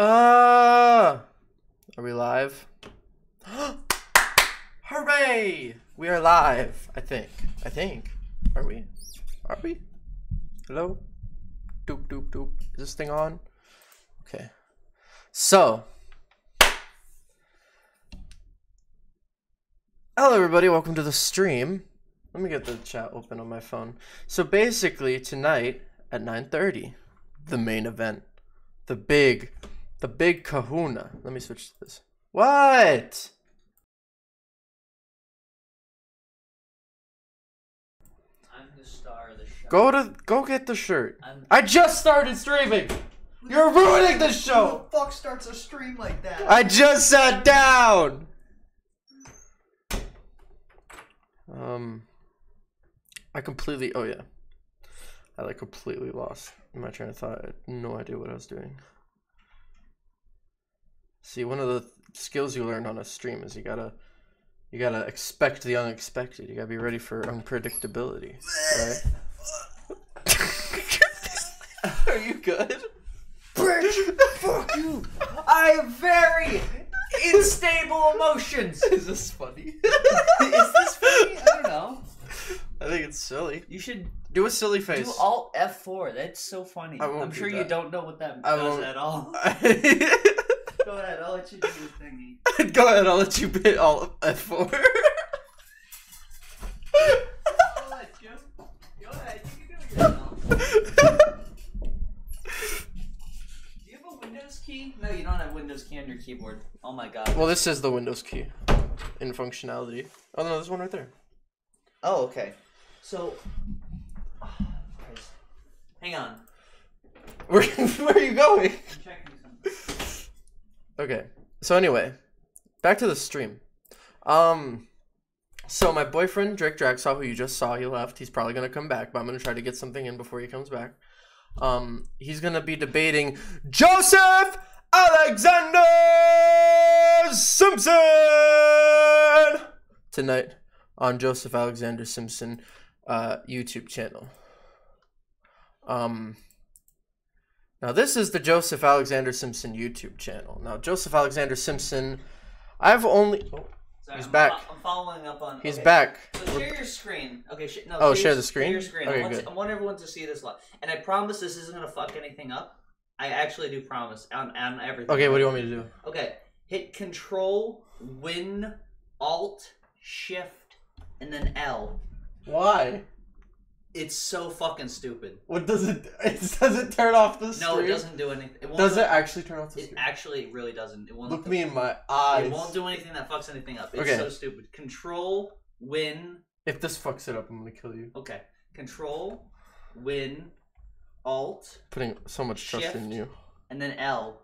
Uh, are we live? Hooray! We are live. I think. I think. Are we? Are we? Hello? Doop doop doop. Is this thing on? Okay. So. Hello, everybody. Welcome to the stream. Let me get the chat open on my phone. So basically, tonight at 9:30, the main event, the big, the big Kahuna. Let me switch to this. What? I'm the star of the show. Go to go get the shirt. I'm, I just started streaming. You're ruining the Who show. the fuck starts a stream like that? I just sat down. Um, I completely. Oh yeah, I like completely lost my train of thought. I had no idea what I was doing. See, one of the skills you learn on a stream is you gotta, you gotta expect the unexpected. You gotta be ready for unpredictability, right? Are you good? Bitch, fuck you! I have very unstable emotions. Is this funny? Is this funny? I don't know. I think it's silly. You should Do a silly face. do Alt F4. That's so funny. I won't I'm do sure you don't know what that I does won't. at all. Go ahead, I'll let you do your thingy. Go ahead, I'll let you bit all of F4. I'll let you. Go ahead, you can do it yourself. Do you have a Windows key? No, you don't have Windows key on your keyboard. Oh my god. well, this is the Windows key in functionality. Oh no, there's one right there. Oh, okay. So, Christ. hang on. Where, where are you going? Okay. So anyway, back to the stream. Um, so my boyfriend Drake Dragsaw, who you just saw, he left. He's probably gonna come back, but I'm gonna try to get something in before he comes back. Um, he's gonna be debating Joseph Alexander Simpson tonight on Joseph Alexander Simpson uh, YouTube channel. Um. Now this is the Joseph Alexander Simpson YouTube channel. Now Joseph Alexander Simpson, I've only oh, Sorry, He's I'm back. fo- I'm following up on. he's okay. back. So share your screen. Okay. Sh- no. Oh, your- share the screen? Share your screen. Okay, I, want good. To, I want everyone to see this live, and I promise this isn't gonna fuck anything up. I actually do promise on on everything. Okay, what do you want me to do? Okay. Hit Control, Win, Alt, Shift, and then L. Why? It's so fucking stupid. What does it? It does it turn off the No, it doesn't do anything. It won't Does do- it actually turn off the It actually really doesn't. It won't. Look me in my eyes. It won't do anything that fucks anything up. It's Okay. so stupid. Control, Win. If this fucks it up, I'm gonna kill you. Okay. Control, Win, Alt, Putting so much trust in Shift. you. and then L.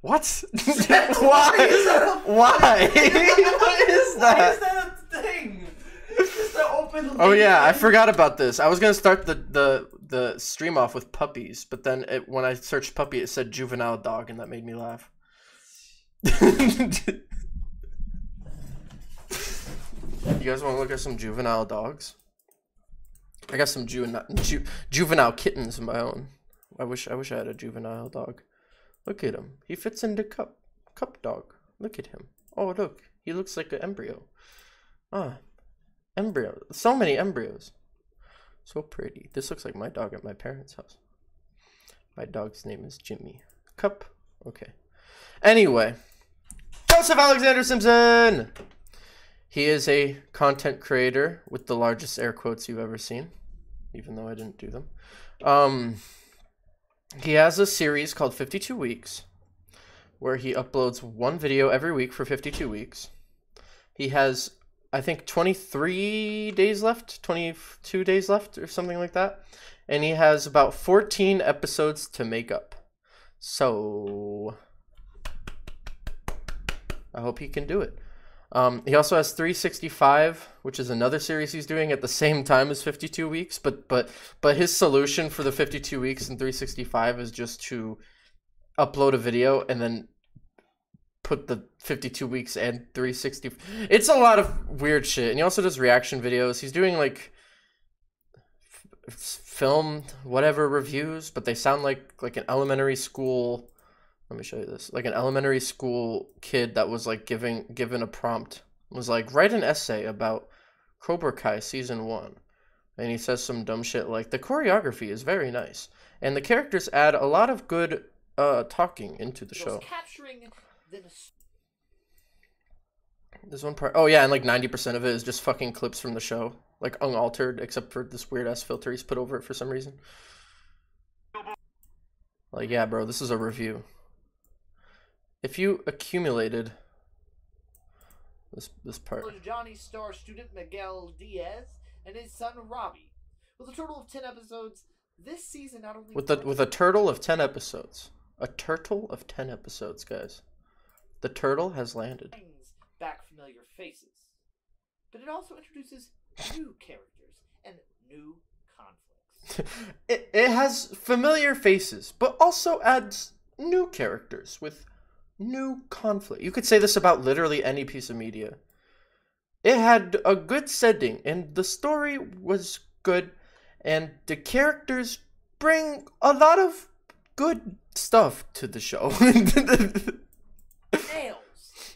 What? Why is that Why? what is Why that? is that a thing? It's just an open. Oh yeah, I forgot about this. I was gonna start the the the stream off with puppies, but then it, when I searched puppy, it said juvenile dog, and that made me laugh. you guys want to look at some juvenile dogs? I got some juvenile ju- juvenile kittens of my own. I wish I wish I had a juvenile dog. Look at him. He fits into cup cup dog. Look at him. Oh look, he looks like an embryo. Ah, embryo. So many embryos. So pretty. This looks like my dog at my parents' house. My dog's name is Jimmy. Cup. Okay. Anyway, Joseph Alexander Simpson. He is a content creator with the largest air quotes you've ever seen, even though I didn't do them. Um, he has a series called 52 Weeks, where he uploads one video every week for 52 weeks. He has I think 23 days left, 22 days left, or something like that. And he has about 14 episodes to make up. So. I hope he can do it. Um, he also has 365, which is another series he's doing at the same time as 52 weeks. But but but his solution for the 52 weeks and 365 is just to upload a video and then put the 52 weeks and 360 it's a lot of weird shit and he also does reaction videos he's doing like f- film whatever reviews, but they sound like like an elementary school. Let me show you this. Like an elementary school kid that was like giving given a prompt was like write an essay about Cobra Kai season one, and he says some dumb shit like the choreography is very nice and the characters add a lot of good uh talking into the show. capturing There's one part. Oh yeah, and like ninety percent of it is just fucking clips from the show, like unaltered, except for this weird ass filter he's put over it for some reason. Like yeah, bro, this is a review. If you accumulated this this part, Johnny Star student Miguel Diaz and his son Robbie. With a total of ten episodes, this season not only with the with a turtle of ten episodes, a turtle of ten episodes, guys. The turtle has landed. brings back familiar faces, but it also introduces new characters and new conflicts. it, it has familiar faces, but also adds new characters with new conflict. You could say this about literally any piece of media. It had a good setting, and the story was good, and the characters bring a lot of good stuff to the show.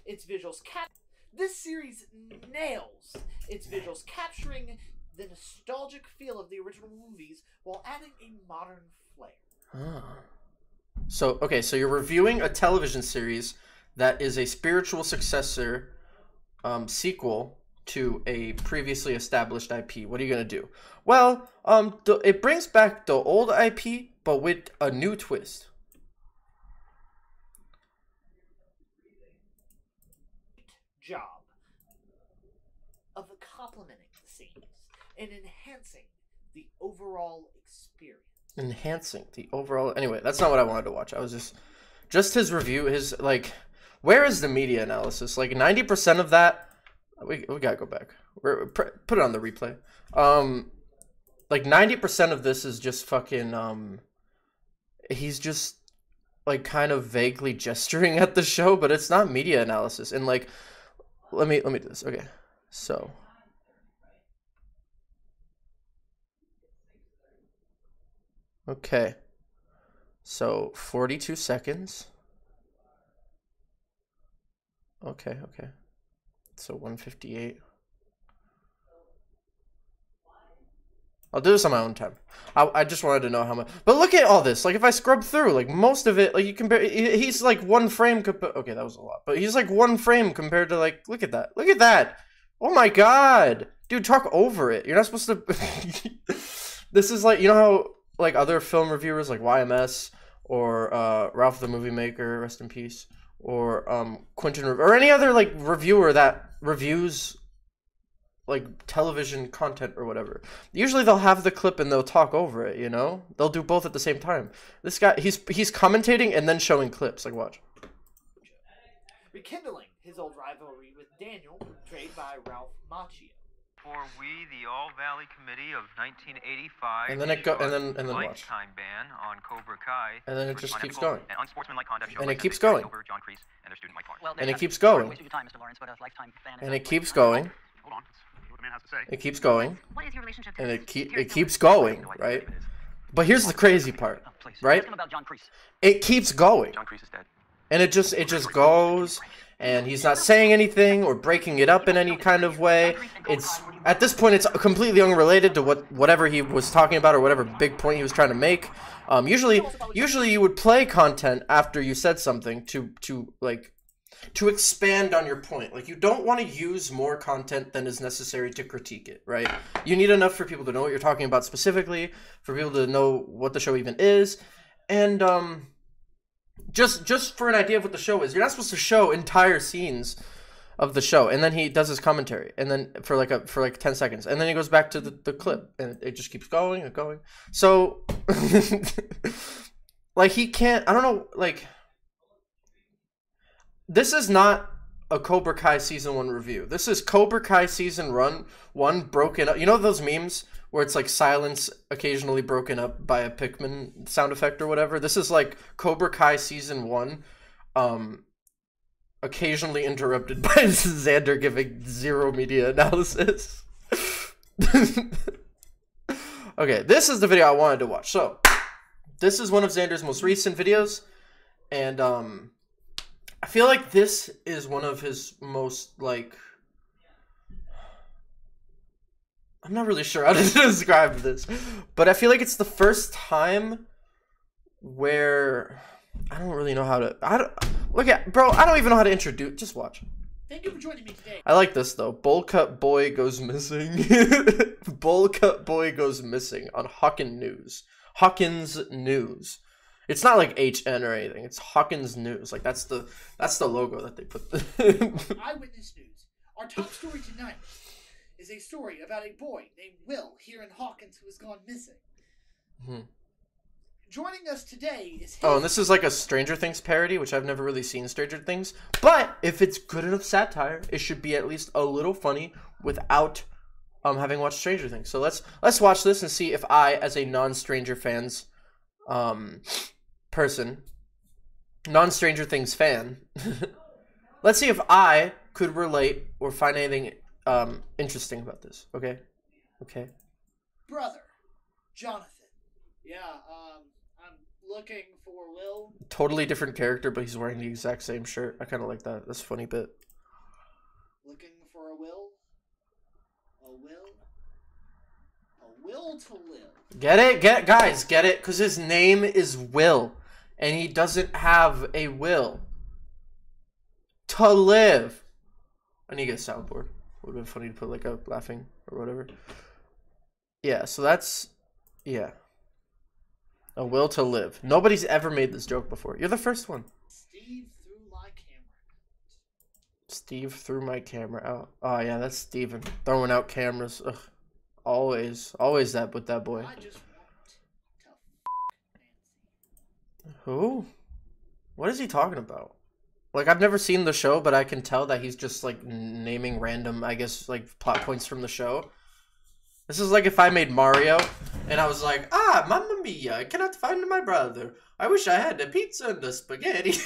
its visuals. Cap- this series nails its visuals, capturing the nostalgic feel of the original movies while adding a modern flair. Ah. So, okay, so you're reviewing a television series that is a spiritual successor um, sequel to a previously established IP. What are you going to do? Well, um, it brings back the old IP, but with a new twist. job of complementing the scenes and enhancing the overall experience. Enhancing the overall. Anyway, that's not what I wanted to watch. I was just. Just his review, his, like. Where is the media analysis? Like, 90% of that. We, we gotta go back. We're, put it on the replay. Um, like 90% of this is just fucking um he's just like kind of vaguely gesturing at the show but it's not media analysis and like let me let me do this okay so okay so 42 seconds okay okay so 158 I'll do this on my own time. I, I just wanted to know how much. But look at all this. Like if I scrub through, like most of it, like you compare, he's like one frame. Okay, that was a lot, but he's like one frame compared to like. Look at that. Look at that. Oh my god, dude, talk over it. You're not supposed to. this is like you know how like other film reviewers like YMS or uh, Ralph the Movie Maker, rest in peace, or um, Quentin or any other like reviewer that reviews like television content or whatever. Usually they'll have the clip and they'll talk over it, you know? They'll do both at the same time. This guy he's he's commentating and then showing clips. Like watch. Rekindling his old rivalry with Daniel, portrayed by Ralph Macchio. For we, the All Valley Committee of 1985, And then it go- and then- and then watch. ban on Cobra Kai. And then it just keeps going. And unsportsmanlike conduct shown And it keeps going. Silver, John Kreese, and their student Mike Farr. Well, And it keeps going. time, Mr. Lawrence, but a lifetime ban And it keeps going. Hold on, what the man has to say. It keeps going. What is your relationship to And it keep it keeps going, right? But here's the crazy oh, part, Oh, right? Ask him about John Kreese. It keeps going. John Kreese is dead. and it just it just goes and he's not saying anything or breaking it up in any kind of way. It's at this point it's completely unrelated to what whatever he was talking about or whatever big point he was trying to make. Um, usually usually you would play content after you said something to to like to expand on your point. Like you don't want to use more content than is necessary to critique it right? You need enough for people to know what you're talking about specifically for people to know what the show even is. And um just just for an idea of what the show is you're not supposed to show entire scenes of the show and then he does his commentary and then for like a for like 10 seconds and then he goes back to the, the clip and it just keeps going and going. So like he can't i don't know like this is not a cobra kai season one review. This is cobra kai season run one broken up you know those memes where it's like silence occasionally broken up by a pikmin sound effect or whatever? This is like cobra kai season one um occasionally interrupted by xander giving zero media analysis. Okay, this is the video I wanted to watch. So, this is one of Xander's most recent videos, and um, I feel like this is one of his most like. I'm not really sure how to describe this, but I feel like it's the first time where I don't really know how to. I don't look at bro. I don't even know how to introduce. Just watch. Thank you for joining me today. I like this though. Bowl cut boy goes missing. Bowl cut boy goes missing on Hawkins News. Hawkins News. It's not like HN or anything. It's Hawkins News. Like that's the that's the logo that they put. The Eyewitness News. Our top story tonight is a story about a boy named Will here in Hawkins who has gone missing. Mhm. Joining us today is his oh, and this is like a Stranger Things parody, which I've never really seen Stranger Things. But if it's good enough satire, it should be at least a little funny without um having watched Stranger Things. So let's let's watch this and see if I, as a non-Stranger fans um person, non-Stranger Things fan, let's see if I could relate or find anything um interesting about this. Okay, okay. brother, Jonathan. Yeah, um, I'm looking for Will. Totally different character, but he's wearing the exact same shirt. I kind of like that. That's a funny bit. Looking for a Will. A Will. A Will to live. Get it? Get guys, get it? Cuz his name is Will and he doesn't have a will to live. I need to get a soundboard. Would have been funny to put like a laughing or whatever. Yeah, so that's yeah. A will to live. Nobody's ever made this joke before. You're the first one. Steve threw my camera. Steve threw my camera out. Oh yeah, that's Steven. Throwing out cameras. Ugh. Always. Always that with that boy. I just want to f- Nancy. Who? What is he talking about? Like I've never seen the show, but I can tell that he's just like naming random, I guess, like plot points from the show. This is like if I made Mario and I was like, "Ah, mamma mia! I cannot find my brother. I wish I had the pizza and the spaghetti."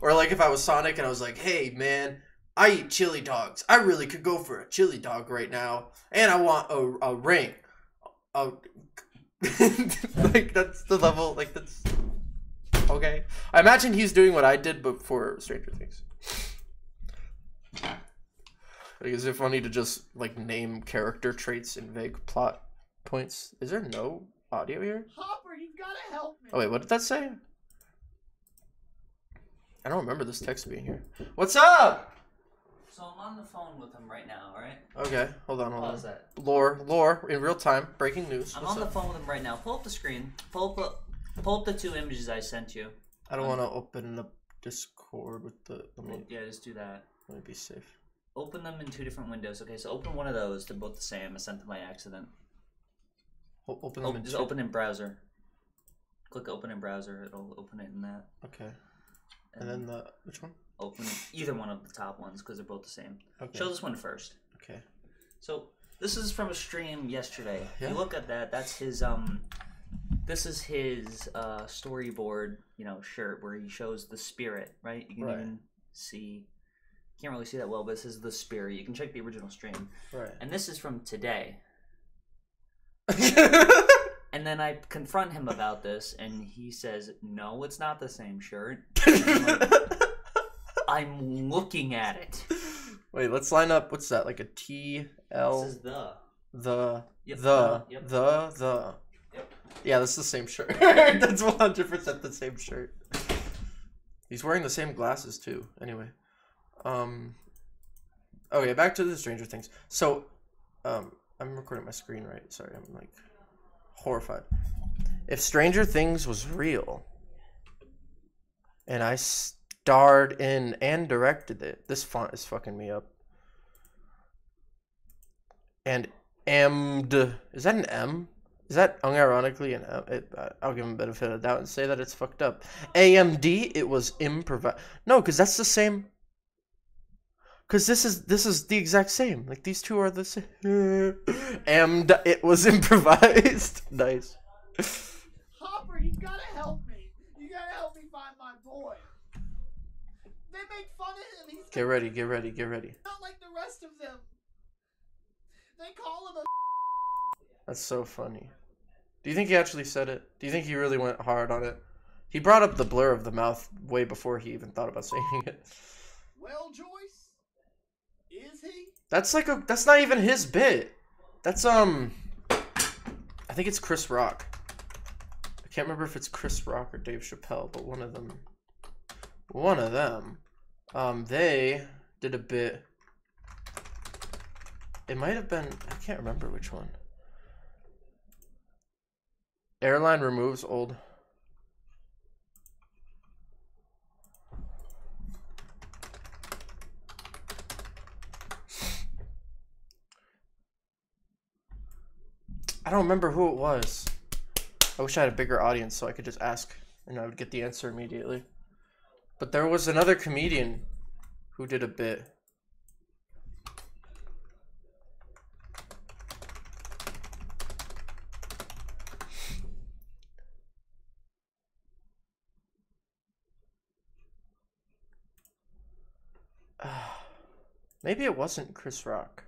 or like if I was Sonic and I was like, "Hey, man, I eat chili dogs. I really could go for a chili dog right now, and I want a a ring." A, like that's the level like that's okay. I imagine he's doing what i did but for stranger things. Like is it funny to just like name character traits and vague plot points? Is there no audio here? Hopper, you've got to help me. oh wait what did that say? I don't remember this text being here. What's up So I'm on the phone with him right now, alright? okay hold on hold Pause on that. lore lore in real time breaking news I'm What's on the phone with him right now. Pull up the screen. Pull up, the- pull up the two images I sent you. i don't um, want to open up discord with the let me Yeah, just do that. let me be safe Open them in two different windows. Okay, so open one of those. They're both the same. I sent them by accident. O- open Oh, them in just two- open in browser. Click open in browser. It'll open it in that. Okay. And then the which one? Open either one of the top ones because they're both the same. Okay. Show this one first. Okay. So this is from a stream yesterday. Yeah. You look at that. That's his um. This is his uh storyboard, you know, shirt where he shows the spirit, right? You can Right. even see. Can't really see that well, but this is the spirit. You can check the original stream, Right. and this is from today. And then I confront him about this, and he says, "No, it's not the same shirt. I'm looking at it. Wait, let's line up. What's that? Like a T L This is the the Yep, the yep. the the. Yep. Yeah, that's the same shirt. that's one hundred percent the same shirt. He's wearing the same glasses too. Anyway, um. Okay, back to the Stranger Things. So, um, I'm recording my screen right. Sorry, I'm like horrified. If Stranger Things was real, and I starred in and directed it, this font is fucking me up. And Amd, is that an M? Is that unironically an M? It, I'll give him a benefit of the doubt and say that it's fucked up. AMD, it was improvised. No, because that's the same. Because this is this is the exact same. Like these two are the same. And it was improvised. nice. Hopper, you gotta help me. You gotta help me find my boy. They make fun of him. He's Get ready. Get ready. Get ready. not like the rest of them. They call him a. That's so funny. Do you think he actually said it? Do you think he really went hard on it? He brought up the blur of the mouth way before he even thought about saying it. Well, Joyce, is he? That's like a that's not even his bit. That's um I think it's Chris Rock. I can't remember if it's Chris Rock or Dave Chappelle, but one of them one of them um they did a bit it might have been I can't remember which one. Airline removes old I don't remember who it was. I wish I had a bigger audience so I could just ask and I would get the answer immediately. But there was another comedian who did a bit. Maybe it wasn't Chris Rock.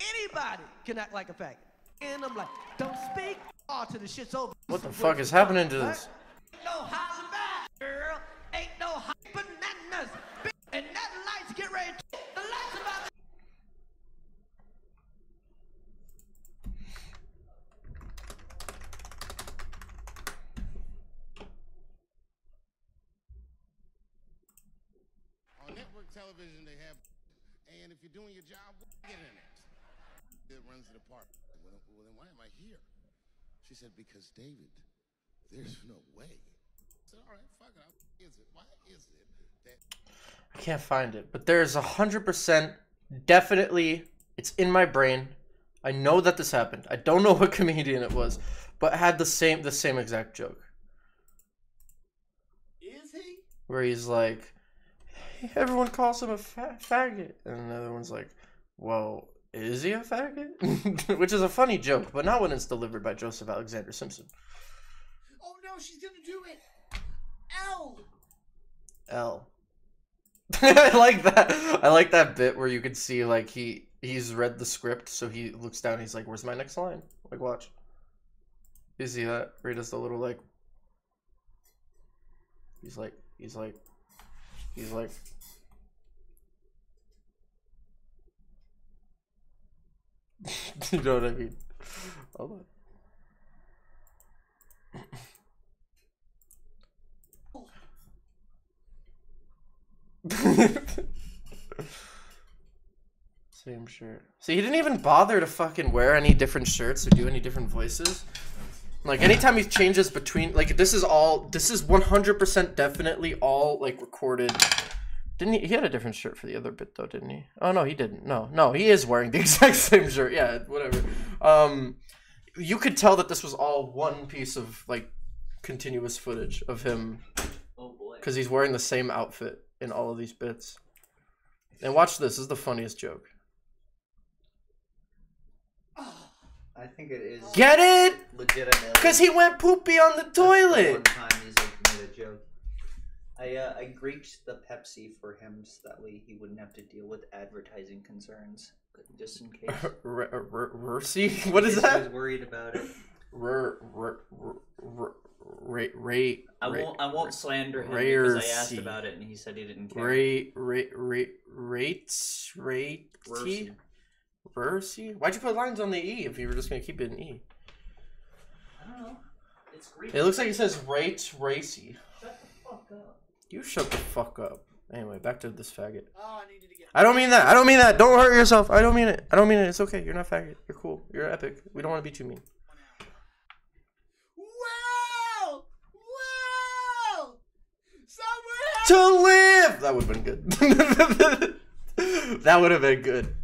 Anybody can act like a faggot. And I'm like, don't speak all to the shit's over. What the fuck is happening to this? Ain't no hollering back, girl. Ain't no hot bananas. And that lights get ready. to- The lights about On network television, they have, and if you're doing your job, get in it. That runs the department. Well, then- well, then why am I here? She said, because David, there's no way. I said, all right, fuck it. Is it? Why is it that I can't find it, but there's a hundred percent definitely it's in my brain. I know that this happened. I don't know what comedian it was, but had the same the same exact joke Is he? where he's like, everyone calls him a fa- faggot, and another one's like, well, is he a faggot? Which is a funny joke, but not when it's delivered by Joseph Alexander Simpson. Oh no, she's gonna do it. L. L. I like that. I like that bit where you could see like he he's read the script, so he looks down. He's like, "Where's my next line?" Like, watch. You see that? Where he does the little like. He's like, he's like, he's like. you know what I mean? Hold on. Same shirt. See, he didn't even bother to fucking wear any different shirts or do any different voices. Like anytime he changes between, like this is all, this is one hundred percent definitely all like recorded. Didn't he? He had a different shirt for the other bit though, didn't he? Oh no, he didn't. No, no, he is wearing the exact same shirt. Yeah, whatever. Um, you could tell that this was all one piece of like continuous footage of him Oh boy. because he's wearing the same outfit in all of these bits. And watch this. This is the funniest joke. I think it is Get it? legitimately. Because he went poopy on the that's the One toilet. time he's like made a joke. I uh, I greased the Pepsi for him so that way he wouldn't have to deal with advertising concerns, just in case. Rursi? What is In case He was that? worried about it. Ray, Ray, I won't. I won't slander him because I asked about it and he said he didn't care. Ray, Ray, Ray, Rates, Rursi. Rursi? Why'd you put lines on the E if you were just gonna keep it an E? I don't know. It's Greek. It looks like it says Rates Racy. Shut the fuck up. You shut the fuck up. Anyway, back to this faggot. Oh, I needed to get. I don't mean that. I don't mean that. Don't hurt yourself. I don't mean it. I don't mean it. It's okay. You're not faggot. You're cool. You're epic. We don't want to be too mean. Well, well, someone help, To live. That would have been good. that would have been good.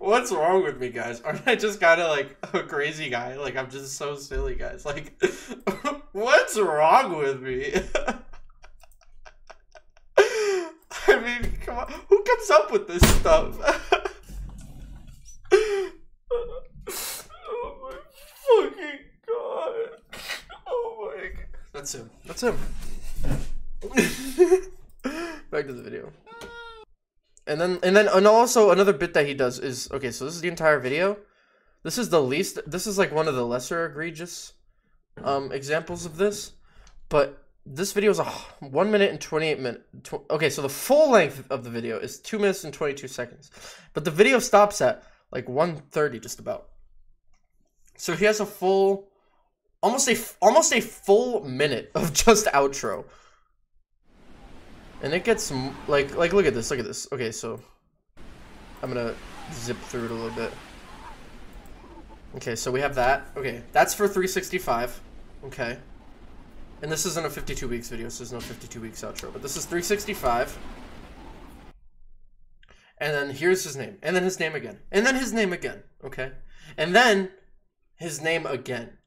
what's wrong with me, guys? Aren't I just kind of like a crazy guy? Like I'm just so silly, guys. Like, what's wrong with me? I mean, come on. Who comes up with this stuff? oh my fucking god. Oh my god. That's him. That's him. Back to the video. And then and then and also another bit that he does is okay, so this is the entire video. This is the least this is like one of the lesser egregious um examples of this. But this video is a 1 minute and 28 minute tw- okay so the full length of the video is 2 minutes and 22 seconds but the video stops at like 130 just about so he has a full almost a almost a full minute of just outro and it gets like like look at this look at this okay so i'm gonna zip through it a little bit okay so we have that okay that's for 365 okay and this isn't a 52 weeks video, so there's no 52 weeks outro. But this is 365. And then here's his name. And then his name again. And then his name again. Okay? And then his name again.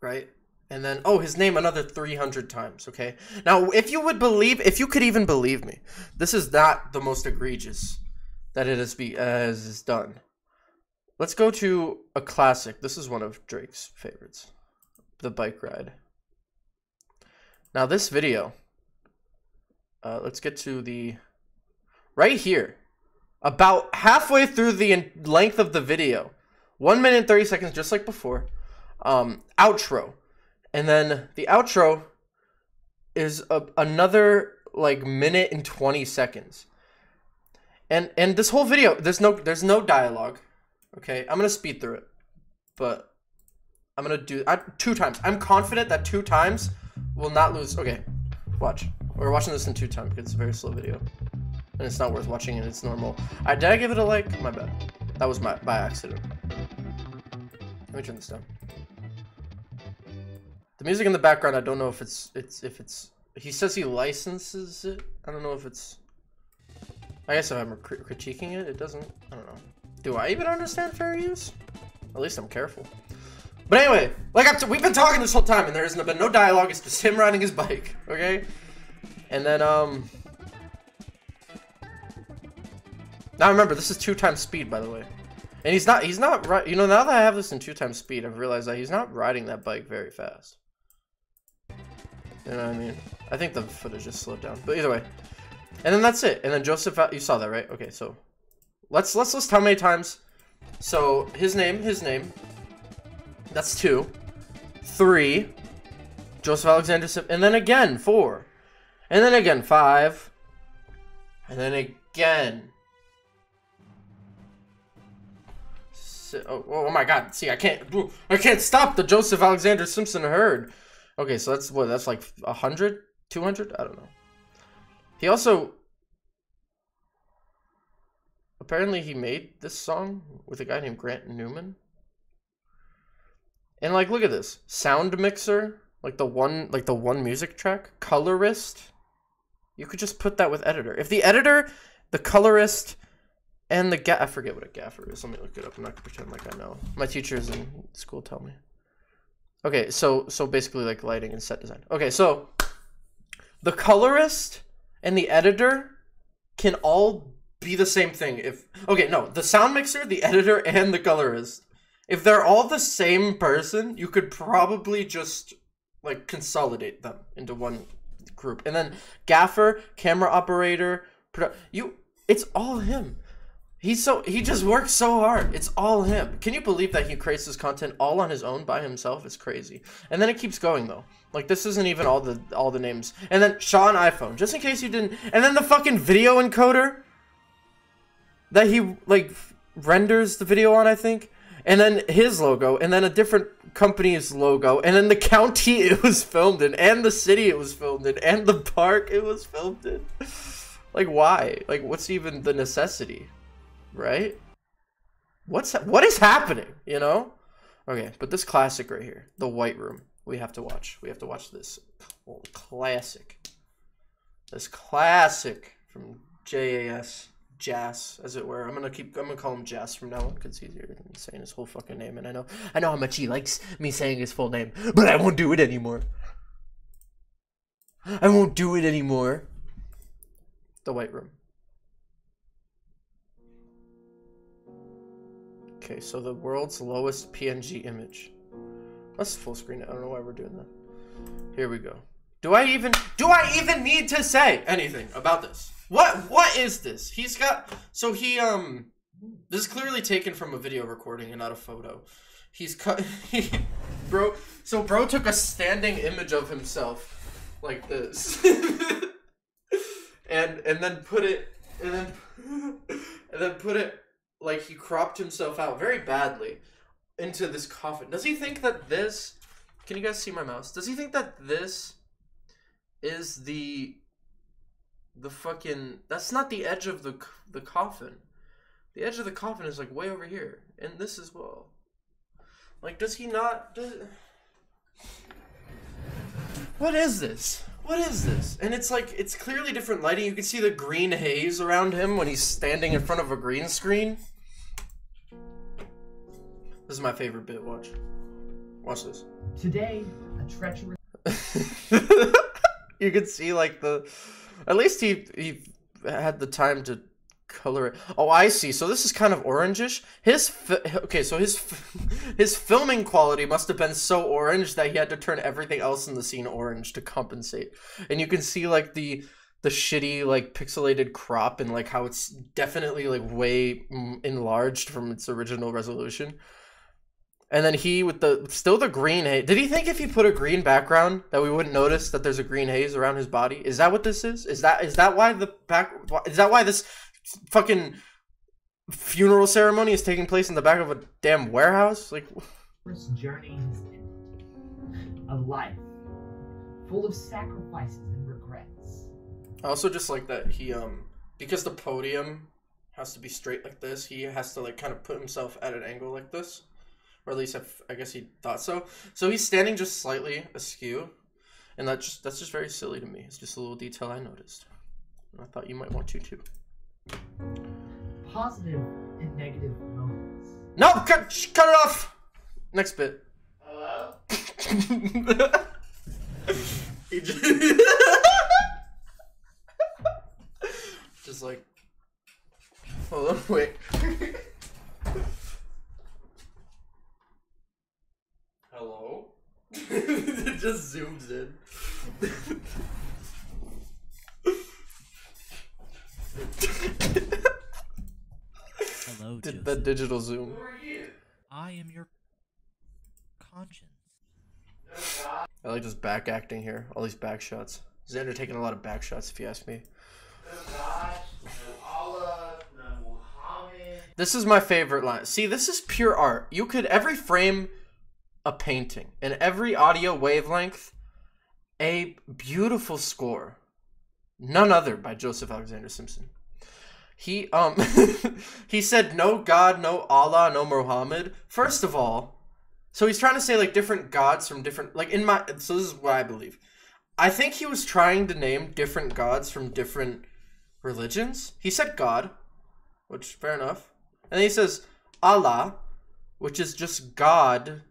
Right? And then, oh, his name another 300 times. Okay? Now, if you would believe, if you could even believe me, this is not the most egregious that it has be as is done. Let's go to a classic. This is one of Drake's favorites the bike ride. Now this video, uh, let's get to the right here, about halfway through the length of the video, one minute and thirty seconds, just like before. Um, outro, and then the outro is a- another like minute and twenty seconds. And and this whole video, there's no there's no dialogue. Okay, I'm gonna speed through it, but I'm gonna do I, two times. I'm confident that two times will not lose. Okay, watch. We're watching this in two times because it's a very slow video, and it's not worth watching. And it's normal. I did I give it a like? My bad. That was my by accident. Let me turn this down. The music in the background. I don't know if it's it's if it's. He says he licenses it. I don't know if it's. I guess if I'm cri- critiquing it, it doesn't. I don't know. Do I even understand fair use? At least I'm careful. But anyway, like I've we've been talking this whole time, and there hasn't been no dialogue. It's just him riding his bike, okay? And then um. Now remember, this is two times speed, by the way, and he's not he's not. You know, now that I have this in two times speed, I've realized that he's not riding that bike very fast. You know what I mean? I think the footage just slowed down, but either way. And then that's it. And then Joseph, you saw that, right? Okay, so let's let's list how many times. So his name, his name, that's two. Three. Joseph Alexander and then again four. And then again five. And then again. Oh, oh my god, see I can't I can't stop the Joseph Alexander Simpson herd. Okay, so that's what that's like a hundred? Two hundred? I don't know. He also apparently he made this song with a guy named Grant Newman. And like, look at this sound mixer, like the one, like the one music track, colorist. You could just put that with editor. If the editor, the colorist, and the ga- I forget what a gaffer is. Let me look it up. I'm not gonna pretend like I know. My teachers in school tell me. Okay, so so basically like lighting and set design. Okay, so the colorist and the editor can all be the same thing. If okay, no, the sound mixer, the editor, and the colorist if they're all the same person, you could probably just like consolidate them into one group. And then gaffer, camera operator, produ- you it's all him. He's so he just works so hard. It's all him. Can you believe that he creates this content all on his own by himself? It's crazy. And then it keeps going though. Like this isn't even all the all the names. And then Sean iPhone, just in case you didn't. And then the fucking video encoder that he like renders the video on, I think and then his logo, and then a different company's logo, and then the county it was filmed in, and the city it was filmed in, and the park it was filmed in. Like, why? Like, what's even the necessity, right? What's what is happening? You know? Okay, but this classic right here, the White Room, we have to watch. We have to watch this classic. This classic from JAS. Jas, as it were. I'm gonna keep. I'm gonna call him Jas from now on because it's easier than saying his whole fucking name. And I know, I know how much he likes me saying his full name, but I won't do it anymore. I won't do it anymore. The White Room. Okay, so the world's lowest PNG image. Let's full screen it. I don't know why we're doing that. Here we go. Do I even do I even need to say anything about this? What what is this? He's got so he um this is clearly taken from a video recording and not a photo. He's cut he, bro so bro took a standing image of himself like this. and and then put it and then and then put it like he cropped himself out very badly into this coffin. Does he think that this Can you guys see my mouse? Does he think that this is the the fucking that's not the edge of the the coffin. The edge of the coffin is like way over here, and this as well. Like, does he not? Does... What is this? What is this? And it's like it's clearly different lighting. You can see the green haze around him when he's standing in front of a green screen. This is my favorite bit. Watch. Watch this. Today, a treacherous you can see like the at least he he had the time to color oh i see so this is kind of orangish his okay so his his filming quality must have been so orange that he had to turn everything else in the scene orange to compensate and you can see like the the shitty like pixelated crop and like how it's definitely like way mm, enlarged from its original resolution and then he with the still the green haze. Did he think if he put a green background that we wouldn't notice that there's a green haze around his body? Is that what this is? Is that is that why the back? Is that why this fucking funeral ceremony is taking place in the back of a damn warehouse? Like, first journey. A life full of sacrifices and regrets. I also just like that he um because the podium has to be straight like this. He has to like kind of put himself at an angle like this, or at least I guess he thought so. So he's standing just slightly askew, and that just that's just very silly to me. It's just a little detail I noticed. And I thought you might want to too. Positive and negative moments. No, cut sh- cut it off. Next bit. Hello? Just, just like hold on, wait. Hello? it just zooms in. Hello, Did Joseph. that digital zoom. I am your conscience. I like this back acting here. All these back shots. Xander taking a lot of back shots, if you ask me. This is my favorite line. See, this is pure art. You could every frame a painting and every audio wavelength a beautiful score. None other by Joseph Alexander Simpson. He um he said no God, no Allah, no Muhammad. First of all, so he's trying to say like different gods from different like in my so this is what I believe. I think he was trying to name different gods from different religions. He said God, which fair enough. And then he says Allah, which is just God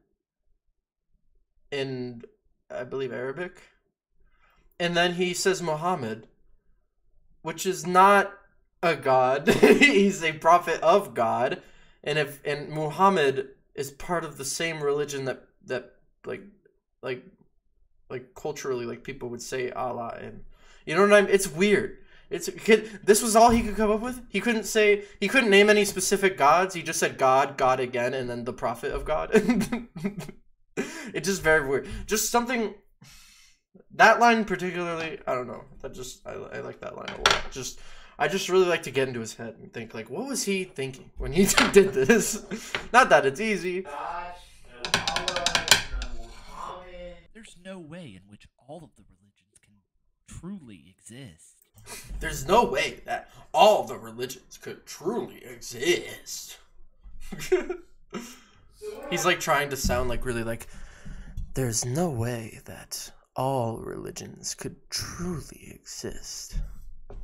in I believe Arabic. And then he says Muhammad, which is not a god. He's a prophet of God. And if and Muhammad is part of the same religion that that like like like culturally like people would say Allah and you know what I mean? It's weird. It's this was all he could come up with. He couldn't say he couldn't name any specific gods. He just said God, God again, and then the prophet of God. it's just very weird. Just something. That line particularly, I don't know. That just I, I like that line a lot. Just I just really like to get into his head and think like, what was he thinking when he did this? Not that it's easy. There's no way in which all of the religions can truly exist. There's no way that all the religions could truly exist. He's like trying to sound like really like there's no way that all religions could truly exist.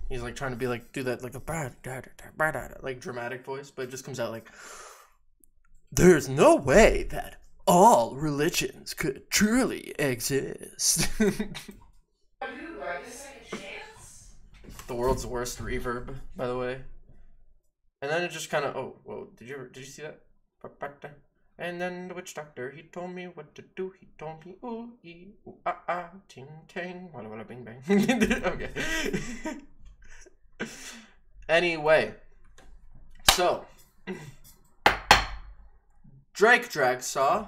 He's like trying to be like do that like a like dramatic voice, but it just comes out like there's no way that all religions could truly exist. the world's worst reverb, by the way. And then it just kind of oh whoa did you ever, did you see that? And then the witch doctor, he told me what to do. He told me ooh ee ooh ah ah ting tang walla walla bing bang. okay. anyway, so Drake Dragsaw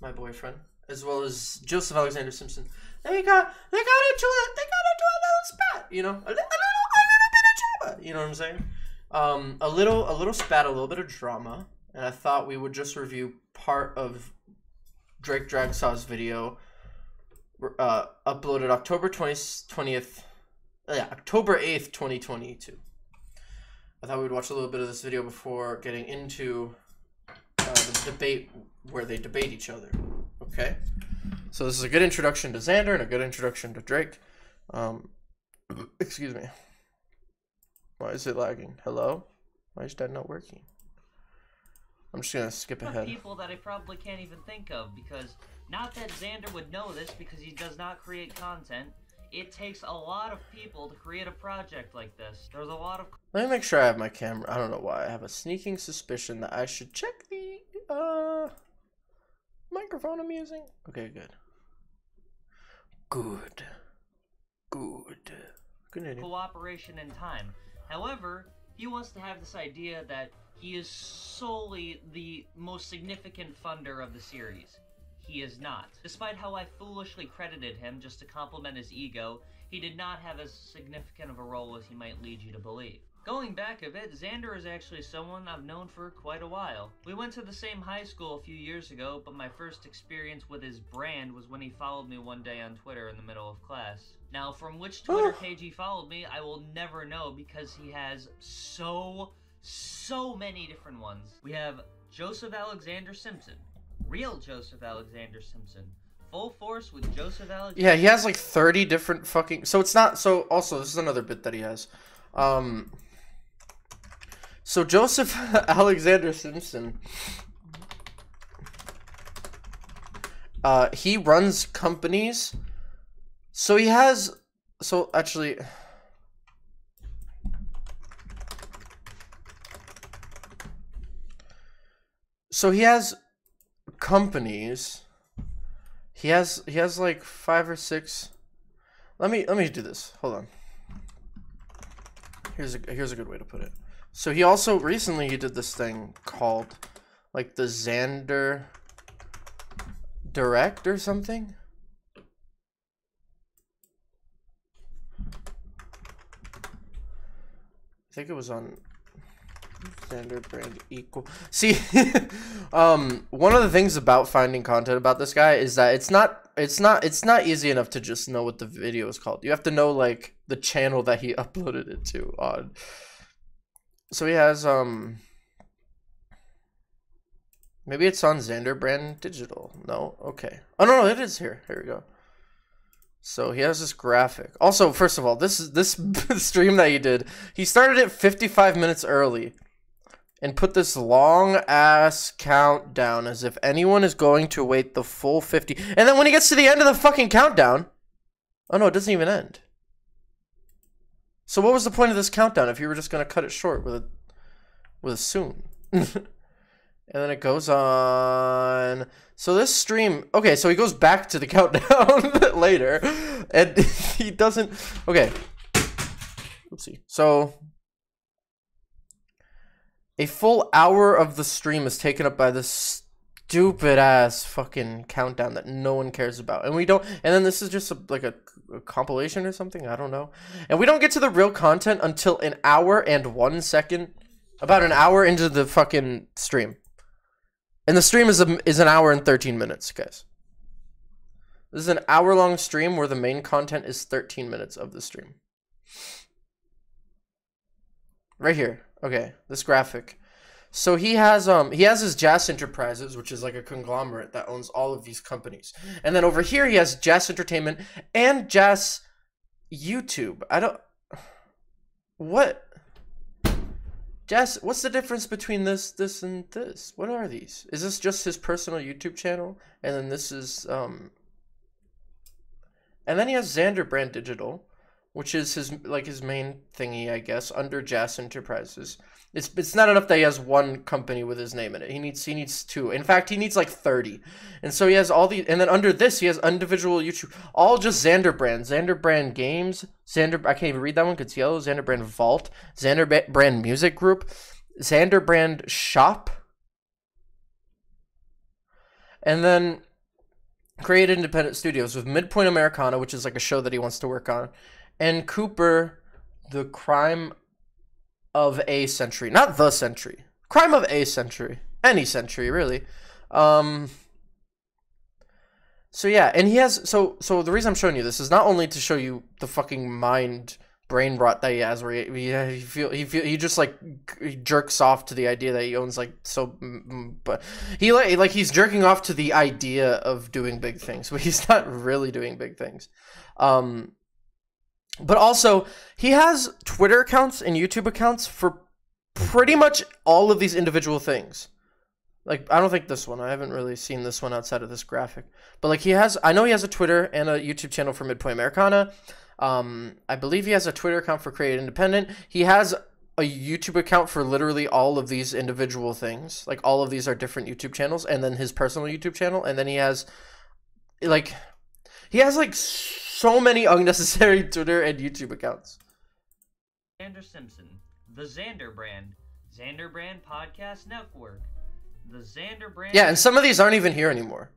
my boyfriend as well as Joseph Alexander Simpson. They got they got into a they got into a little spat, you know, a, li- a little a little bit of drama. You know what I'm saying? Um, a little a little spat, a little bit of drama, and I thought we would just review part of Drake Dragsaw's video, uh, uploaded October 20th, 20th uh, yeah, October 8th, 2022. I thought we'd watch a little bit of this video before getting into uh, the debate where they debate each other. Okay? So this is a good introduction to Xander and a good introduction to Drake. Um, excuse me. Why is it lagging? Hello? Why is that not working? I'm just gonna skip ahead. people that I probably can't even think of because not that Xander would know this because he does not create content. It takes a lot of people to create a project like this. There's a lot of Let me make sure I have my camera. I don't know why. I have a sneaking suspicion that I should check the uh microphone I'm using. Okay, good. Good. Good. Continue. cooperation and time. However, he wants to have this idea that he is solely the most significant funder of the series. He is not. Despite how I foolishly credited him just to compliment his ego, he did not have as significant of a role as he might lead you to believe. Going back a bit, Xander is actually someone I've known for quite a while. We went to the same high school a few years ago, but my first experience with his brand was when he followed me one day on Twitter in the middle of class. Now, from which Twitter page he followed me, I will never know because he has so, so many different ones. We have Joseph Alexander Simpson, real Joseph Alexander Simpson, Full Force with Joseph Alexander. Yeah, he has like 30 different fucking So it's not so also this is another bit that he has. Um so Joseph Alexander Simpson uh he runs companies. So he has so actually So he has companies. He has he has like five or six. Let me let me do this. Hold on. Here's a here's a good way to put it. So he also recently he did this thing called like the Xander Direct or something. I think it was on Xander brand equal. See, um, one of the things about finding content about this guy is that it's not, it's not, it's not easy enough to just know what the video is called. You have to know like the channel that he uploaded it to on. So he has um. Maybe it's on Xander Brand Digital. No, okay. Oh no, no, it is here. Here we go. So he has this graphic. Also, first of all, this is this stream that he did. He started it 55 minutes early and put this long ass countdown as if anyone is going to wait the full 50. And then when he gets to the end of the fucking countdown, oh no, it doesn't even end. So what was the point of this countdown if you were just going to cut it short with a with a soon? and then it goes on. So this stream, okay, so he goes back to the countdown later, and he doesn't. Okay, let's see. So a full hour of the stream is taken up by this stupid ass fucking countdown that no one cares about, and we don't. And then this is just a, like a, a compilation or something. I don't know. And we don't get to the real content until an hour and one second, about an hour into the fucking stream. And the stream is a, is an hour and 13 minutes, guys. This is an hour long stream where the main content is 13 minutes of the stream. Right here. Okay, this graphic. So he has um he has his Jazz Enterprises, which is like a conglomerate that owns all of these companies. And then over here he has Jazz Entertainment and Jazz YouTube. I don't what Jess, what's the difference between this, this, and this? What are these? Is this just his personal YouTube channel? And then this is, um... And then he has Xander Brand Digital, which is his, like, his main thingy, I guess, under Jazz Enterprises. It's it's not enough that he has one company with his name in it. He needs he needs two. In fact, he needs like thirty. And so he has all the and then under this he has individual YouTube all just Xander brand. Xander brand games. Xander I can't even read that one because yellow. Xander brand vault. Xander brand music group. Xander brand shop. And then create independent studios with Midpoint Americana, which is like a show that he wants to work on, and Cooper, the crime of a century, not the century, crime of a century, any century really. Um. So yeah, and he has so so the reason I'm showing you this is not only to show you the fucking mind brain rot that he has, where he, he, he feel he feel he just like he jerks off to the idea that he owns like so, but he like like he's jerking off to the idea of doing big things, but he's not really doing big things. Um, but also he has Twitter accounts and YouTube accounts for pretty much all of these individual things. Like I don't think this one. I haven't really seen this one outside of this graphic. But like he has I know he has a Twitter and a YouTube channel for Midpoint Americana. Um I believe he has a Twitter account for Create Independent. He has a YouTube account for literally all of these individual things. Like all of these are different YouTube channels and then his personal YouTube channel and then he has like he has like so many unnecessary Twitter and YouTube accounts. Xander Simpson, the Xander brand, Xander Brand Podcast Network, the Xander Brand. Yeah, and some of these aren't even here anymore.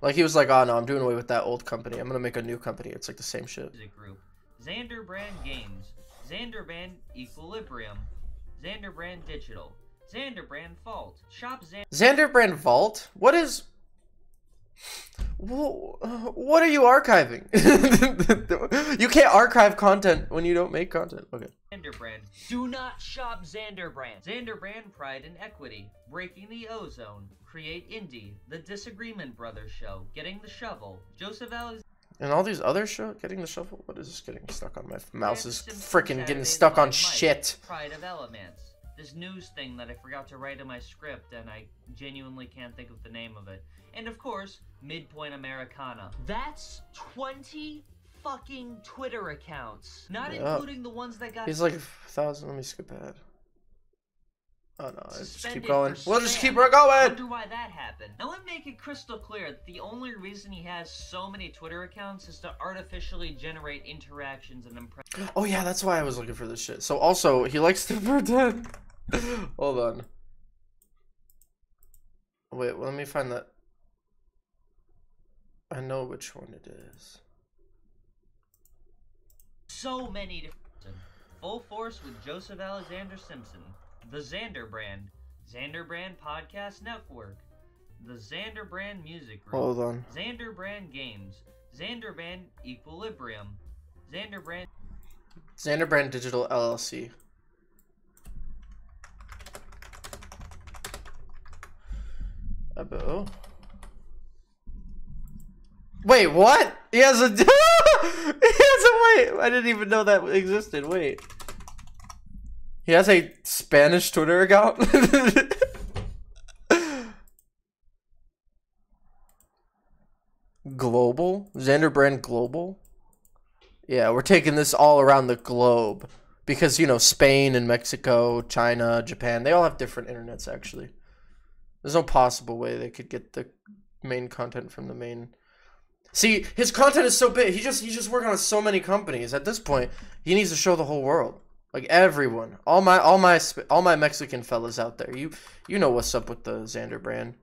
Like he was like, "Oh no, I'm doing away with that old company. I'm gonna make a new company." It's like the same shit. Group, Xander Brand Games, Xander Brand Equilibrium, Xander Brand Digital, Xander Brand Vault, Shop Xander. Xander Brand Vault. What is? Wh- What are you archiving? you can't archive content when you don't make content. Okay. Xander Brand. Do not shop Xander Brand. Xander Brand Pride and Equity. Breaking the Ozone. Create Indie. The Disagreement Brothers Show. Getting the Shovel. Joseph Alexander. And all these other shit, getting the shovel. What is this getting stuck on my mouse? Is freaking getting stuck on shit. Pride of Elements. This news thing that I forgot to write in my script and I genuinely can't think of the name of it. And of course, Midpoint Americana. That's 20 fucking Twitter accounts. Not Yeah. including the ones that got He's like a thousand. Let me skip ahead. Oh no, let's just keep going. We'll just keep going. Wonder why that happened. Now let me make it crystal clear that the only reason he has so many Twitter accounts is to artificially generate interactions and impressions. Oh yeah, that's why I was looking for this shit. So also, he likes to pretend. Hold on. Wait, let me find that. I know which one it is. So many different. Full Force with Joseph Alexander Simpson. The Xander Brand. Xander Brand Podcast Network. The Xander Brand Music Group. Hold on. Xander Brand Games. Xander Brand Equilibrium. Xander Brand Xander Brand Digital LLC. Abo. Wait, what? He has a. he has a wait. I didn't even know that existed. Wait. He has a Spanish Twitter account. Global? Xander Brand Global? Yeah, we're taking this all around the globe. Because, you know, Spain and Mexico, China, Japan, they all have different internets, actually. There's no possible way they could get the main content from the main. See, his content is so big. He just he's just working on so many companies. At this point, he needs to show the whole world, like everyone, all my all my all my Mexican fellas out there. You you know what's up with the Xander brand.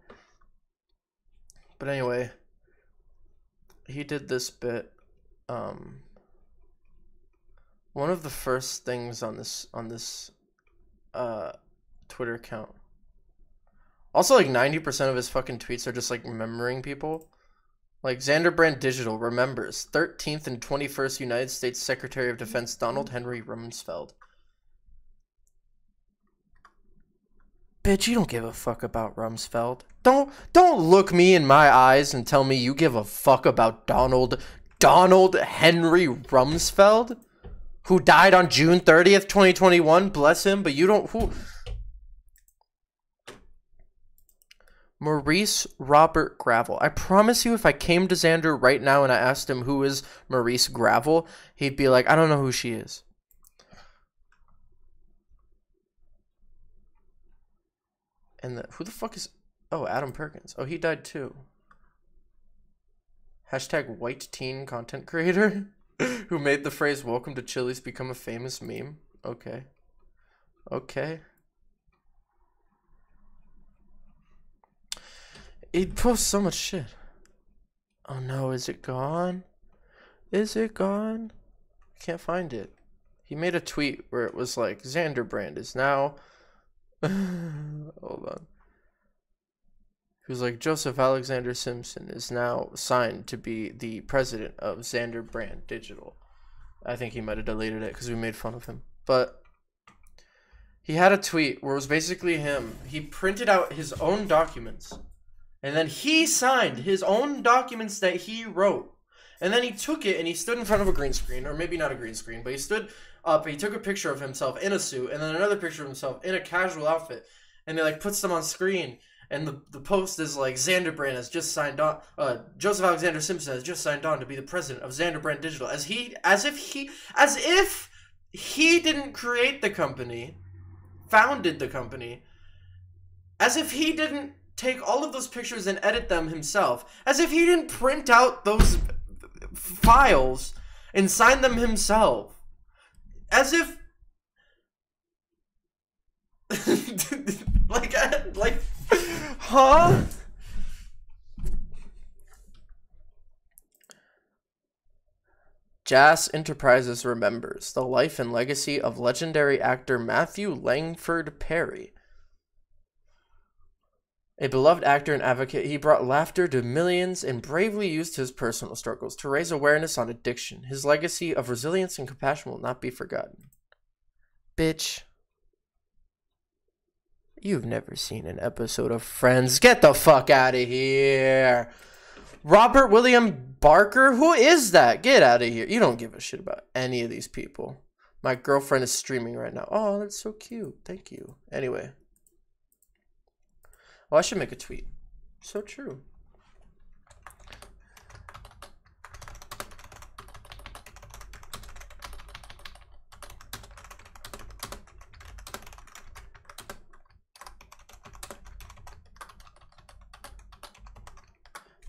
But anyway, he did this bit. Um, one of the first things on this on this uh Twitter account. Also, like ninety percent of his fucking tweets are just like remembering people. Like Xander Brand Digital remembers 13th and 21st United States Secretary of Defense Donald Henry Rumsfeld. Bitch, you don't give a fuck about Rumsfeld. Don't don't look me in my eyes and tell me you give a fuck about Donald Donald Henry Rumsfeld, who died on June 30th, 2021. Bless him, but you don't who Maurice Robert Gravel. I promise you, if I came to Xander right now and I asked him who is Maurice Gravel, he'd be like, I don't know who she is. And the, who the fuck is? Oh, Adam Perkins. Oh, he died too. Hashtag white teen content creator who made the phrase "Welcome to Chili's" become a famous meme. Okay. Okay. He posts so much shit. Oh no, is it gone? Is it gone? I Can't find it. He made a tweet where it was like Xander Brand is now hold on. He was like Joseph Alexander Simpson is now signed to be the president of Xander Brand Digital. I think he might have deleted it because we made fun of him. But he had a tweet where it was basically him. He printed out his own documents and then he signed his own documents that he wrote. And then he took it and he stood in front of a green screen, or maybe not a green screen, but he stood up, he took a picture of himself in a suit, and then another picture of himself in a casual outfit. And he like puts them on screen. And the, the post is like Xander Brand has just signed on uh Joseph Alexander Simpson has just signed on to be the president of Xander Brand Digital. As he as if he as if he didn't create the company, founded the company, as if he didn't take all of those pictures and edit them himself, as if he didn't print out those files and sign them himself, as if like like huh Jazz Enterprises remembers the life and legacy of legendary actor Matthew Langford Perry. A beloved actor and advocate, he brought laughter to millions and bravely used his personal struggles to raise awareness on addiction. His legacy of resilience and compassion will not be forgotten. Bitch. You've never seen an episode of Friends. Get the fuck out of here. Robert William Barker? Who is that? Get out of here. You don't give a shit about any of these people. My girlfriend is streaming right now. Oh, that's so cute. Thank you. Anyway. Well, I should make a tweet. So true.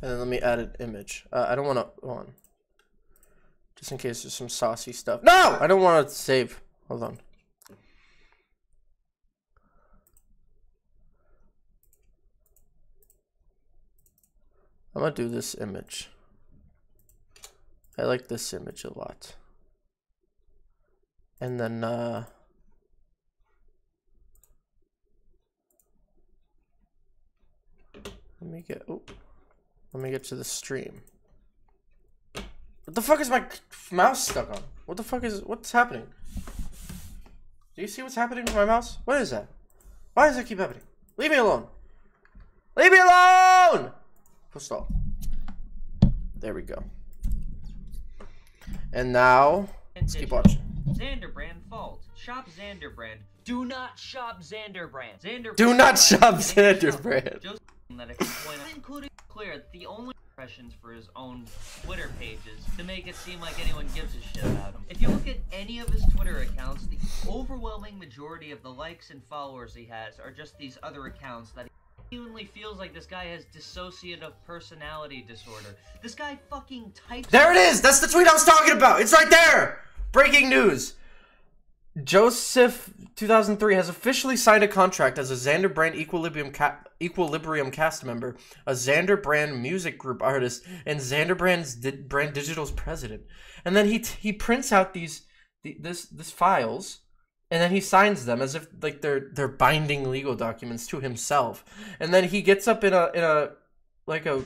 And then let me add an image. Uh, I don't want to. Hold on. Just in case there's some saucy stuff. No! I don't want to save. Hold on. I'm gonna do this image. I like this image a lot. And then, uh, let me get, oh, let me get to the stream. What the fuck is my mouse stuck on? What the fuck is, what's happening? Do you see what's happening with my mouse? What is that? Why does it keep happening? Leave me alone. Leave me alone! Push stop. There we go. And now, let's keep watching. Xanderbrand vault. Shop Xanderbrand. Do not shop Xanderbrand. Xanderbrand. Do not shop Xanderbrand. Just that explain, including clear the only impressions for his own Twitter pages to make it seem like anyone gives a shit about him. If you look at any of his Twitter accounts, the overwhelming majority of the likes and followers he has are just these other accounts that genuinely feels like this guy has dissociative personality disorder. This guy fucking types. There it is! That's the tweet I was talking about! It's right there! Breaking news! Joseph 2003 has officially signed a contract as a Xander Brand Equilibrium ca- Equilibrium cast member, a Xander Brand music group artist, and Xander Brand's di- Brand Digital's president. And then he he prints out these the, this this files, and then he signs them as if like they're they're binding legal documents to himself. And then he gets up in a in a like a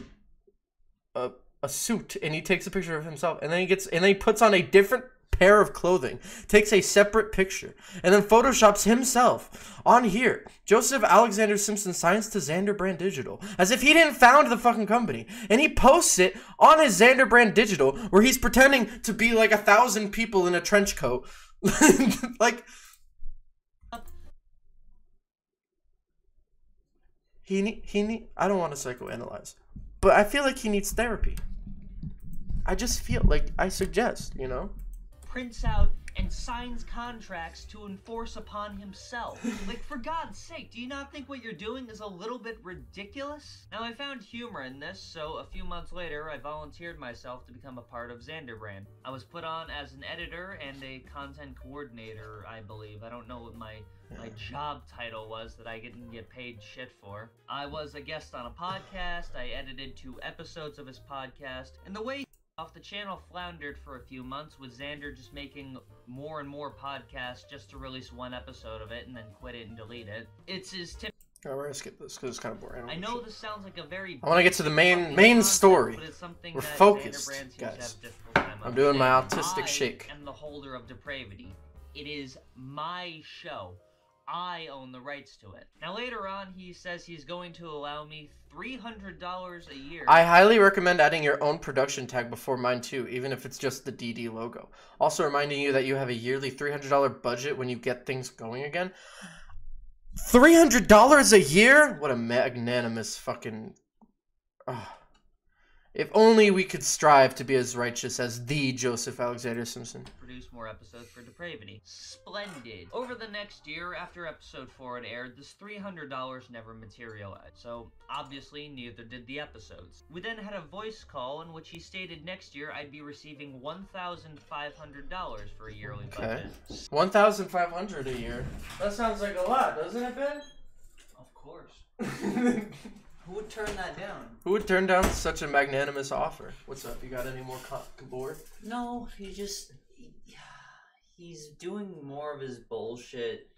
a a suit and he takes a picture of himself and then he gets and then he puts on a different pair of clothing, takes a separate picture, and then photoshops himself on here. Joseph Alexander Simpson signs to Xander Brand Digital as if he didn't found the fucking company, and he posts it on his Xander Brand Digital where he's pretending to be like a thousand people in a trench coat, like. He he need, I don't want to psychoanalyze, but I feel like he needs therapy. I just feel like I suggest, you know? prints out and signs contracts to enforce upon himself. like, for God's sake, do you not think what you're doing is a little bit ridiculous? Now, I found humor in this, so a few months later, I volunteered myself to become a part of Xanderbrand. I was put on as an editor and a content coordinator, I believe. I don't know what my my hmm. job title was that I didn't get paid shit for. I was a guest on a podcast, I edited two episodes of his podcast, and the way off the channel floundered for a few months with Xander just making more and more podcasts just to release one episode of it and then quit it and delete it. It's his tip. Alright, we're gonna skip this because it's kind of boring. I know this sounds like a very I want to get to the main main story. but it's something We're that focused, Xander Brand seems to guys. have a difficult time I'm doing my autistic I shake. am the holder of depravity. It is my show. I own the rights to it. Now later on, he says he's going to allow me three hundred dollars a year. I highly recommend adding your own production tag before mine too, even if it's just the DD logo. Also reminding you that you have a yearly $300 budget when you get things going again. $300 a year? What a magnanimous fucking. If only we could strive to be as righteous as the Joseph Alexander Simpson. produce more episodes for Depravity. Splendid. Over the next year, after episode 4 had aired, this $300 never materialized. So, obviously, neither did the episodes. We then had a voice call in which he stated next year I'd be receiving $1,500 for a yearly Okay. budget. 1500 a year. That sounds like a lot, doesn't it, Ben? Of course. Who would turn that down? Who would turn down such a magnanimous offer? What's up? You got any more board? No, he just he- he's doing more of his bullshit,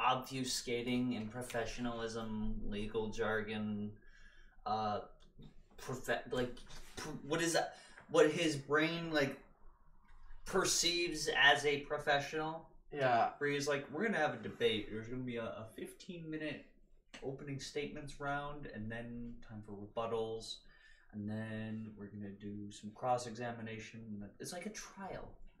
obfuscating in professionalism, legal jargon, uh, prof- like pr- what is that? What his brain like perceives as a professional. Yeah. Where he's like, we're gonna have a debate. There's gonna be a, a 15 minute opening statements round, and then time for rebuttals, and then we're gonna do some cross examination. It's like a trial.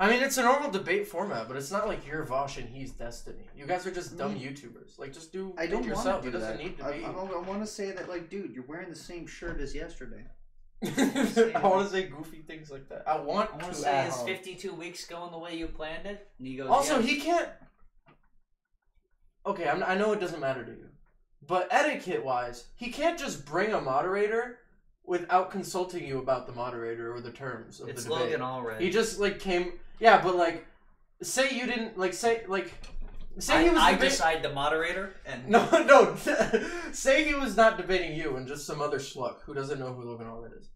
I mean, it's a normal debate format, but it's not like you're Vaush and he's Destiny. You guys are just dumb YouTubers. Like, just do I don't yourself. want to do it doesn't that. need to I, be. I, I want to say that, like, dude, you're wearing the same shirt as yesterday. I want to say goofy things like that. I want I want to to say, at is 52 weeks going the way you planned it? And he goes, Also, "Yes." he can't. Okay, I'm, I know it doesn't matter to you, but etiquette wise, he can't just bring a moderator without consulting you about the moderator or the terms of It's the debate. Logan Allred. He just like came. Yeah, but like, say you didn't like say like. Say I, he was I deba- decide the moderator, and No, no. say he was not debating you and just some other schluck who doesn't know who Logan Allred is.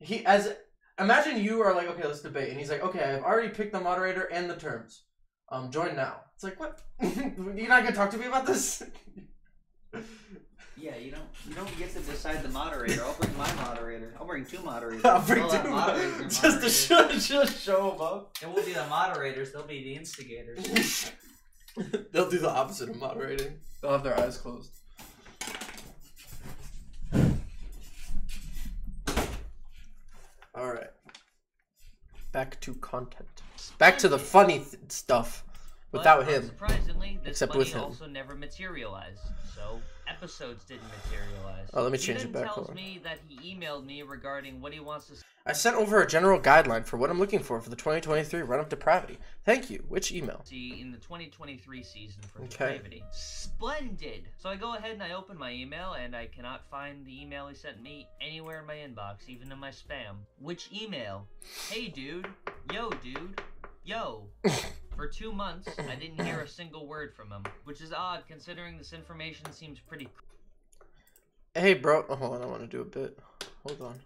He as imagine you are like, okay, let's debate, and he's like, okay, I've already picked the moderator and the terms. Um, join now. It's like what? You're not gonna talk to me about this? Yeah, you don't you don't get to decide the moderator. I'll bring my moderator. I'll bring two moderators. I'll bring They'll two moderators, moderators. Just to show- just show 'em up. And we'll be the moderators. They'll be the instigators. They'll do the opposite of moderating. They'll have their eyes closed. All right. Back to content. Back to the funny th- stuff without but, him. Surprisingly, this Except with him. also never materialized. So episodes didn't materialize. Oh, let me change it back, tells on. me that he emailed me regarding what he wants to I sent over a general guideline for what I'm looking for for the 2023 Run of Depravity. Thank you. Which email? see in the 2023 season for Okay. Depravity. Splendid! So I go ahead and I open my email and I cannot find the email he sent me anywhere in my inbox, even in my spam. Which email? Hey dude, yo dude, yo. For two months, I didn't hear a single word from him, which is odd considering this information seems pretty Hey, bro. Oh, hold on. I want to do a bit. Hold on.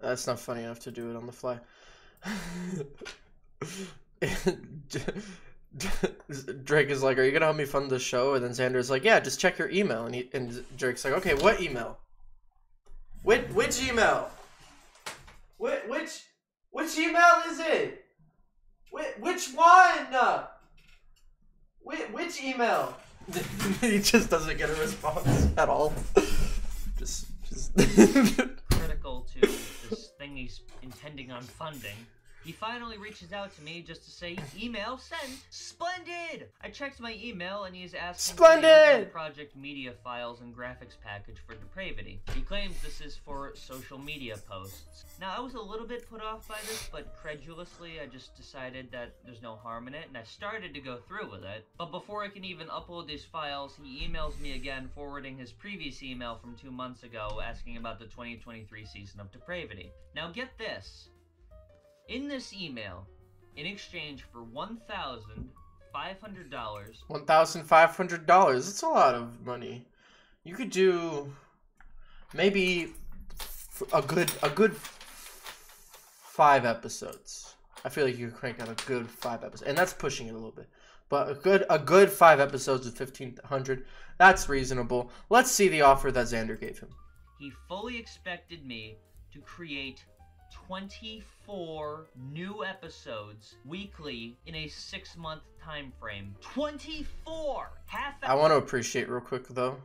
That's not funny enough to do it on the fly. Drake is like, "Are you gonna help me fund the show?" And then Xander's like, "Yeah, just check your email." And he, and Drake's like, "Okay, what email? Which which email? Which which which email is it? Which which one? Which, which email?" he just doesn't get a response at all. Just just. critical to this thing he's intending on funding. He finally reaches out to me just to say, email sent. Splendid! I checked my email and he's asking for the Splendid! project media files and graphics package for Depravity. He claims this is for social media posts. Now, I was a little bit put off by this, but credulously, I just decided that there's no harm in it, and I started to go through with it. But before I can even upload these files, he emails me again, forwarding his previous email from two months ago, asking about the 2023 season of Depravity. Now, get this. In this email, in exchange for $1,500, One thousand five hundred dollars. It's a lot of money. You could do maybe a good a good five episodes. I feel like you could crank out a good five episodes, and that's pushing it a little bit. But a good a good five episodes of fifteen hundred. That's reasonable. Let's see the offer that Xander gave him. he fully expected me to create 24 new episodes weekly in a six month time frame. 24! Half I want to appreciate real quick though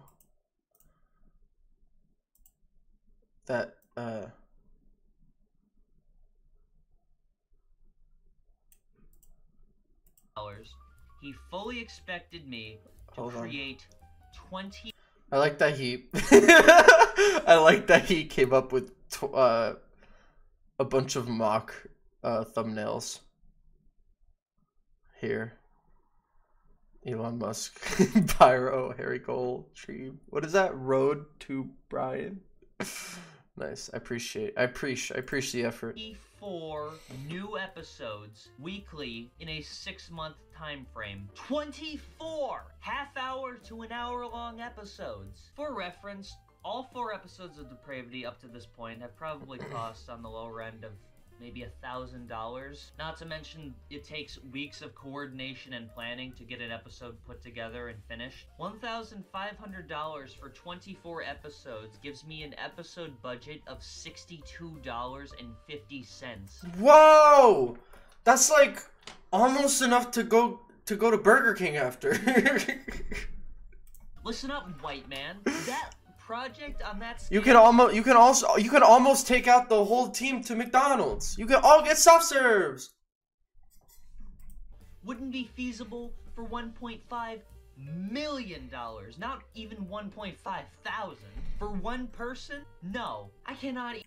that uh hours. He fully expected me to Hold on. create 20 I like that he I like that he came up with uh a bunch of mock uh thumbnails here. Elon Musk, Pyro, Harry Cole, Tree. What is that? Road to Brian. nice. I appreciate. I appreciate. I appreciate the effort. Four new episodes weekly in a six month time frame. 24 half hour to an hour long episodes. For reference, all four episodes of Depravity up to this point have probably cost on the lower end of maybe a thousand dollars. Not to mention, it takes weeks of coordination and planning to get an episode put together and finished. $1,500 for 24 episodes gives me an episode budget of $62.50. Whoa! That's like almost enough to go to go to Burger King after. Listen up, white man. That project on that you scale- can almost you can also you can almost take out the whole team to McDonald's. You can all get soft serves. wouldn't be feasible for 1.5 million dollars not even 1.5 thousand for one person? No i cannot eat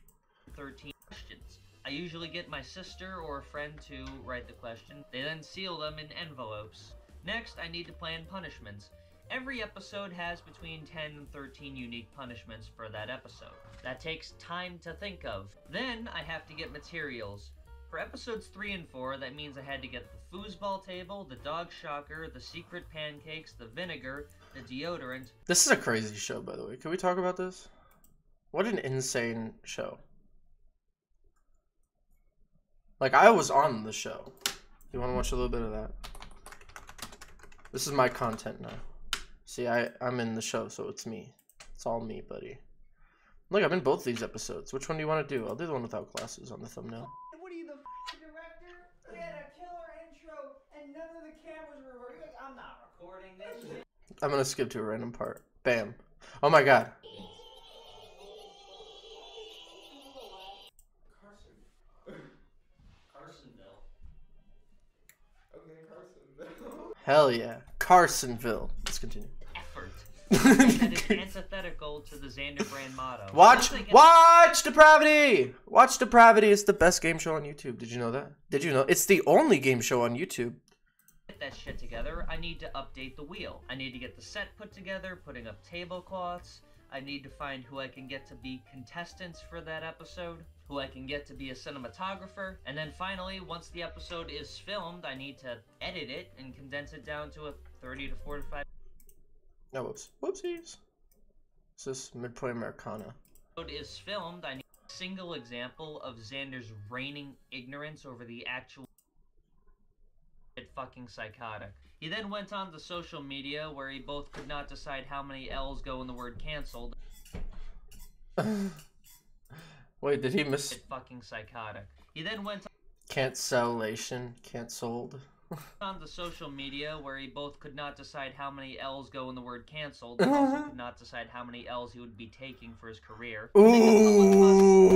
13 questions. I usually get my sister or a friend to write the question. They then seal them in envelopes. Next i need to plan punishments Every episode has between 10 and 13 unique punishments for that episode. That takes time to think of. Then I have to get materials. For episodes 3 and 4, that means I had to get the foosball table, the dog shocker, the secret pancakes, the vinegar, the deodorant, This is a crazy show, by the way. Can we talk about this? What an insane show. Like I was on the show. You want to watch a little bit of that? This is my content now. See, I I'm in the show, so it's me. It's all me, buddy. Look, I'm in both these episodes. Which one do you want to do? I'll do the one without glasses on the thumbnail. What are you, the director? We had a killer intro and none of the cameras were working. I'm not recording this shit. I'm gonna skip to a random part. Bam. Oh my god. Carsonville. Hell yeah. Carsonville. Let's continue. Effort. that is antithetical to the Xander brand motto. Watch, Once I get- watch Depravity. Watch Depravity. is the best game show on YouTube. Did you know that? Did you know it's the only game show on YouTube? get that shit together, I need to update the wheel. I need to get the set put together, putting up tablecloths. I need to find who I can get to be contestants for that episode, who I can get to be a cinematographer, and then finally, once the episode is filmed, I need to edit it and condense it down to a 30 to 45 No, whoops, whoopsies. This is midpoint Americana. is filmed. I need a single example of Xander's reigning ignorance over the actual fucking psychotic. He then went on to social media where he both could not decide how many L's go in the word cancelled. Wait, did he miss fucking psychotic. He then went cancellation? Canceled. on to social media where he both could not decide how many L's go in the word cancelled and also uh-huh. could not decide how many L's he would be taking for his career. Ooh.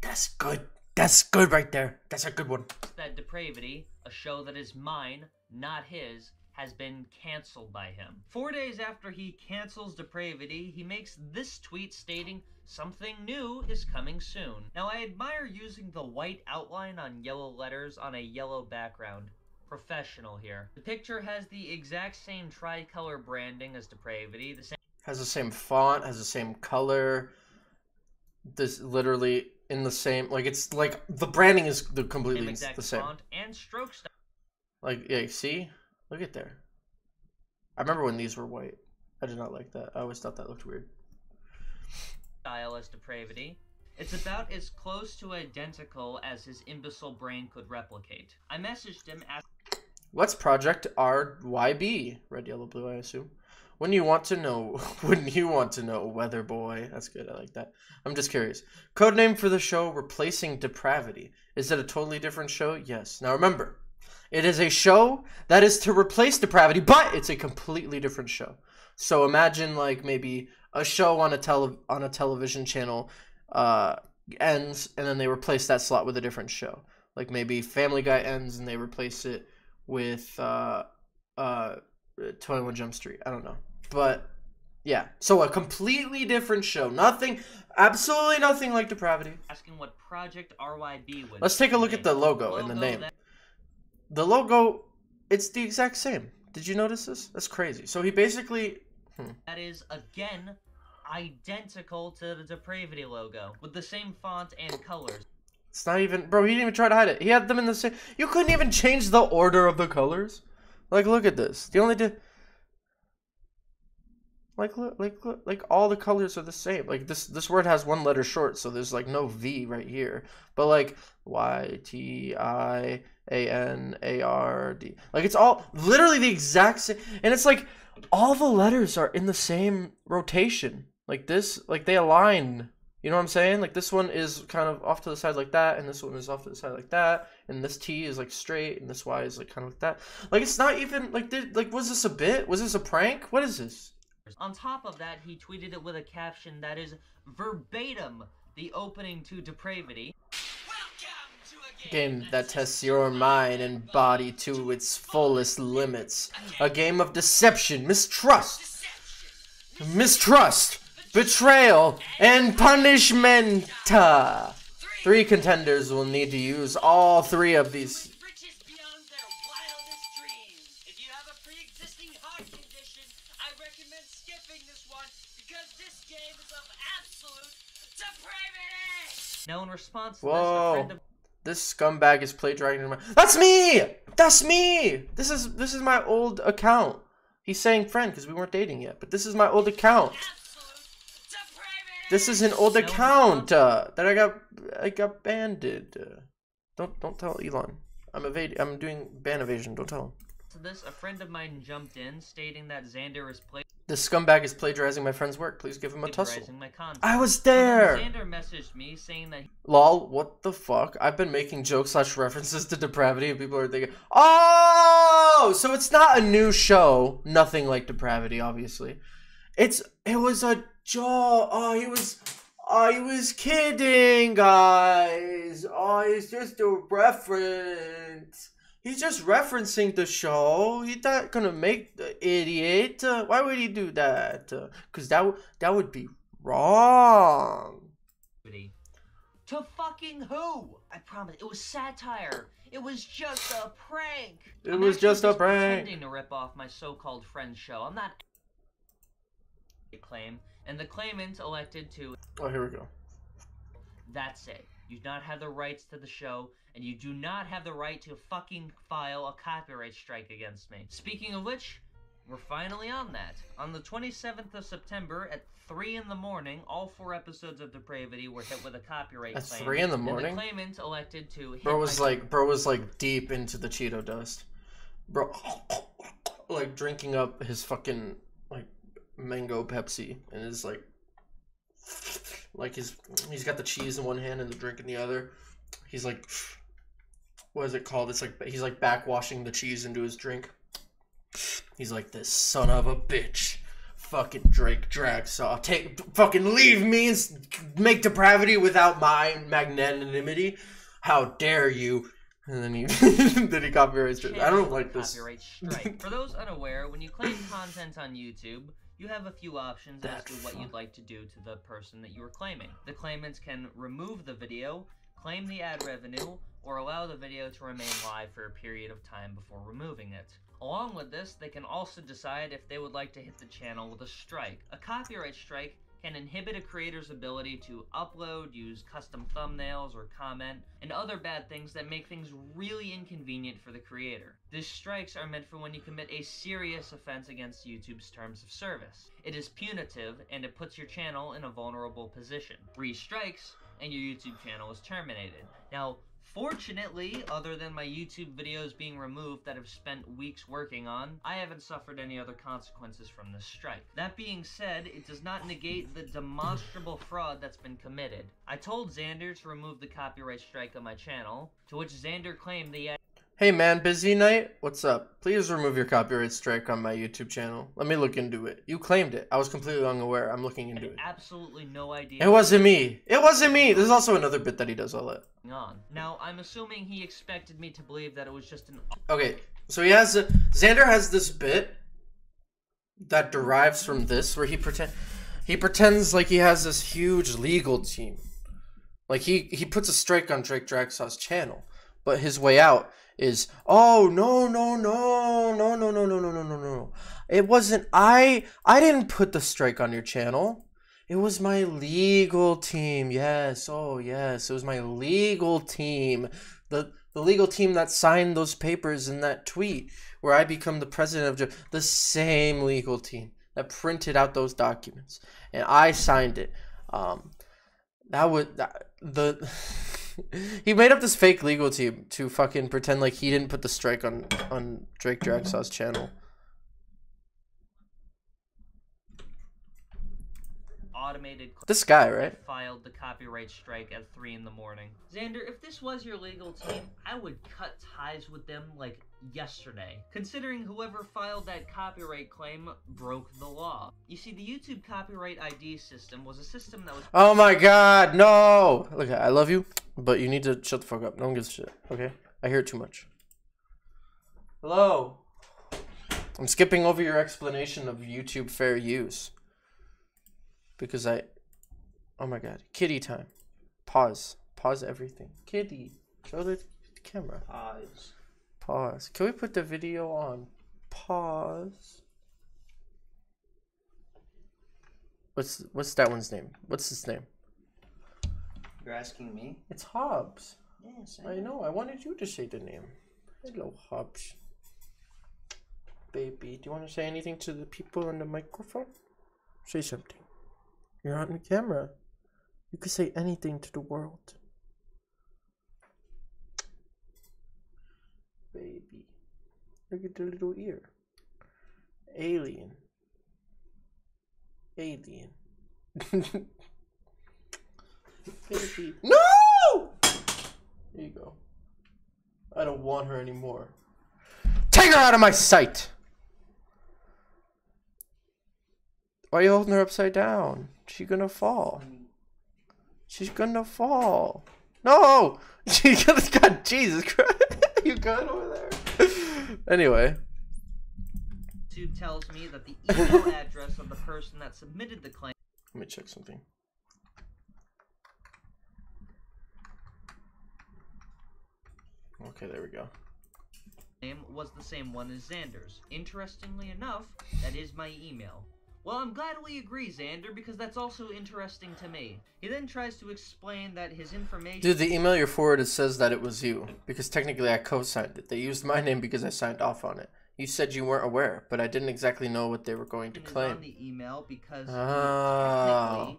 That's good. That's good right there. That's a good one. that Depravity, a show that is mine, not his, has been canceled by him. Four days after he cancels Depravity, he makes this tweet stating, Something new is coming soon. Now, I admire using the white outline on yellow letters on a yellow background. Professional here. The picture has the exact same tricolor branding as Depravity, the same Has the same font, has the same color. This literally in the same like it's like the branding is the completely exact the same. font and stroke style. Like yeah, see? Look at there. I remember when these were white. I did not like that. I always thought that looked weird. Style as depravity. It's about as close to identical as his imbecile brain could replicate. I messaged him asking What's Project RYB? Red, yellow, blue, I assume. When you want to know, when you want to know, Weather Boy. That's good. I like that. I'm just curious. Codename for the show: Replacing Depravity. Is it a totally different show? Yes. Now remember, it is a show that is to replace Depravity, but it's a completely different show. So imagine like maybe a show on a tele on a television channel uh, ends, and then they replace that slot with a different show. Like maybe Family Guy ends, and they replace it with uh, uh, 21 Jump Street. I don't know, but yeah. So a completely different show. Nothing, absolutely nothing like Depravity. asking what Project RYB would Let's take a look at the logo and the name. that- The logo, it's the exact same. Did you notice this? That's crazy. So he basically, hmm. that is again identical to the Depravity logo with the same font and colors. It's not even, bro. He didn't even try to hide it. He had them in the same. You couldn't even change the order of the colors. Like, look at this. The only did. Like, look, like, look, like all the colors are the same. Like this, this word has one letter short, so there's like no V right here. But like Y T I A N A R D, like it's all literally the exact same. And it's like all the letters are in the same rotation. Like this, like they align. You know what I'm saying? Like this one is kind of off to the side like that, and this one is off to the side like that, and this T is like straight, and this Y is like kind of like that. Like it's not even like did like was this a bit? Was this a prank? What is this? On top of that, he tweeted it with a caption that is verbatim the opening to Depravity. Game that tests your mind and body to its fullest limits. A game of deception, mistrust, mistrust, betrayal, and punishment. Three contenders will need to use all three of these. If you have a pre-existing heart condition, I recommend skipping this one because this game is of absolute depravity. Now, in response to this, Whoa. friend of This scumbag is plagiarizing my. That's me. That's me. This is this is my old account. He's saying friend because we weren't dating yet, but this is my old account. This is an old account uh, that I got I got banned. Uh, don't don't tell Elon. I'm evading. I'm doing ban evasion. Don't tell him. To this, a friend of mine jumped in, stating that Xander is This scumbag is plagiarizing my friend's work. Please give him a tussle. plagiarizing my content. I was there. Xander messaged me saying that Lol, what the fuck? I've been making jokes slash references to depravity, and people are thinking, oh, so it's not a new show. Nothing like depravity, obviously. It's it was a joke. Oh, he was, oh, he was kidding, guys. Oh, it's just a reference. He's just referencing the show. He's not gonna make the idiot. Uh, why would he do that? Uh, Cause that w- that would be wrong. To fucking who? I promise. It was satire. It was just a prank. It I'm was just a prank. pretending to rip off my so-called friend's show. I'm not claim, and the claimant elected to. Oh, here we go. That's it. You do not have the rights to the show, and you do not have the right to fucking file a copyright strike against me. Speaking of which, we're finally on that. On the 27th of September at 3 in the morning, all four episodes of Depravity were hit with a copyright At claim. 3 in the morning? the claimant elected to Bro was like, bro was like deep into the Cheeto dust. Bro, like drinking up his fucking like mango Pepsi, and is like, like his he's got the cheese in one hand and the drink in the other. He's like, what is it called? It's like he's like backwashing the cheese into his drink. He's like this son of a bitch. fucking Drake Dragsaw. Take fucking leave me and make depravity without my magnanimity. How dare you? And then he then he copyrights it. I don't like this. Copyright strike. For those unaware, when you claim content on YouTube, you have a few options as to what you'd like to do to the person that you are claiming. The claimants can remove the video, claim the ad revenue, or allow the video to remain live for a period of time before removing it. Along with this, they can also decide if they would like to hit the channel with a strike. A copyright strike can inhibit a creator's ability to upload, use custom thumbnails or comment, and other bad things that make things really inconvenient for the creator. These strikes are meant for when you commit a serious offense against YouTube's terms of service. It is punitive and it puts your channel in a vulnerable position. Three strikes and your YouTube channel is terminated. Now, Fortunately, other than my YouTube videos being removed that I've spent weeks working on, I haven't suffered any other consequences from this strike. That being said, it does not negate the demonstrable fraud that's been committed. I told Xander to remove the copyright strike on my channel, to which Xander claimed the Hey man, busy night? What's up? Please remove your copyright strike on my YouTube channel. Let me look into it. You claimed it. I was completely unaware. I'm looking into it. absolutely no idea It wasn't me. It wasn't me. There's also another bit that he does all that. on. Now, I'm assuming he expected me to believe that it was just an Okay, so he has a, Xander has this bit that derives from this where he pretend he pretends like he has this huge legal team. Like he he puts a strike on Drake Dragsaw's channel, but his way out is oh no no no no no no no no no no no. It wasn't I I didn't put the strike on your channel. It was my legal team. Yes. Oh, yes. It was my legal team. The the legal team that signed those papers in that tweet where I become the president of the same legal team that printed out those documents and I signed it. Um that would that, the he made up this fake legal team to fucking pretend like he didn't put the strike on on Drake Dragsaw's channel. automated This guy, right? filed the copyright strike at 3 in the morning. Xander, if this was your legal team, I would cut ties with them like yesterday, considering whoever filed that copyright claim broke the law. You see, the YouTube copyright ID system was a system that was Oh my god, no! Look, I love you, but you need to shut the fuck up. No one gives a shit, okay? I hear it too much. Hello? I'm skipping over your explanation of YouTube fair use. Because I. Oh my god. Kitty time. Pause. Pause everything. Kitty. Show the camera. Pause. Pause. Can we put the video on? Pause. What's what's that one's name? What's his name? You're asking me? It's Hobbs. Yes, I know. I wanted you to say the name. Hello, Hobbs. Baby, do you want to say anything to the people on the microphone? Say something. You're on the camera. You could say anything to the world. Baby. Look at the little ear. Alien. Alien. No! There you go. I don't want her anymore. Take her out of my sight! Why are you holding her upside down? She's gonna fall. She's gonna fall. No! She's gonna. God, Jesus Christ. you good? Anyway. YouTube tells me that the email address of the person that submitted the claim Let me check something. Okay, there we go. Name was the same one as Xander's. Interestingly enough, that is my email. Well, I'm glad we agree, Xander, because that's also interesting to me. He then tries to explain that his information. Dude, the email you're forwarded says that it was you. Because technically I co signed it. They used my name because I signed off on it. You said you weren't aware, but I didn't exactly know what they were going to is on claim. the email because Oh.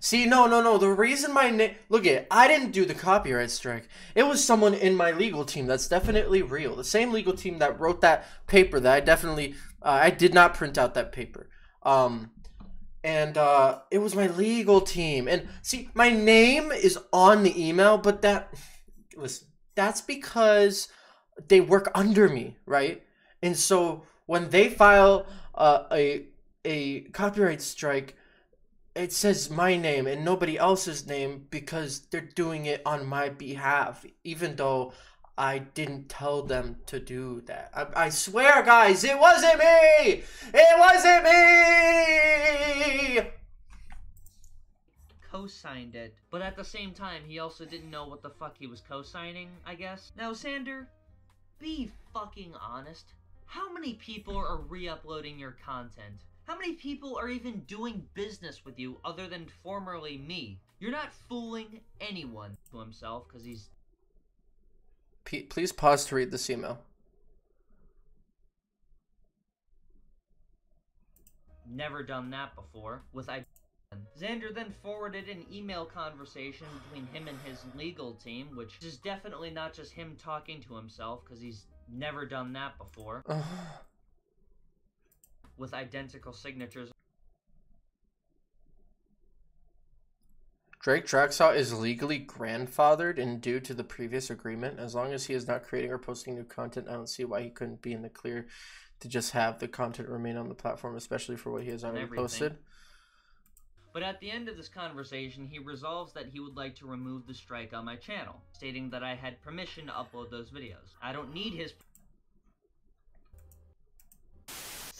See, no, no, no. The reason my name. Look at I didn't do the copyright strike. It was someone in my legal team that's definitely real. The same legal team that wrote that paper that I definitely. Uh, I did not print out that paper. Um. And uh, it was my legal team. And see, my name is on the email, but that. Listen, that's because they work under me, right? And so when they file uh, a a copyright strike, it says my name and nobody else's name because they're doing it on my behalf, even though I didn't tell them to do that. I, I swear, guys, it wasn't me! It wasn't me! co-signed it, but at the same time, he also didn't know what the fuck he was co-signing, I guess. Now, Xander, be fucking honest. How many people are re-uploading your content? How many people are even doing business with you other than formerly me? You're not fooling anyone to himself because he's P- please pause to read this email. never done that before with I. Xander then forwarded an email conversation between him and his legal team, which is definitely not just him talking to himself because he's never done that before, with identical signatures. Drake Dragsaw is legally grandfathered and due to the previous agreement. As long as he is not creating or posting new content, I don't see why he couldn't be in the clear to just have the content remain on the platform, especially for what he has already everything. posted. But at the end of this conversation, he resolves that he would like to remove the strike on my channel, stating that I had permission to upload those videos. I don't need his.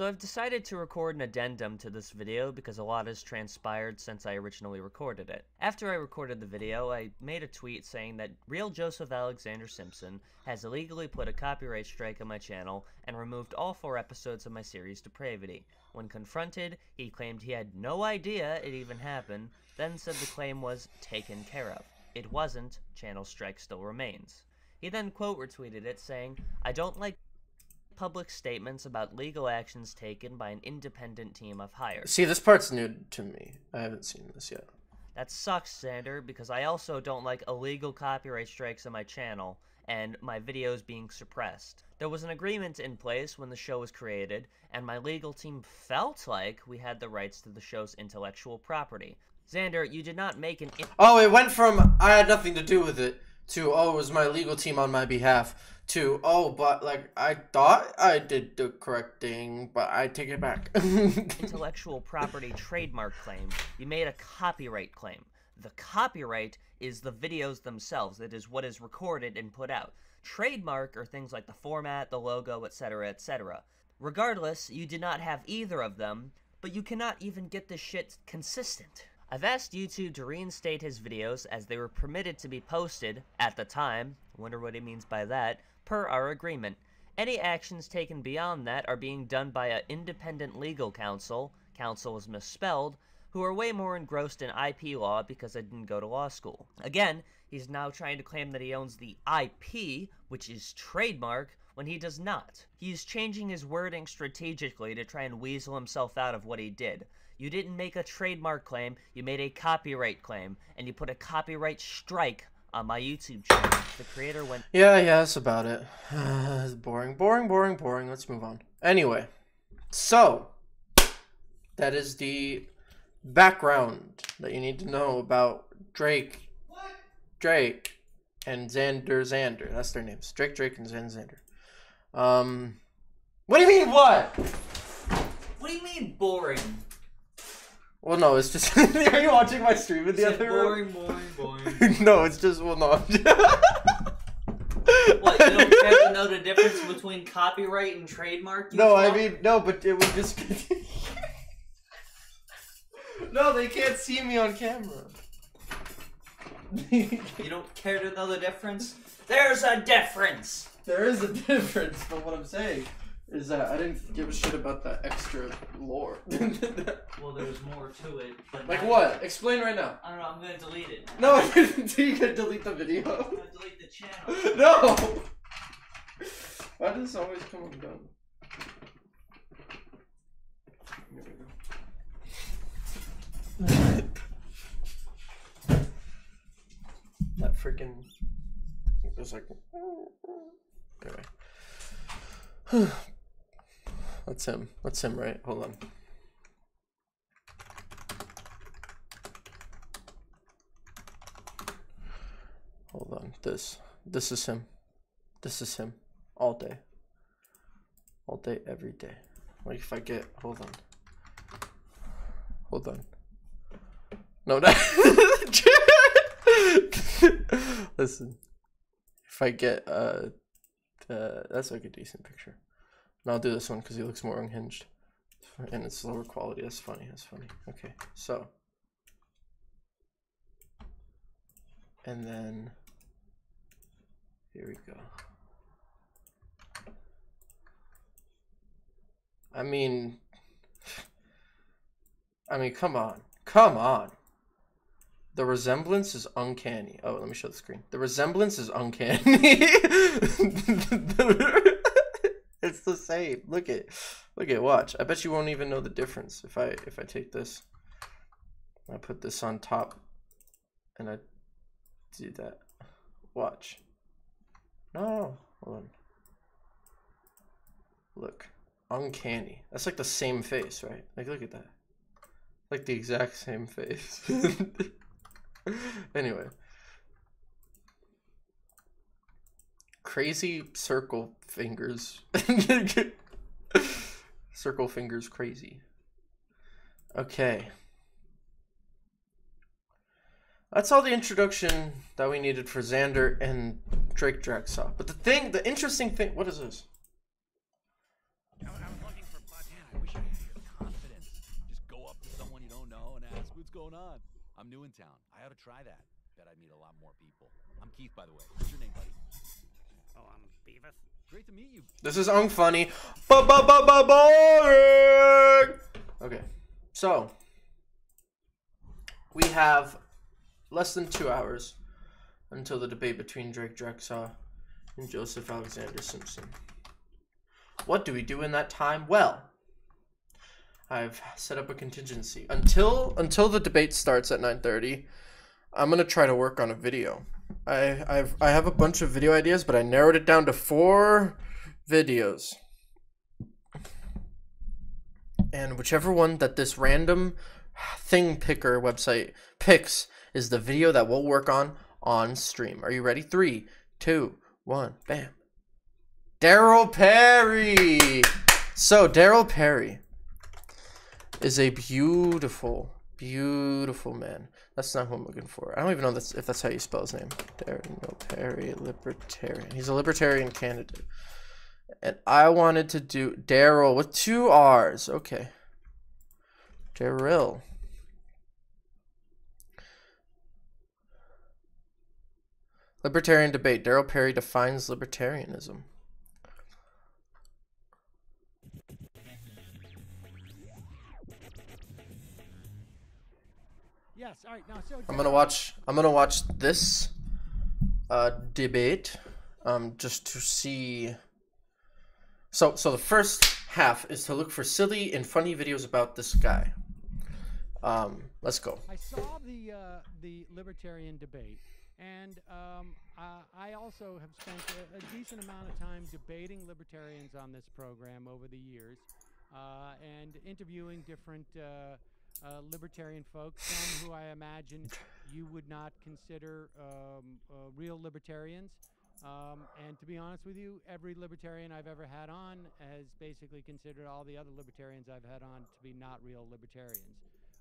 So I've decided to record an addendum to this video because a lot has transpired since I originally recorded it. After I recorded the video, I made a tweet saying that real Joseph Alexander Simpson has illegally put a copyright strike on my channel and removed all four episodes of my series Depravity. When confronted, he claimed he had no idea it even happened, then said the claim was taken care of. It wasn't, channel strike still remains. He then quote retweeted it saying, I don't like public statements about legal actions taken by an independent team I've hired. See, this part's new to me. I haven't seen this yet. That sucks, Xander, because I also don't like illegal copyright strikes on my channel and my videos being suppressed. There was an agreement in place when the show was created, and my legal team felt like we had the rights to the show's intellectual property. Xander, you did not make an. Oh, it went from I had nothing to do with it to oh, it was my legal team on my behalf to oh, but like I thought I did the correct thing, but I take it back. intellectual property trademark claim, you made a copyright claim. The copyright is the videos themselves, it is what is recorded and put out. Trademark are things like the format, the logo, etc., etc. Regardless, you did not have either of them, but you cannot even get this shit consistent. I've asked YouTube to reinstate his videos as they were permitted to be posted at the time, wonder what he means by that, per our agreement. Any actions taken beyond that are being done by an independent legal counsel, counsel is misspelled, who are way more engrossed in IP law because I didn't go to law school. Again, he's now trying to claim that he owns the IP, which is trademark, when he does not. He's changing his wording strategically to try and weasel himself out of what he did. You didn't make a trademark claim, you made a copyright claim, and you put a copyright strike on my YouTube channel. The creator went yeah, yeah, that's about it. It's boring, boring, boring, boring. Let's move on. Anyway, so that is the background that you need to know about Drake, Drake, and Xander Xander. That's their names. Drake, Drake, and Xander Xander. Um, what do you mean what? What do you mean boring? Well, no, it's just. Are you watching my stream in the other room? boring, boring, boring. no, it's just. Well, no. what, you don't care to know the difference between copyright and trademark? you No, I mean no, but it would just. no, they can't see me on camera. You don't care to know the difference? There's a difference! There is a difference, but what I'm saying is that I didn't give a shit about that extra lore. Well, there's more to it. But like now- what? Explain right now. I don't know, I'm gonna delete it. No, you can delete the video. I'm gonna delete the channel. No. Why does this always come undone? Here we go. that freaking. It was like. Anyway. That's him. That's him, right? Hold on. Hold on. This. This is him. This is him. All day. All day, every day. Like if I get. Hold on. Hold on. No, no. Listen. If I get uh, the, that's like a decent picture. And I'll do this one because he looks more unhinged. And it's lower quality. That's funny. That's funny. Okay, so. And then. Here we go. I mean. I mean, come on. Come on. The resemblance is uncanny. Oh, let me show the screen. The resemblance is uncanny. it's the same. Look at look at watch. I bet you won't even know the difference if I if I take this. I put this on top and I do that. Watch. No, hold on. Look. Uncanny. That's like the same face, right? Like look at that. Like the exact same face. anyway. Crazy circle fingers. circle fingers crazy. Okay. That's all the introduction that we needed for Xander and Drake Dragsaw. But the thing, the interesting thing, what is this? I'm new in town. I ought to try that. Bet I'd meet a lot more people. I'm Keith, by the way. What's your name, buddy? Oh, I'm Beavis. Great to meet you. This is unfunny. Ba ba ba ba boring. Okay, so we have less than two hours until the debate between Drake Dragsaw and Joseph Alexander Simpson. What do we do in that time? Well, I've set up a contingency until until the debate starts at 9:30. I'm gonna try to work on a video. I I've I have a bunch of video ideas, but I narrowed it down to four videos. And whichever one that this random thing picker website picks is the video that we'll work on on stream. Are you ready? Three, two, one, bam. Darryl Perry. So Darryl Perry is a beautiful, beautiful man. That's not who I'm looking for. I don't even know that's, if that's how you spell his name. Darryl Perry, libertarian. He's a libertarian candidate. And I wanted to do Darryl with two R's. Okay. Darryl. Libertarian debate. Darryl Perry defines libertarianism. Yes. All right. Now, so I'm gonna watch. I'm gonna watch this uh, debate, um, just to see. So, so the first half is to look for silly and funny videos about this guy. Um, let's go. I saw the uh, the libertarian debate, and um, uh, I also have spent a, a decent amount of time debating libertarians on this program over the years, uh, and interviewing different uh, libertarian folks, some who I imagine you would not consider um, uh, real libertarians. Um, and to be honest with you, every libertarian I've ever had on has basically considered all the other libertarians I've had on to be not real libertarians.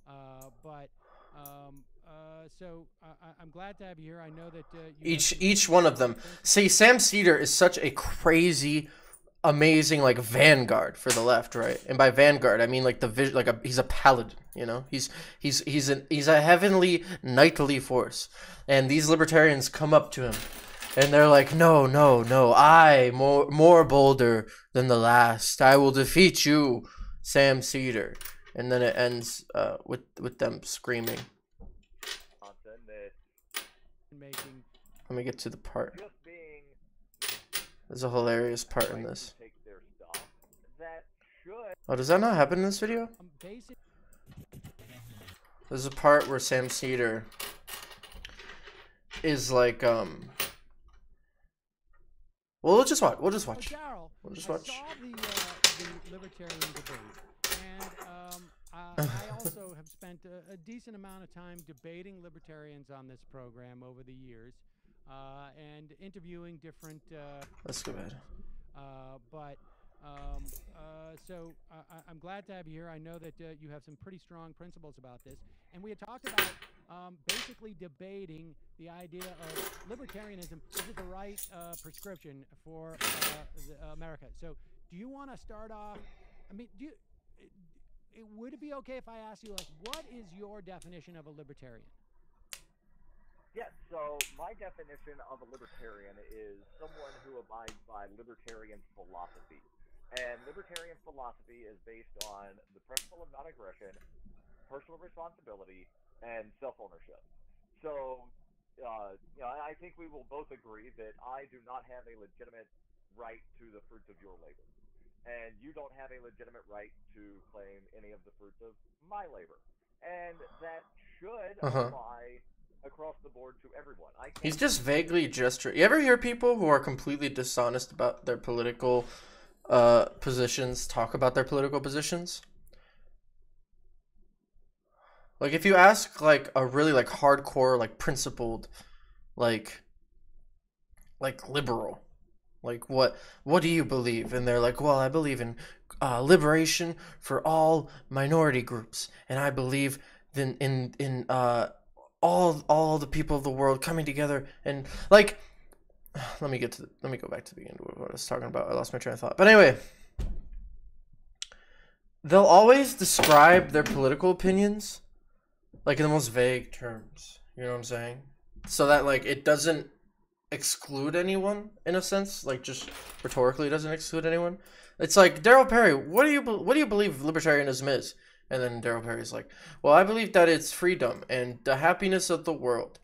Uh, but um, uh, so I, I- I'm glad to have you here. I know that uh, you Each each one of them. See, Sam Seder is such a crazy, amazing like vanguard for the left, right? And by vanguard, I mean like the vis- like a he's a paladin. You know, he's he's he's an he's a heavenly knightly force, and these libertarians come up to him, and they're like, "No, no, no! I more more bolder than the last. I will defeat you, Sam Seder." And then it ends uh, with with them screaming. Let me get to the part. There's a hilarious part in this. Oh, does that not happen in this video? basic. There's a part where Sam Seder is like, um. Well, we'll just watch. We'll just watch. Darryl, We'll just I watch. saw the, uh, the libertarian debate, and um, uh, I also have spent a, a decent amount of time debating libertarians on this program over the years, uh, and interviewing different. Uh, Let's go ahead. Uh, but Um, uh, so uh, I- I'm glad to have you here. I know that uh, you have some pretty strong principles about this, and we had talked about um, basically debating the idea of libertarianism. Is it the right uh, prescription for uh, the, America? So, do you want to start off? I mean, do you, it, would it be okay if I asked you, like, what is your definition of a libertarian? Yes, so my definition of a libertarian is someone who abides by libertarian philosophy. And libertarian philosophy is based on the principle of non aggression, personal responsibility, and self ownership. So, uh, you know, I think we will both agree that I do not have a legitimate right to the fruits of your labor. And you don't have a legitimate right to claim any of the fruits of my labor. And that should Uh-huh. apply across the board to everyone. I He's just vaguely gesturing. You ever hear people who are completely dishonest about their political uh, positions talk about their political positions? Like if you ask like a really like hardcore like principled like like liberal like what what do you believe and they're like well I believe in uh, liberation for all minority groups and I believe in in in uh all all the people of the world coming together and like let me get to the, let me go back to the beginning of what I was talking about. I lost my train of thought. But anyway, they'll always describe their political opinions like in the most vague terms. You know what I'm saying? So that like it doesn't exclude anyone in a sense, like just rhetorically doesn't exclude anyone. It's like Darryl Perry, what do you what do you believe libertarianism is? And then Darryl Perry's like, well, I believe that it's freedom and the happiness of the world.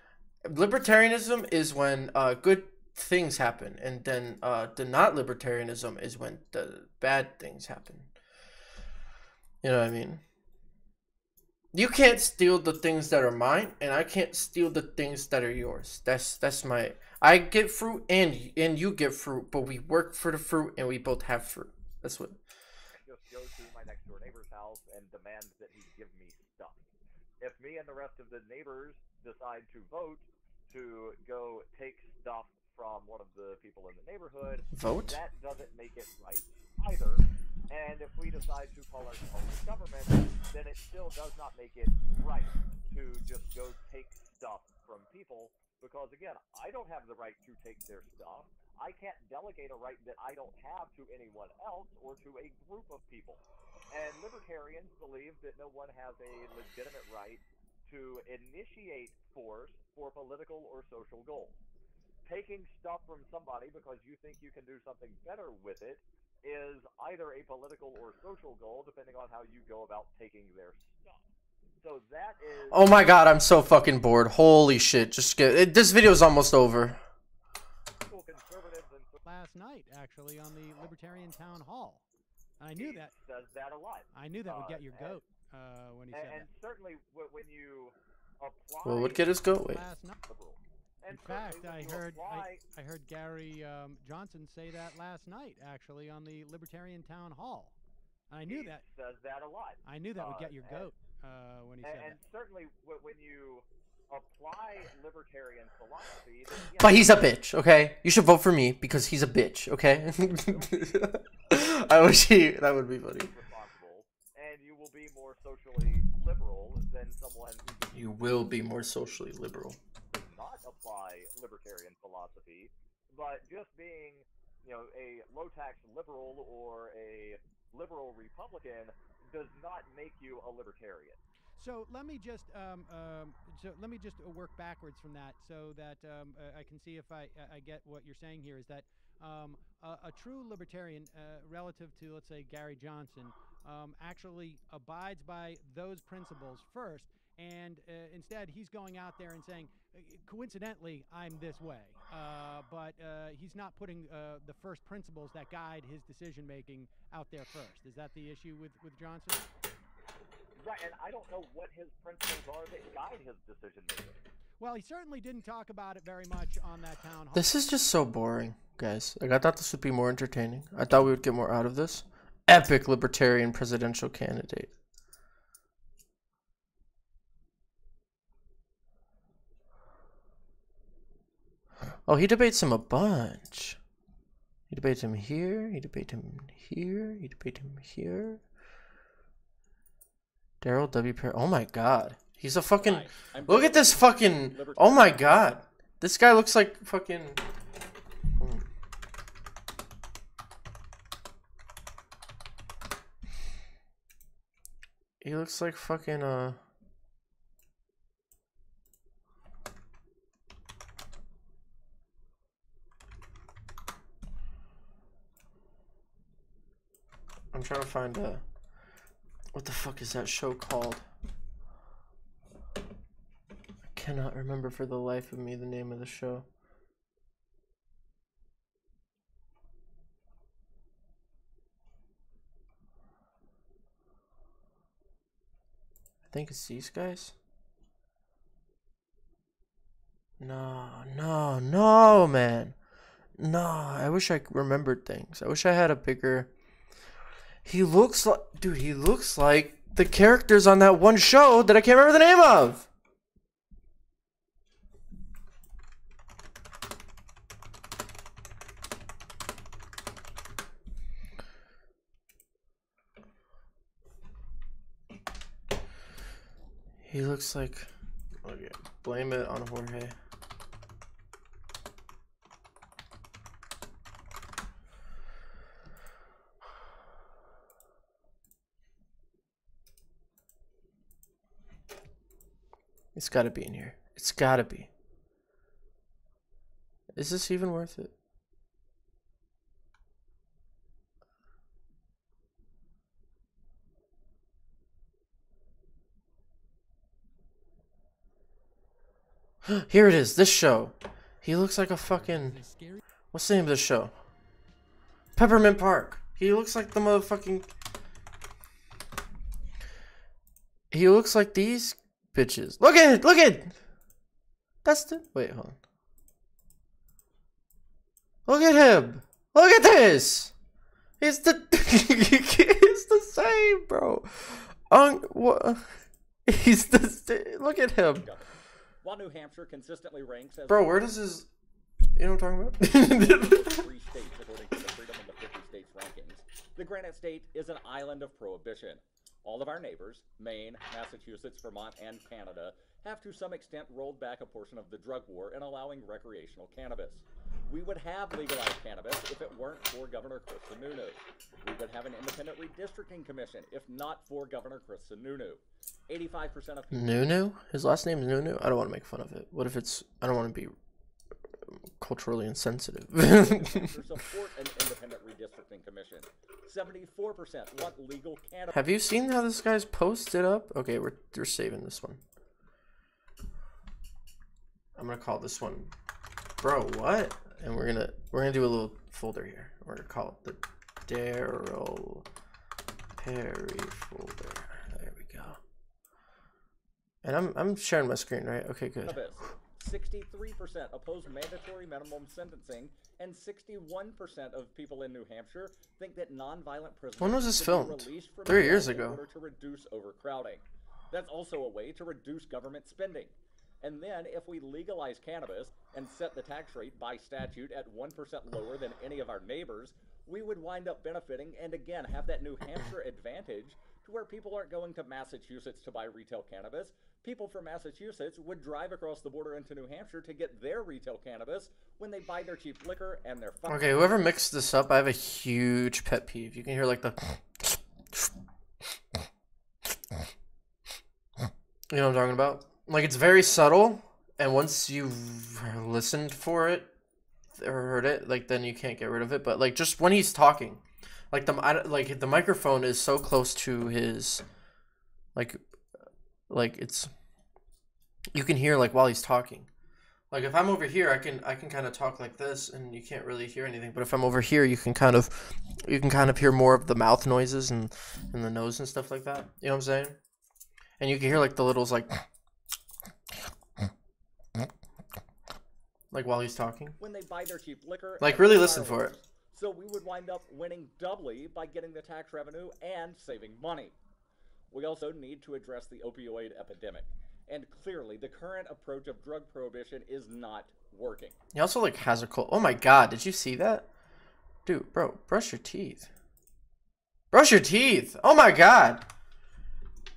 Libertarianism is when uh, good things happen, and then uh, the not libertarianism is when the bad things happen. You know what I mean? You can't steal the things that are mine, and I can't steal the things that are yours. That's that's my. I get fruit, and and you get fruit, but we work for the fruit, and we both have fruit. That's what. just go to my next door neighbor's house and demand that he give me stuff. If me and the rest of the neighbors decide to vote to go take stuff from one of the people in the neighborhood, Vote? that doesn't make it right either. And if we decide to call ourselves government, then it still does not make it right to just go take stuff from people because again, I don't have the right to take their stuff. I can't delegate a right that I don't have to anyone else or to a group of people. And libertarians believe that no one has a legitimate right to initiate force for political or social goals. Taking stuff from somebody because you think you can do something better with it is either a political or social goal, depending on how you go about taking their stuff. So that is. Oh my god, I'm so fucking bored. Holy shit! Just get it, this video is almost over. Conservatives last night, actually, on the Libertarian Town Hall. I knew that. Says that a lot. I knew that would Uh, get your and- goat uh, when he and, said and certainly when you apply Well, what get his goat? Wait. Last night. In fact, I heard I, apply- I heard Gary um, Johnson say that last night, actually, on the Libertarian Town Hall. I knew he that. says that a lot. I knew that would Uh, get your goat uh, when he and, said and certainly when you apply libertarian philosophy, then, yeah, But he's a bitch, okay? You should vote for me because he's a bitch, okay? I wish he. That would be funny. and you will be more socially liberal than someone You will be more socially liberal. not apply libertarian philosophy, but just being, you know, a low tax liberal or a liberal Republican does not make you a libertarian. So let me just um, um, so let me just uh, work backwards from that, so that um, uh, I can see if I I get what you're saying here. Is that um, a, a true libertarian, uh, relative to let's say Gary Johnson, um, actually abides by those principles first, and uh, instead he's going out there and saying, uh, coincidentally, I'm this way, uh, but uh, he's not putting uh, the first principles that guide his decision making out there first. Is that the issue with with Johnson? Right, and I don't know what his principles are that guide his decision making. Well, he certainly didn't talk about it very much on that town hall. This is just so boring, guys. Like I thought this would be more entertaining. I thought we would get more out of this. Epic libertarian presidential candidate. Oh, he debates him a bunch. He debates him here. He debates him here. He debates him here. Darryl W. Perry. Oh my god. He's a fucking. Look at this fucking. Oh my god. This guy looks like fucking. He looks like fucking uh I'm trying to find uh what the fuck is that show called? I cannot remember for the life of me the name of the show. I think it's these guys. No, no, no, man. No, I wish I remembered things. I wish I had a bigger. He looks like, dude. He looks like the characters on that one show that I can't remember the name of. He looks like. Okay, blame it on Jorge. It's gotta be in here. It's gotta be. Is this even worth it? Here it is, this show. He looks like a fucking. What's the name of this show? Peppermint Park. He looks like the motherfucking. He looks like these bitches. Look at it! Look at it! That's the. Wait, hold on. Look at him! Look at this! He's the. He's the same, bro. Um, what? He's the. Look at him. While New Hampshire consistently ranks as Bro, where does his. You know what I'm talking about? three states according to the Freedom of the 50 States rankings, the Granite State is an island of prohibition. All of our neighbors, Maine, Massachusetts, Vermont, and Canada, have to some extent rolled back a portion of the drug war in allowing recreational cannabis. We would have legalized cannabis if it weren't for Governor Chris Sununu. We would have an independent redistricting commission if not for Governor Chris Sununu. 85% of Nunu? His last name is Nunu? I don't want to make fun of it. What if it's. I don't want to be culturally insensitive. Support an independent redistricting commission. 74% want legal cannabis. Have you seen how this guy's posted up? Okay, we're we're saving this one. I'm gonna call this one, bro. What? And we're gonna we're gonna do a little folder here. We're gonna call it the Darryl Perry folder. There we go. And I'm I'm sharing my screen, right? Okay, good. Cannabis. 63% oppose mandatory minimum sentencing, and 61% of people in New Hampshire think that nonviolent prisoners When was this filmed? released from Three years in ago. order to reduce overcrowding. That's also a way to reduce government spending. And then, if we legalize cannabis and set the tax rate by statute at 1% lower than any of our neighbors, we would wind up benefiting and again have that New Hampshire advantage to where people aren't going to Massachusetts to buy retail cannabis. People from Massachusetts would drive across the border into New Hampshire to get their retail cannabis when they buy their cheap liquor and their Okay, whoever mixed this up, I have a huge pet peeve. You can hear like the. You know what I'm talking about? Like it's very subtle, and once you've listened for it or heard it, like then you can't get rid of it. But like just when he's talking, like the like the microphone is so close to his, like, like it's, you can hear like while he's talking. Like if I'm over here, I can I can kind of talk like this, and you can't really hear anything. But if I'm over here, you can kind of, you can kind of hear more of the mouth noises and and the nose and stuff like that. You know what I'm saying? And you can hear like the littles like, like while he's talking. when they buy their cheap liquor. Like, really listen for it. So we would wind up winning doubly by getting the tax revenue and saving money. We also need to address the opioid epidemic. And clearly, the current approach of drug prohibition is not working. He also like has a cold. Oh my god! Did you see that? Dude, bro, brush your teeth. Brush your teeth. Oh my god.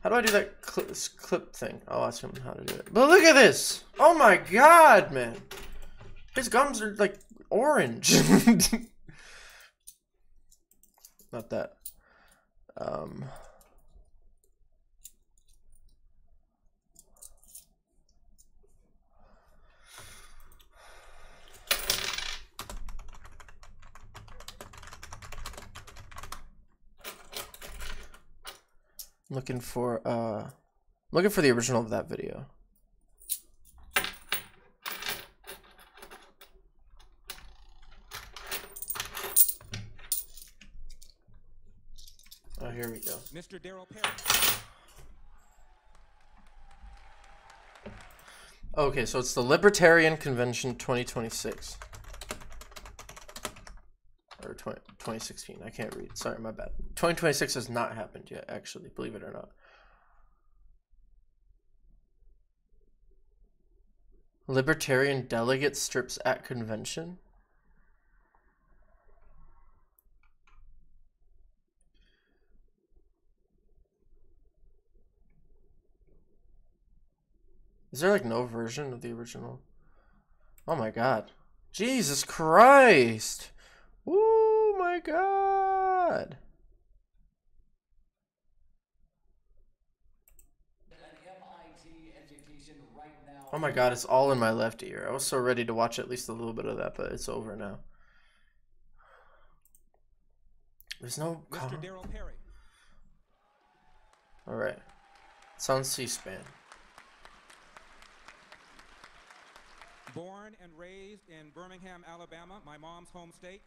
How do I do that clip, clip thing? I'll ask him how to do it. But look at this. Oh my god, man. His gums are like orange. Not that. Um. Looking for uh looking for the original of that video. Oh, here we go. Mr. Darryl Perry. Okay, so it's the Libertarian Convention 2026. Or 20, 2016. I can't read. Sorry, my bad. 2026 has not happened yet, actually, believe it or not. Libertarian delegate strips at convention? Is there like no version of the original? Oh my god. Jesus Christ! Oh my god! Oh my god, it's all in my left ear. I was so ready to watch at least a little bit of that, but it's over now. There's no. Mr. Darryl Perry. Alright. It's on C SPAN. Born and raised in Birmingham, Alabama, my mom's home state.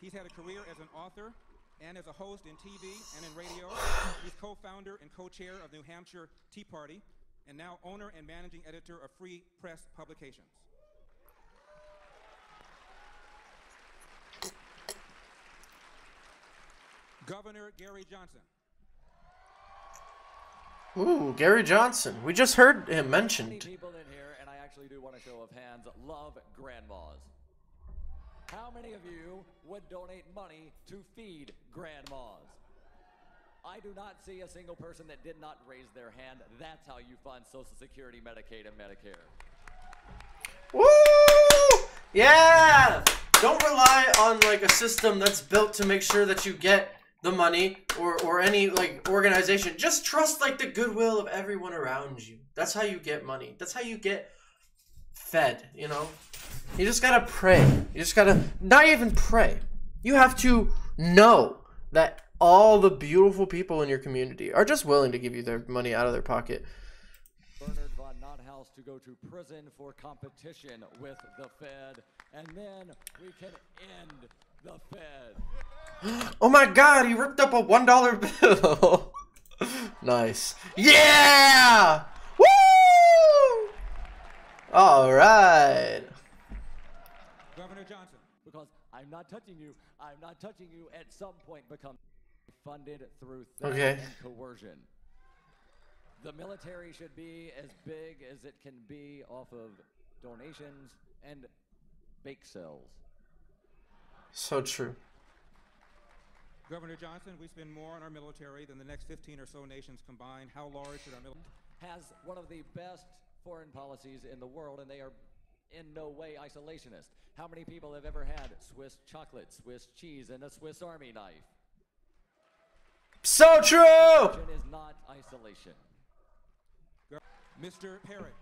He's had a career as an author and as a host in TV and in radio. He's co-founder and co-chair of New Hampshire Tea Party and now owner and managing editor of Free Press Publications. Governor Gary Johnson. Ooh, Gary Johnson. We just heard him Many mentioned. people in here, and I actually do want a show of hands, love grandmas. How many of you would donate money to feed grandmas? I do not see a single person that did not raise their hand. That's how you fund Social Security, Medicaid, and Medicare. Woo! Yeah! Don't rely on like a system that's built to make sure that you get the money or or any like organization. Just trust like the goodwill of everyone around you. That's how you get money. That's how you get fed, you know? You just gotta pray. You just gotta not even pray. You have to know that all the beautiful people in your community are just willing to give you their money out of their pocket. Bernard von Nothaus to go to prison for competition with the Fed, and then we can end the Fed. Oh my god, he ripped up a one dollar bill. nice. Yeah! Woo! Johnson. Because I'm not touching you. I'm not touching you. At some point, become funded through theft Okay. and coercion. The military should be as big as it can be off of donations and bake sales. So true. Governor Johnson, we spend more on our military than the next 15 or so nations combined. How large should our military? Has one of the best foreign policies in the world, and they are in no way isolationist. How many people have ever had Swiss chocolate, Swiss cheese, and a Swiss Army knife? So true! Religion is not isolation. Mr. Perry.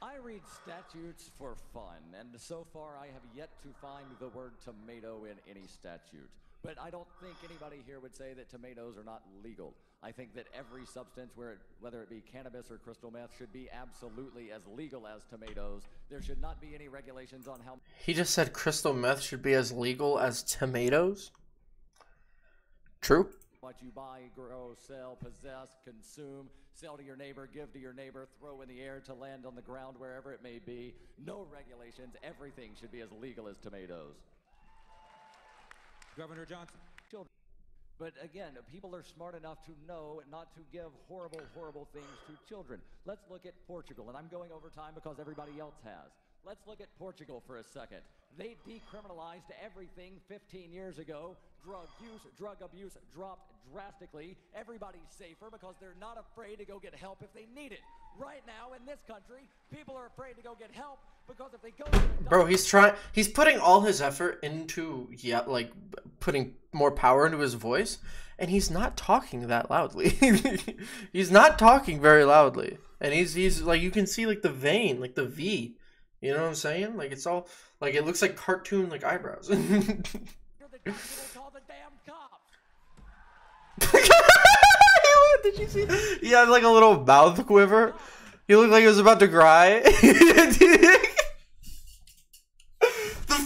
I read statutes for fun, and so far I have yet to find the word tomato in any statute. But I don't think anybody here would say that tomatoes are not legal. I think that every substance, where it, whether it be cannabis or crystal meth, should be absolutely as legal as tomatoes. There should not be any regulations on how He just said crystal meth should be as legal as tomatoes. True. much you buy, grow, sell, possess, consume, sell to your neighbor, give to your neighbor, throw in the air to land on the ground, wherever it may be. No regulations. Everything should be as legal as tomatoes. Governor Johnson. Children. But again, people are smart enough to know not to give horrible, horrible things to children. Let's look at Portugal, and I'm going over time because everybody else has. Let's look at Portugal for a second. They decriminalized everything 15 years ago. Drug use, drug abuse dropped drastically. Everybody's safer because they're not afraid to go get help if they need it. Right now in this country, people are afraid to go get help because if they go Bro, he's trying. He's putting all his effort into yeah, like putting more power into his voice, and he's not talking that loudly. he's not talking very loudly, and he's he's like you can see like the vein, like the V. You know what I'm saying? Like it's all like it looks like cartoon like eyebrows. Did you see? He had like a little mouth quiver. He looked like he was about to cry.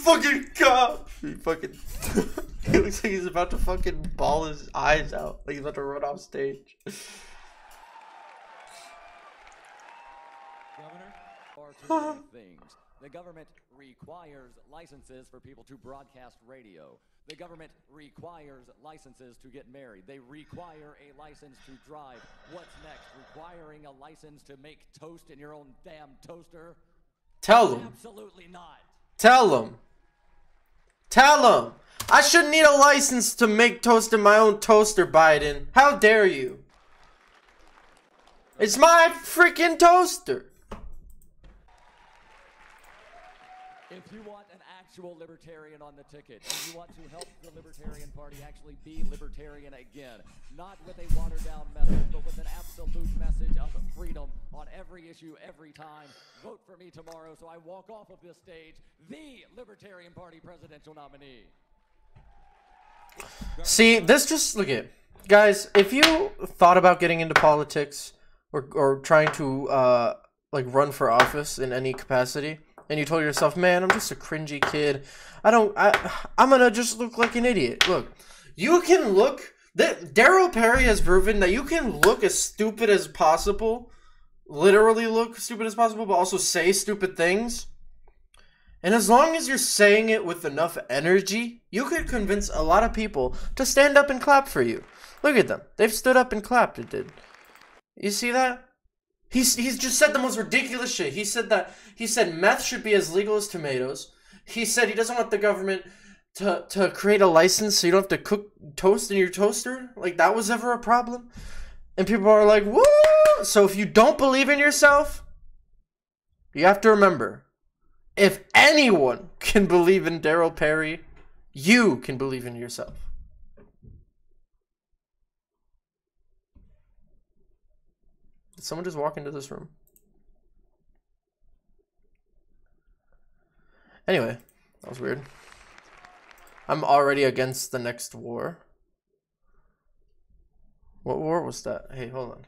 the fucking cop. He fucking. he looks like he's about to fucking bawl his eyes out. Like he's about to run off stage. Far too many things. The government requires licenses for people to broadcast radio. The government requires licenses to get married. They require a license to drive. What's next? Requiring a license to make toast in your own damn toaster? Tell them. Absolutely not. Tell him. Tell him. I shouldn't need a license to make toast in my own toaster, Biden. How dare you? It's my freaking toaster. If you want an actual libertarian on the ticket, and you want to help the Libertarian Party actually be libertarian again, not with a watered down message, but with an absolute message of freedom on every issue, every time, vote for me tomorrow so I walk off of this stage, the Libertarian Party presidential nominee. See, this just look at guys. If you thought about getting into politics or or trying to uh like run for office in any capacity, and you told yourself, "Man, I'm just a cringy kid. I don't. I I'm gonna just look like an idiot." Look, you can look. That Darryl Perry has proven that you can look as stupid as possible, literally look stupid as possible, but also say stupid things. And as long as you're saying it with enough energy, you could convince a lot of people to stand up and clap for you. Look at them. They've stood up and clapped. It did. You see that? He's he's just said the most ridiculous shit. He said that he said meth should be as legal as tomatoes. He said he doesn't want the government to to create a license so you don't have to cook toast in your toaster. Like that was ever a problem. And people are like, "Woo!" So if you don't believe in yourself, you have to remember if anyone can believe in Darryl Perry, you can believe in yourself. Did someone just walk into this room? Anyway, that was weird. I'm already against the next war. What war was that? Hey, hold on.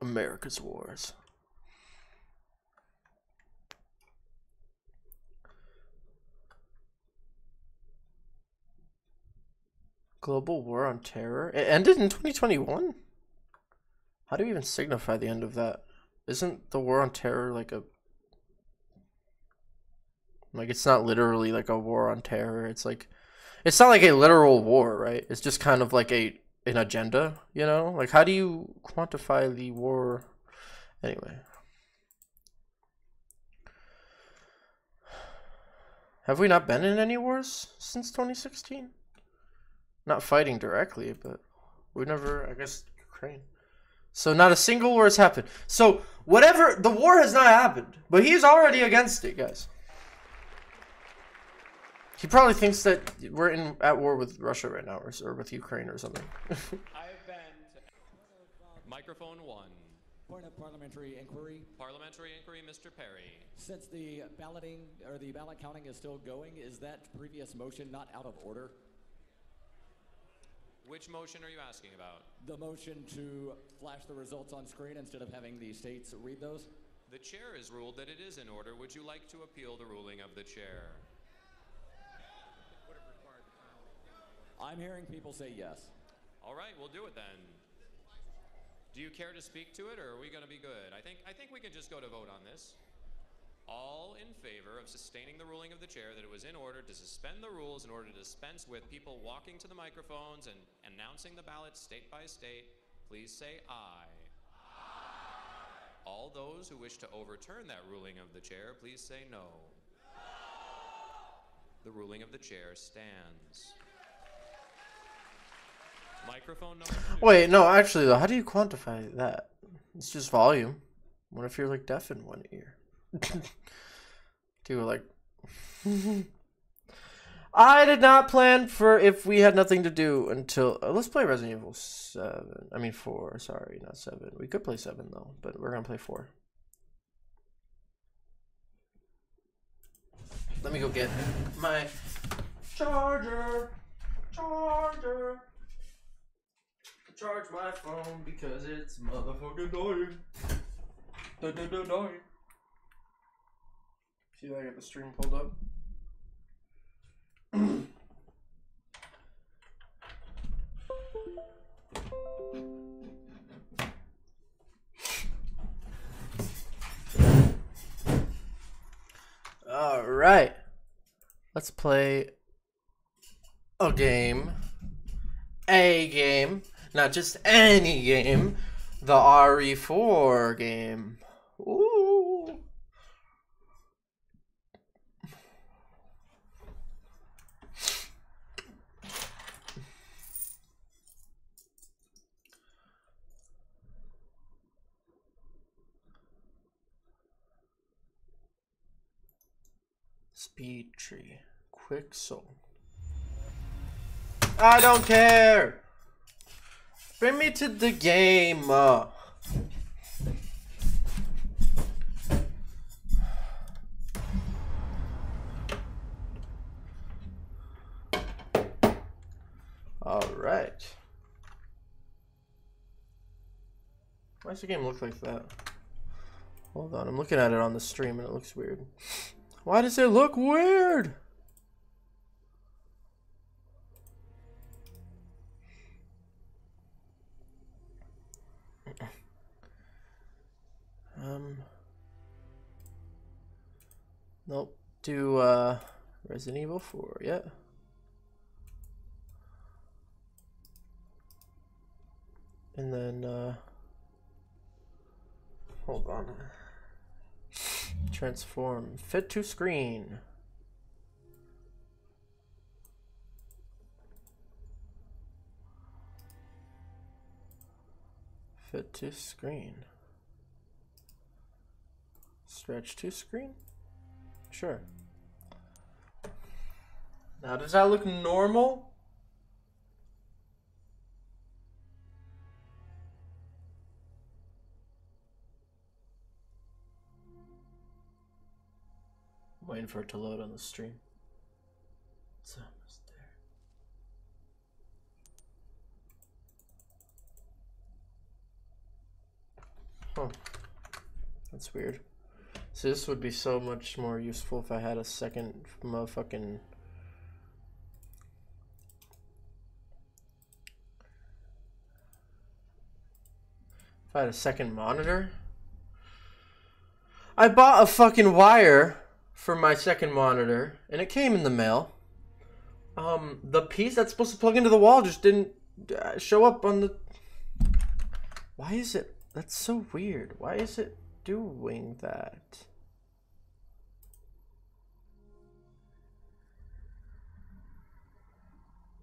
America's Wars. Global War on Terror? It ended in 2021? How do you even signify the end of that? Isn't the War on Terror like a. Like, it's not literally like a war on terror. It's like. It's not like a literal war, right? It's just kind of like a an agenda, you know? Like, how do you quantify the war? Anyway. Have we not been in any wars since 2016? Not fighting directly, but we never, I guess, Ukraine. So not a single war has happened. So whatever, the war has not happened, but he's already against it, guys. He probably thinks that we're in at war with Russia right now, or, or with Ukraine or something. I've been Microphone one. Point of parliamentary inquiry. Parliamentary inquiry, Mr. Perry. Since the balloting or the ballot counting is still going, is that previous motion not out of order? Which motion are you asking about? The motion to flash the results on screen instead of having the states read those? The chair has ruled that it is in order. Would you like to appeal the ruling of the chair? I'm hearing people say yes. All right, we'll do it then. Do you care to speak to it, or are we going to be good? I think I think we can just go to vote on this. All in favor of sustaining the ruling of the chair that it was in order to suspend the rules in order to dispense with people walking to the microphones and announcing the ballots state by state, please say aye. All those who wish to overturn that ruling of the chair, please say no. The ruling of the chair stands. Microphone number. Wait, no, actually though, how do you quantify that? It's just volume. What if you're like deaf in one ear? do like I did not plan for if we had nothing to do until uh, let's play Resident Evil 7. I mean 4, sorry, not 7. We could play 7 though, but we're going to play 4. Let me go get my charger. Charger. Charge my phone because it's motherfucking dying. Da, da, da, dying. See that I got the stream pulled up? All right. Let's play a game. A game. Not just any game. The RE4 game. Ooh. Speed tree. Quick soul. I don't care! Bring me to the game! Uh. Alright. Why does the game look like that? Hold on, I'm looking at it on the stream and it looks weird. Why does it look weird? Um. Nope. Do uh, Resident Evil 4, yeah. And then, uh, hold on. Transform. Fit to screen. Fit to screen. Stretch to screen? Sure. Now, does that look normal? Waiting for it to load on the stream. It's almost there. Huh. That's weird. So this would be so much more useful if I had a second motherfucking... If I had a second monitor? I bought a fucking wire for my second monitor, and it came in the mail. Um, the piece that's supposed to plug into the wall just didn't uh, show up on the... Why is it... That's so weird. Why is it doing that?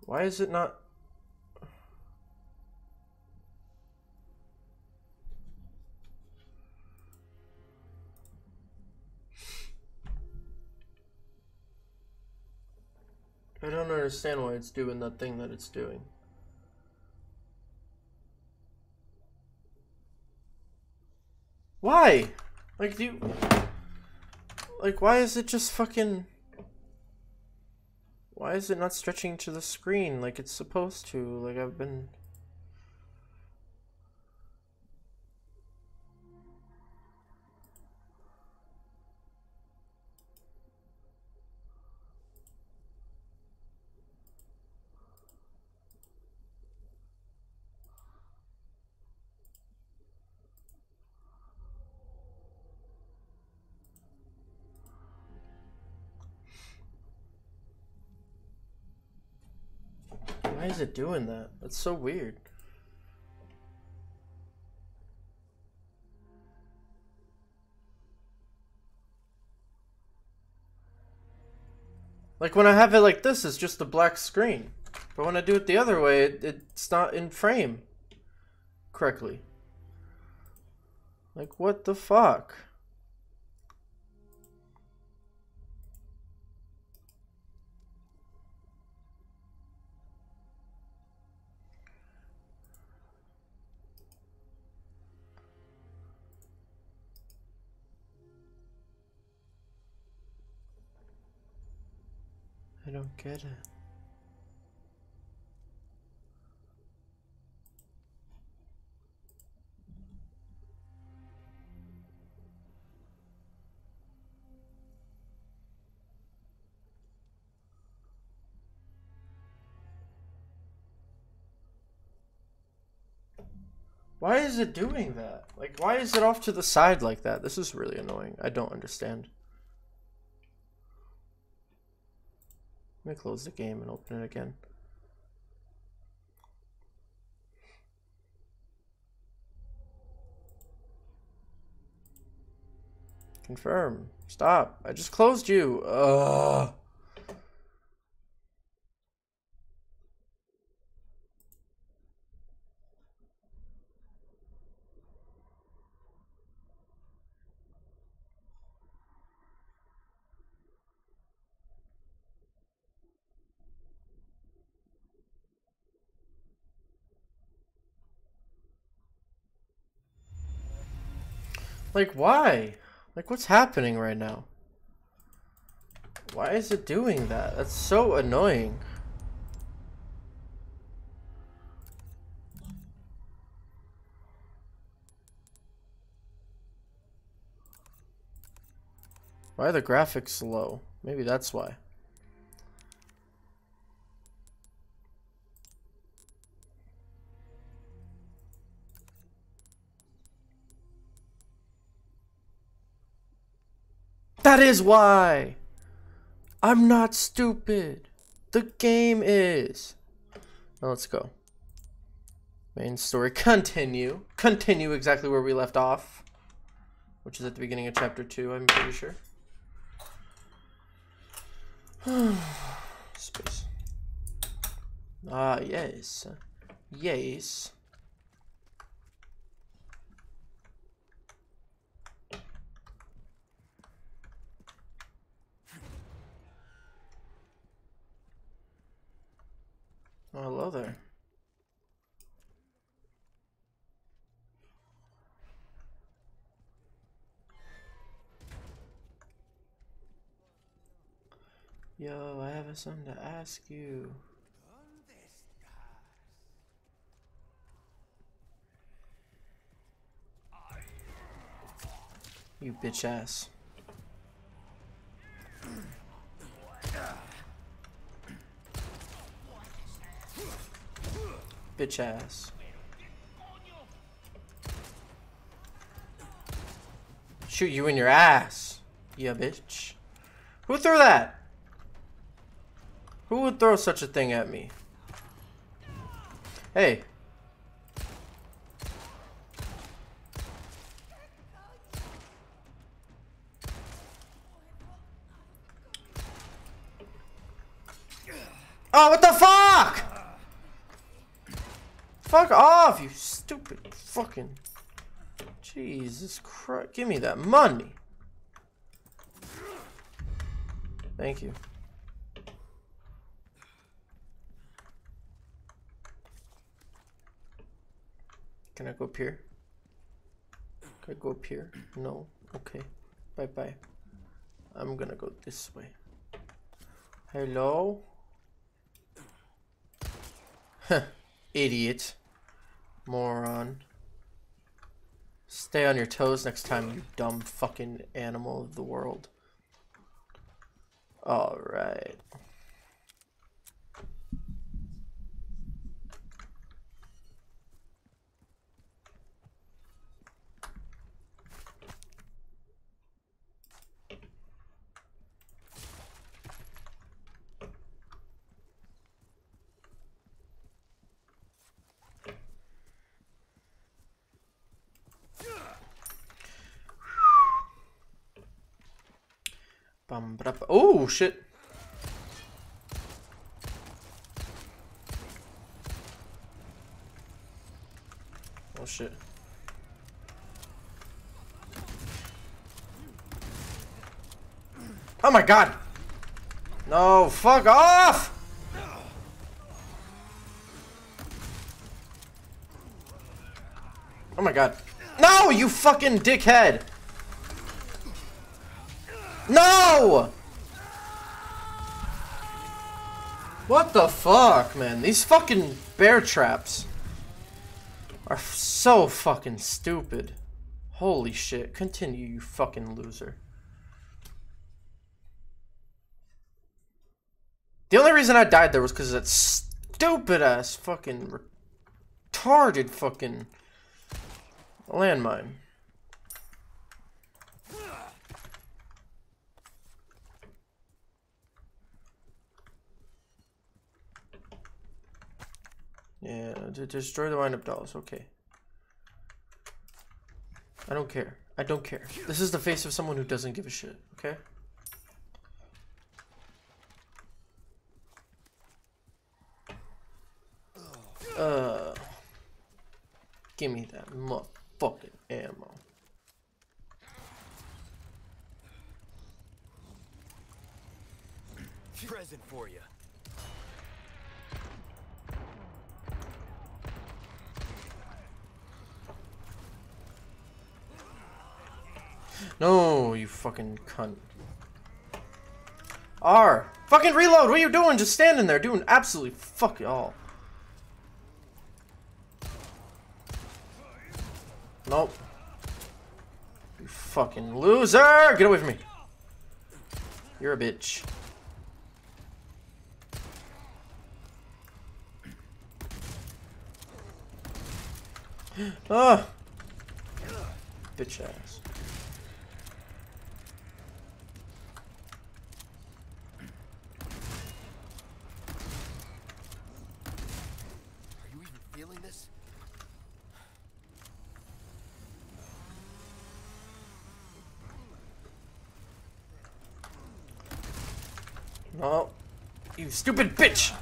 Why is it not... I don't understand why it's doing that thing that it's doing. Why? Like, do you... Like, why is it just fucking... Why is it not stretching to the screen like it's supposed to? Like, I've been... is it doing that? That's so weird. Like when I have it like this, it's just a black screen. But when I do it the other way, it, it's not in frame correctly. Like what the fuck? I don't get it. Why is it doing that? Like, why is it off to the side like that? This is really annoying. I don't understand. Let me close the game and open it again. Confirm. Stop. I just closed you. Ugh. Like, why? Like, what's happening right now? Why is it doing that? That's so annoying. Why are the graphics low? Maybe that's why. That is why! I'm not stupid. The game is. Now let's go. Main story. Continue. Continue exactly where we left off. Which is at the beginning of chapter 2, I'm pretty sure. Space. Ah, yes. Yes. Oh, hello there. Yo, I have something to ask you. You bitch ass. Bitch ass. Shoot you in your ass, you bitch. Who threw that? Who would throw such a thing at me? Hey. Oh, what the fuck? Fuck off, you stupid fucking... Jesus Christ. Give me that money. Thank you. Can I go up here? Can I go up here? No. Okay. Bye-bye. I'm gonna go this way. Hello? Huh. Idiot. Moron. Stay on your toes next time, you dumb fucking animal of the world. Alright. Bum, ba, da, oh shit. Oh shit. Oh my god! No, fuck off! Oh my god. No, you fucking dickhead! No! What the fuck, man? These fucking bear traps are so fucking stupid. Holy shit. Continue, you fucking loser. The only reason I died there was because that stupid ass fucking retarded fucking landmine. Yeah, to destroy the wind-up dolls. Okay. I don't care. I don't care. This is the face of someone who doesn't give a shit. Okay. Uh, give me that motherfucking ammo. Present for you. No, you fucking cunt. R! Fucking reload! What are you doing? Just standing there doing absolutely fuck y'all. Nope. You fucking loser! Get away from me. You're a bitch. Ah! Bitch ass. Are you even feeling this? No. You stupid bitch!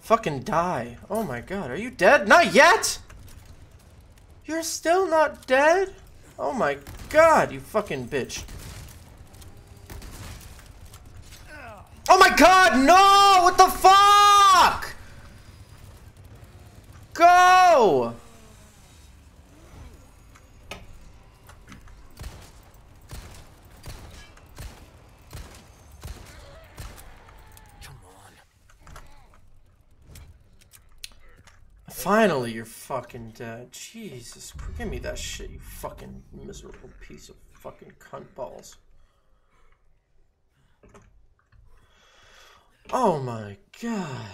Fucking die. Oh my god, are you dead? Not yet! You're still not dead? Oh my god, you fucking bitch. Oh my god, no! What the fuck? Go! Finally, you're fucking dead. Jesus, give me that shit, you fucking miserable piece of fucking cunt balls. Oh my god.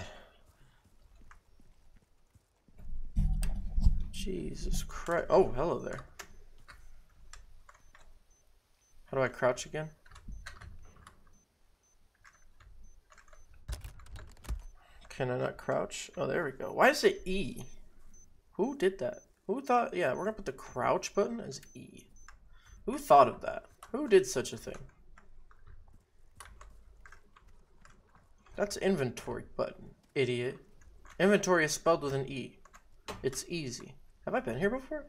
Jesus Christ. Oh, hello there. How do I crouch again? Can I not crouch? Oh, there we go. Why is it E? Who did that? Who thought? Yeah, we're gonna put the crouch button as E. Who thought of that? Who did such a thing? That's inventory button, idiot. Inventory is spelled with an E. It's easy. Have I been here before?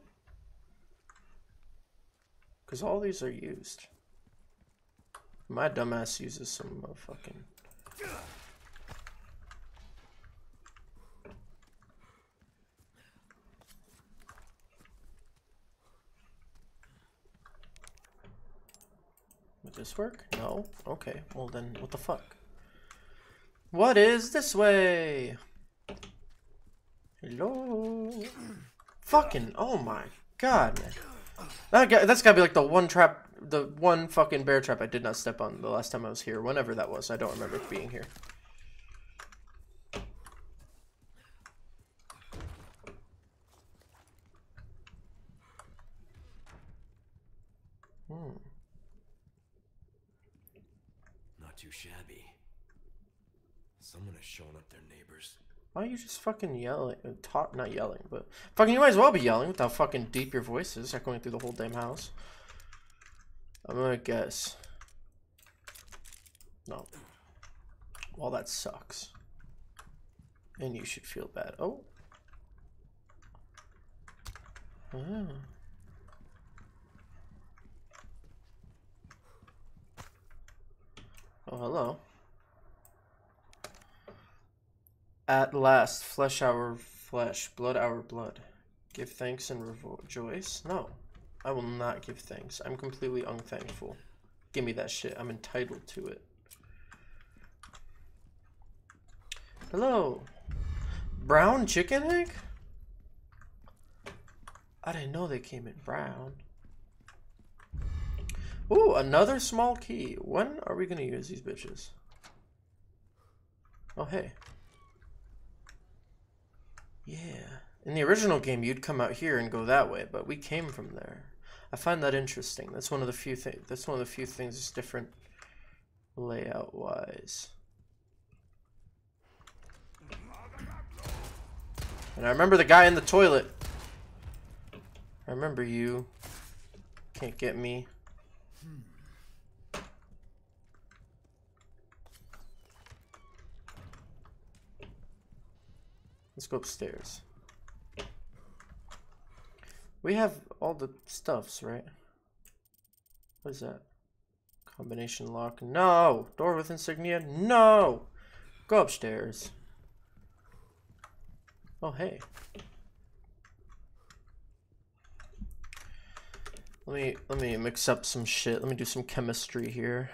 Because all these are used. My dumbass uses some fucking. Would this work? No? Okay, well then, what the fuck? What is this way? Hello? Fucking, oh my god, man. That guy, that's gotta be like the one trap, the one fucking bear trap I did not step on the last time I was here. Whenever that was, I don't remember being here. Too shabby. Someone has shown up their neighbors. Why are you just fucking yelling? uh, Talk, not yelling, but fucking. You might as well be yelling with how fucking deep your voice is, echoing through the whole damn house. I'm gonna guess. No. Well, that sucks. And you should feel bad. Oh. Ah. Oh, hello. At last, flesh our flesh, blood our blood. Give thanks and rejoice? No, I will not give thanks. I'm completely unthankful. Give me that shit. I'm entitled to it. Hello. Brown chicken egg? I didn't know they came in brown. Ooh, another small key. When are we gonna use these bitches? Oh, hey. Yeah. In the original game, you'd come out here and go that way, but we came from there. I find that interesting. That's one of the few things. That's one of the few things that's different layout wise. And I remember the guy in the toilet. I remember you. Can't get me. Let's go upstairs. We have all the stuffs, right? What is that? Combination lock. No! Door with insignia. No! Go upstairs. Oh, hey. Let me let me mix up some shit. Let me do some chemistry here.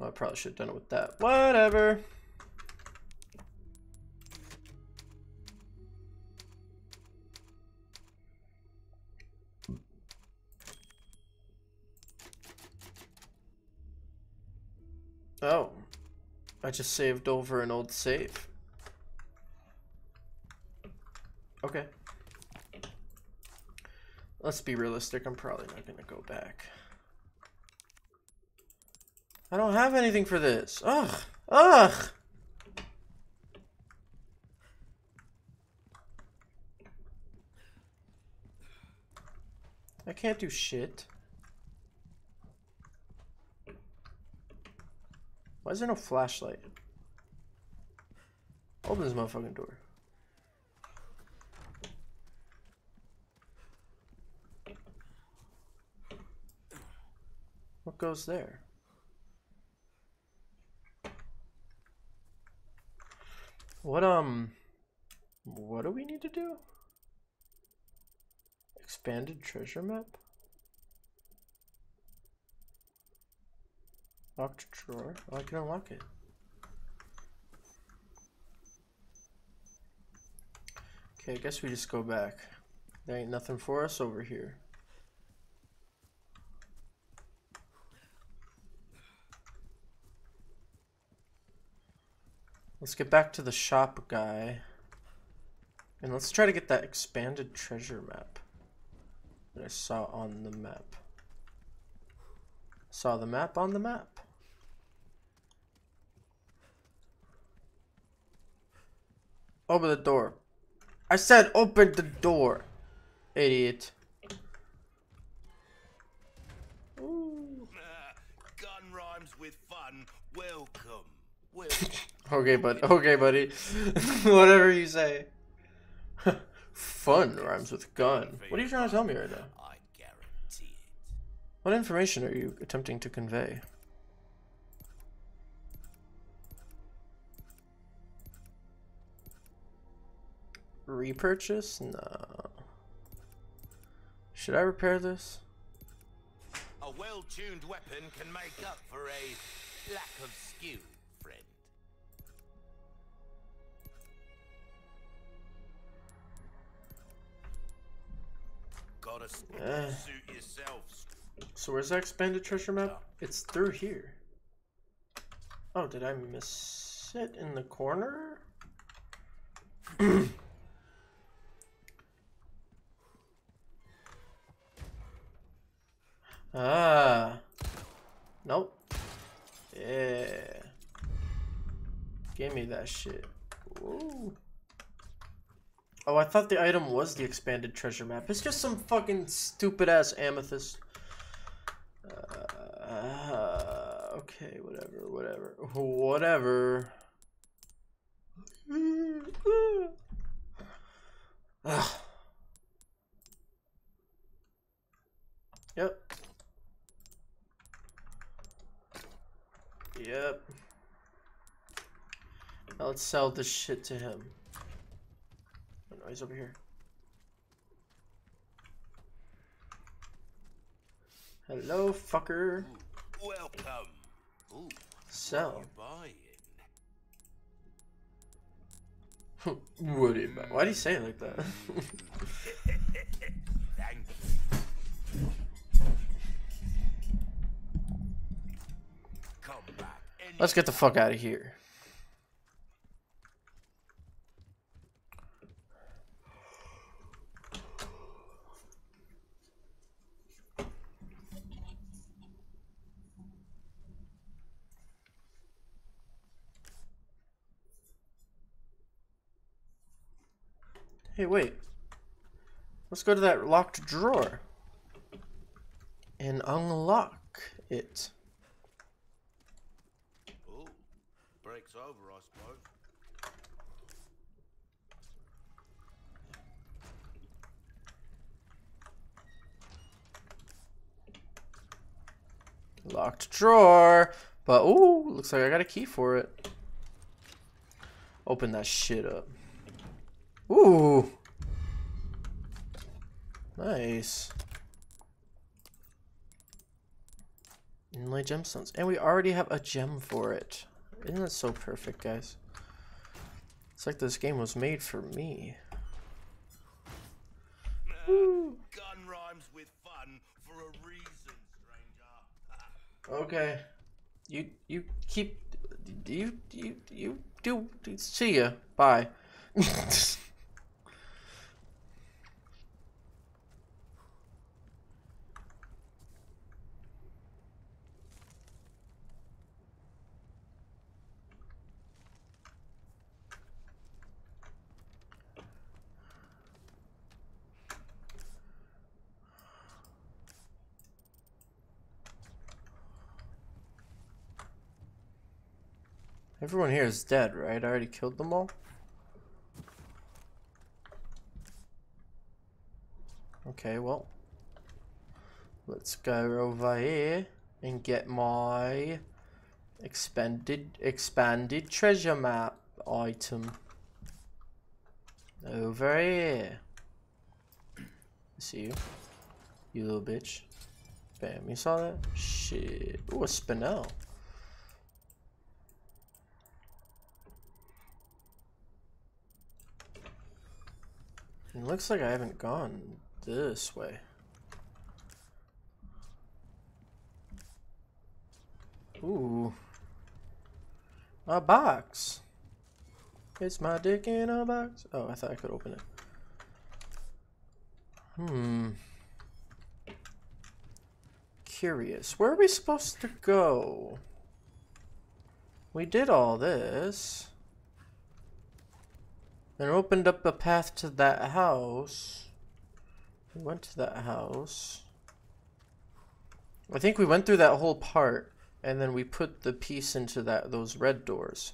Oh, I probably should have done it with that. Whatever. Oh, I just saved over an old save. Okay. Let's be realistic, I'm probably not gonna go back. I don't have anything for this. Ugh. Ugh. I can't do shit. Why is there no flashlight? Open this motherfucking door. What goes there? What, um, what do we need to do? Expanded treasure map? Locked drawer? Oh, I can unlock it. Okay, I guess we just go back. There ain't nothing for us over here. Let's get back to the shop guy. And let's try to get that expanded treasure map that I saw on the map. Saw the map on the map. Open the door. I said open the door. Idiot. Ooh. Uh, gun rhymes with fun. Welcome. Welcome. Okay, bud. Okay, buddy. Whatever you say. Fun rhymes with gun. What are you trying to tell me right now? I guarantee it. What information are you attempting to convey? Repurchase? No. Should I repair this? A well-tuned weapon can make up for a lack of skill, Gotta Uh. suit yourself. So where's that expanded treasure map? It's through here. Oh, did I miss it in the corner? ah. Nope. Yeah. Give me that shit. Ooh. Oh, I thought the item was the expanded treasure map. It's just some fucking stupid ass amethyst. Uh, okay, whatever, whatever, whatever. Ugh. Yep. Yep. Now let's sell this shit to him. Oh, he's over here. Hello, fucker. Welcome. Ooh, Sell. what do you buy? Why do you say it like that? Thank Come back. Let's get the fuck out of here. Hey, wait. Let's go to that locked drawer and unlock it. Ooh, break's over, I suppose. Locked drawer. But, ooh, looks like I got a key for it. Open that shit up. Ooh. Nice. Inlay gemstones. And we already have a gem for it. Isn't that so perfect, guys? It's like this game was made for me. Gun rhymes with fun for a reason, stranger. Okay. You you keep you you you do see ya. Bye. Everyone here is dead, right? I already killed them all. Okay, well. Let's go over here and get my expanded expanded treasure map item. Over here. See you. You little bitch. Bam, you saw that? Shit. Ooh, a spinel. It looks like I haven't gone this way. Ooh. A box. It's my dick in a box. Oh, I thought I could open it. Hmm. Curious. Where are we supposed to go? We did all this. And opened up a path to that house. We went to that house. I think we went through that whole part, and then we put the piece into that those red doors.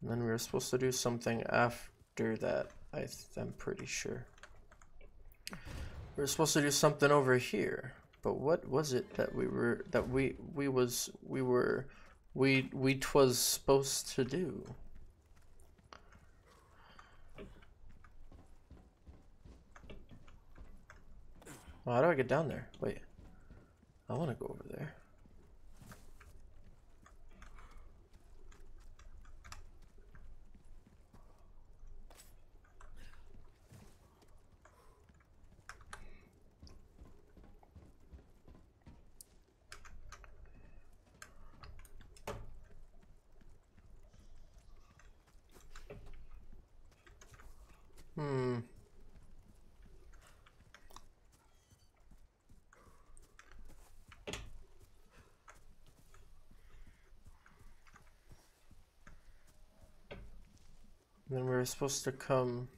And then we were supposed to do something after that. I I'm pretty sure. We were supposed to do something over here, but what was it that we were that we we was we were we we twas supposed to do? Well, how do I get down there? Wait. I want to go over there. Hmm. Then we were supposed to come.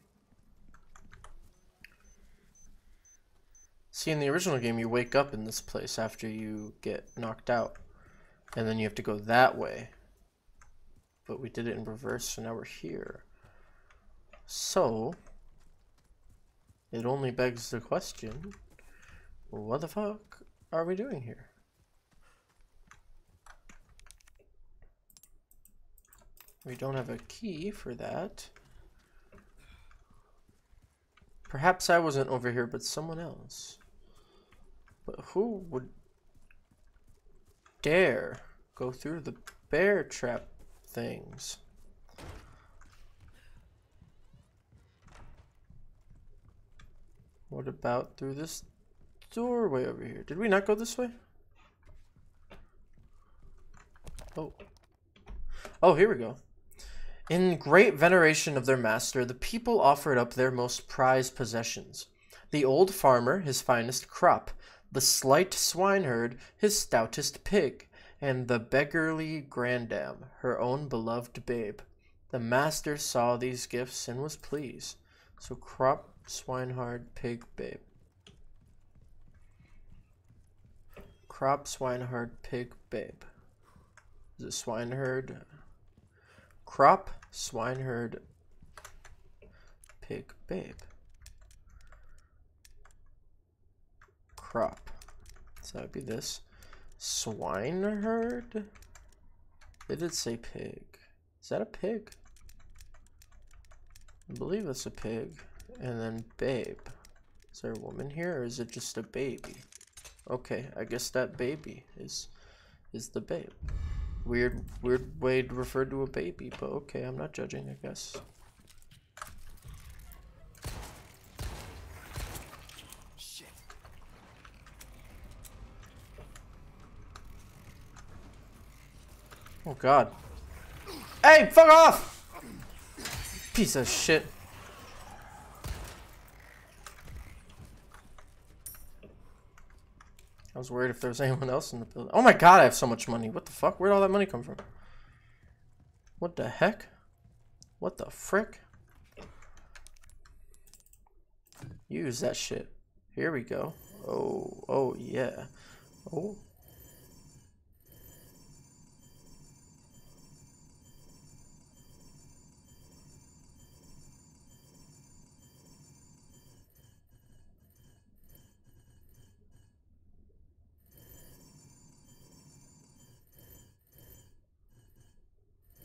See, in the original game, you wake up in this place after you get knocked out. And then you have to go that way. But we did it in reverse, so now we're here. So, it only begs the question, what the fuck are we doing here? We don't have a key for that. Perhaps I wasn't over here, but someone else. But who would dare go through the bear trap things? What about through this doorway over here? Did we not go this way? Oh. Oh, here we go. In great veneration of their master, the people offered up their most prized possessions. The old farmer, his finest crop, the slight swineherd, his stoutest pig, and the beggarly grandam, her own beloved babe. The master saw these gifts and was pleased. So crop, swineherd, pig, babe. Crop, swineherd, pig, babe. Is it swineherd? Crop, swineherd, pig, babe. Crop. So that would be this. Swineherd? They did say pig. Is that a pig? I believe it's a pig. And then babe. Is there a woman here or is it just a baby? Okay, I guess that baby is is the babe. Weird weird way to refer to a baby, but okay, I'm not judging, I guess. Oh god. Hey, fuck off! Piece of shit. I was worried if there was anyone else in the building. Oh my god, I have so much money. What the fuck? Where'd all that money come from? What the heck? What the frick? Use that shit. Here we go. Oh, oh yeah. Oh.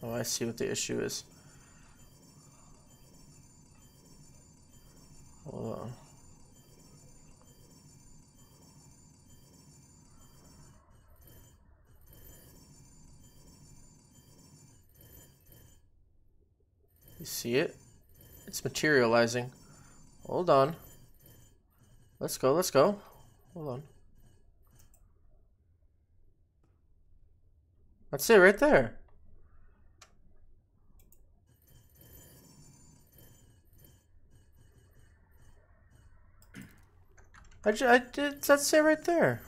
Oh, I see what the issue is. Hold on. You see it? It's materializing. Hold on. Let's go, let's go. Hold on. That's it right there. I, just, I did that say right there.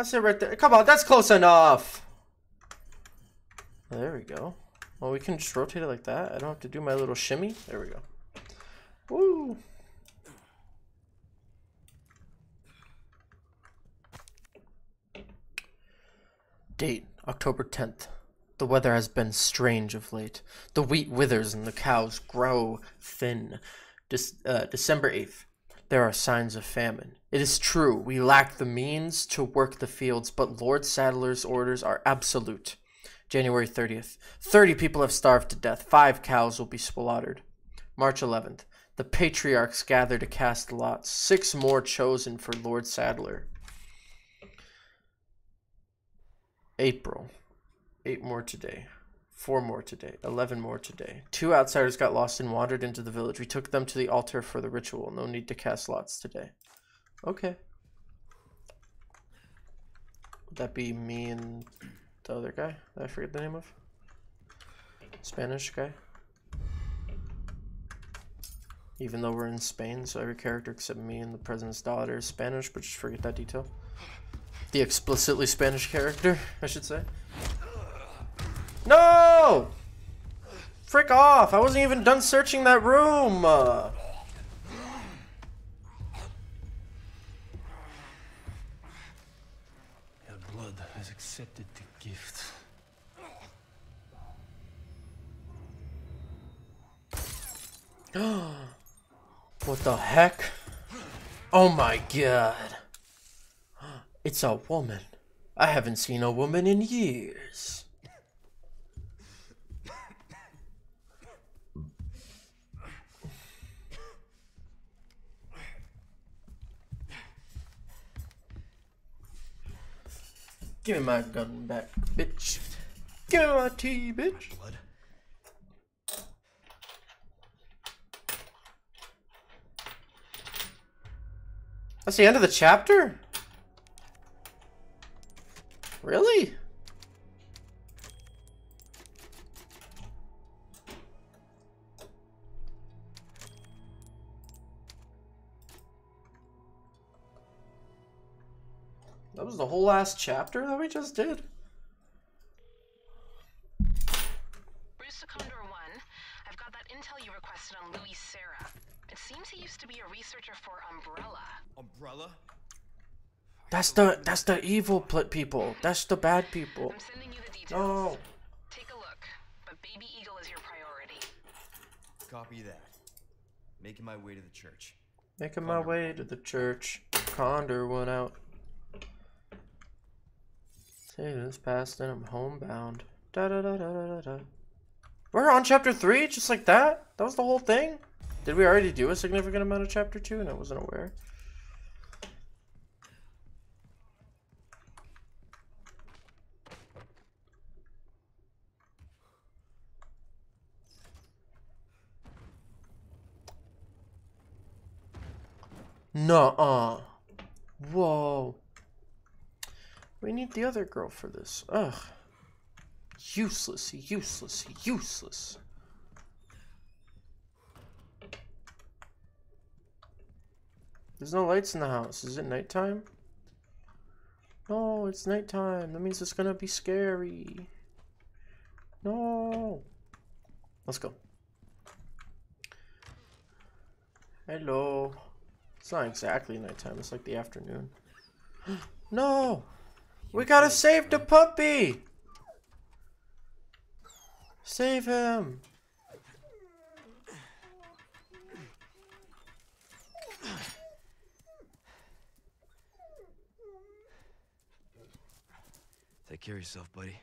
That's it right there. Come on, that's close enough. There we go. Well, we can just rotate it like that. I don't have to do my little shimmy. There we go. Woo! Date, October 10th. The weather has been strange of late. The wheat withers and the cows grow thin. Uh, December 8th. There are signs of famine. It is true, we lack the means to work the fields, but Lord Sadler's orders are absolute. January 30th. 30 people have starved to death. Five cows will be slaughtered. March 11th. The patriarchs gather to cast lots. Six more chosen for Lord Sadler. April. Eight more today. Four more today. Eleven more today. Two outsiders got lost and wandered into the village. We took them to the altar for the ritual. No need to cast lots today. Okay. Would that be me and the other guy that I forget the name of? Spanish guy? Even though we're in Spain, so every character except me and the president's daughter is Spanish, but just forget that detail. The explicitly Spanish character, I should say. No! Frick off! I wasn't even done searching that room! Uh, Your blood has accepted the gift. what the heck? Oh my god. It's a woman. I haven't seen a woman in years. Give me my gun back, bitch. Give me my tea, bitch. That's the end of the chapter? Really? The whole last chapter that we just did? Bruce Condor 1, I've got that intel you requested on Louis Serra. It seems he used to be a researcher for Umbrella. Umbrella? That's the that's the evil pl- people. That's the bad people. No. Take a look, but Baby Eagle is your priority. Copy that. Making my way to the church. Making my way to the church. Condor went out. Satan's past and I'm homebound. Da da da da da da. We're on chapter three, just like that. That was the whole thing. Did we already do a significant amount of chapter two and I wasn't aware? Nuh-uh. Whoa. We need the other girl for this. Ugh. Useless, useless, useless. There's no lights in the house. Is it nighttime? No, it's nighttime. That means it's gonna be scary. No. Let's go. Hello. It's not exactly nighttime. It's like the afternoon. no! We gotta save the puppy! Save him! Take care of yourself, buddy.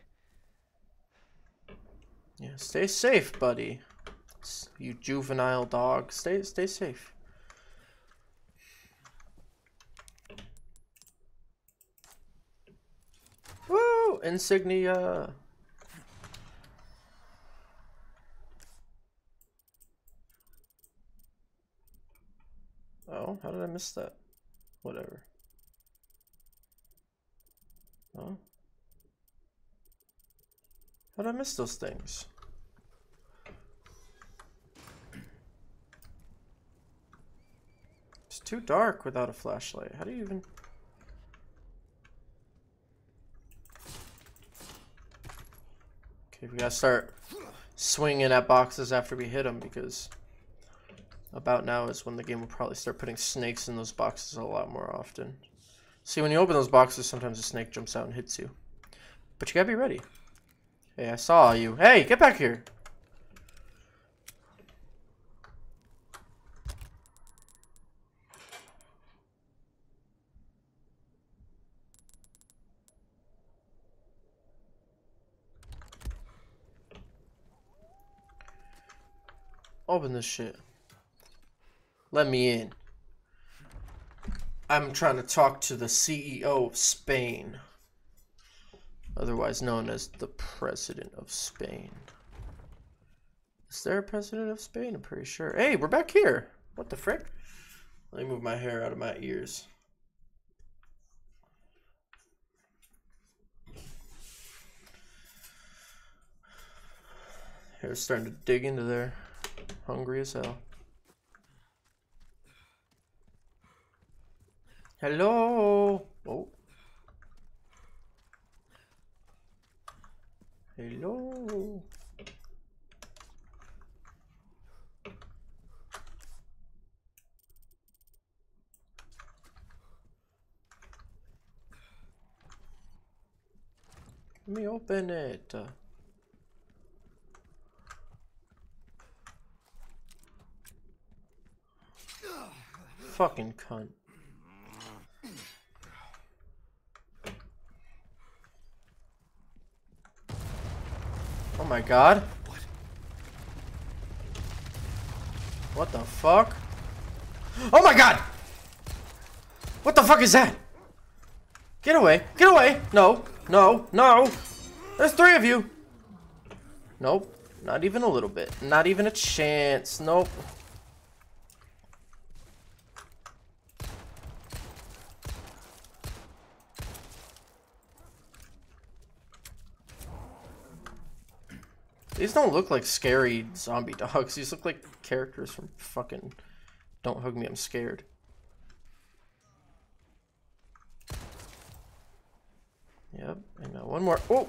Yeah, stay safe, buddy. You juvenile dog. Stay stay safe. Insignia! Oh, how did I miss that? Whatever. Oh. How did I miss those things? It's too dark without a flashlight. How do you even... Okay, we gotta start swinging at boxes after we hit them because about now is when the game will probably start putting snakes in those boxes a lot more often. See, when you open those boxes, sometimes a snake jumps out and hits you. But you gotta be ready. Hey, I saw you. Hey, get back here! Open this shit. Let me in. I'm trying to talk to the CEO of Spain. Otherwise known as the President of Spain. Is there a President of Spain? I'm pretty sure. Hey, we're back here. What the frick? Let me move my hair out of my ears. Hair's starting to dig into there. Hungry as hell. Hello. Oh. Hello. Let me open it. Fucking cunt. Oh my god. What What the fuck? Oh my god! What the fuck is that? Get away. Get away. No. No. No. There's three of you. Nope. Not even a little bit. Not even a chance. Nope. These don't look like scary zombie dogs. These look like characters from fucking Don't Hug Me, I'm Scared. Yep, and now one more. Oh!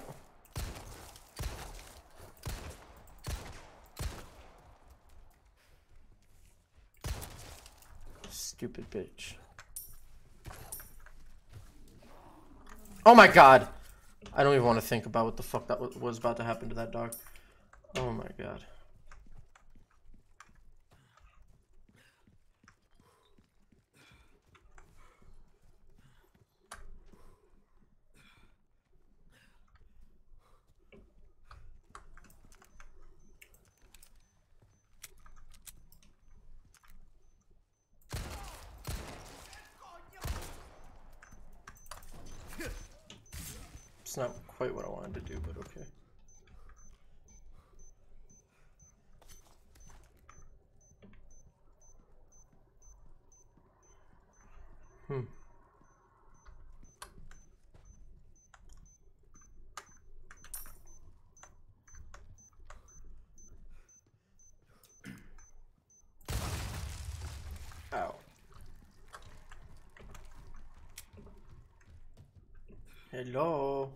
Stupid bitch. Oh my god! I don't even want to think about what the fuck that was about to happen to that dog. Oh my god. It's not quite what I wanted to do, but okay. Hmm. Ow. Hello.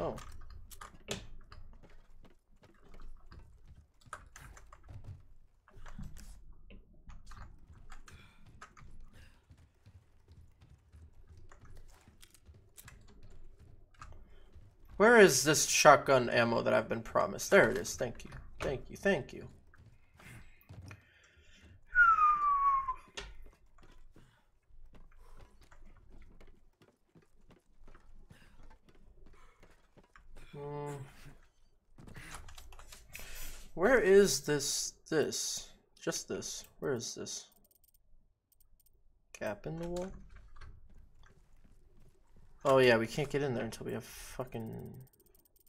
Oh. Where is this shotgun ammo that I've been promised? There it is. Thank you. Thank you. Thank you. Hmm. Where is this? This? Just this. Where is this? Gap in the wall? Oh yeah, we can't get in there until we have fucking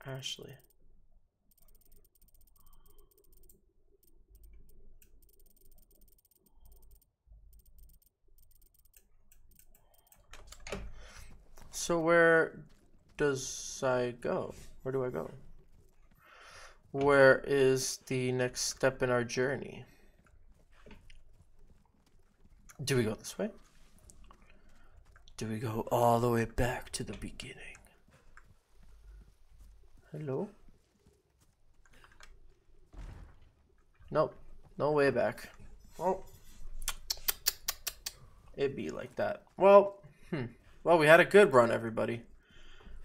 Ashley. So where does I go? Where do I go? Where is the next step in our journey? Do we go this way? Do we go all the way back to the beginning? Hello? Nope. No way back. Oh. it'd be like that. Well, hmm. Well, we had a good run, everybody.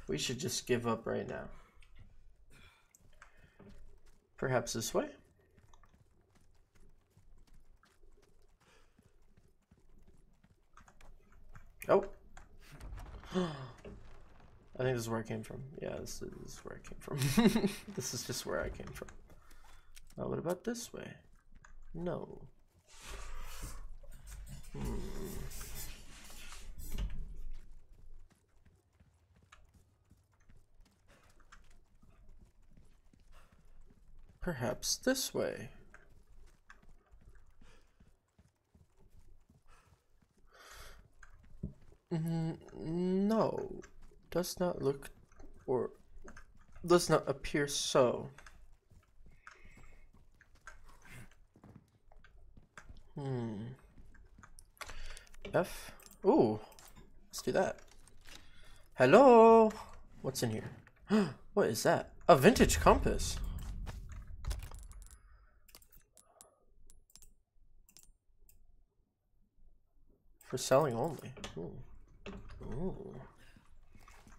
We should just give up right now. Perhaps this way? Oh. I think this is where I came from. Yeah, this is where I came from. this is just where I came from. Oh, what about this way? No. Hmm. Perhaps this way. Mm, no, does not look or does not appear so. Hmm. F. Ooh. Let's do that. Hello. What's in here? what is that? A vintage compass. For selling only. Ooh. Ooh.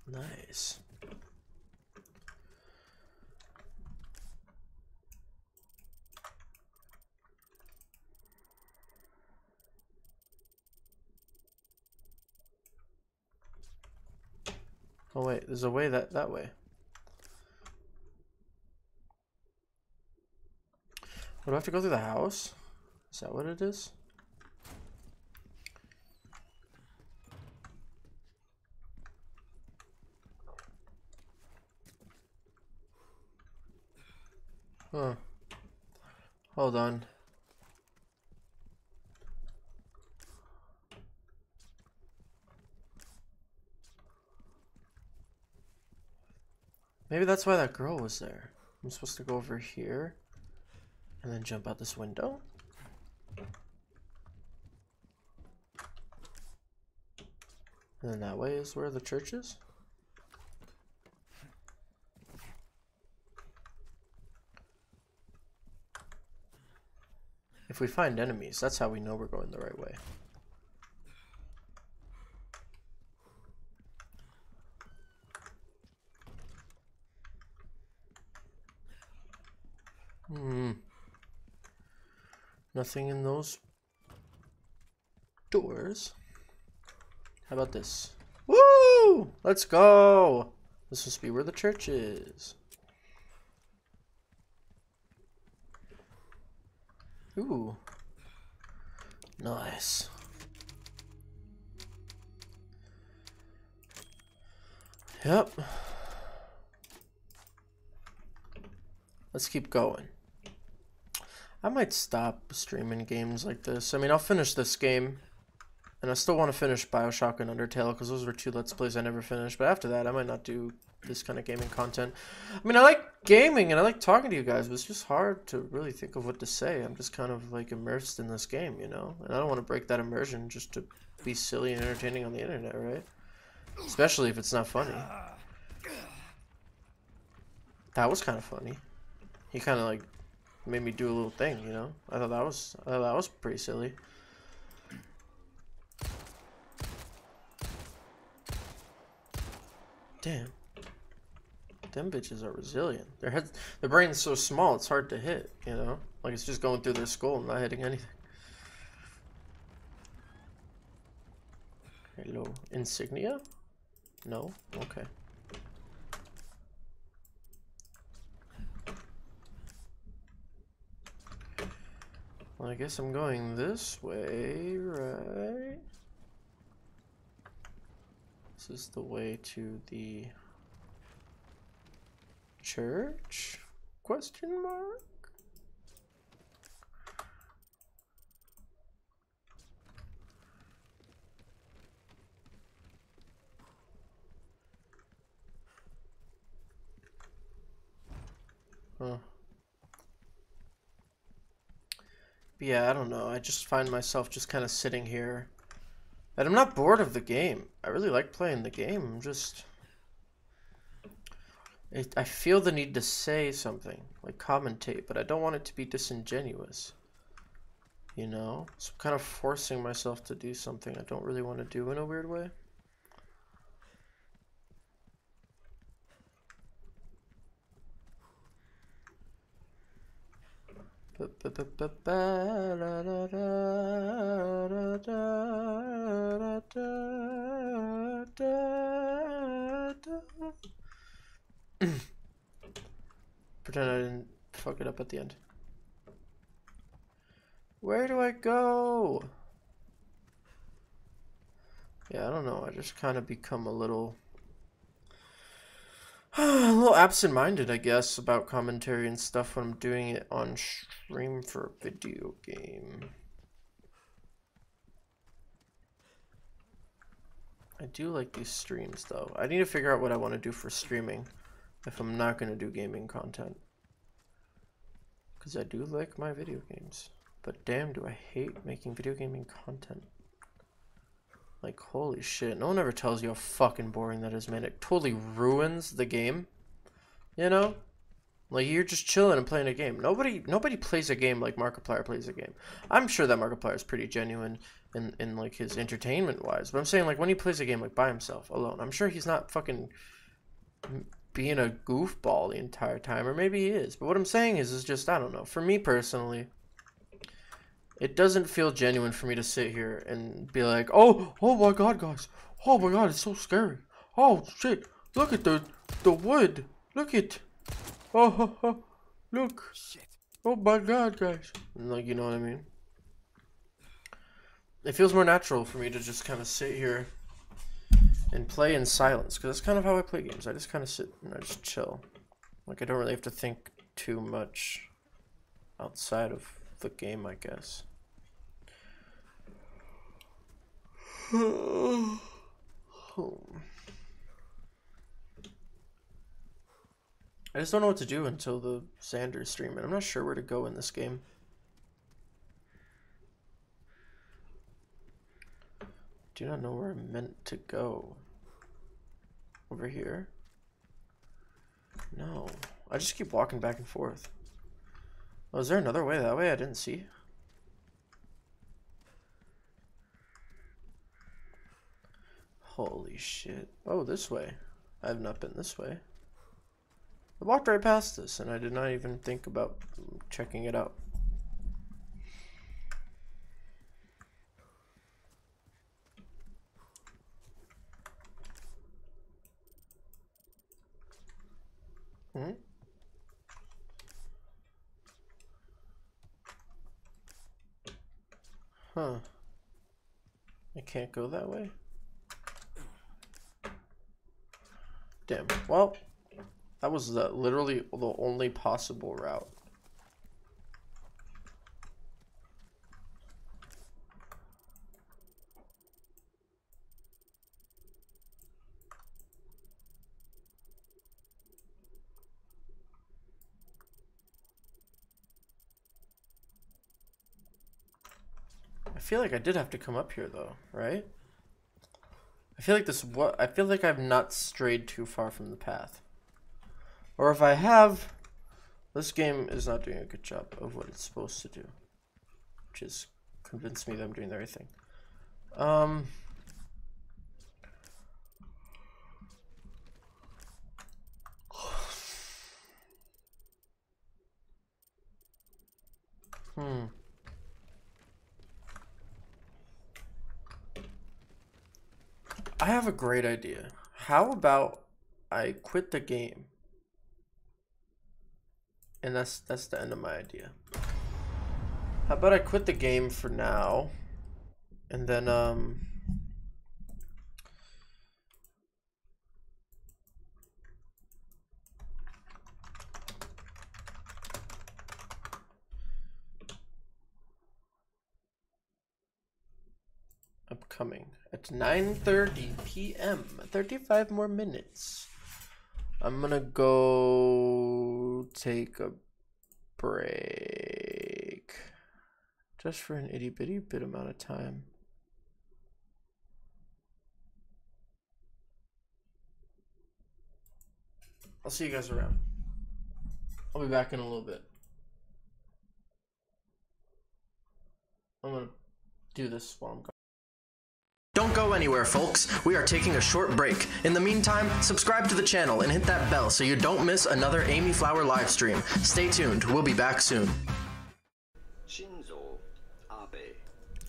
Nice. Oh wait, there's a way that that way. Do I have to go through the house? Is that what it is? Huh. Hold on. Maybe that's why that girl was there. I'm supposed to go over here and then jump out this window. And then that way is where the church is. If we find enemies, that's how we know we're going the right way. Hmm. Nothing in those doors. How about this? Woo! Let's go! This must be where the church is. Ooh. Nice. Yep. Let's keep going. I might stop streaming games like this. I mean, I'll finish this game. And I still want to finish Bioshock and Undertale because those were two Let's Plays I never finished. But after that, I might not do this kind of gaming content. I mean, I like gaming and I like talking to you guys, but it's just hard to really think of what to say. I'm just kind of like immersed in this game, you know? And I don't want to break that immersion just to be silly and entertaining on the internet, right? Especially if it's not funny. That was kind of funny. He kind of like made me do a little thing, you know? I thought that was I thought that was pretty silly. Damn. Them bitches are resilient. Their heads, their brain's so small, it's hard to hit, you know? Like it's just going through their skull and not hitting anything. Hello. Insignia? No? Okay. Well, I guess I'm going this way, right? This is the way to the church? Question mark? Huh. But yeah, I don't know. I just find myself just kind of sitting here. And I'm not bored of the game. I really like playing the game. I'm just... It, I feel the need to say something, like commentate, but I don't want it to be disingenuous. You know? So I'm kind of forcing myself to do something I don't really want to do in a weird way. Pretend I didn't fuck it up at the end. Where do I go? Yeah, I don't know. I just kind of become a little a little absent-minded, I guess, about commentary and stuff when I'm doing it on stream for a video game. I do like these streams, though. I need to figure out what I want to do for streaming if I'm not going to do gaming content. Because I do like my video games. But damn, do I hate making video gaming content. Like, holy shit. No one ever tells you how fucking boring that is, man. It totally ruins the game. You know? Like, you're just chilling and playing a game. Nobody nobody plays a game like Markiplier plays a game. I'm sure that Markiplier is pretty genuine in, in, like, his entertainment-wise. But I'm saying, like, when he plays a game, like, by himself, alone, I'm sure he's not fucking being a goofball the entire time. Or maybe he is. But what I'm saying is, is just, I don't know. For me personally, it doesn't feel genuine for me to sit here and be like, oh, oh my god, guys. Oh my god, it's so scary. Oh, shit. Look at the, the wood. Look it. Oh, oh, oh. look. Shit. Oh my god, guys. Like, you know what I mean? It feels more natural for me to just kind of sit here and play in silence. Because that's kind of how I play games. I just kind of sit and I just chill. Like, I don't really have to think too much outside of the game, I guess. I just don't know what to do until the Sanders stream, and I'm not sure where to go in this game. Do not know where I'm meant to go. Over here? No. I just keep walking back and forth. Oh, is there another way that way I didn't see? Holy shit. Oh, this way. I have not been this way. I walked right past this and I did not even think about checking it out. Hmm? Huh. I can't go that way? Damn. Well, that was the, literally the only possible route. Feel like I did have to come up here though, right? I feel like this what I feel like I've not strayed too far from the path. Or if I have, this game is not doing a good job of what it's supposed to do. Which is convince me that I'm doing the right thing. Um Hmm. I have a great idea. How about I quit the game? And that's that's the end of my idea. How about I quit the game for now? And then um upcoming at 9:30 p.m. 35 more minutes. I'm gonna go take a break just for an itty bitty bit amount of time. I'll see you guys around. I'll be back in a little bit. I'm gonna do this while I'm gone. Don't go anywhere, folks. We are taking a short break. In the meantime, subscribe to the channel and hit that bell so you don't miss another Amy Flower live stream. Stay tuned. We'll be back soon. Shinzo Abe.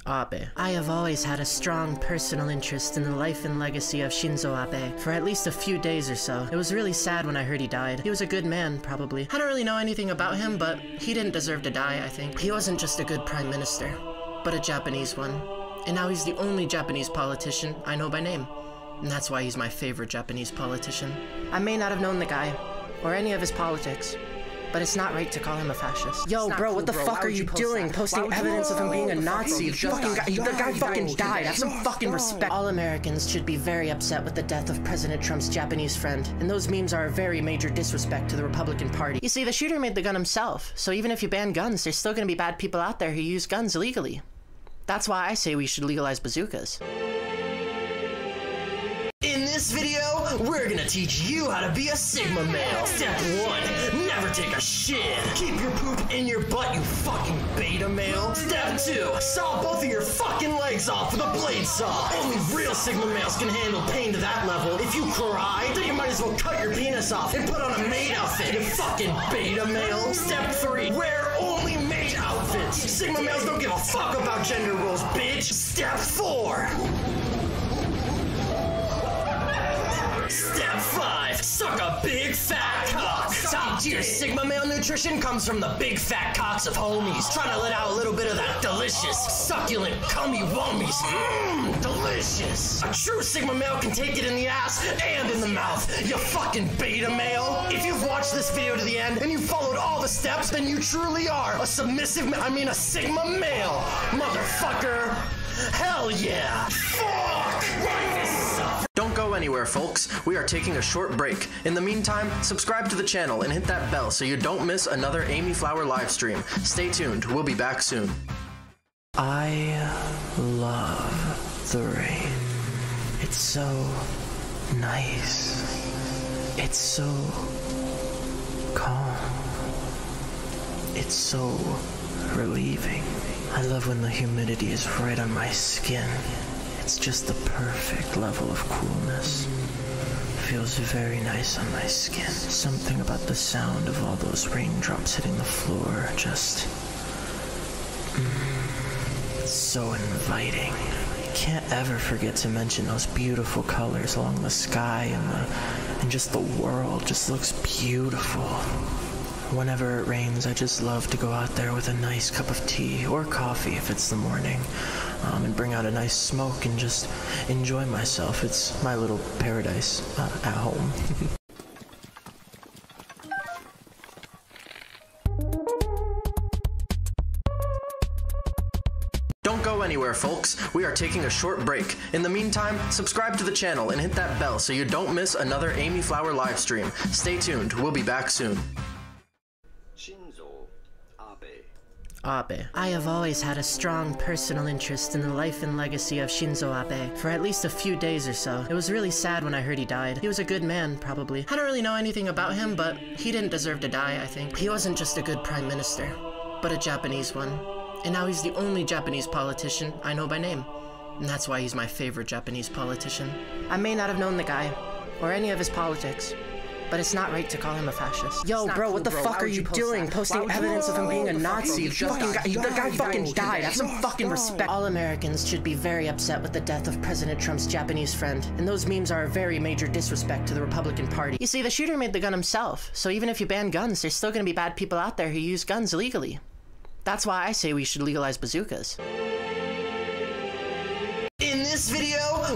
Abe. I have always had a strong personal interest in the life and legacy of Shinzo Abe for at least a few days or so. It was really sad when I heard he died. He was a good man, probably. I don't really know anything about him, but he didn't deserve to die, I think. He wasn't just a good prime minister, but a Japanese one. And now he's the only Japanese politician I know by name. And that's why he's my favorite Japanese politician. I may not have known the guy, or any of his politics, but it's not right to call him a fascist. Yo, bro, what the fuck are you doing? Posting evidence of him being a Nazi. You fucking guy, the guy fucking died. Have some fucking respect. All Americans should be very upset with the death of President Trump's Japanese friend, and those memes are a very major disrespect to the Republican Party. You see, the shooter made the gun himself, so even if you ban guns, there's still gonna be bad people out there who use guns illegally. That's why I say we should legalize bazookas. In this video, we're gonna teach you how to be a Sigma male. Step one, never take a shit. Keep your poop in your butt, you fucking beta male. Step two, saw both of your fucking legs off with a blade saw. Only real Sigma males can handle pain to that level. If you cry, then you might as well cut your penis off and put on a maid outfit, you fucking beta male. Step three, wear. Sigma males don't give a fuck about gender roles, bitch. Step four. Step 5. Suck a big fat cock. Top tier Sigma male nutrition comes from the big fat cocks of homies. Trying to let out a little bit of that delicious, succulent, cummy wummies. Mmm, delicious. A true Sigma male can take it in the ass and in the mouth. You fucking beta male. If you've watched this video to the end and you followed all the steps, then you truly are a submissive, I mean a Sigma male. Motherfucker. Hell yeah. Fuck. Don't go anywhere, folks. We are taking a short break. In the meantime, subscribe to the channel and hit that bell so you don't miss another Amy Flower live stream. Stay tuned. We'll be back soon. I love the rain. It's so nice. It's so calm. It's so relieving. I love when the humidity is right on my skin. It's just the perfect level of coolness. Feels very nice on my skin. Something about the sound of all those raindrops hitting the floor just. Mm, so inviting. Can't ever forget to mention those beautiful colors along the sky and the and just the world just looks beautiful. Whenever it rains, I just love to go out there with a nice cup of tea or coffee if it's the morning, um, and bring out a nice smoke and just enjoy myself. It's my little paradise uh, at home. Don't go anywhere, folks. We are taking a short break. In the meantime, subscribe to the channel and hit that bell so you don't miss another Amy Flower live stream. Stay tuned. We'll be back soon. Abe. I have always had a strong personal interest in the life and legacy of Shinzo Abe for at least a few days or so. It was really sad when I heard he died. He was a good man, probably. I don't really know anything about him, but he didn't deserve to die, I think. He wasn't just a good prime minister, but a Japanese one. And now he's the only Japanese politician I know by name. And that's why he's my favorite Japanese politician. I may not have known the guy, or any of his politics, but it's not right to call him a fascist. Yo, bro, what the fuck are you doing? Posting evidence of him being a Nazi. You fucking guy, the guy fucking died. Have some fucking respect. All Americans should be very upset with the death of President Trump's Japanese friend, and those memes are a very major disrespect to the Republican Party. You see, the shooter made the gun himself, so even if you ban guns, there's still gonna be bad people out there who use guns illegally. That's why I say we should legalize bazookas.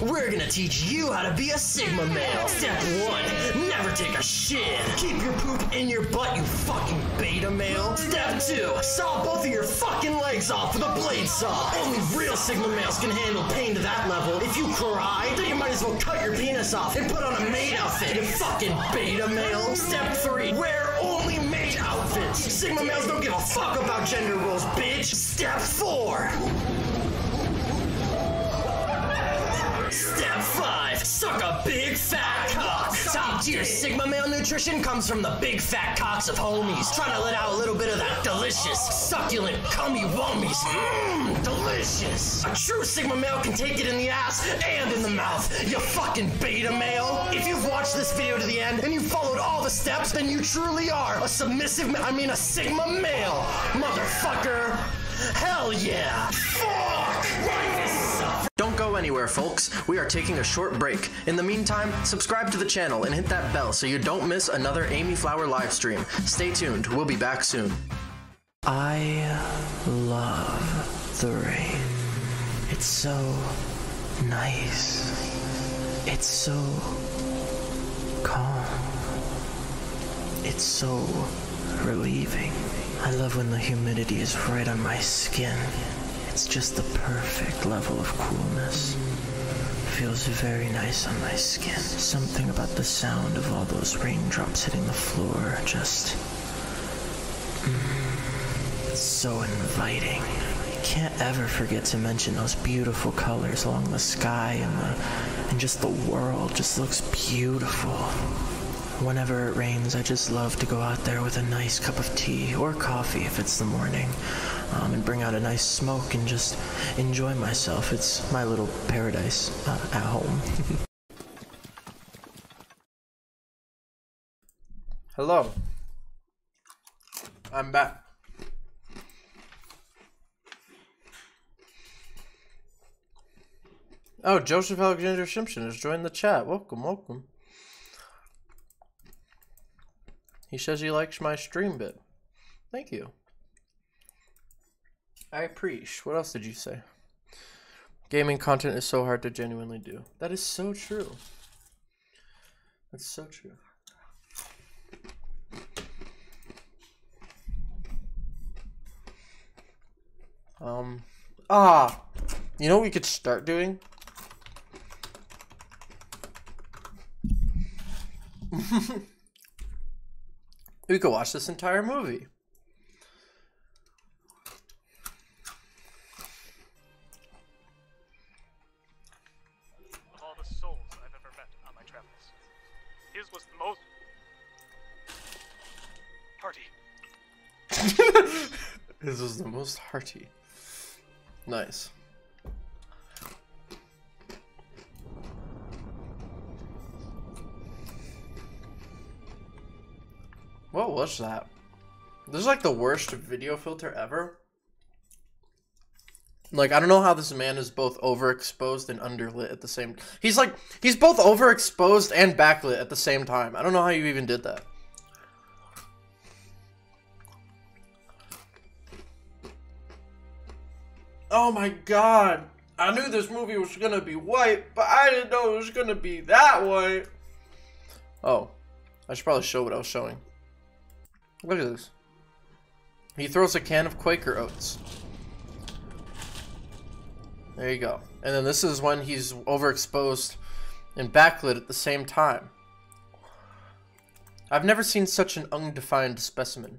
We're gonna teach you how to be a Sigma male. Step one, never take a shit. Keep your poop in your butt, you fucking beta male. Step two, saw both of your fucking legs off with a blade saw. Only real Sigma males can handle pain to that level. If you cry, then you might as well cut your penis off and put on a maid outfit, you fucking beta male. Step three, wear only maid outfits. Sigma males don't give a fuck about gender roles, bitch. Step four. Step 5. Suck a big fat cock. Top tier Sigma male nutrition comes from the big fat cocks of homies. Trying to let out a little bit of that delicious, succulent, cummy wummies. Mmm, delicious. A true Sigma male can take it in the ass and in the mouth. You fucking beta male. If you've watched this video to the end and you followed all the steps, then you truly are a submissive, ma- I mean a Sigma male. Motherfucker. Hell yeah! Fuck! Don't anywhere, folks. We are taking a short break. In the meantime, subscribe to the channel and hit that bell so you don't miss another Amy Flower live stream. Stay tuned. We'll be back soon. I love the rain. It's so nice. It's so calm. It's so relieving. I love when the humidity is right on my skin. It's just the perfect level of coolness. Feels very nice on my skin. Something about the sound of all those raindrops hitting the floor just. Mm, so inviting. Can't ever forget to mention those beautiful colors along the sky and the and just the world just looks beautiful. Whenever it rains, I just love to go out there with a nice cup of tea or coffee if it's the morning, um, and bring out a nice smoke and just enjoy myself. It's my little paradise uh, at home. Hello. I'm back. Oh, Joseph Alexander Simpson has joined the chat. Welcome, welcome. He says he likes my stream bit. Thank you. I appreciate. What else did you say? Gaming content is so hard to genuinely do. That is so true. That's so true. Um, ah, you know what we could start doing? we could watch this entire movie. Of all the souls I've ever met on my travels, his was the most hearty. This is the most hearty. Nice. What was that? This is like the worst video filter ever. Like I don't know how this man is both overexposed and underlit at the same. Time. He's like he's both overexposed and backlit at the same time. I don't know how you even did that. Oh my god. I knew this movie was gonna be white, but I didn't know it was gonna be that white. Oh. I should probably show what I was showing. Look at this. He throws a can of Quaker Oats. There you go. And then this is when he's overexposed and backlit at the same time. I've never seen such an undefined specimen.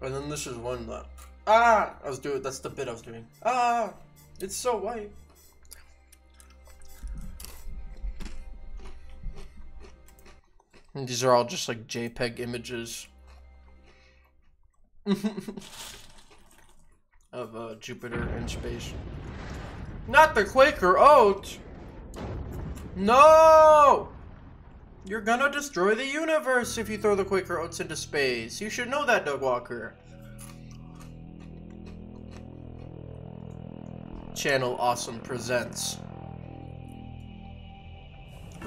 And then this is one that Ah! I was doing, that's the bit I was doing. Ah! It's so white. And these are all just like JPEG images of uh, Jupiter in space. Not the Quaker Oat! No! You're gonna destroy the universe if you throw the Quaker Oats into space. You should know that, Doug Walker. Channel Awesome presents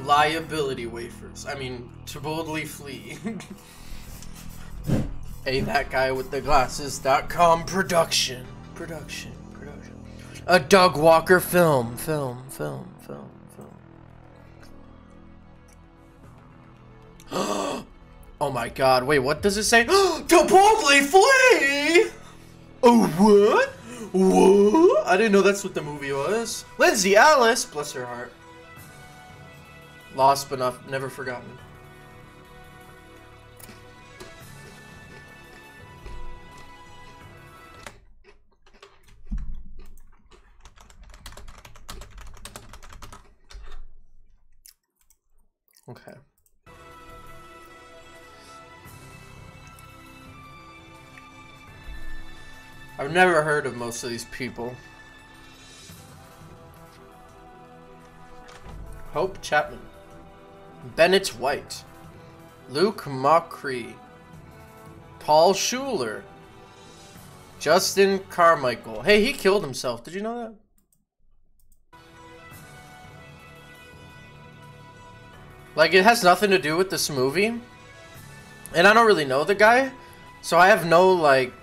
Liability Wafers. I mean, to boldly flee. A that guy with the glasses.com production. Production. Production. A Doug Walker film. Film. Film. Film. Film. oh my god. Wait, what does it say? to boldly flee! Oh, what? What? I didn't know that's what the movie was. Lindsay Ellis, bless her heart. Lost but not never forgotten. Okay. I've never heard of most of these people. Hope Chapman. Bennett White. Luke Mochrie. Paul Schuler. Justin Carmichael. Hey, he killed himself. Did you know that? Like, it has nothing to do with this movie. And I don't really know the guy. So I have no, like,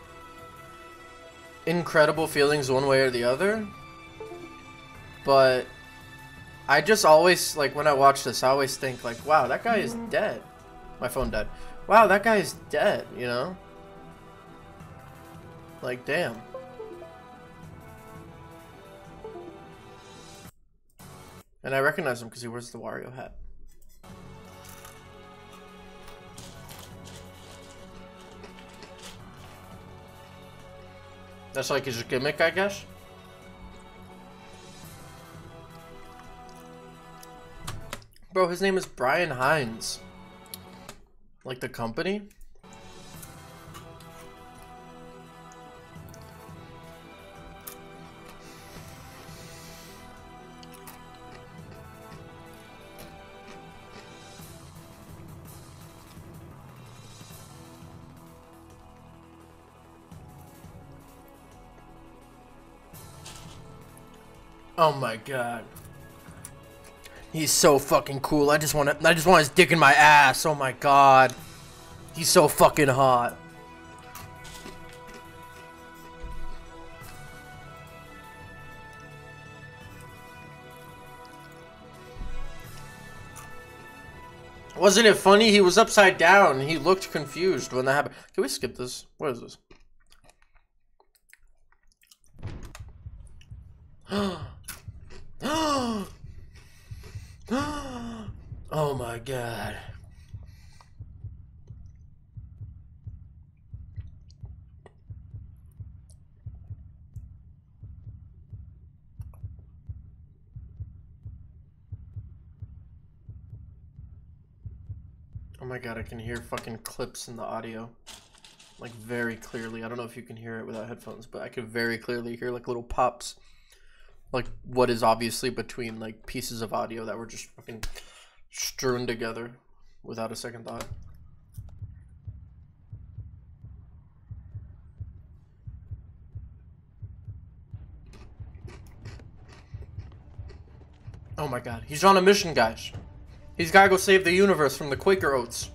incredible feelings one way or the other. But I just always, like, when I watch this, I always think, like, wow, that guy is dead. My phone died. Wow, that guy is dead, you know? Like, damn. And I recognize him because he wears the Wario hat. That's like his gimmick, I guess. Bro, his name is Brian Hines. Like the company? Oh my god. He's so fucking cool. I just want to I just want his dick in my ass. Oh my god. He's so fucking hot. Wasn't it funny? He was upside down. He looked confused when that happened. Can we skip this? What is this? oh Oh my god. Oh my god, I can hear fucking clips in the audio. Like very clearly. I don't know if you can hear it without headphones, but I can very clearly hear like little pops. Like what is obviously between like pieces of audio that were just fucking strewn together without a second thought. Oh my god, he's on a mission, guys. He's gotta go save the universe from the Quaker Oats.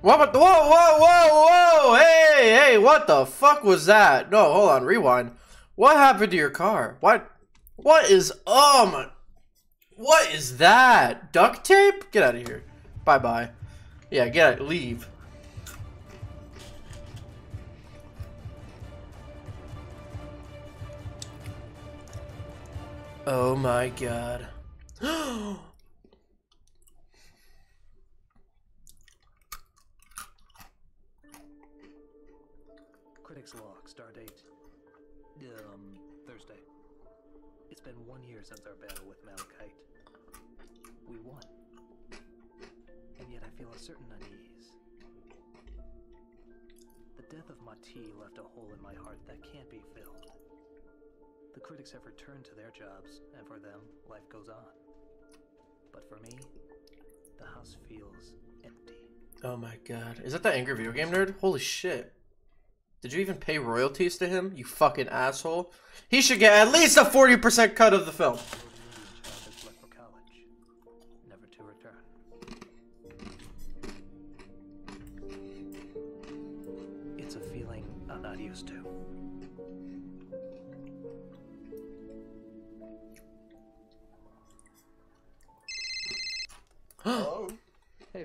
What? Whoa, whoa, whoa, whoa! Hey, hey, what the fuck was that? No, hold on, rewind. What happened to your car? What? What is um? What is that? Duct tape? Get out of here. Bye bye. Yeah, get out. Leave. Oh my god. Mati left a hole in my heart that can't be filled. The critics have returned to their jobs, and for them, life goes on. But for me, the house feels empty. Oh my god. Is that the Angry Video Game Nerd? Holy shit. Did you even pay royalties to him, you fucking asshole? He should get at least a 40% cut of the film.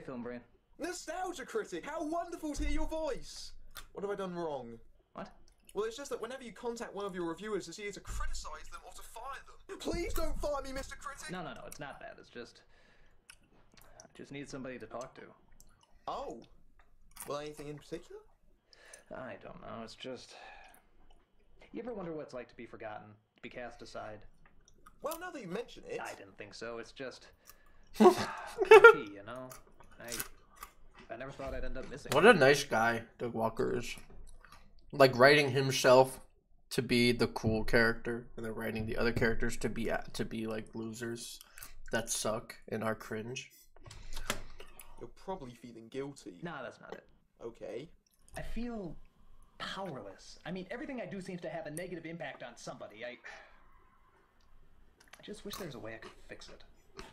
Film Brain. Nostalgia critic, how wonderful to hear your voice. What have I done wrong? What? Well, it's just that whenever you contact one of your reviewers, it's either to criticize them or to fire them. Please don't fire me, Mr. Critic. No, no, no, it's not that. It's just. I just need somebody to talk to. Oh. Well, anything in particular? I don't know. It's just. You ever wonder what it's like to be forgotten, to be cast aside? Well, now that you mention it. I didn't think so. It's just. You know? I. I never thought I'd end up missing. What a nice guy Doug Walker is. Like writing himself to be the cool character, and then writing the other characters to be to be like losers that suck and are cringe. You're probably feeling guilty. Nah, that's not it. Okay. I feel powerless. I mean, everything I do seems to have a negative impact on somebody. I. I just wish there was a way I could fix it.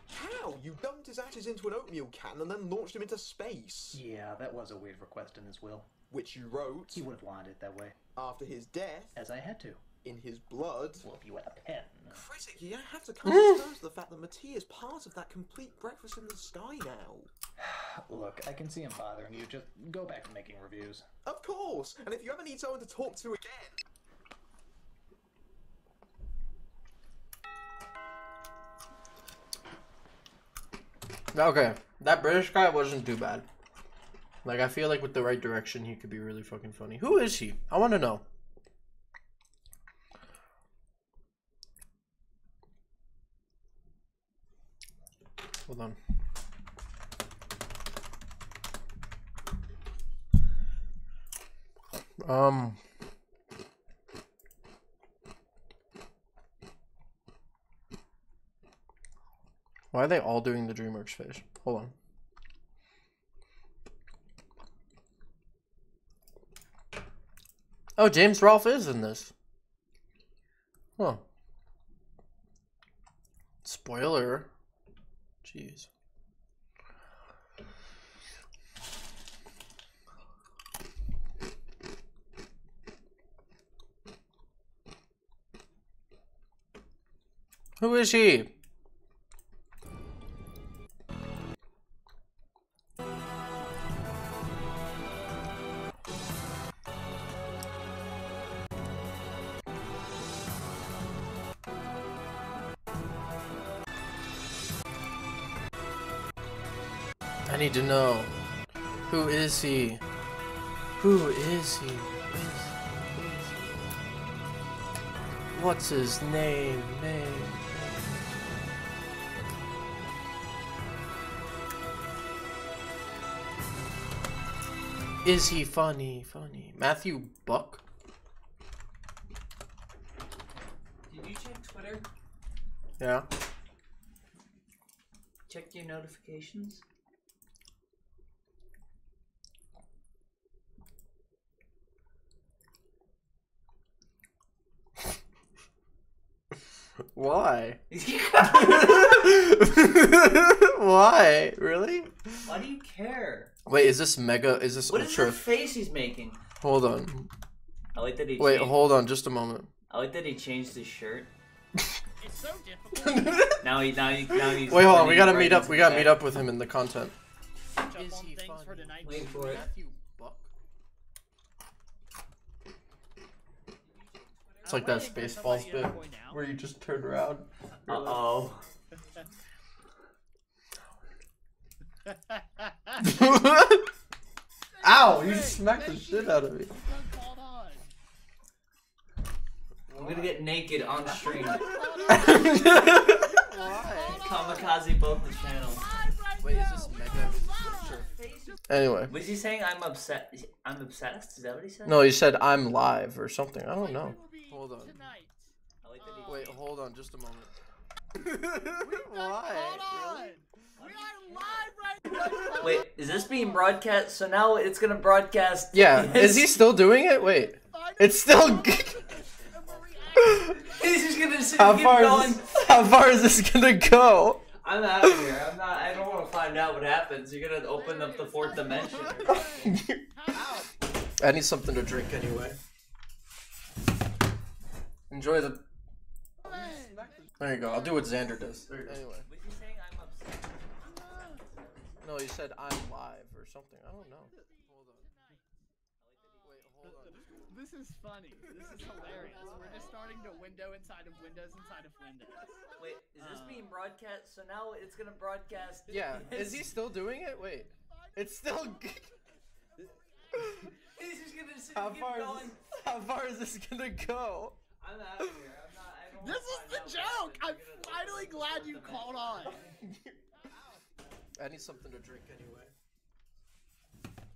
How? You dumped his ashes into an oatmeal can and then launched him into space. Yeah, that was a weird request in his will. Which you wrote. He would have wanted it that way. After his death. As I had to. In his blood. Well, if you had a pen. Critic, you have to come to terms with the fact that Mattia is part of that complete breakfast in the sky now. Look, I can see him bothering you. Just go back to making reviews. Of course! And if you ever need someone to talk to again. Okay, that British guy wasn't too bad. Like, I feel like with the right direction, he could be really fucking funny. Who is he? I want to know. Hold on. Um. Why are they all doing the DreamWorks face? Hold on. Oh, James Rolfe is in this. Huh. Spoiler. Jeez. Who is he? Need to know. Who is he? Who is he? Who is- who is he? What's his name? Name. Is he funny? Funny. Matthew Buck? Did you check Twitter? Yeah. Check your notifications? Why? Why? Really? Why do you care? Wait, is this mega? Is this What is ultra? the face he's making? Hold on. I like that he. Wait, changed, hold on, just a moment. I like that he changed his shirt. It's so difficult. Now he now he now he's. Wait, hold on. We gotta meet up. We gotta meet up with him in the content. Catch up on things for tonight. Wait for it. Matthew Buck. It's like that Spaceballs bit where you just turn around. Uh oh. Ow! You just smacked the shit out of me. I'm gonna get naked on stream. Kamikaze both the channels. Wait, is this mega? Anyway. Was he saying I'm upset? I'm obsessed? Is that what he said? No, he said I'm live or something. I don't know. Hold on. I like that he Wait, hold on, just a moment. Why? Wait, is this being broadcast? So now it's gonna broadcast. Yeah, is he still doing it? Wait, it's still. He's just gonna sit how far going. is this? How far is this gonna go? I'm out of here. I'm not. I don't want to find out what happens. You're gonna open up the fourth dimension. I need something to drink anyway. Enjoy the. There you go. I'll do what Xander does. There you go. Anyway. Was he saying I'm upset? No, he said I'm live or something. I don't know. Hold on. Wait, hold on. This is funny. This is hilarious. We're just starting to window inside of windows inside of windows. Wait, is this um, being broadcast? So now it's gonna broadcast. Yeah, is he still doing it? Wait, it's still. He's just gonna sit How and keep far is this, How far is this gonna go? I'm out of here. I'm not. I don't. This is the joke. I'm finally glad you called on. I need something to drink anyway.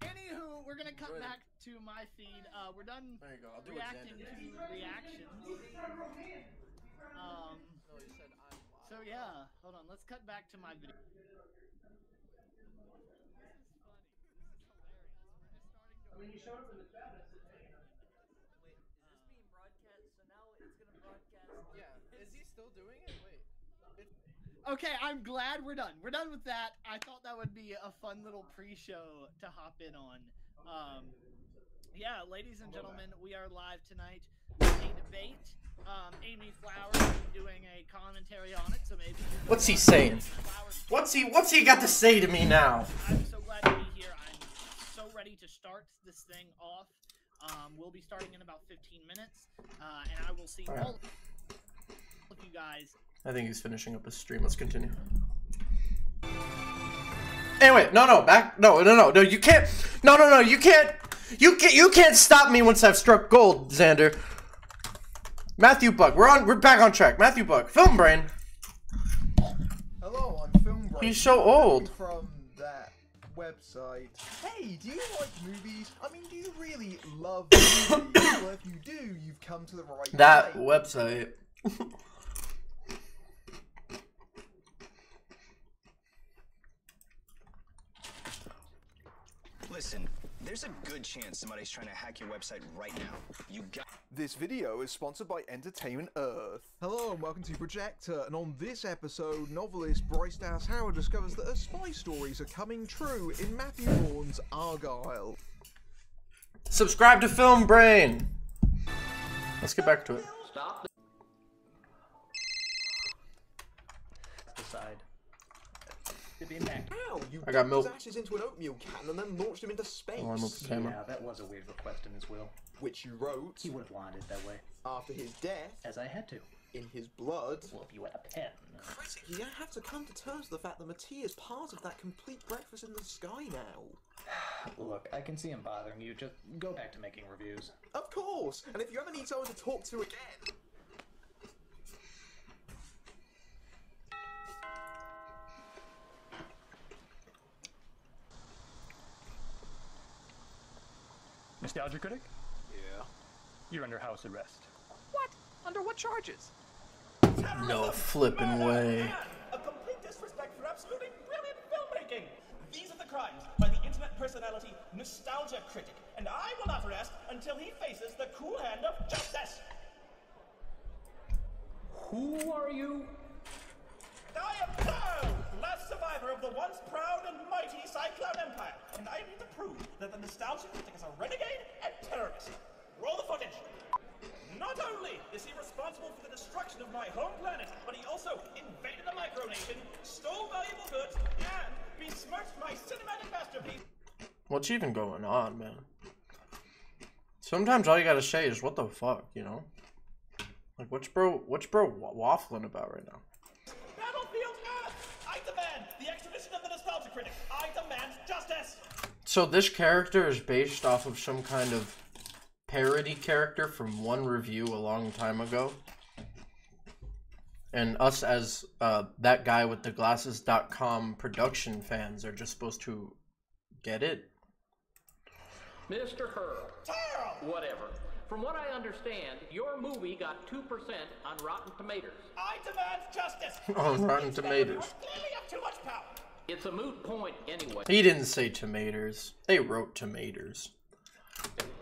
Anywho, we're gonna cut back to my feed. Uh, we're done There you go. I'll do reacting to reactions. Um. So yeah, hold on. Let's cut back to my video. I mean, you showed up in the chat. I said, Yeah, is he still doing it? Wait. Okay, I'm glad we're done. We're done with that. I thought that would be a fun little pre-show to hop in on. Um, yeah, ladies and gentlemen, we are live tonight with a debate. Um, Amy Flowers doing a commentary on it, so maybe. What's he saying? What's he What's he got to say to me now? I'm so glad to be here. I'm so ready to start this thing off. Um, we'll be starting in about 15 minutes, uh, and I will see All right. all of you guys I think he's finishing up his stream. Let's continue. Anyway, no, no, back, no, no, no, no. You can't. No, no, no. You can't. You can't. You can't stop me once I've struck gold, Xander. Matthew Buck, we're on. We're back on track. Matthew Buck, Film Brain. Hello, I'm Film Brain. He's so old. From that website. Hey, do you like movies? I mean, do you really love movies? well, if you do, you've come to the right That place. website. Listen, there's a good chance somebody's trying to hack your website right now. You got. This video is sponsored by Entertainment Earth. Hello and welcome to Projector, and on this episode, novelist Bryce Dallas Howard discovers that her spy stories are coming true in Matthew Vaughn's Argylle. Subscribe to Film Brain. Let's get back to it. Stop. Decide. Did the impact. Ow! You I got milk. his ashes into an oatmeal can and then launched him into space. Oh, I moved the camera. Yeah, that was a weird request in his will. Which you wrote. He would have wanted it that way. After his death. As I had to. In his blood. Well, if you had a pen. Critic, you have to come to terms with the fact that Mattia is part of that complete breakfast in the sky now. Look, I can see him bothering you. Just go back to making reviews. Of course! And if you ever need someone to talk to again. Nostalgia critic? Yeah. You're under house arrest. What? Under what charges? No flipping way. A complete disrespect for absolutely brilliant filmmaking. These are the crimes by the internet personality Nostalgia Critic, and I will not rest until he faces the cool hand of justice. Who are you? I am Cloud, last survivor of the once proud and mighty Psychlo Empire, and I need to prove that the Nostalgia Critic is a renegade and terrorist. Roll the footage. Not only is he responsible for the destruction of my home planet, but he also invaded the micronation, stole valuable goods, and besmirched my cinematic masterpiece. What's even going on, man? Sometimes all you gotta say is "What the fuck," you know? Like, what's bro? What's bro waffling about right now? So this character is based off of some kind of parody character from one review a long time ago. And us as uh, that guy with the glasses.com production fans are just supposed to get it. Mr. Hurl. Whatever. From what I understand, your movie got 2% on Rotten Tomatoes. I demand justice. On Rotten Tomatoes. Clearly have too much power. It's a moot point anyway. He didn't say tomatoes. They wrote tomatoes.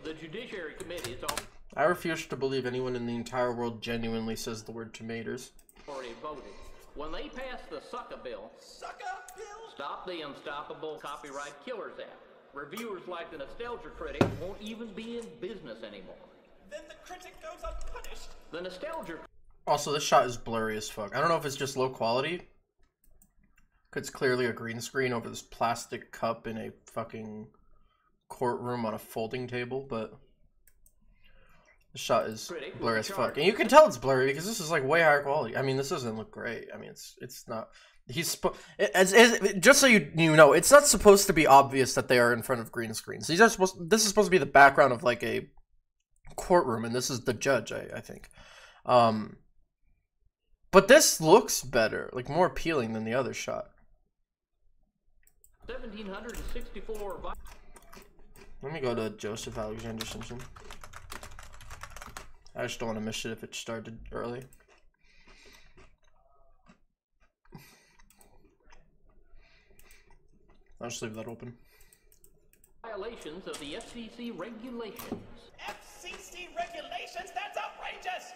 The Judiciary Committee has I refuse to believe anyone in the entire world genuinely says the word tomatoes. already voted. When they pass the Sucka Bill, Sucka Bill? Stop the Unstoppable Copyright Killers Act, reviewers like the Nostalgia Critic won't even be in business anymore. Then the critic goes unpunished. The Nostalgia Also, this shot is blurry as fuck. I don't know if it's just low quality. It's clearly a green screen over this plastic cup in a fucking courtroom on a folding table, but the shot is Critic blurry as fuck. And you can tell it's blurry because this is like way higher quality. I mean, this doesn't look great. I mean, it's it's not. He's spo- as, as just so you you know, it's not supposed to be obvious that they are in front of green screens. These are supposed. This is supposed to be the background of like a courtroom, and this is the judge. I I think. Um, but this looks better, like more appealing than the other shot. 1764 vi- Let me go to Joseph Alexander Simpson. I just don't want to miss it if it started early. I'll just leave that open. violations of the FCC regulations. FCC regulations? That's outrageous.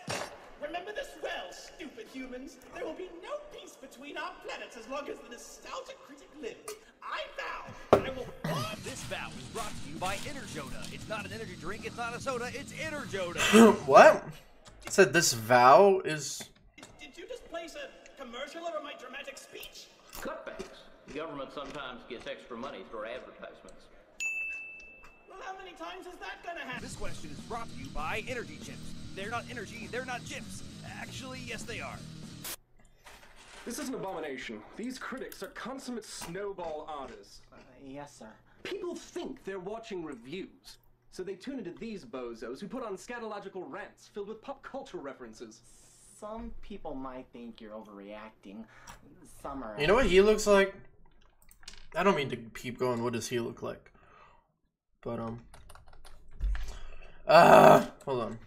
Remember this well, stupid humans. There will be no peace between our planets as long as the nostalgic critic lives. I vow I will This vow is brought to you by Enerjoda. It's not an energy drink, it's not a soda, it's Enerjoda. what? It said this vow is. Did you just place a commercial over my dramatic speech? Cutbacks. The government sometimes gets extra money for advertisements. Well, how many times is that gonna happen? This question is brought to you by Energy Chips. They're not energy, they're not chips. Actually, yes, they are. This is an abomination. These critics are consummate snowball artists. yes, sir. People think they're watching reviews, so they tune into these bozos who put on scatological rants filled with pop culture references. Some people might think you're overreacting. Some are. You know what he looks like? I don't mean to keep going. What does he look like? But um. Uh, hold on.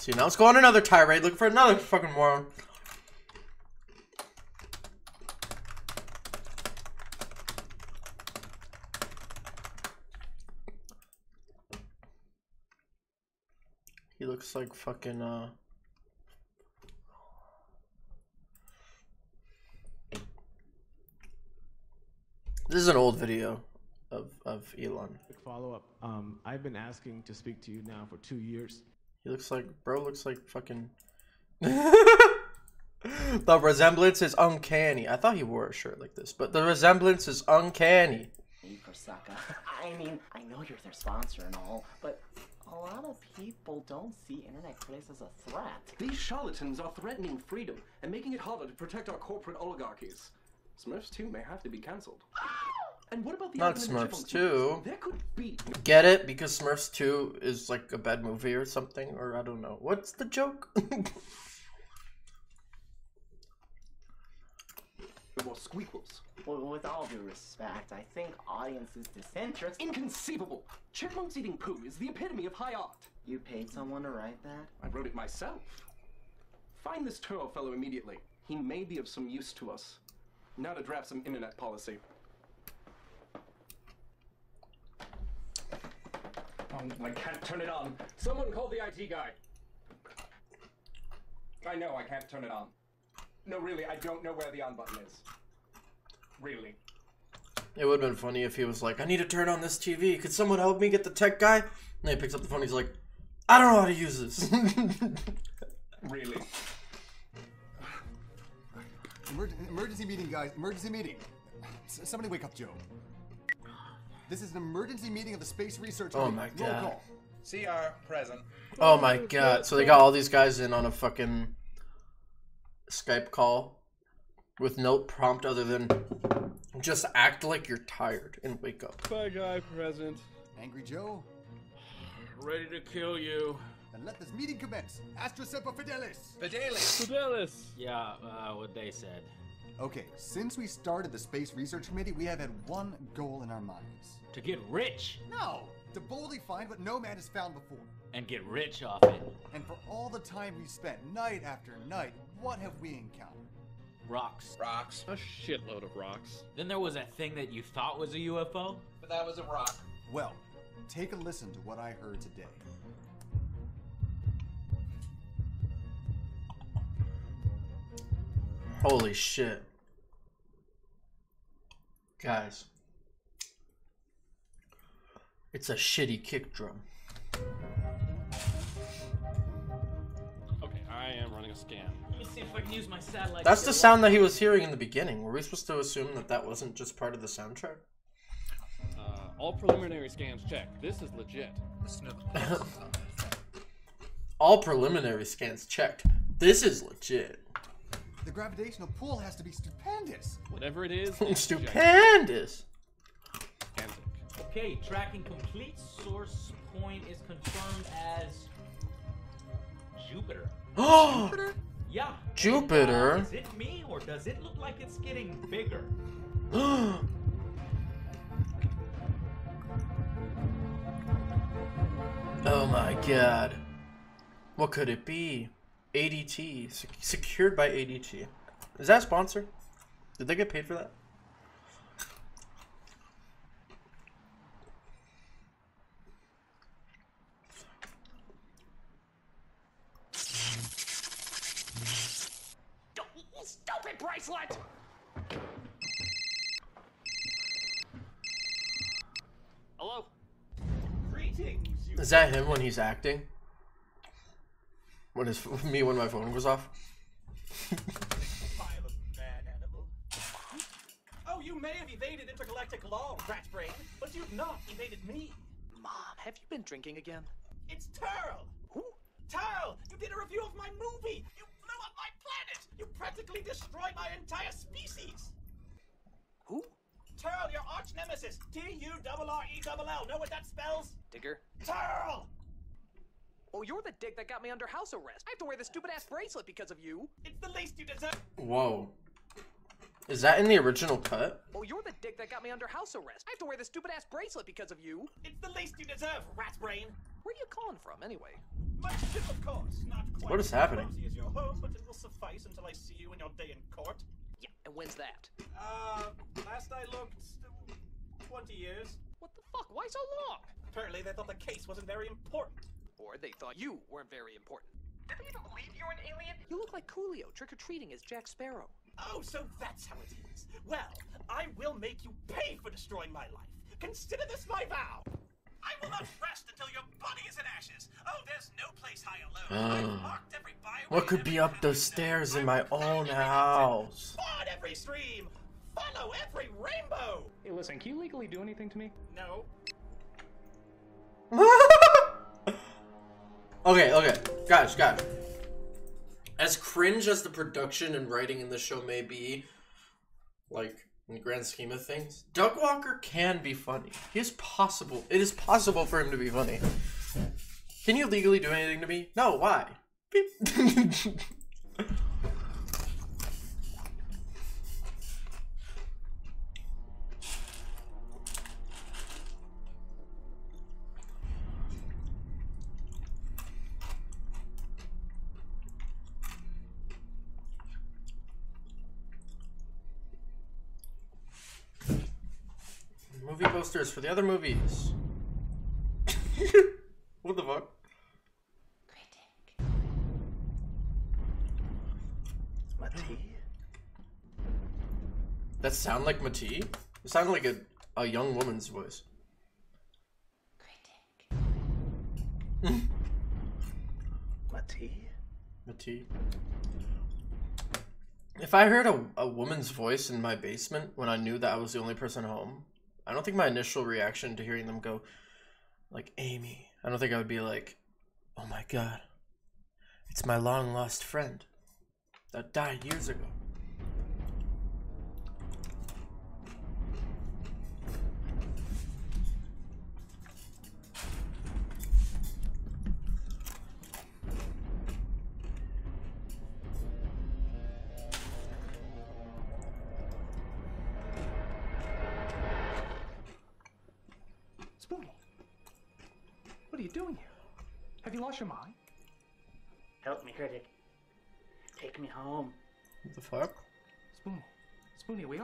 See now let's go on another tirade. looking for another fucking moron. He looks like fucking uh. This is an old video of of Elon. Quick follow up. Um, I've been asking to speak to you now for two years. He looks like bro looks like fucking The resemblance is uncanny. I thought he wore a shirt like this, but the resemblance is uncanny. Hey, Prosecca. I mean, I know you're their sponsor and all, but a lot of people don't see internet critics as a threat. These charlatans are threatening freedom and making it harder to protect our corporate oligarchies. Smurfs 2 may have to be cancelled. And what about the Not Smurfs 2. There could be Get it? Because Smurfs 2 is like a bad movie or something, or I don't know. What's the joke? more squeakles. Well, with all due respect, I think audiences disinterest. Inconceivable! Chipmunks eating poo is the epitome of high art. You paid someone to write that? I wrote it myself. Find this Turo fellow immediately. He may be of some use to us. Now to draft some internet policy. Oh, I can't turn it on. Someone call the IT guy. I know I can't turn it on. No, really, I don't know where the on button is. Really. it would have been funny if he was like, I need to turn on this TV. Could someone help me get the tech guy? And then he picks up the phone. He's like, I don't know how to use this. Really. Emer- emergency meeting, guys. Emergency meeting. S- somebody wake up Joe. This is an emergency meeting of the Space Research Oh Committee. my Roll God. call. CR present. oh my god. So they got all these guys in on a fucking Skype call with no prompt other than just act like you're tired and wake up. Bye, guy present. Angry Joe. Ready to kill you. Then let this meeting commence. Astra Semper Fidelis. Fidelis. Fidelis. Yeah, uh, what they said. Okay, since we started the Space Research Committee, we have had one goal in our minds. To get rich No! To boldly find what no man has found before. and get rich off it. And for all the time we've spent night after night, what have we encountered? Rocks. Rocks. A shitload of rocks. Then there was that thing that you thought was a UFO? But that was a rock. Well, take a listen to what I heard today. Holy shit. Guys. It's a shitty kick drum. Okay, I am running a scan. Let me see if I can use my satellite. That's the sound that he was hearing in the beginning. Were we supposed to assume that that wasn't just part of the soundtrack? Uh, all preliminary scans checked. This is legit. All preliminary scans checked. This is legit. The gravitational pull has to be stupendous. Whatever it is, Stupendous. Okay, tracking complete source point is confirmed as Jupiter. Jupiter? Yeah. Jupiter? And, uh, is it me or does it look like it's getting bigger? oh my god. What could it be? ADT. Sec- secured by ADT. Is that a sponsor? Did they get paid for that? It, bracelet! Hello? Greetings, you Is that him when he's acting? When his me when my phone goes off? pile of mad animal. Oh, you may have evaded intergalactic law, rat brain, but you've not evaded me. Mom, have you been drinking again? It's Turl! Who? Turl! You did a review of my movie! You blew up my planet! You practically destroyed my entire species! Who? Turl, your arch nemesis! T-U-R-R-E-L-L. Know what that spells? Digger? Turl! Oh, you're the dick that got me under house arrest. I have to wear this stupid ass bracelet because of you. It's the least you deserve. Whoa. Is that in the original cut? Oh, you're the dick that got me under house arrest. I have to wear this stupid ass bracelet because of you. It's the least you deserve, rat brain. Where are you calling from, anyway? Much ship, of course. Not quite What is happening? cozy as your home, but it will suffice until I see you in your day in court. Yeah, and when's that? Uh, last I looked, 20 years. What the fuck? Why so long? Apparently, they thought the case wasn't very important. Or they thought you weren't very important. Did they even believe you're an alien? You look like Coolio trick or treating as Jack Sparrow. Oh, so that's how it is. Well, I will make you pay for destroying my life. Consider this my vow. I will not rest until your body is in ashes. Oh, there's no place high alone. Ah. I've marked every byway What could be up those stairs in my own house? Ford every stream. Follow every rainbow. Hey, listen, can you legally do anything to me? No. Okay, okay. Guys, guys. As cringe as the production and writing in this show may be, like, in the grand scheme of things, Doug Walker can be funny. He is possible. It is possible for him to be funny. Can you legally do anything to me? No, why? posters for the other movies. what the fuck? Mati? That sound like Mati? It sounded like a, a young woman's voice. Mati? Mati. If I heard a, a woman's voice in my basement when I knew that I was the only person home, I don't think my initial reaction to hearing them go, like, Amy, I don't think I would be like, oh my god, it's my long lost friend that died years ago.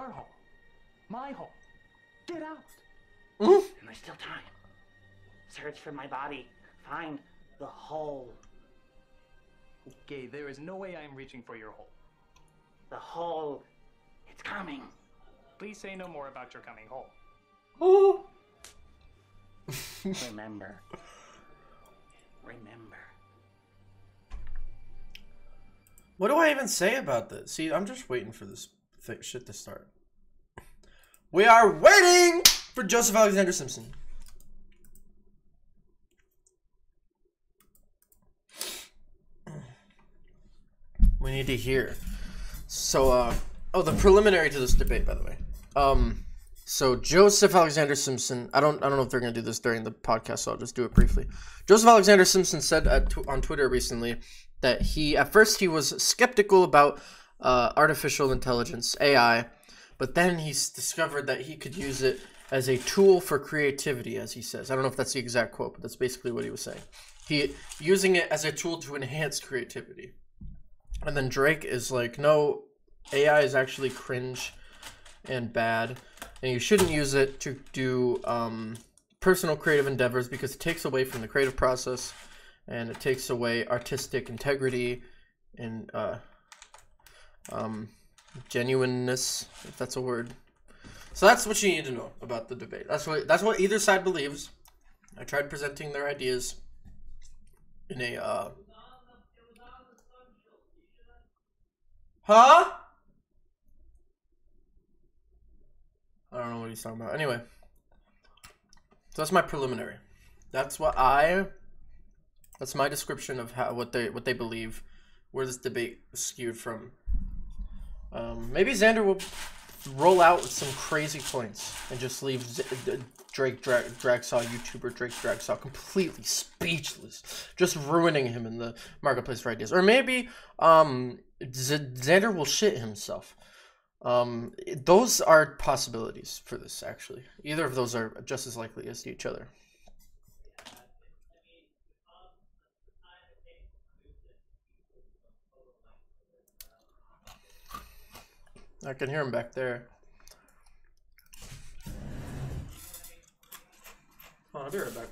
Spoony, we are home. My home. Get out. Mm-hmm. And there's still time. Search for my body. Find the hole. Okay, there is no way I am reaching for your hole. The hole. It's coming. Please say no more about your coming home. Remember. Remember. What do I even say about this? See, I'm just waiting for this th- shit to start. We are waiting for Joseph Alexander Simpson. We need to hear. So, uh, oh, the preliminary to this debate, by the way. Um, so Joseph Alexander Simpson. I don't, I don't know if they're gonna do this during the podcast, so I'll just do it briefly. Joseph Alexander Simpson said at on Twitter recently that he, at first, he was skeptical about uh, artificial intelligence (AI), but then he's discovered that he could use it as a tool for creativity, as he says. I don't know if that's the exact quote, but that's basically what he was saying. He using it as a tool to enhance creativity. And then Drake is like, no, AI is actually cringe and bad, and you shouldn't use it to do um, personal creative endeavors because it takes away from the creative process and it takes away artistic integrity and uh, um, genuineness, if that's a word. So that's what you need to know about the debate. That's what that's what either side believes. I tried presenting their ideas in a uh Huh? I don't know what he's talking about. Anyway. So that's my preliminary. That's what I that's my description of how what they what they believe, where this debate skewed from. Um, maybe Xander will roll out with some crazy points and just leave Z- Drake Drag Dragsaw YouTuber Drake Dragsaw completely speechless, just ruining him in the marketplace for ideas. Or maybe um, Z- Xander will shit himself. Um, those are possibilities for this. Actually, either of those are just as likely as each other. I can hear him back there. Oh, I'll be right back.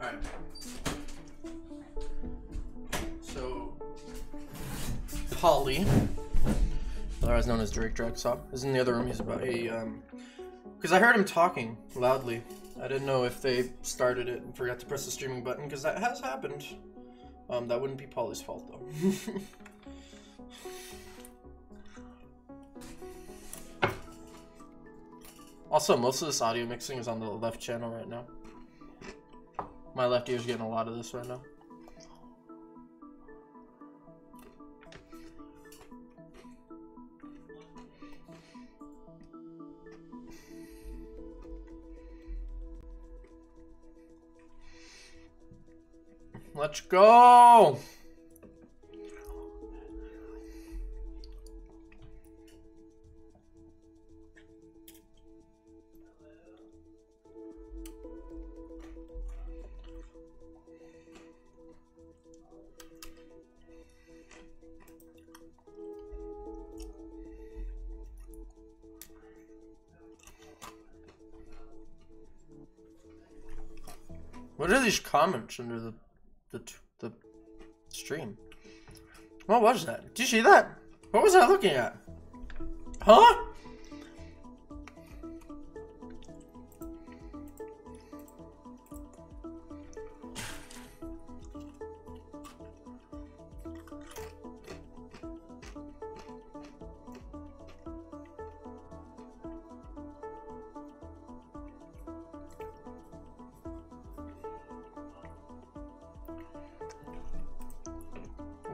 Alright. So, Polly, otherwise known as Drake Dragsaw, is in the other room. He's about a, um, because I heard him talking loudly. I didn't know if they started it and forgot to press the streaming button, because that has happened. Um, that wouldn't be Polly's fault, though. also, most of this audio mixing is on the left channel right now. My left ear's getting a lot of this right now. Let's go! Comments under the the the stream? What was that? Did you see that? What was I looking at? Huh?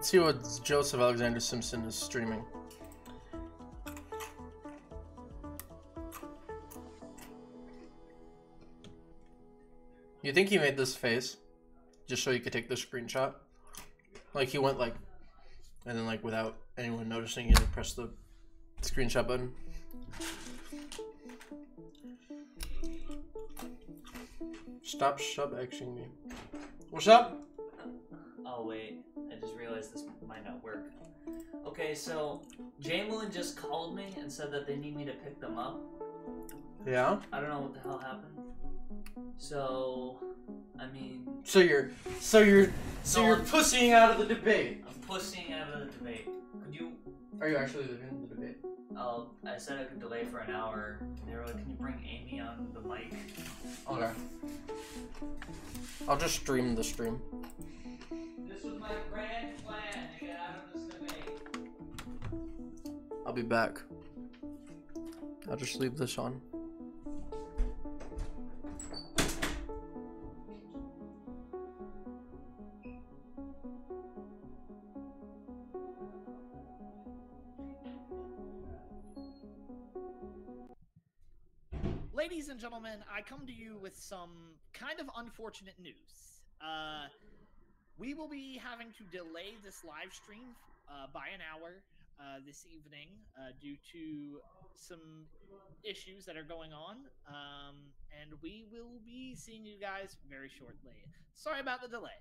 Let's see what Joseph Alexander Simpson is streaming. You think he made this face just so he could take the screenshot? Like he went like, and then like without anyone noticing, he like pressed the screenshot button. Stop sub xing me. What's up? Okay, so Jamelin just called me and said that they need me to pick them up. Yeah. I don't know what the hell happened. So, I mean, So you're, so you're, so No, you're I'm- pussying out of the debate. I'm pushing out of the debate. Could you? Are you actually leaving the debate? Oh, I said I could delay for an hour. They were like, "Can you bring Amy on the mic?" Okay. I'll just stream the stream. This was my grand plan to get out of this debate. I'll be back. I'll just leave this on. Ladies and gentlemen, I come to you with some kind of unfortunate news. Uh, we will be having to delay this live stream uh, by an hour. Uh, this evening uh, due to some issues that are going on. Um, and we will be seeing you guys very shortly. Sorry about the delay.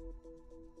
ちょっと待って。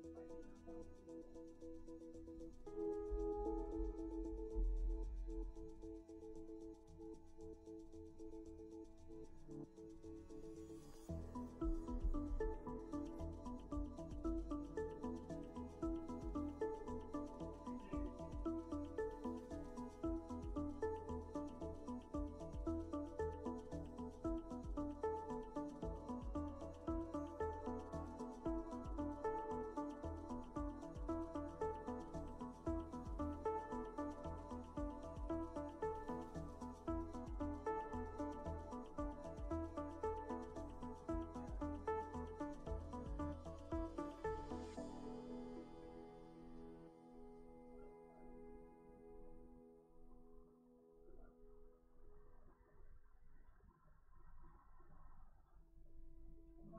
ちょっと待って。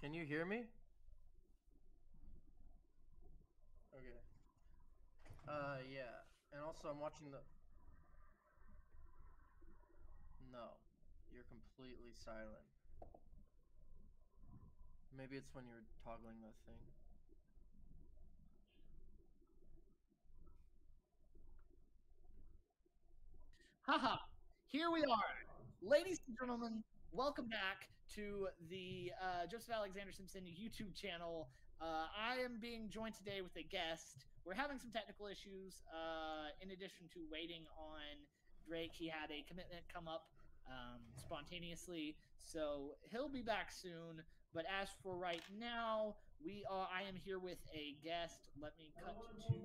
Can you hear me? Okay. Uh, yeah. And also, I'm watching the. No. You're completely silent. Maybe it's when you're toggling the thing. Haha, here we are. Ladies and gentlemen, welcome back to the uh, Joseph Alexander Simpson YouTube channel. Uh, I am being joined today with a guest. We're having some technical issues. Uh, in addition to waiting on Drake, he had a commitment come up um, spontaneously, so he'll be back soon. But as for right now, we are. I am here with a guest. Let me cut to two,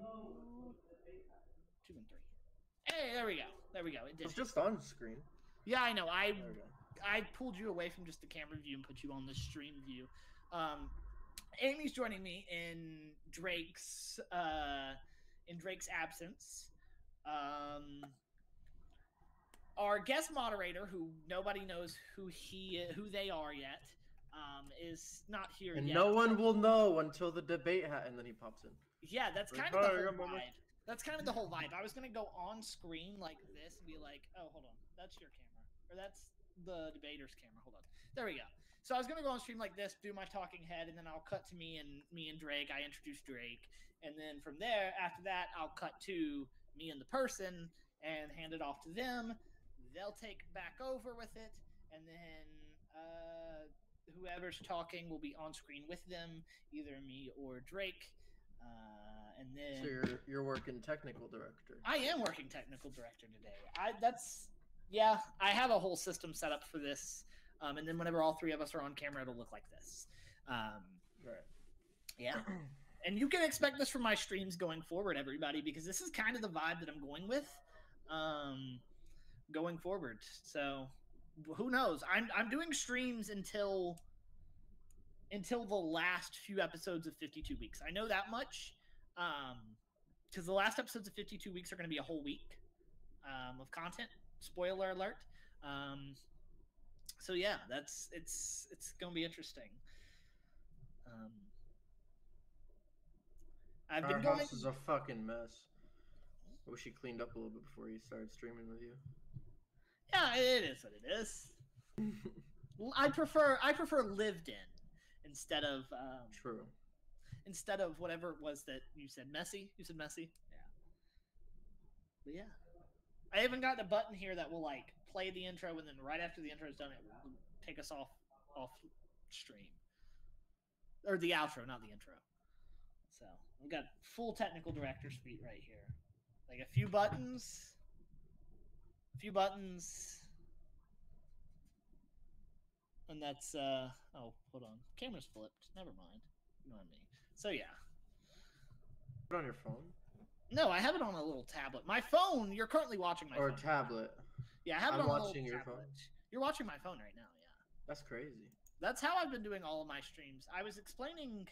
two and three. Hey, there we go. There we go. It did. It's just on screen. Yeah, I know. I There we go. I pulled you away from just the camera view and put you on the stream view. Um, Amy's joining me in Drake's uh, in Drake's absence. Um, our guest moderator, who nobody knows who he who they are yet, um, is not here And yet. no one will know until the debate hat, and then he pops in. Yeah, that's Like, kind of the whole vibe. That's kind of the whole vibe. I was gonna go on screen like this and be like, "Oh, hold on, that's your camera, or that's the debater's camera." Hold on, there we go. So I was gonna go on stream like this, do my talking head, and then I'll cut to me and me and Drake. I introduce Drake, and then from there, after that, I'll cut to me and the person and hand it off to them. They'll take back over with it, and then uh, whoever's talking will be on screen with them, either me or Drake. Uh, and then So you're you're working technical director. I am working technical director today. I that's yeah. I have a whole system set up for this, um, and then whenever all three of us are on camera, it'll look like this. Um, right. Yeah. And you can expect this from my streams going forward, everybody, because this is kind of the vibe that I'm going with, um, going forward. So who knows? I'm I'm doing streams until until the last few episodes of 52 weeks. I know that much. Um, because the last episodes of 52 weeks are going to be a whole week um, of content. Spoiler alert. Um, so yeah, that's it's it's going to be interesting. Um, I've Our been going. house is a fucking mess. I wish he cleaned up a little bit before he started streaming with you. Yeah, it is what it is. I prefer I prefer lived in instead of um, True. instead of whatever it was that you said messy. You said messy. Yeah. But yeah, I haven't gotten a button here that will like play the intro and then right after the intro is done, it will take us off off stream or the outro, not the intro. So we've got full technical director's feet right here. Like a few buttons, a few buttons, and that's uh oh hold on, camera's flipped. Never mind, ignore me. So yeah, Put on your phone no, I have it on a little tablet. My phone. You're currently watching my phone. or phone. tablet. Yeah, I have it I'm on a watching little your tablet. phone. You're watching my phone right now. Yeah, That's crazy. that's how I've been doing all of my streams. I was explaining.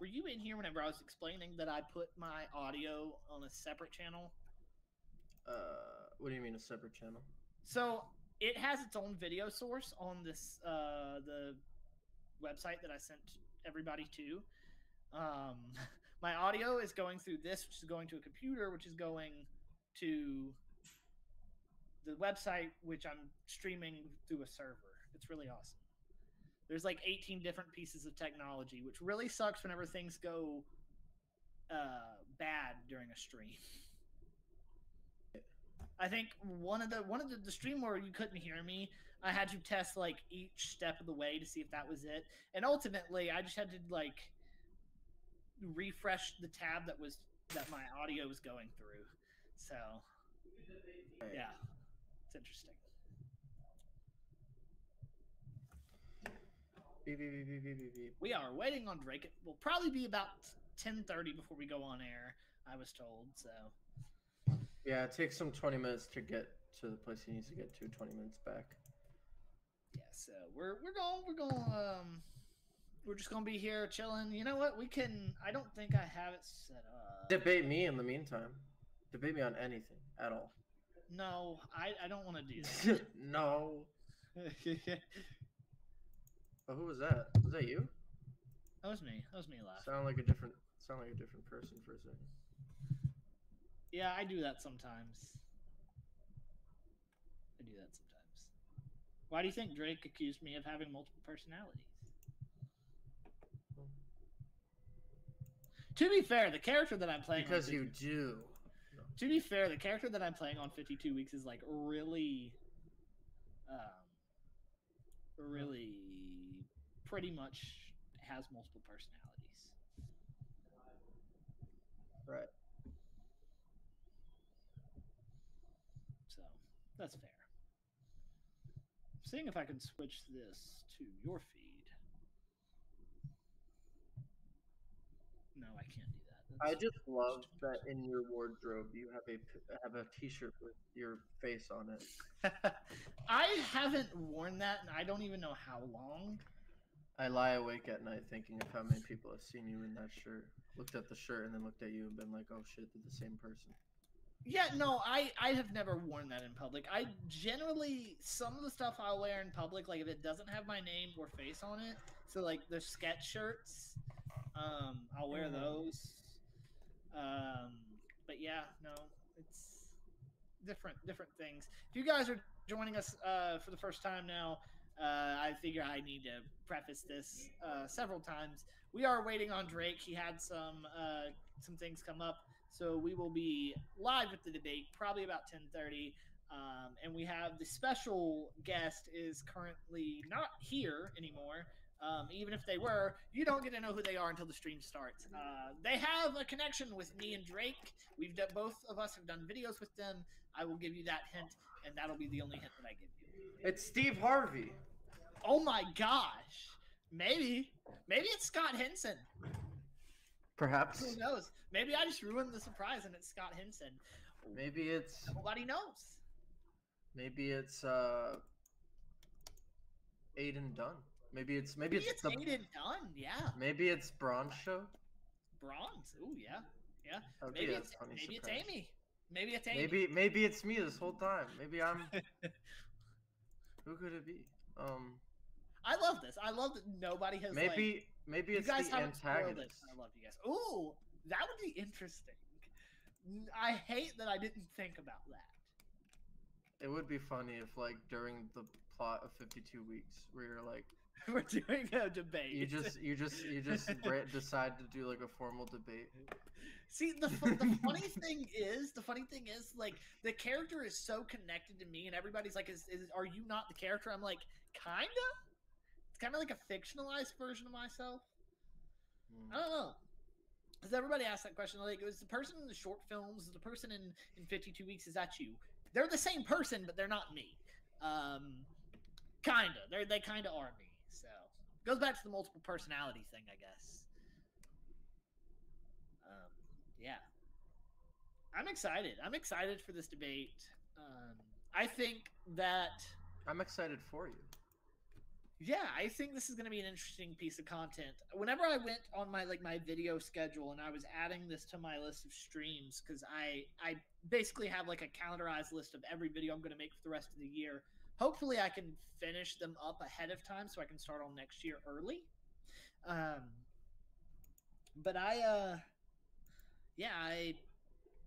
Were you in here whenever I was explaining that I put my audio on a separate channel? Uh, what do you mean a separate channel? So it has its own video source on this uh, the website that I sent everybody to. Um, my audio is going through this, which is going to a computer, which is going to the website, which I'm streaming through a server. It's really awesome. There's like 18 different pieces of technology, which really sucks whenever things go uh, bad during a stream. I think one of the one of the, the stream where you couldn't hear me, I had to test like each step of the way to see if that was it, and ultimately I just had to like refresh the tab that was that my audio was going through. So yeah, it's interesting. Beep, beep, beep. We are waiting on Drake. It will probably be about 10:30 before we go on air. I was told so. Yeah, it takes him 20 minutes to get to the place he needs to get to. 20 minutes back. Yeah, so we're we're going we're going um we're just gonna be here chilling. You know what? We can. I don't think I have it set up. Debate me in the meantime. Debate me on anything at all. No, I I don't want to do that. no. Oh, who was that? Was that you? That was me. That was me laughing. Sound like a different. Sound like a different person for a second. Yeah, I do that sometimes. I do that sometimes. Why do you think Drake accused me of having multiple personalities? To be fair, the character that I'm playing on Because you do. To be fair, the character that I'm playing on 52 weeks is like really, um, really, pretty much has multiple personalities. Right. So that's fair. Seeing if I can switch this to your feed. No, I can't do that. I just love that in your wardrobe you have a p- have a T-shirt with your face on it. I haven't worn that, and I don't even know how long. I lie awake at night thinking of how many people have seen you in that shirt. Looked at the shirt and then looked at you and been like, "Oh shit, they're the same person." Yeah, no, I I have never worn that in public. I generally some of the stuff I'll wear in public, like if it doesn't have my name or face on it, so like the sketch shirts, um, I'll wear Mhm. those. Um, but yeah, no, it's different different things. If you guys are joining us uh, for the first time now, uh, I figure I need to preface this uh, several times. We are waiting on Drake. He had some uh, some things come up, so we will be live with the debate probably about ten thirty. Um, and we have the special guest is currently not here anymore. Um, even if they were, you don't get to know who they are until the stream starts. Uh, they have a connection with me and Drake. We've done both of us have done videos with them. I will give you that hint, and that'll be the only hint that I give you. It's Steve Harvey. Oh my gosh! Maybe, maybe it's Scott Henson. Perhaps. Who knows? Maybe I just ruined the surprise, and it's Scott Henson. Maybe it's Nobody knows. maybe it's uh Aiden Dunn. Maybe it's maybe, Maybe it's, it's the Aiden Dunn. Yeah, maybe it's Bronze Show. bronze. Ooh, yeah. Yeah. Maybe it's maybe surprise. it's Amy. Maybe it's Amy. Maybe maybe it's me this whole time. Maybe I'm. Who could it be? Um, I love this. I love that nobody has maybe like, maybe you it's guys the haven't spoiled it. antagonist. I love you guys. Ooh, that would be interesting. I hate that I didn't think about that. It would be funny if, like, during the plot of Fifty Two Weeks, where you're like, We're doing a debate. you just you just you just decide to do like a formal debate. See, the the funny thing is, the funny thing is, like the character is so connected to me, and everybody's like, "Is, is are you not the character?" I'm like, kinda. It's kind of like a fictionalized version of myself. I don't know. Because everybody asks that question, like, was the person in the short films, the person in in 52 weeks, is that you? They're the same person, but they're not me. Um, kinda. They they kinda are me. Goes back to the multiple personality thing, I guess. Um, yeah. I'm excited. I'm excited for this debate. Um, I think that I'm excited for you. yeah, I think this is going to be an interesting piece of content. Whenever I went on my like my video schedule and I was adding this to my list of streams cuz I I basically have like a calendarized list of every video I'm going to make for the rest of the year. Hopefully I can finish them up ahead of time so I can start on next year early. Um but I uh yeah, I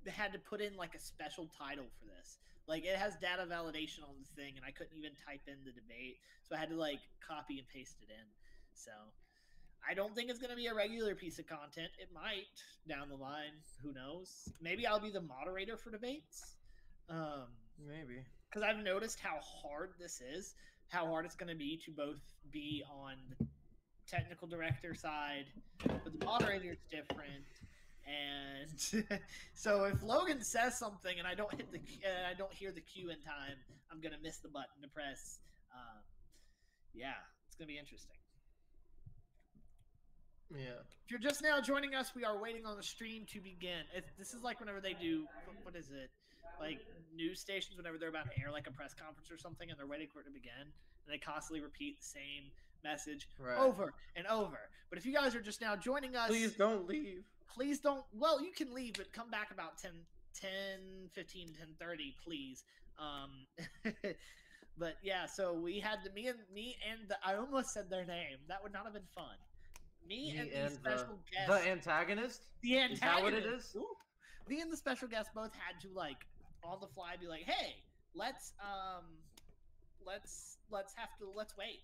had to put in like a special title for this. Like it has data validation on the thing, and I couldn't even type in the debate, so I had to like copy and paste it in. So I don't think it's gonna be a regular piece of content. It might down the line. Who knows? Maybe I'll be the moderator for debates. Um, Maybe. Because I've noticed how hard this is, how hard it's going to be to both be on the technical director side, but the moderator is different. And so if Logan says something and I don't hit the uh, I don't hear the cue in time, I'm gonna miss the button to press. Um, yeah, it's gonna be interesting. Yeah. If you're just now joining us, we are waiting on the stream to begin. It, this is like whenever they do, what is it? Like news stations, whenever they're about to air like a press conference or something, and they're waiting for it to begin, and they constantly repeat the same message Right. over and over. But if you guys are just now joining us, Please don't leave. please don't well you can leave but come back about 10 10 15 10 30 please um but yeah so we had the me and me and the i almost said their name that would not have been fun me, Me and the and special the, guest the antagonist. the Is that what it antagonist. is? Ooh. me and the special guest both had to like on the fly be like hey let's um let's let's have to let's wait.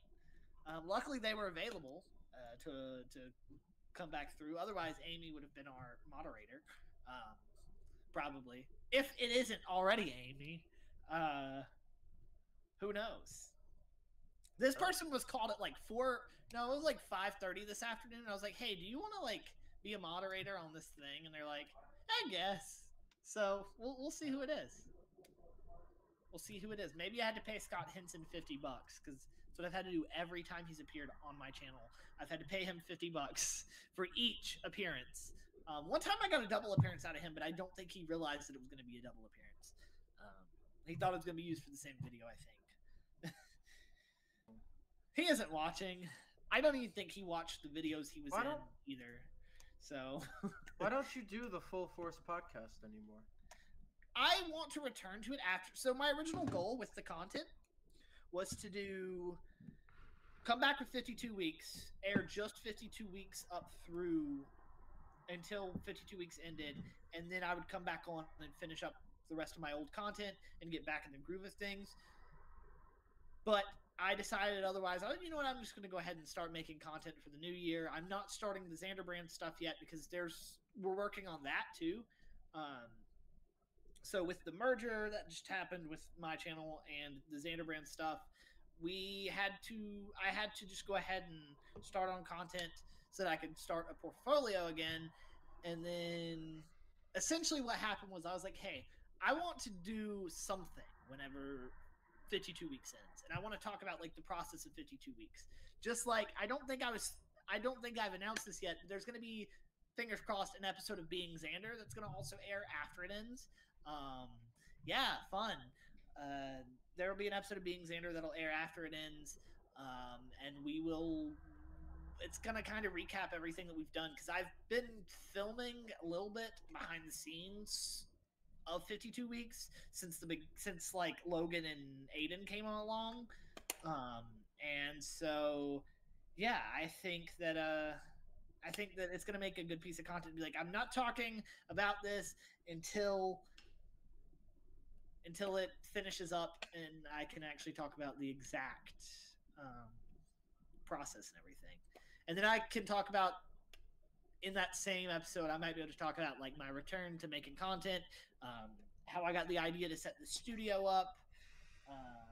Um, luckily they were available uh, to to come back through. Otherwise amy would have been our moderator um, probably. If it isn't already amy uh, who knows? This person was called at like four no it was like 5.30 this afternoon i was like hey do you want to like be a moderator on this thing? And they're like i guess so we'll, we'll see who it is. We'll see who it is. Maybe i had to pay scott henson 50 bucks because that's what i've had to do every time he's appeared on my channel. I've had to pay him 50 bucks for each appearance. Um, one time i got a double appearance out of him but i don't think he realized that it was going to be a double appearance. Um, he thought it was going to be used for the same video i think. He isn't watching. I don't even think he watched the videos he was Why in don't- either. So Why don't you do the full force podcast anymore? I want to return to it after. So my original goal with the content was to do come back with 52 weeks, air just 52 weeks up through until 52 weeks ended, and then I would come back on and finish up the rest of my old content and get back in the groove of things. But I decided otherwise. I, you know what? I'm just going to go ahead and start making content for the new year. I'm not starting the Xander brand stuff yet because there's we're working on that too. Um, so with the merger that just happened with my channel and the Xander brand stuff, we had to I had to just go ahead and start on content so that I could start a portfolio again. And then essentially what happened was I was like, hey, I want to do something whenever 52 weeks ends. And I want to talk about like the process of 52 weeks. Just like I don't think I was I don't think I've announced this yet. There's going to be fingers crossed an episode of Being Xander that's going to also air after it ends. Um yeah, fun. Uh there will be an episode of Being Xander that'll air after it ends. Um and we will it's gonna kind of recap everything that we've done because I've been filming a little bit behind the scenes of 52 weeks since the big since like Logan and Aiden came along, um, and so yeah, I think that uh, I think that it's gonna make a good piece of content. Be like, I'm not talking about this until until it finishes up and I can actually talk about the exact um, process and everything. And then I can talk about in that same episode, I might be able to talk about like my return to making content, um, how I got the idea to set the studio up. Um,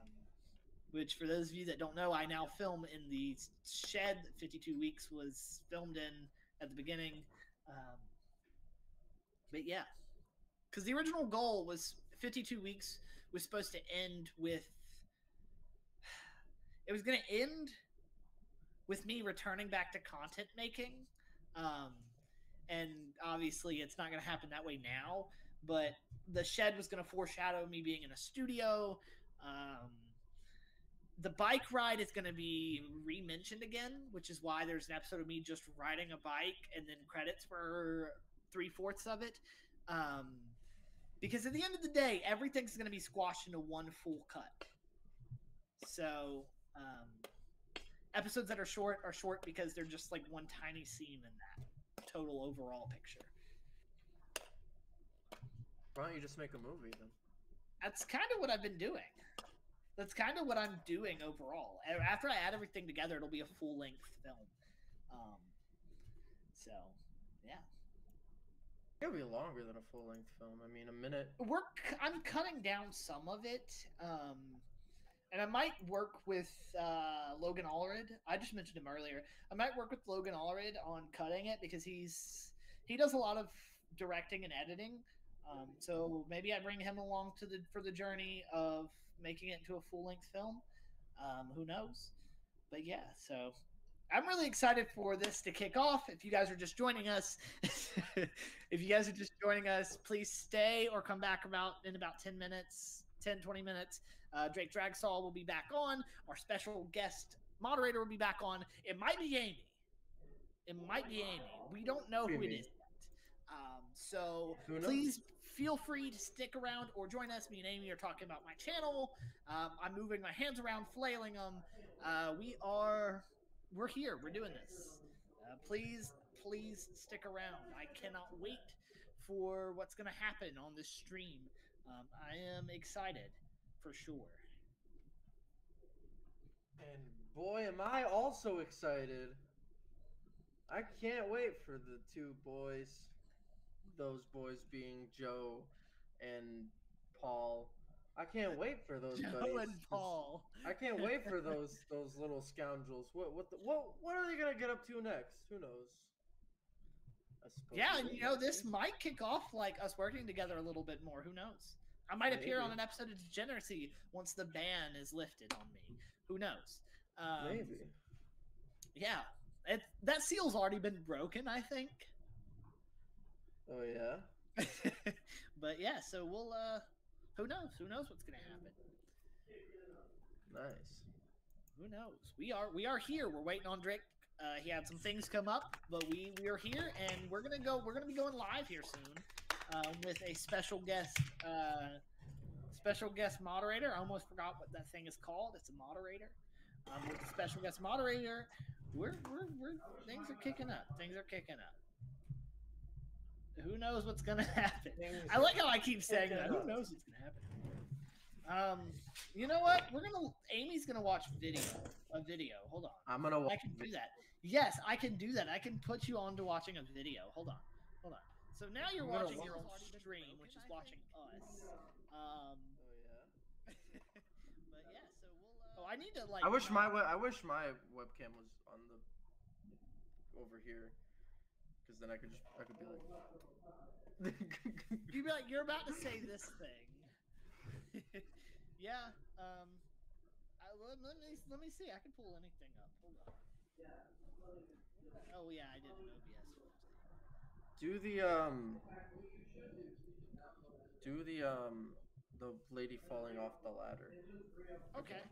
which, for those of you that don't know, I now film in the shed. 52 weeks was filmed in at the beginning. Um, but yeah, because the original goal was 52 weeks was supposed to end with it was going to end with me returning back to content making um, and obviously it's not going to happen that way now but the shed was going to foreshadow me being in a studio um, the bike ride is going to be re-mentioned again which is why there's an episode of me just riding a bike and then credits for three-fourths of it um, because at the end of the day, everything's going to be squashed into one full cut. So, um, episodes that are short are short because they're just like one tiny scene in that total overall picture. Why don't you just make a movie then? That's kind of what I've been doing. That's kind of what I'm doing overall. After I add everything together, it'll be a full length film. Um, so, yeah. It'll be longer than a full length film. I mean, a minute. we're I'm cutting down some of it, um, and I might work with uh, Logan Allred. I just mentioned him earlier. I might work with Logan Allred on cutting it because he's he does a lot of directing and editing. Um, so maybe I bring him along to the for the journey of making it into a full length film. Um, who knows? But yeah, so I'm really excited for this to kick off. If you guys are just joining us, if you guys are just joining us, please stay or come back about in about 10 minutes, 10, 20 minutes. Uh, Drake Dragsaw will be back on. Our special guest moderator will be back on. It might be Amy. It might be Amy. We don't know who it is yet. Um, so please feel free to stick around or join us. Me and Amy are talking about my channel. Um, I'm moving my hands around, flailing them. Uh, we are, we're here. We're doing this. Uh, please, please stick around. I cannot wait for what's going to happen on this stream. Um, I am excited for sure. And boy, am I also excited. I can't wait for the two boys. Those boys being Joe and Paul. I can't wait for those Joe buddies. and Paul. I can't wait for those those little scoundrels. What what the, what what are they gonna get up to next? Who knows? Yeah, and you know, this might kick off like us working together a little bit more. Who knows? I might appear on an episode of Degeneracy once the ban is lifted on me. Who knows? Um, Maybe. Yeah, it, that seal's already been broken, I think. Oh yeah. But yeah, so we'll. uh Who knows? Who knows what's gonna happen? Nice. Who knows? We are we are here. We're waiting on Drake. Uh, he had some things come up, but we we are here, and we're gonna go. We're gonna be going live here soon um, with a special guest. Uh, special guest moderator. I almost forgot what that thing is called. It's a moderator. Um, with a special guest moderator, we're, we're we're things are kicking up. Things are kicking up. Who knows what's gonna happen? I like how I keep saying that. Who knows what's gonna happen? Um, you know what? We're gonna. Amy's gonna watch video. A video. Hold on. I'm gonna I can do that. Yes, I can do that. I can put you on to watching a video. Hold on. Hold on. So now you're I'm gonna watching your own stream, which is watching us. Um, Oh yeah. but yeah, so we'll. Uh, oh, I need to like. I wish my we- I wish my webcam was on the over here, because then I could just I could be like. You'd be like, you're about to say this thing. yeah. Um. I, let, let me let me see. I can pull anything up. Hold on. Yeah. Oh yeah, I did an OBS. Do the um. Do the um the lady falling off the ladder. Okay.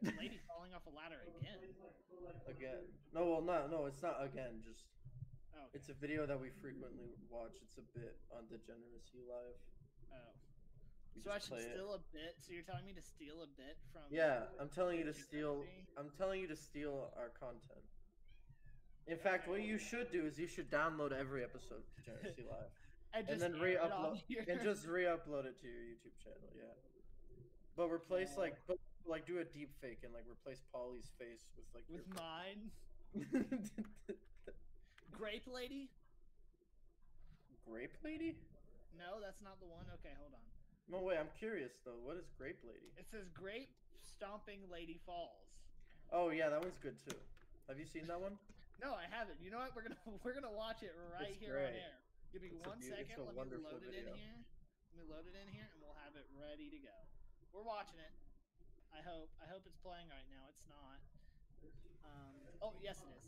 Okay. Lady falling off a ladder again. Again. No, well, no, no, it's not again. Just Oh, it's a video that we frequently watch. It's a bit on Degeneracy Live. Oh. We So I should play it. steal a bit. So you're telling me to steal a bit from? Yeah, I'm telling you to steal. I'm telling you to steal our content. In fact, what you should do is you should download every episode of Degeneracy Live, And and then air it on re-upload and just re-upload it to your YouTube channel. Yeah, but replace like, but, like do a deep fake and like replace Polly's face with like with your... mine. Grape lady? Grape Lady. No, that's not the one. Okay, hold on. No wait, I'm curious though. What is Grape Lady? It says Grape Stomping Lady Falls. Oh yeah, that one's good too. Have you seen that one? No, I haven't. You know what? We're gonna we're gonna watch it right It's here on air. Give me It's a one beau- second. Let me load it video. in here. Let me load it in here, and we'll have it ready to go. We're watching it. I hope. I hope it's playing right now. It's not. Um, oh yes, it is.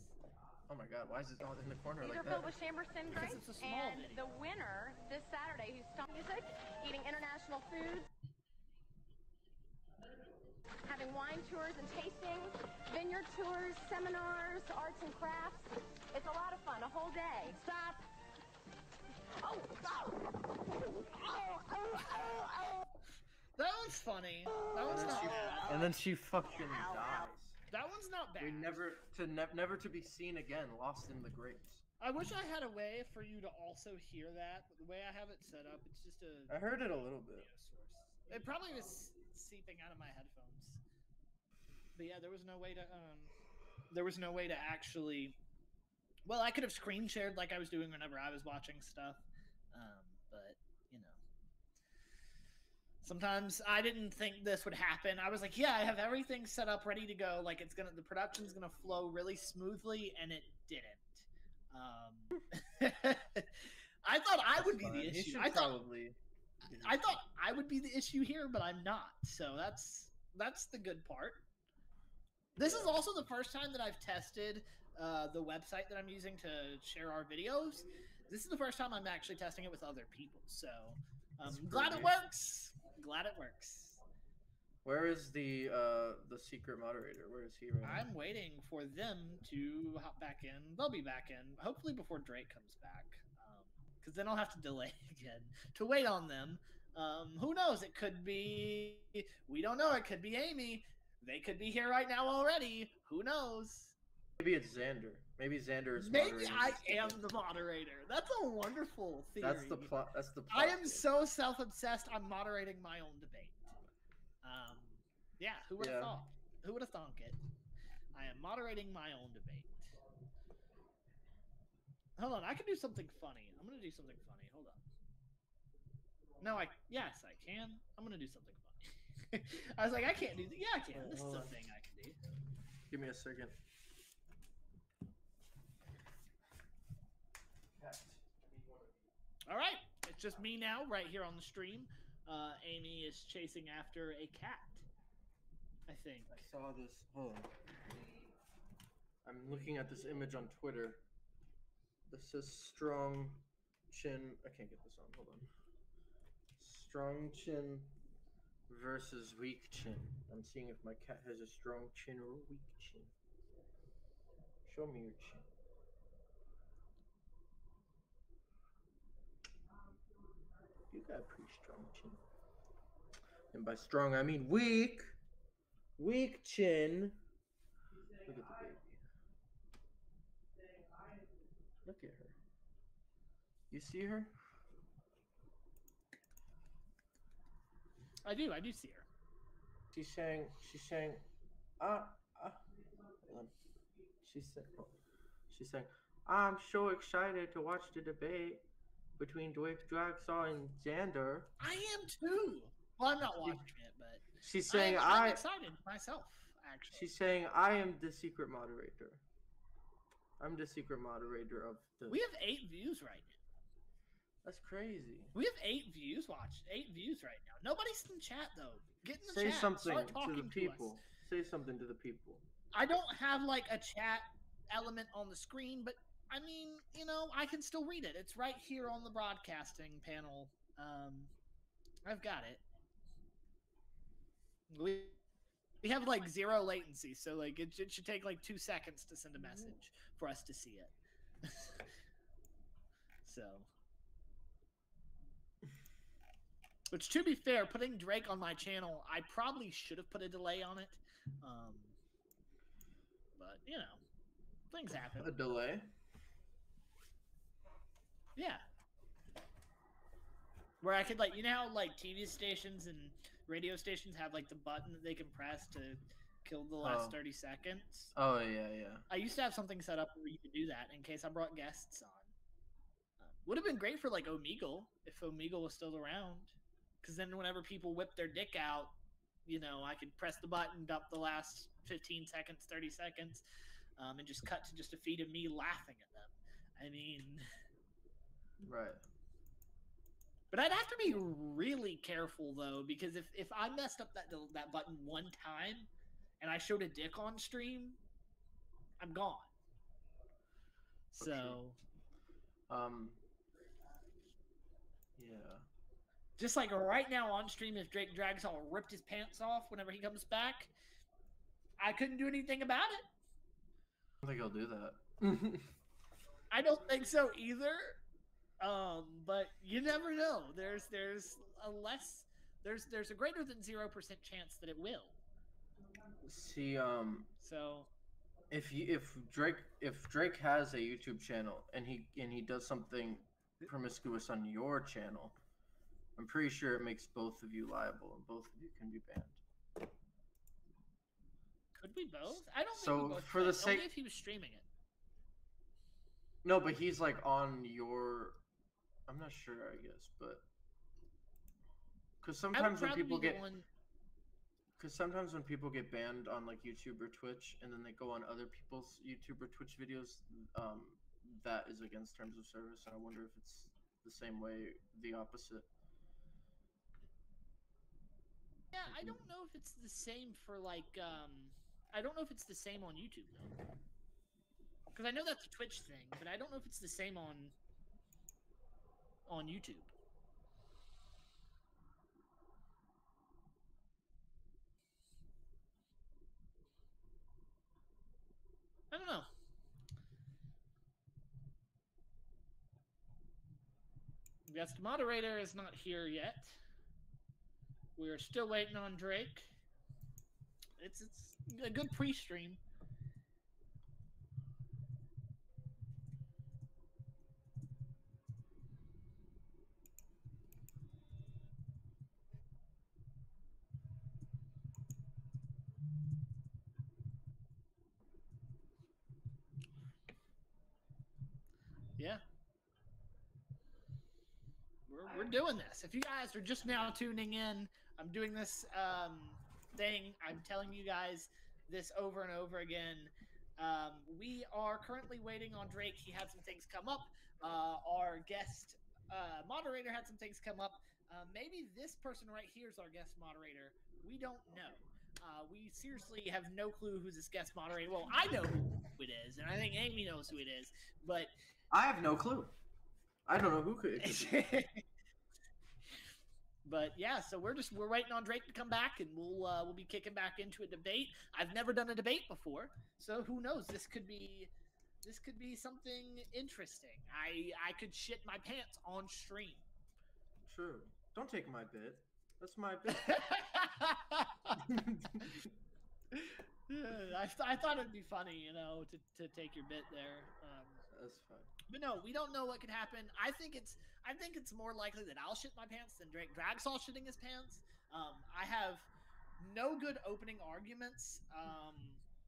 Oh my God, why is it all in the corner These like are that? filled with Chamberson Because grapes, it's a small and video. the winner this Saturday, who's stopping music, eating international foods, having wine tours and tastings, vineyard tours, seminars, arts and crafts. It's a lot of fun, a whole day. Stop. Oh, oh, oh, oh, oh, oh. That one's funny. That one's then, not she, and then she fucking dies. That one's not bad. We never to ne- never to be seen again, lost in the grapes. I wish I had a way for you to also hear that. But the way I have it set up, it's just a I heard it a little bit. source. It probably was seeping out of my headphones. But yeah, there was no way to um there was no way to actually well, I could have screen shared like I was doing whenever I was watching stuff. Um, but. Sometimes I didn't think this would happen. I was like, yeah, I have everything set up ready to go. Like it's gonna the production's gonna flow really smoothly, and it didn't. Um, I thought I would be the issue. I thought probably. I thought I would be the issue here, but I'm not. So that's that's the good part. This is also the first time that I've tested uh, the website that I'm using to share our videos. This is the first time I'm actually testing it with other people. So um, glad it works. Glad it works. Where is the uh the secret moderator? Where is he right now? I'm waiting for them to hop back in. They'll be back in, hopefully before Drake comes back, because then I'll have to delay again to wait on them. Um, who knows? It could be. We don't know. It could be Amy. They could be here right now already. Who knows? Maybe it's Xander. Maybe Xander is Maybe moderating I am the moderator. That's a wonderful theory. That's the plot. That's the plot. I am so self-obsessed. I'm moderating my own debate. Um, yeah, who would have Yeah. thought? Who would have thunk it? I am moderating my own debate. Hold on, I can do something funny. I'm gonna do something funny. Hold on. No, I yes, I can. I'm gonna do something funny. I was like, I can't do. Th- yeah, I can. This is Hold a thing I can do. Give me a second. All right, it's just me now, right here on the stream. Uh, Amy is chasing after a cat. I think. I saw this. Hold on. I'm looking at this image on Twitter. This says strong chin. I can't get this on. Hold on. Strong chin versus weak chin. I'm seeing if my cat has a strong chin or a weak chin. Show me your chin. You got a pretty strong chin. And by strong, I mean weak. Weak chin. Look at the baby. Look at her. You see her? I do. I do see her. She's saying, she's saying, ah, ah. Hold on. She's saying, she's saying, I'm so excited to watch the debate between Dwayne Dragsaw and Xander. I am too. Well, I'm not watching it, but She's saying, I, am excited myself. Actually, she's saying, I am the secret moderator. I'm the secret moderator of the. we have eight views right now. That's crazy. We have eight views watched. Eight views right now. Nobody's in chat though. Get in the Say chat. something Start to the people. Say something to the people. I don't have like a chat element on the screen, but I mean, you know, I can still read it. It's right here on the broadcasting panel. Um, I've got it. We We have like zero latency, so like it, it should take like two seconds to send a message for us to see it. so, which to be fair, putting Drake on my channel, I probably should have put a delay on it. Um, but you know, things happen. A delay. Yeah. Where I could like you know how like TV stations and radio stations have like the button that they can press to kill the last Oh. thirty seconds. Oh yeah, yeah. I used to have something set up where you could do that in case I brought guests on. Uh, would have been great for like Omegle if Omegle was still around, because then whenever people whip their dick out, you know, I could press the button, dump the last fifteen seconds, thirty seconds, um, and just cut to just a feed of me laughing at them. I mean. Right. But I'd have to be really careful though, because if, if I messed up that that button one time, and I showed a dick on stream, I'm gone. So Um. Yeah. just like right now on stream, if Drake Dragsaw ripped his pants off whenever he comes back, I couldn't do anything about it. I don't think I'll do that. I don't think so either. Um, but you never know. There's there's a less there's there's a greater than zero percent chance that it will. See, um, So if you if Drake if Drake has a YouTube channel and he and he does something promiscuous on your channel, I'm pretty sure it makes both of you liable and both of you can be banned. could we both? I don't think So, we both for the sake- only if he was streaming it. No, but he's like on your. I'm not sure, I guess, but because sometimes when people get one- because sometimes when people get banned on like YouTube or Twitch, and then they go on other people's YouTube or Twitch videos, um, that is against terms of service. And I wonder if it's the same way, the opposite. Yeah, I don't know if it's the same for like um I don't know if it's the same on YouTube though. Cuz I know that's a Twitch thing, but I don't know if it's the same on on YouTube. I don't know. Guest moderator is not here yet. We're still waiting on Drake. It's it's a good pre-stream. Yeah. We're, we're doing this. If you guys are just now tuning in, I'm doing this um, thing. I'm telling you guys this over and over again. Um, we are currently waiting on Drake. He had some things come up. Uh, our guest uh, moderator had some things come up. Uh, maybe this person right here is our guest moderator. We don't know. Uh, we seriously have no clue who's this guest moderator. Well, I know who it is, and I think Amy knows who it is. But I have no clue. I don't know who could. It could be. But yeah, so we're just we're waiting on Drake to come back, and we'll uh, we'll be kicking back into a debate. I've never done a debate before, so who knows? This could be this could be something interesting. I I could shit my pants on stream. True. Don't take my bit. That's my bit. I, th- I thought it'd be funny, you know, to, to take your bit there. Um, That's fine. But no, we don't know what could happen. I think it's I think it's more likely that I'll shit my pants than Drake Dragsaw shitting his pants. Um, I have no good opening arguments. Um,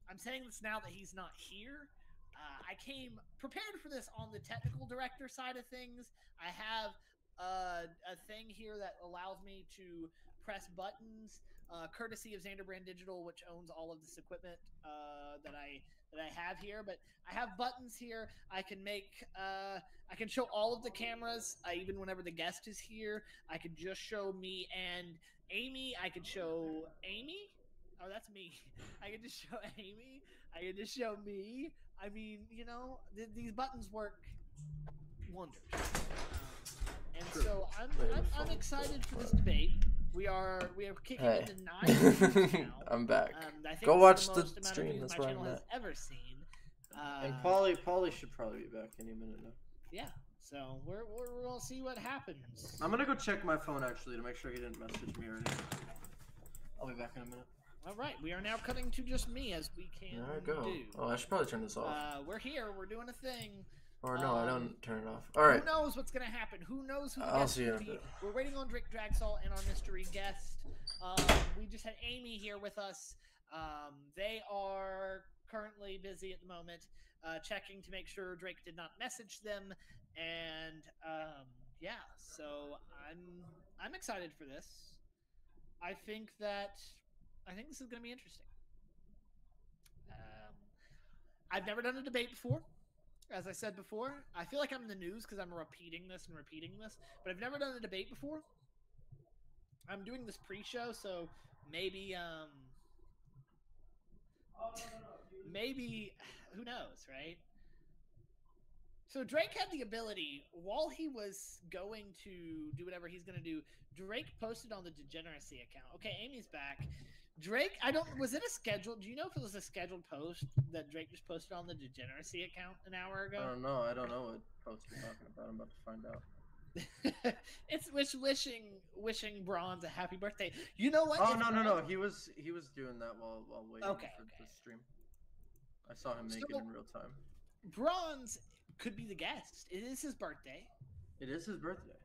I'm saying this now that he's not here. Uh, I came prepared for this on the technical director side of things. I have uh, a thing here that allows me to press buttons, uh, courtesy of Xander Brand Digital, which owns all of this equipment uh, that I that I have here. But I have buttons here. I can make. Uh, I can show all of the cameras, uh, even whenever the guest is here. I can just show me and Amy. I could show Amy. Oh, that's me. I can just show Amy. I can just show me. I mean, you know, th- these buttons work wonders. And so I'm, I'm, I'm excited for this debate. We are we are kicking Hey. into nine now. I'm back. Um, Go watch is the most amount of stream, that's my where I'm has at. ever seen. Uh, and Polly, Polly should probably be back any minute now. yeah. So we're, we're we'll see what happens. I'm gonna go check my phone actually to make sure he didn't message me or anything. I'll be back in a minute. All right, we are now cutting to just me as we can There I go. do. Oh, I should probably turn this off. Uh, we're here. We're doing a thing. Or no, I um, don't turn it off. All right. Who knows what's gonna happen? Who knows who the I'll see you in will a be? We're waiting on Drake Dragsaw and our mystery guest. Um, we just had Amy here with us. Um, they are currently busy at the moment, uh, checking to make sure Drake did not message them. And um, yeah, so I'm I'm excited for this. I think that I think this is going to be interesting. Um, I've never done a debate before. As I said before, I feel like I'm in the news because I'm repeating this and repeating this, but I've never done a debate before. I'm doing this pre-show, so maybe, um, maybe, who knows, right? So Drake had the ability while he was going to do whatever he's going to do. Drake posted on the Degeneracy account. Okay, Amy's back. Drake, I don't. Was it a scheduled? Do you know if it was a scheduled post that Drake just posted on the Degeneracy account an hour ago? I don't know. I don't know what post you're talking about. I'm about to find out. it's wish wishing wishing Bronze a happy birthday. You know what? Oh no no no! He was he was doing that while while waiting Okay, for the stream. I saw him make So- it in real time. Bronze could be the guest. It is his birthday. It is his birthday.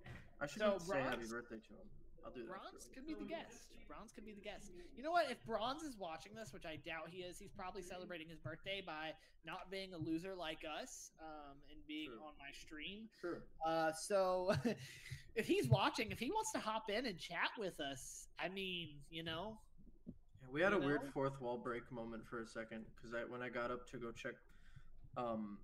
I should So say happy birthday to him. I'll do that. Bronze could be the guest. Bronze could be the guest. You know what? If Bronze is watching this, which I doubt he is, he's probably celebrating his birthday by not being a loser like us um, and being on my stream. Sure. Uh, so if he's watching, if he wants to hop in and chat with us, I mean, you know, Yeah, we had a You weird fourth wall break moment for a second because I when I got up to go check um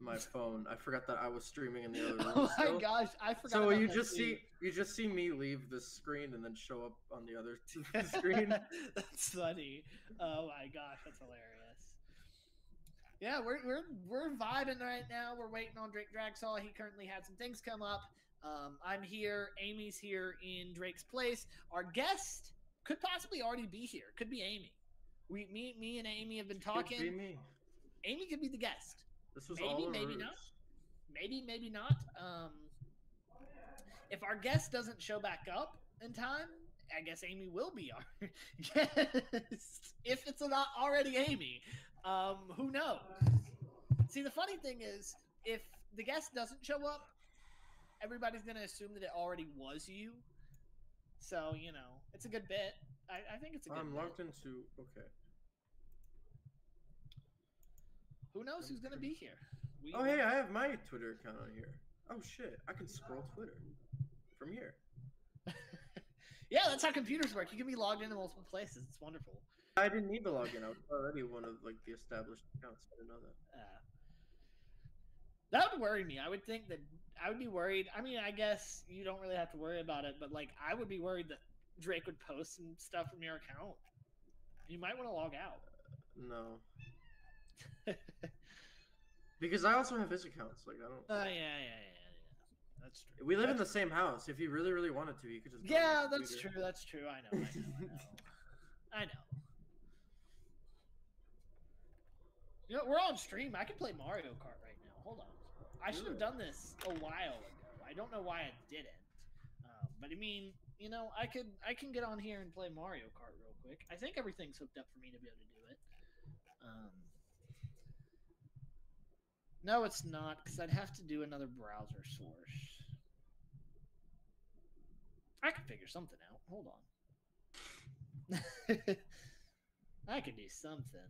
my phone, I forgot that I was streaming in the other room. oh my gosh, I forgot. So you just see you just see me leave the screen and then show up on the other screen. that's funny. Oh my gosh, that's hilarious. Yeah, we're we're we're vibing right now. We're waiting on Drake Dragsaw. He currently had some things come up. Um, I'm here. Amy's here in Drake's place. Our guest could possibly already be here. Could be Amy. We me me and Amy have been talking. Could be me. Amy could be the guest. This was maybe maybe not. Maybe maybe not. Um, if our guest doesn't show back up in time, I guess Amy will be our guest. if it's not already Amy, um, who knows? See, the funny thing is, if the guest doesn't show up, everybody's gonna assume that it already was you. So you know, it's a good bit. I, I think it's a good. I'm bit. logged into okay. Who knows who's gonna be here? We Oh hey, I have my Twitter account on here. Oh shit, I can scroll Twitter from here. Yeah, that's how computers work. You can be logged into multiple places. It's wonderful. I didn't need to log in. I was already one of like the established accounts. I didn't know that. Uh, that would worry me. I would think that I would be worried. I mean, I guess you don't really have to worry about it, but like I would be worried that Drake would post some stuff from your account. You might want to log out. No. because I also have his accounts. Like I don't. Oh yeah, yeah, yeah, yeah. That's true. We live in the That's- same house. If he really, really wanted to, he could just. Yeah, that's true. That's true. I know. I know. I know. I know. You know, we're on stream. I can play Mario Kart right now. Hold on. I should have done this a while ago. I don't know why I didn't. Um, but I mean, you know, I could I can get on here and play Mario Kart real quick. I think everything's hooked up for me to be able to do it. Um, no, it's not because I'd have to do another browser source. I can figure something out. Hold on. I can do something.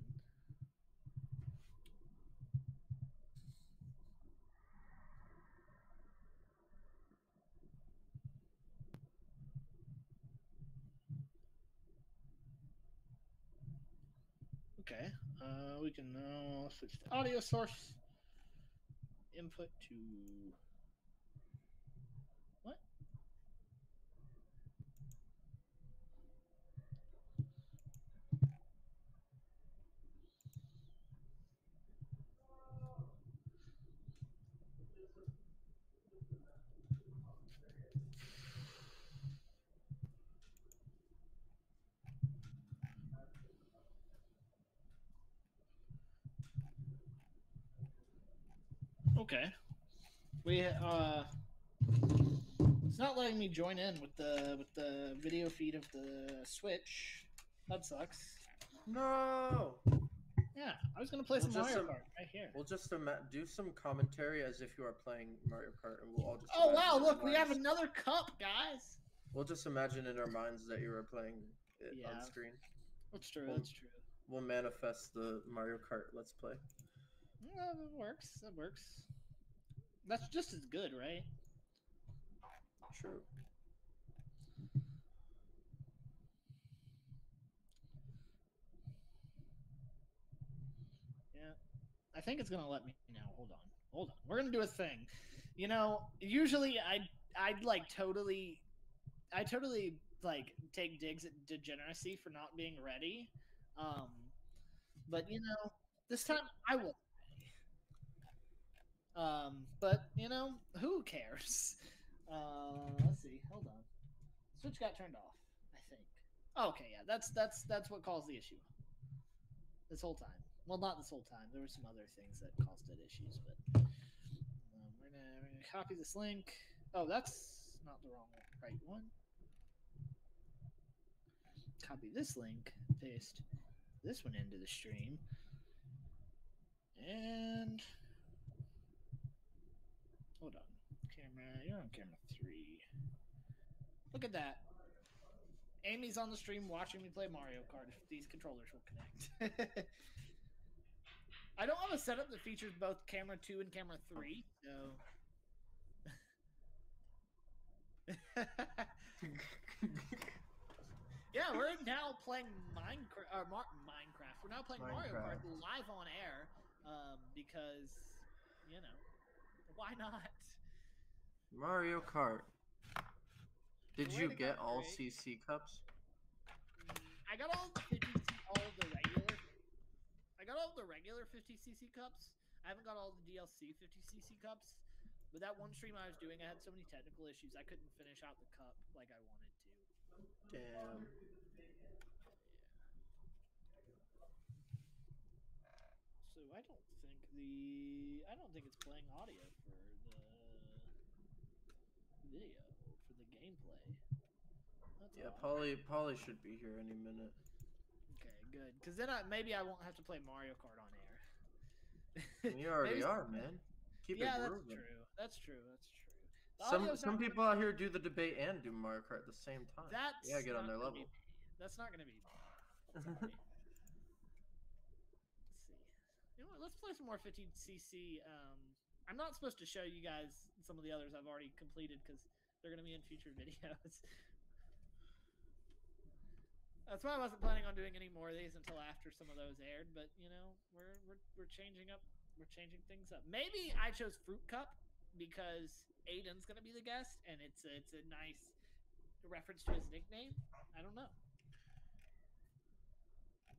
Okay. Uh, we can now switch to audio source. Input to Okay. We uh it's not letting me join in with the with the video feed of the Switch. That sucks. No. Yeah, I was gonna play We'll some Mario im- Kart right here. We'll just ima- do some commentary as if you are playing Mario Kart, and we'll all just. Oh wow, look, we have another cup, guys. We'll just imagine in our minds that you are playing it Yeah. on screen. That's true, We'll- that's true. We'll manifest the Mario Kart Let's Play. Yeah, that works. That works. That's just as good, right? True. Yeah. I think it's gonna let me now. Hold on. Hold on. We're gonna do a thing. You know, usually I'd I'd like totally I totally like take digs at degeneracy for not being ready. Um but you know, this time I will um, but you know, who cares? Uh, let's see. Hold on. Switch got turned off. I think. Okay, yeah, that's that's that's what caused the issue. This whole time. Well, not this whole time. There were some other things that caused it issues, but um, we're, gonna, we're gonna copy this link. Oh, that's not the wrong one. right one. Copy this link. Paste this one into the stream. And hold on, camera. You're on camera three. Look at that. Amy's on the stream watching me play Mario Kart. If these controllers will connect. I don't have a setup that features both camera two and camera three, so. yeah, we're now playing Minecraft. Or Mar- Minecraft. We're now playing Mario Kart live on air, um, because you know, why not? Mario Kart. Did you get go, all right? CC cups? I got all the 50, all the regular. I got all the regular 50cc cups. I haven't got all the DLC 50cc cups. But that one stream I was doing, I had so many technical issues, I couldn't finish out the cup like I wanted to. Damn. So I don't think the I don't think it's playing audio for the video for the gameplay. That's Yeah. Polly Polly should be here any minute. Okay, good. Because then I, maybe I won't have to play Mario Kart on air. You already are, man. Keep yeah, it that's true. That's true. That's true. The Some some people out here do the debate and do Mario Kart at the same time. That's yeah, get on their level. be. That's not gonna be. Let's see. You know what? Let's play some more 15cc. Um, I'm not supposed to show you guys some of the others I've already completed because they're gonna be in future videos. That's why I wasn't planning on doing any more of these until after some of those aired. But you know, we're we're we're changing up. We're changing things up. Maybe I chose Fruit Cup because Aiden's gonna be the guest, and it's a, it's a nice reference to his nickname. I don't know.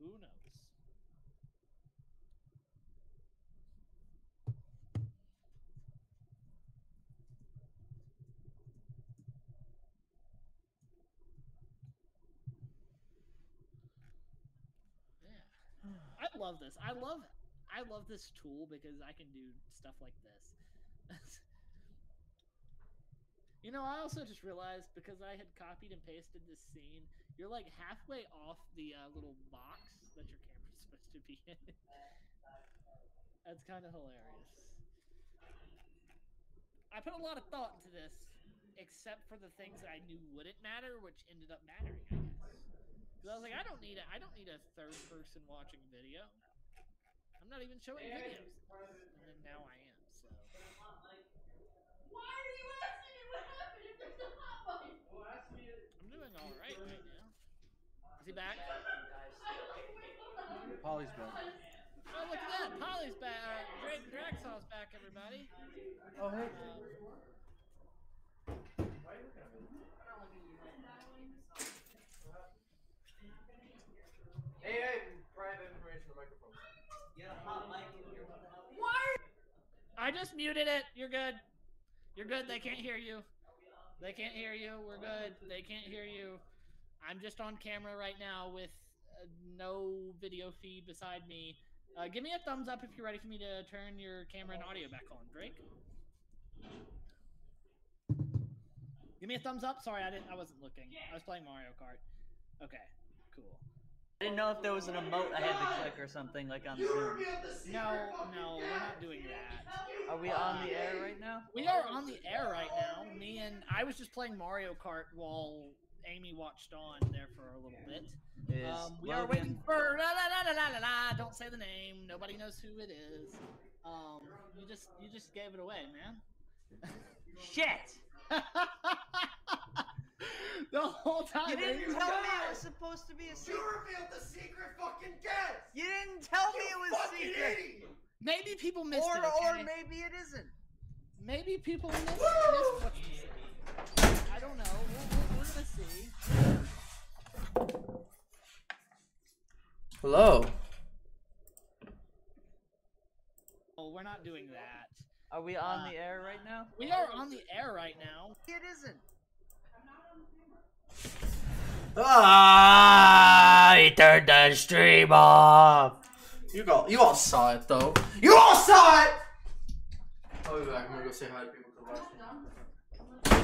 Who knows? Yeah. I love this. I love I love this tool because I can do stuff like this. you know, I also just realized because I had copied and pasted this scene, you're like halfway off the uh, little box that your camera's supposed to be in. That's kind of hilarious. I put a lot of thought into this, except for the things that I knew wouldn't matter, which ended up mattering, I guess. Because I was like, I don't need a, I don't need a third person watching video. I'm not even showing videos, and then now I am. So Why are you asking me what happened if there's a hot button? I'm doing all right right now. Is he back? Polly's back. Oh, look at that! Polly's back. Uh, Drake Dragsaw's back, everybody. Oh, hey. Hey, hey, private information on microphone. Yeah, hot mic in here. What the hell? What? I just muted it. You're good. You're good. They can't hear you. They can't hear you. We're good. They can't hear you. I'm just on camera right now with uh, no video feed beside me, Uh, give me a thumbs up if you're ready for me to turn your camera and audio back on, Drake. Give me a thumbs up. Sorry, I didn't. I wasn't looking. I was playing Mario Kart. Okay, cool. I didn't know if there was an emote I had to click or something like on Zoom. No, no, we're not doing that. Are we on the air right now? We are on the air right now. Me and I was just playing Mario Kart while Amy watched on there for a little bit. Is Um, we are waiting for la la la la la la la. Don't say the name. Nobody knows who it is. Um, you just you just gave it away, man. Shit! the whole time. You didn't Amy's tell me it was supposed to be a secret. You revealed the secret fucking guest! You didn't tell me it was fucking secret. idiot! Maybe people missed or, it. Or okay? maybe it isn't. Maybe people missed, missed what you said. I don't know. We're, we're, we're gonna see. Hello. Oh, we're not doing that. Are we on uh, the air right now? We are on the air right now. It isn't. Ah, he turned the stream off. You all, you all saw it though. You all saw it. I'll be back. I'm gonna go say hi to people. to the.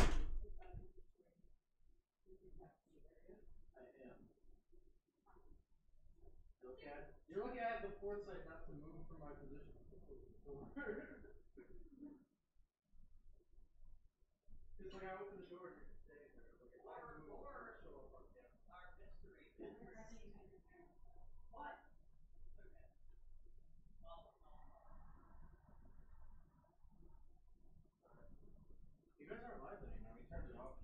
You're lucky I had the foresight not to move from my position. It's like I opened the door. You guys aren't live anymore. We turned it off.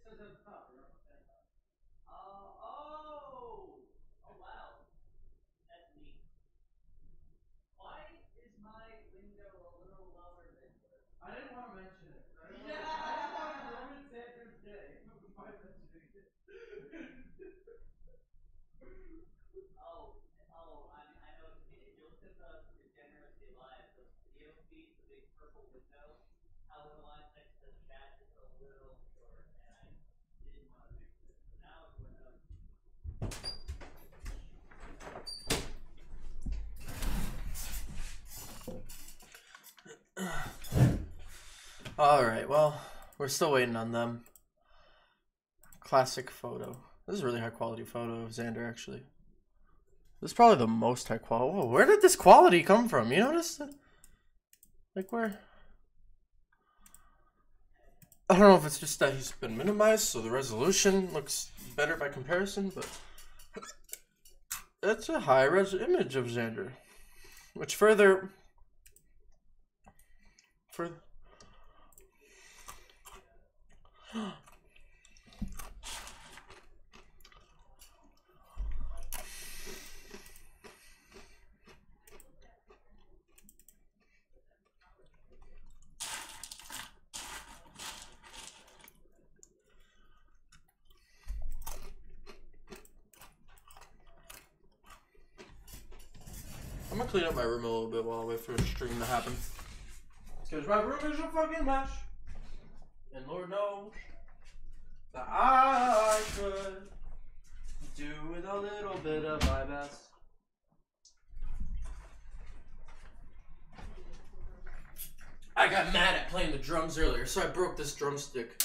It says at the top. We're on the same side. oh! Oh wow. That's neat. Why is my window a little lower than yours? I didn't want to mention it. I didn't Yeah. want to, I just wanted to ruin Xander's day by mentioning it. Oh, oh, I, I know. If you look at the Degeneracy Live, the video feed, the big purple window, how the line next to the chat is a little short, and I didn't want to fix it. So now it went up. All right. Well, we're still waiting on them. Classic photo. This is a really high quality photo of Xander. Actually, this is probably the most high quality. Whoa, where did this quality come from? You notice? Like where? I don't know if it's just that he's been minimized, so the resolution looks better by comparison, but That's a high res image of Xander, which further, further. I'm gonna clean up my room a little bit while I wait for a stream to happen. Because my room is a fucking mess. And Lord knows that I could do with a little bit of my best. I got mad at playing the drums earlier, so I broke this drumstick.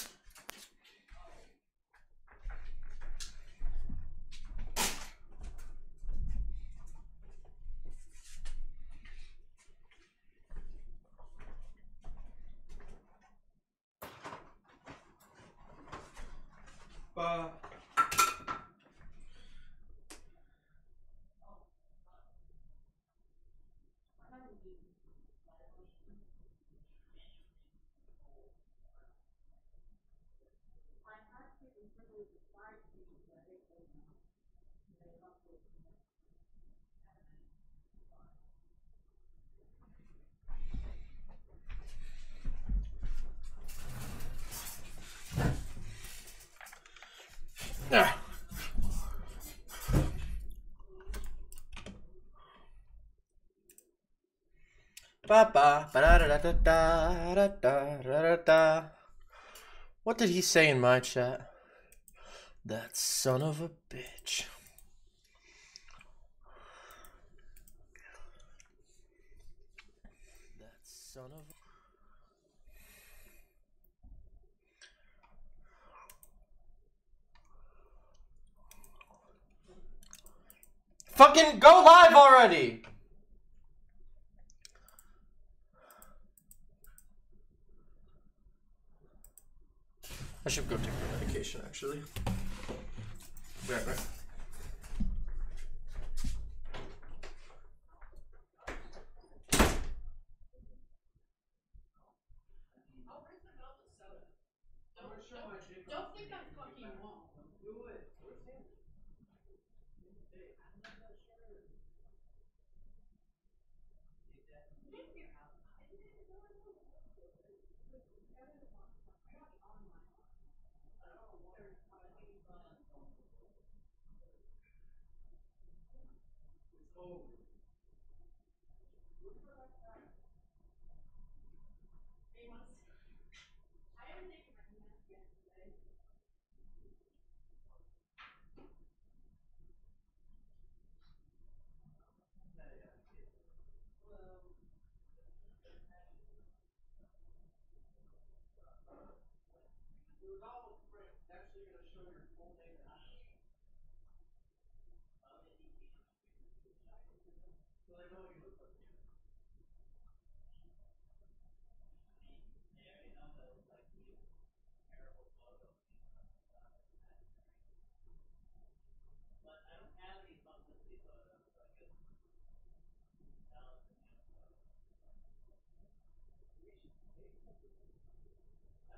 Ba ba ba da da da da da da da da. What did he say in my chat? That son of a bitch. That son of. Fucking go live already! I should go take my medication actually. Right. So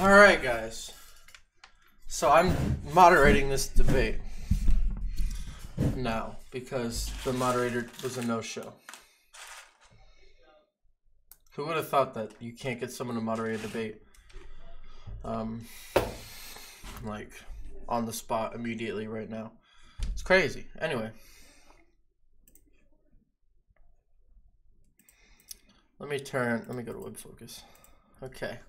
All right, guys. So I'm moderating this debate now because the moderator was a no-show. Who would have thought that you can't get someone to moderate a debate, um, like on the spot immediately right now? It's crazy. Anyway, let me turn. Let me go to web focus. Okay.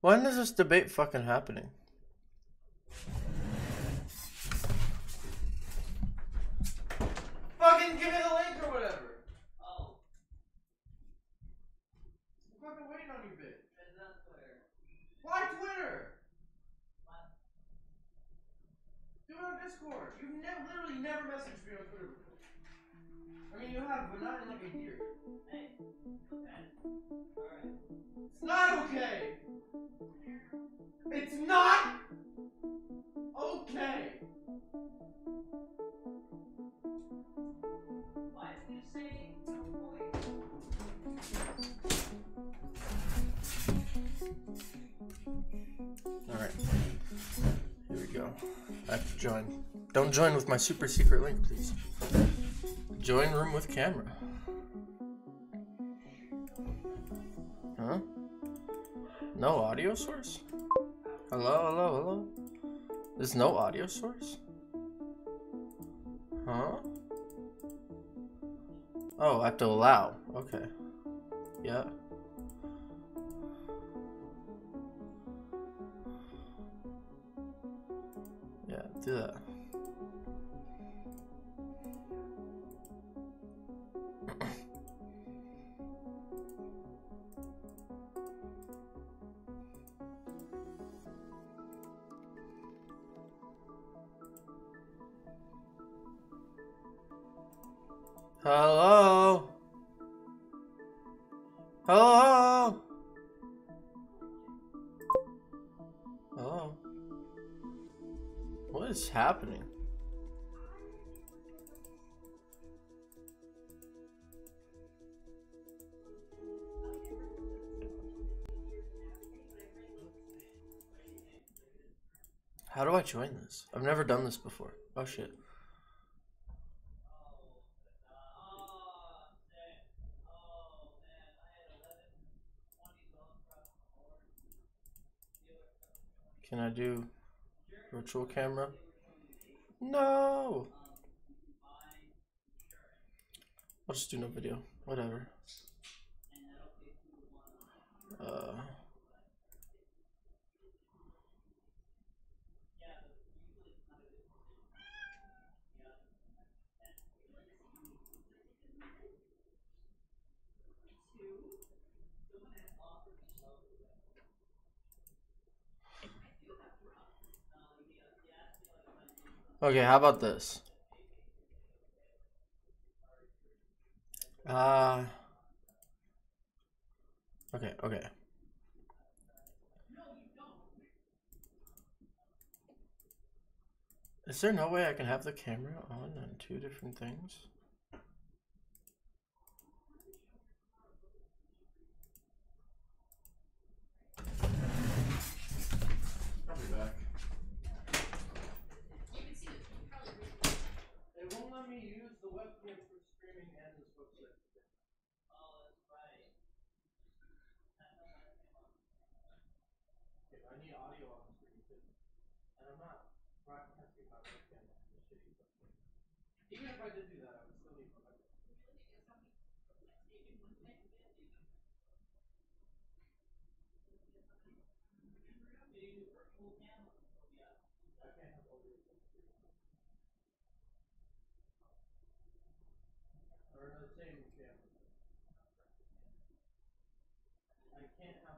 When is this debate fucking happening? Fucking give me the link or whatever. Oh. I'm fucking waiting on you, bitch. Why Twitter? Do it on Discord. You've ne- literally never messaged me on Twitter before. I mean, you have, but not in like a year. It's not okay. It's not okay. Alright. Here we go. I have to join. Don't join with my super secret link, please. Join room with camera. Huh? No audio source? Hello, hello, hello? There's no audio source? Huh? Oh, I have to allow. Okay. Yeah. Yeah, do that. Hello? Hello? Hello? What is happening? How do I join this? I've never done this before. Oh shit. I do virtual camera? No! I'll just do no video. Whatever. Uh, okay, how about this? Uh, okay, okay. Is there no way I can have the camera on on two different things? I'll be back. They won't let me use the webcam for streaming and this website. Oh, that's right. Okay, I need audio on the screen too. And I'm not broadcasting my webcam on the shitty webcam. Even if I did do that, I would still need my webcam. I can't have audio on the screen. Or the same camera. I can't have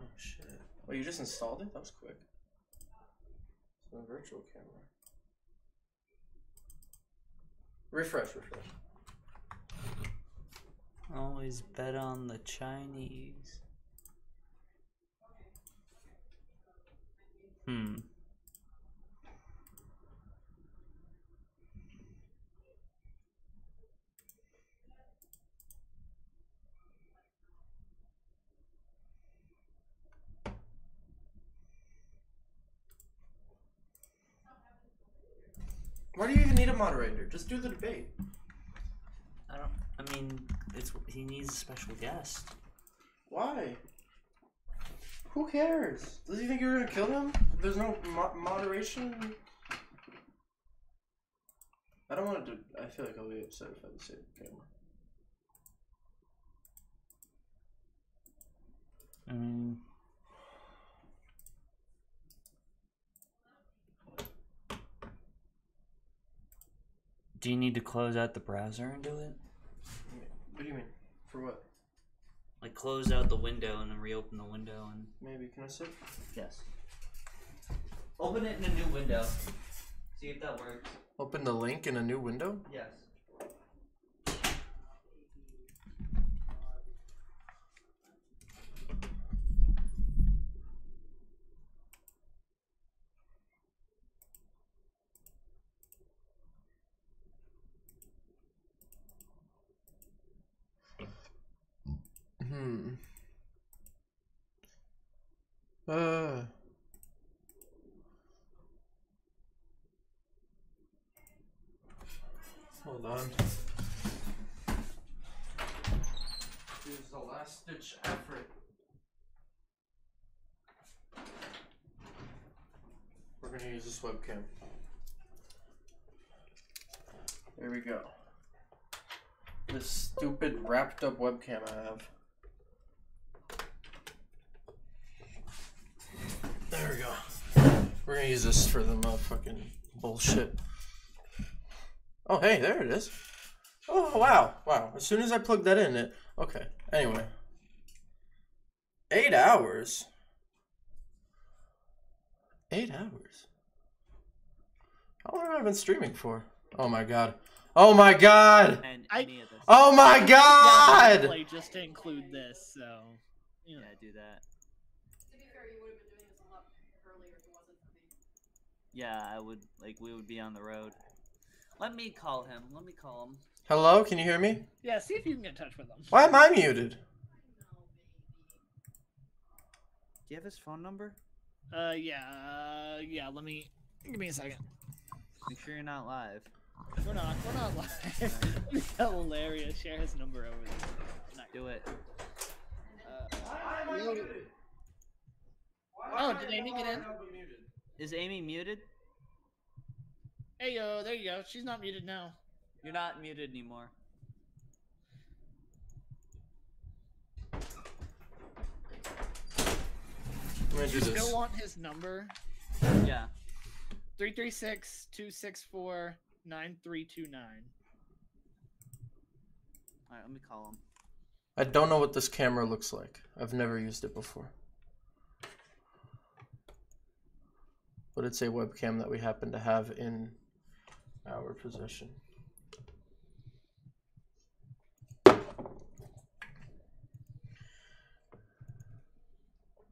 Oh shit. Oh, you just installed it? That was quick. So virtual camera. Refresh, refresh. Always bet on the Chinese. Hmm. Why do you even need a moderator? Just do the debate. I don't. I mean, it's he needs a special guest. Why? Who cares? Does he think you're gonna kill him? There's no mo- moderation. I don't want to. Do I feel like I'll be upset if I say the camera. I mean, do you need to close out the browser and do it? What do you mean? For what? Like close out the window and then reopen the window and Maybe. Can I sit? yes. Open it in a new window. See if that works. Open the link in a new window. Yes. Hmm. Uh. Hold on. Here's the last ditch effort. We're gonna use this webcam. There we go. This stupid wrapped up webcam I have. There we go. We're gonna use this for the motherfucking bullshit. Oh, hey, there it is. Oh, wow, wow. As soon as I plug that in, it. Okay. Anyway, eight hours. Eight hours. How long have I been streaming for? Oh my god. Oh my god. I, Oh my god. Definitely just to include this, so. You know. Yeah, do that. To be fair, you would have been doing this a lot earlier if it wasn't for me. Yeah, I would like we would be on the road. Let me call him. Let me call him. Hello, can you hear me? Yeah, see if you can get in touch with them. Why am I muted? Do you have his phone number? Uh, yeah, uh, yeah. Let me give me a second. Make sure you're not live. We're not. We're not live. That's hilarious. Share his number over there. Do it. Uh, oh, did Amy get in? Is Amy muted? Hey, yo, there you go. She's not muted now. You're not muted anymore. I'm do You this. still want his number? Yeah. 336 264 9329. Alright, let me call him. I don't know what this camera looks like. I've never used it before. But it's a webcam that we happen to have in our possession.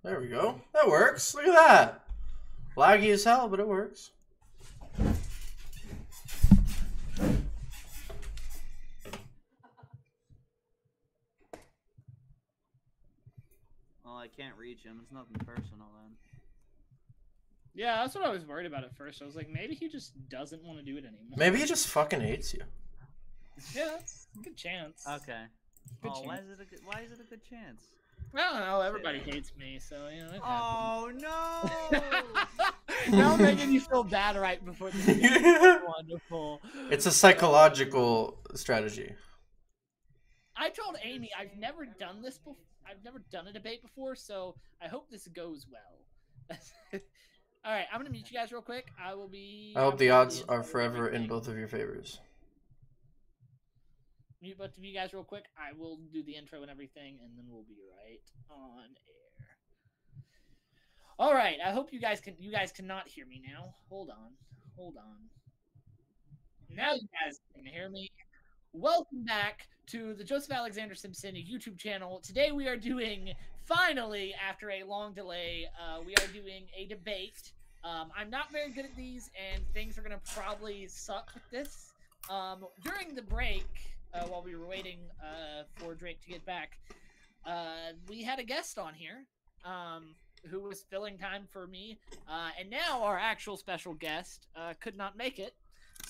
There we go. That works. Look at that. Laggy as hell, but it works. Well, I can't reach him. It's nothing personal then. Yeah, that's what I was worried about at first. I was like, maybe he just doesn't want to do it anymore. Maybe he just fucking hates you. Yeah, good chance. Okay. Good oh, why chance. is it a good, why is it a good chance? I don't know. Everybody hates me, so you know. It Oh no! now I'm making you feel bad right before the video. Wonderful. It's a psychological strategy. I told Amy I've never done this before. I've never done a debate before, so I hope this goes well. All right, I'm gonna mute you guys real quick. I will be. I hope the odds are forever in both of your favors. Mute both of you guys real quick. I will do the intro and everything, and then we'll be right on air. All right. I hope you guys can. You guys cannot hear me now. Hold on. Hold on. Now you guys can hear me. Welcome back to the Joseph Alexander Simpson YouTube channel. Today we are doing finally after a long delay. Uh, we are doing a debate. Um, I'm not very good at these, and things are gonna probably suck with this. Um, during the break, uh, while we were waiting uh, for Drake to get back, uh, we had a guest on here um, who was filling time for me, uh, and now our actual special guest uh, could not make it.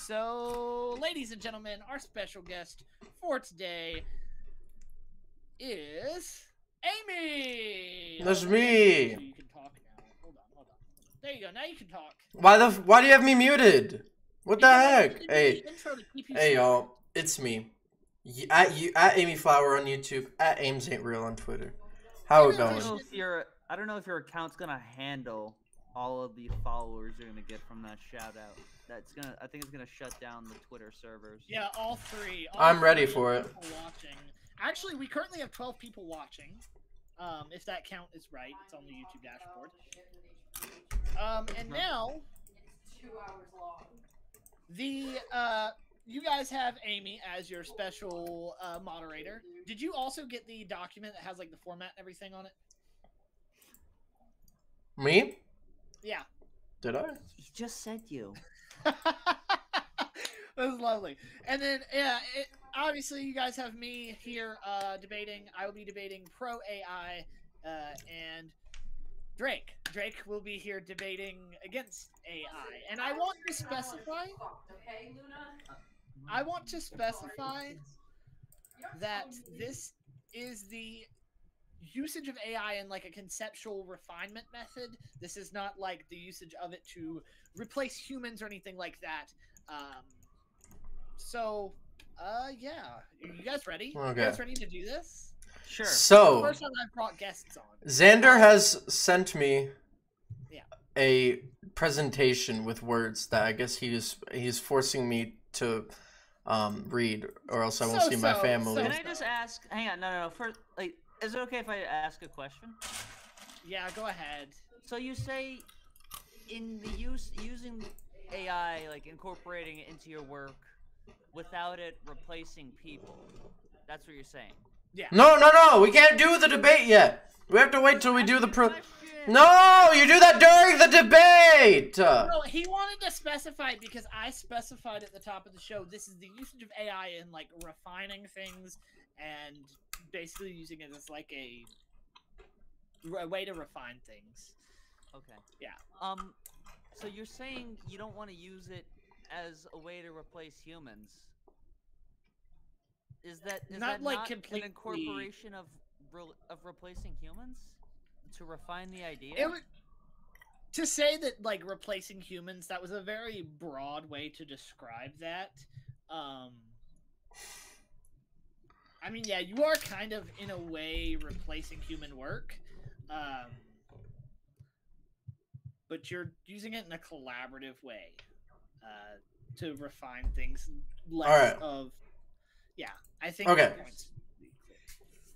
So, ladies and gentlemen, our special guest for today is Amy. That's Oh, me. You can talk now. Hold on, hold on. There you go. Now you can talk. Why the? Why do you have me muted? What the heck? Hey, did the intro to keep you hey, y'all. It's me. At you at Amy Flower on YouTube. At Ames ain't real on Twitter. How it I don't going? know if your I don't know if your account's gonna handle all of the followers you're gonna get from that shout out. That's gonna I think it's gonna shut down the Twitter servers. Yeah, all three. all I'm ready for it. Watching. Actually, we currently have 12 people watching. Um, if that count is right, it's on the YouTube dashboard. Um, and now Two hours long. the uh, you guys have Amy as your special uh, moderator. Did you also get the document that has like the format and everything on it? Me? Yeah, Did I? He just said you. that was lovely. And then, yeah, it, obviously, you guys have me here uh, debating. I will be debating pro AI, uh, and Drake. Drake will be here debating against AI. And I want to specify. Okay, Luna? I want to specify that this is the usage of AI in like a conceptual refinement method. This is not like the usage of it to replace humans or anything like that. Um, so, uh, yeah, Are you guys ready? You Okay. guys ready to do this? Sure. So- first time I've brought guests on. Xander has sent me Yeah. a presentation with words that I guess he's he's forcing me to um, read, or else I won't So, see my family. so, family. Can I just ask? Hang on, no, no, no. First, like, is it okay if I ask a question? Yeah, go ahead. So you say in the use using AI, like incorporating it into your work without it replacing people. That's what you're saying. Yeah. No, no, no. We can't do the debate yet. We have to wait till we do the pro. No, you do that during the debate. No, he wanted to specify it because I specified at the top of the show this is the usage of AI in like refining things and basically using it as like a, a way to refine things. Okay. Yeah. Um, so you're saying you don't want to use it as a way to replace humans? Is that is Not, that like, not completely- an incorporation of re- of replacing humans to refine the idea? It would, to say that like replacing humans that was a very broad way to describe that. Um, I mean, yeah, you are kind of in a way replacing human work. Um, but you're using it in a collaborative way uh, to refine things less Alright. of yeah i think Okay. the points-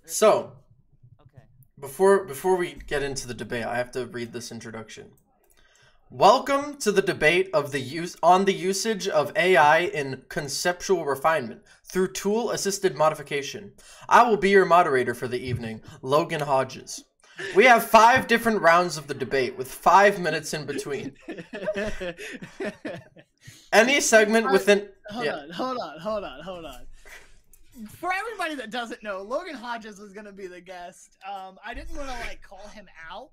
So, before before we get into the debate, I have to read this introduction. Welcome to the debate of the use on the usage of AI in conceptual refinement through tool assisted modification. I will be your moderator for the evening, Logan Hodges. We have five different rounds of the debate with five minutes in between. Any segment within hold yeah. on hold on hold on hold on for everybody that doesn't know logan hodges was going to be the guest um, i didn't want to like call him out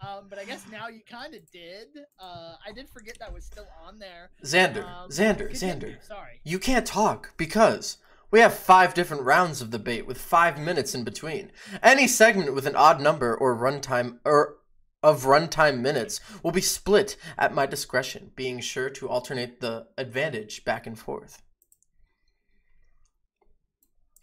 um, but i guess now you kind of did uh, i did forget that was still on there Xander, Um, Xander, Xander. sorry You can't talk because we have five different rounds of debate with five minutes in between. Any segment with an odd number or runtime or of runtime minutes will be split at my discretion, being sure to alternate the advantage back and forth.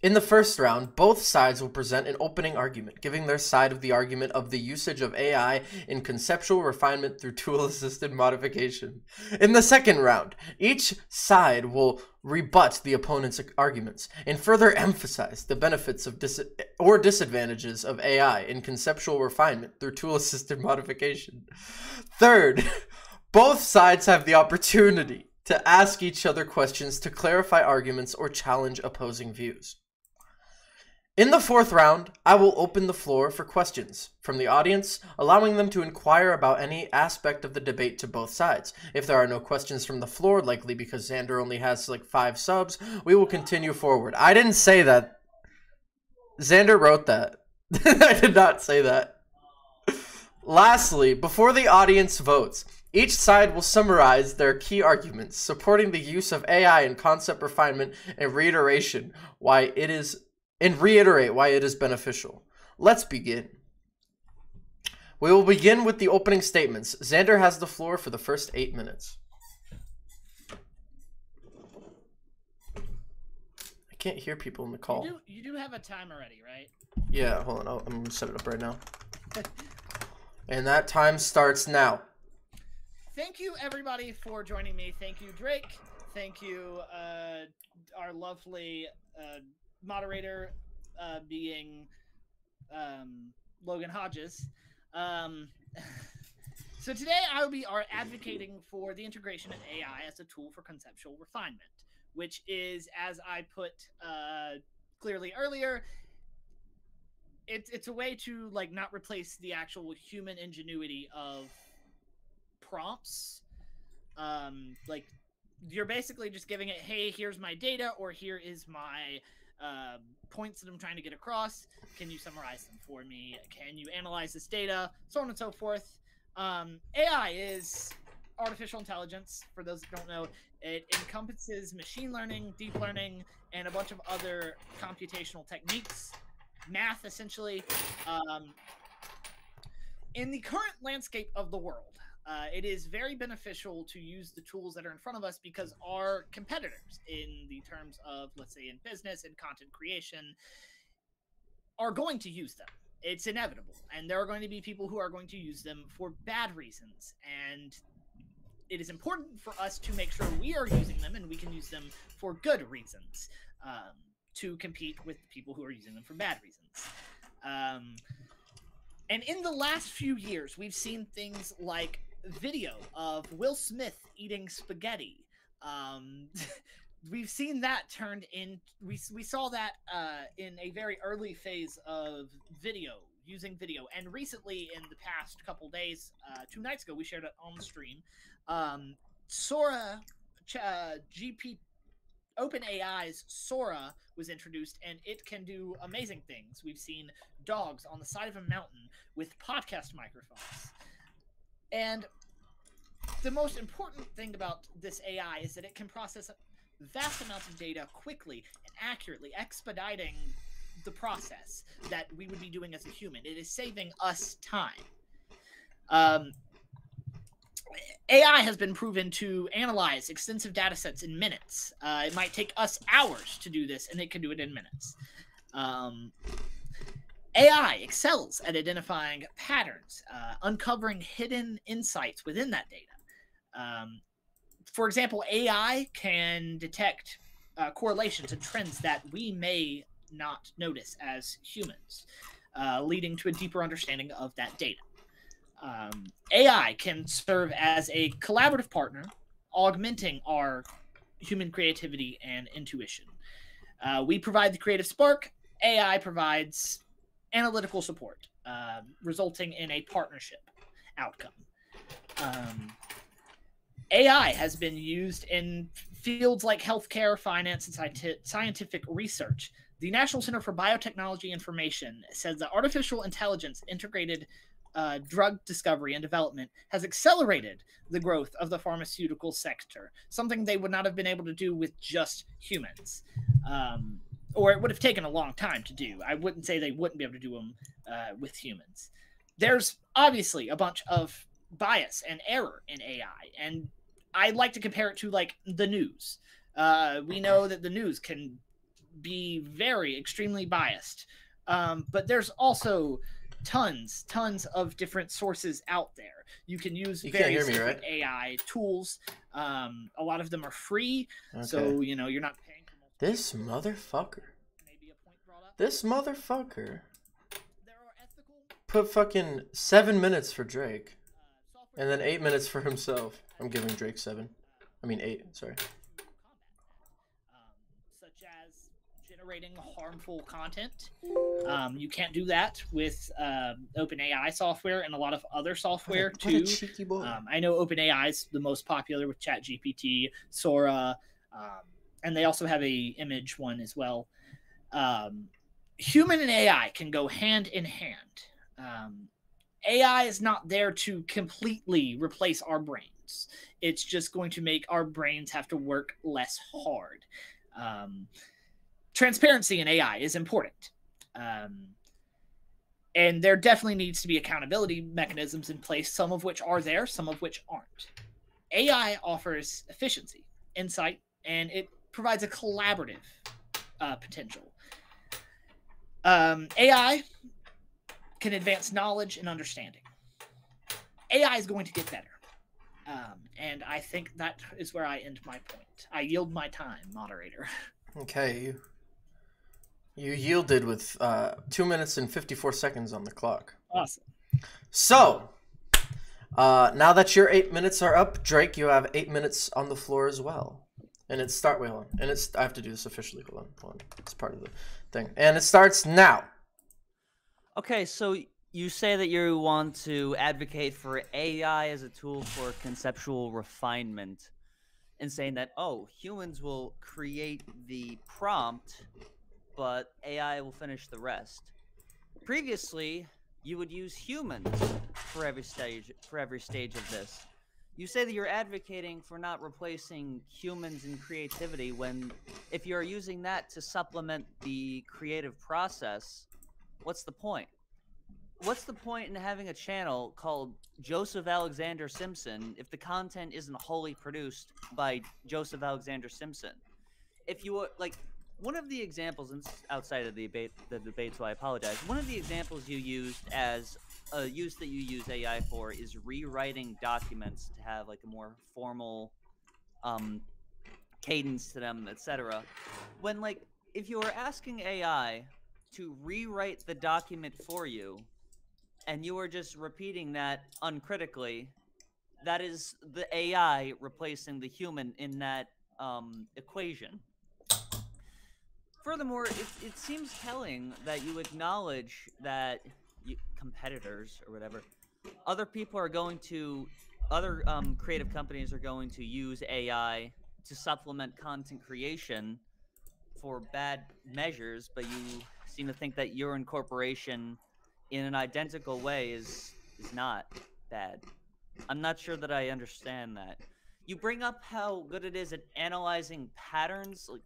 In the first round, both sides will present an opening argument, giving their side of the argument of the usage of AI in conceptual refinement through tool assisted modification. In the second round, each side will rebut the opponent's arguments and further emphasize the benefits of dis- or disadvantages of AI in conceptual refinement through tool assisted modification. Third, both sides have the opportunity to ask each other questions to clarify arguments or challenge opposing views. In the fourth round, I will open the floor for questions from the audience, allowing them to inquire about any aspect of the debate to both sides. If there are no questions from the floor, likely because Xander only has like five subs, we will continue forward. I didn't say that. Xander wrote that. I did not say that. Lastly, before the audience votes, each side will summarize their key arguments supporting the use of AI in concept refinement and reiteration why it is and reiterate why it is beneficial. Let's begin. We will begin with the opening statements. Xander has the floor for the first eight minutes. I can't hear people in the call. You do, you do have a time already, right? Yeah, hold on. I'll, I'm gonna set it up right now. And that time starts now. Thank you, everybody, for joining me. Thank you, Drake. Thank you, uh, our lovely uh, moderator, uh, being um, Logan Hodges. Um, so today I will be are advocating for the integration of AI as a tool for conceptual refinement, which is, as I put uh, clearly earlier, it's it's a way to like not replace the actual human ingenuity of prompts. Um, like you're basically just giving it, hey, here's my data, or here is my uh, points that I'm trying to get across. Can you summarize them for me? Can you analyze this data? So on and so forth. Um, AI is artificial intelligence. For those that don't know, it encompasses machine learning, deep learning, and a bunch of other computational techniques, math essentially. Um, in the current landscape of the world, uh, it is very beneficial to use the tools that are in front of us because our competitors, in the terms of, let's say, in business and content creation, are going to use them. It's inevitable. And there are going to be people who are going to use them for bad reasons. And it is important for us to make sure we are using them and we can use them for good reasons um, to compete with people who are using them for bad reasons. Um, and in the last few years, we've seen things like video of Will Smith eating spaghetti. Um, we've seen that turned in. We we saw that uh, in a very early phase of video using video, and recently in the past couple days, uh, two nights ago, we shared it on the stream. Um, Sora, uh, GP, OpenAI's Sora was introduced, and it can do amazing things. We've seen dogs on the side of a mountain with podcast microphones. And the most important thing about this AI is that it can process vast amounts of data quickly and accurately, expediting the process that we would be doing as a human. It is saving us time. Um, AI has been proven to analyze extensive data sets in minutes. Uh, it might take us hours to do this, and it can do it in minutes. Um, AI excels at identifying patterns, uh, uncovering hidden insights within that data. Um, for example, AI can detect uh, correlations and trends that we may not notice as humans, uh, leading to a deeper understanding of that data. Um, AI can serve as a collaborative partner, augmenting our human creativity and intuition. Uh, we provide the creative spark, AI provides analytical support, uh, resulting in a partnership outcome. Um, AI has been used in fields like healthcare, finance, and scientific research. The National Center for Biotechnology Information says that artificial intelligence integrated uh, drug discovery and development has accelerated the growth of the pharmaceutical sector, something they would not have been able to do with just humans. Um, or it would have taken a long time to do. I wouldn't say they wouldn't be able to do them uh, with humans. There's obviously a bunch of bias and error in AI, and I like to compare it to like the news. Uh, we know that the news can be very extremely biased, um, but there's also tons, tons of different sources out there. You can use You various me, different AI tools. Um, a lot of them are free, so you know you're not. This motherfucker. This motherfucker. Put fucking seven minutes for Drake. And then eight minutes for himself. I'm giving Drake seven. I mean eight, sorry. such as generating harmful content. Um, you can't do that with um OpenAI software and a lot of other software What a- what a too. cheeky boy. Um, I know OpenAI is the most popular with ChatGPT, Sora, um, and they also have a image one as well. Um, human and AI can go hand in hand. Um, AI is not there to completely replace our brains. It's just going to make our brains have to work less hard. Um, transparency in AI is important. Um, and there definitely needs to be accountability mechanisms in place, some of which are there, some of which aren't. AI offers efficiency, insight, and it provides a collaborative uh, potential. Um, AI can advance knowledge and understanding. AI is going to get better. Um, and I think that is where I end my point. I yield my time, moderator. Okay, you, you yielded with uh, two minutes and 54 seconds on the clock. Awesome. So, uh, now that your eight minutes are up, Drake, you have eight minutes on the floor as well. And it's start. Wait, hold on. And it's. I have to do this officially. Hold on. Hold on. It's part of the thing. And it starts now. Okay, so you say that you want to advocate for AI as a tool for conceptual refinement and saying that, oh, humans will create the prompt, but AI will finish the rest. Previously, you would use humans for every stage for every stage of this. You say that you're advocating for not replacing humans in creativity when if you're using that to supplement the creative process, what's the point? What's the point in having a channel called Joseph Alexander Simpson if the content isn't wholly produced by Joseph Alexander Simpson? If you were like one of the examples, and outside of the debate, the debate, so I apologize. One of the examples you used as a use that you use AI for is rewriting documents to have like a more formal um, cadence to them, etc. When like if you were asking AI to rewrite the document for you, and you were just repeating that uncritically, that is the AI replacing the human in that um, equation. Furthermore, it, it seems telling that you acknowledge that competitors or whatever, other people are going to, other um, creative companies are going to use AI to supplement content creation for bad measures, but you seem to think that your incorporation in an identical way is is not bad. I'm not sure that I understand that. You bring up how good it is at analyzing patterns, like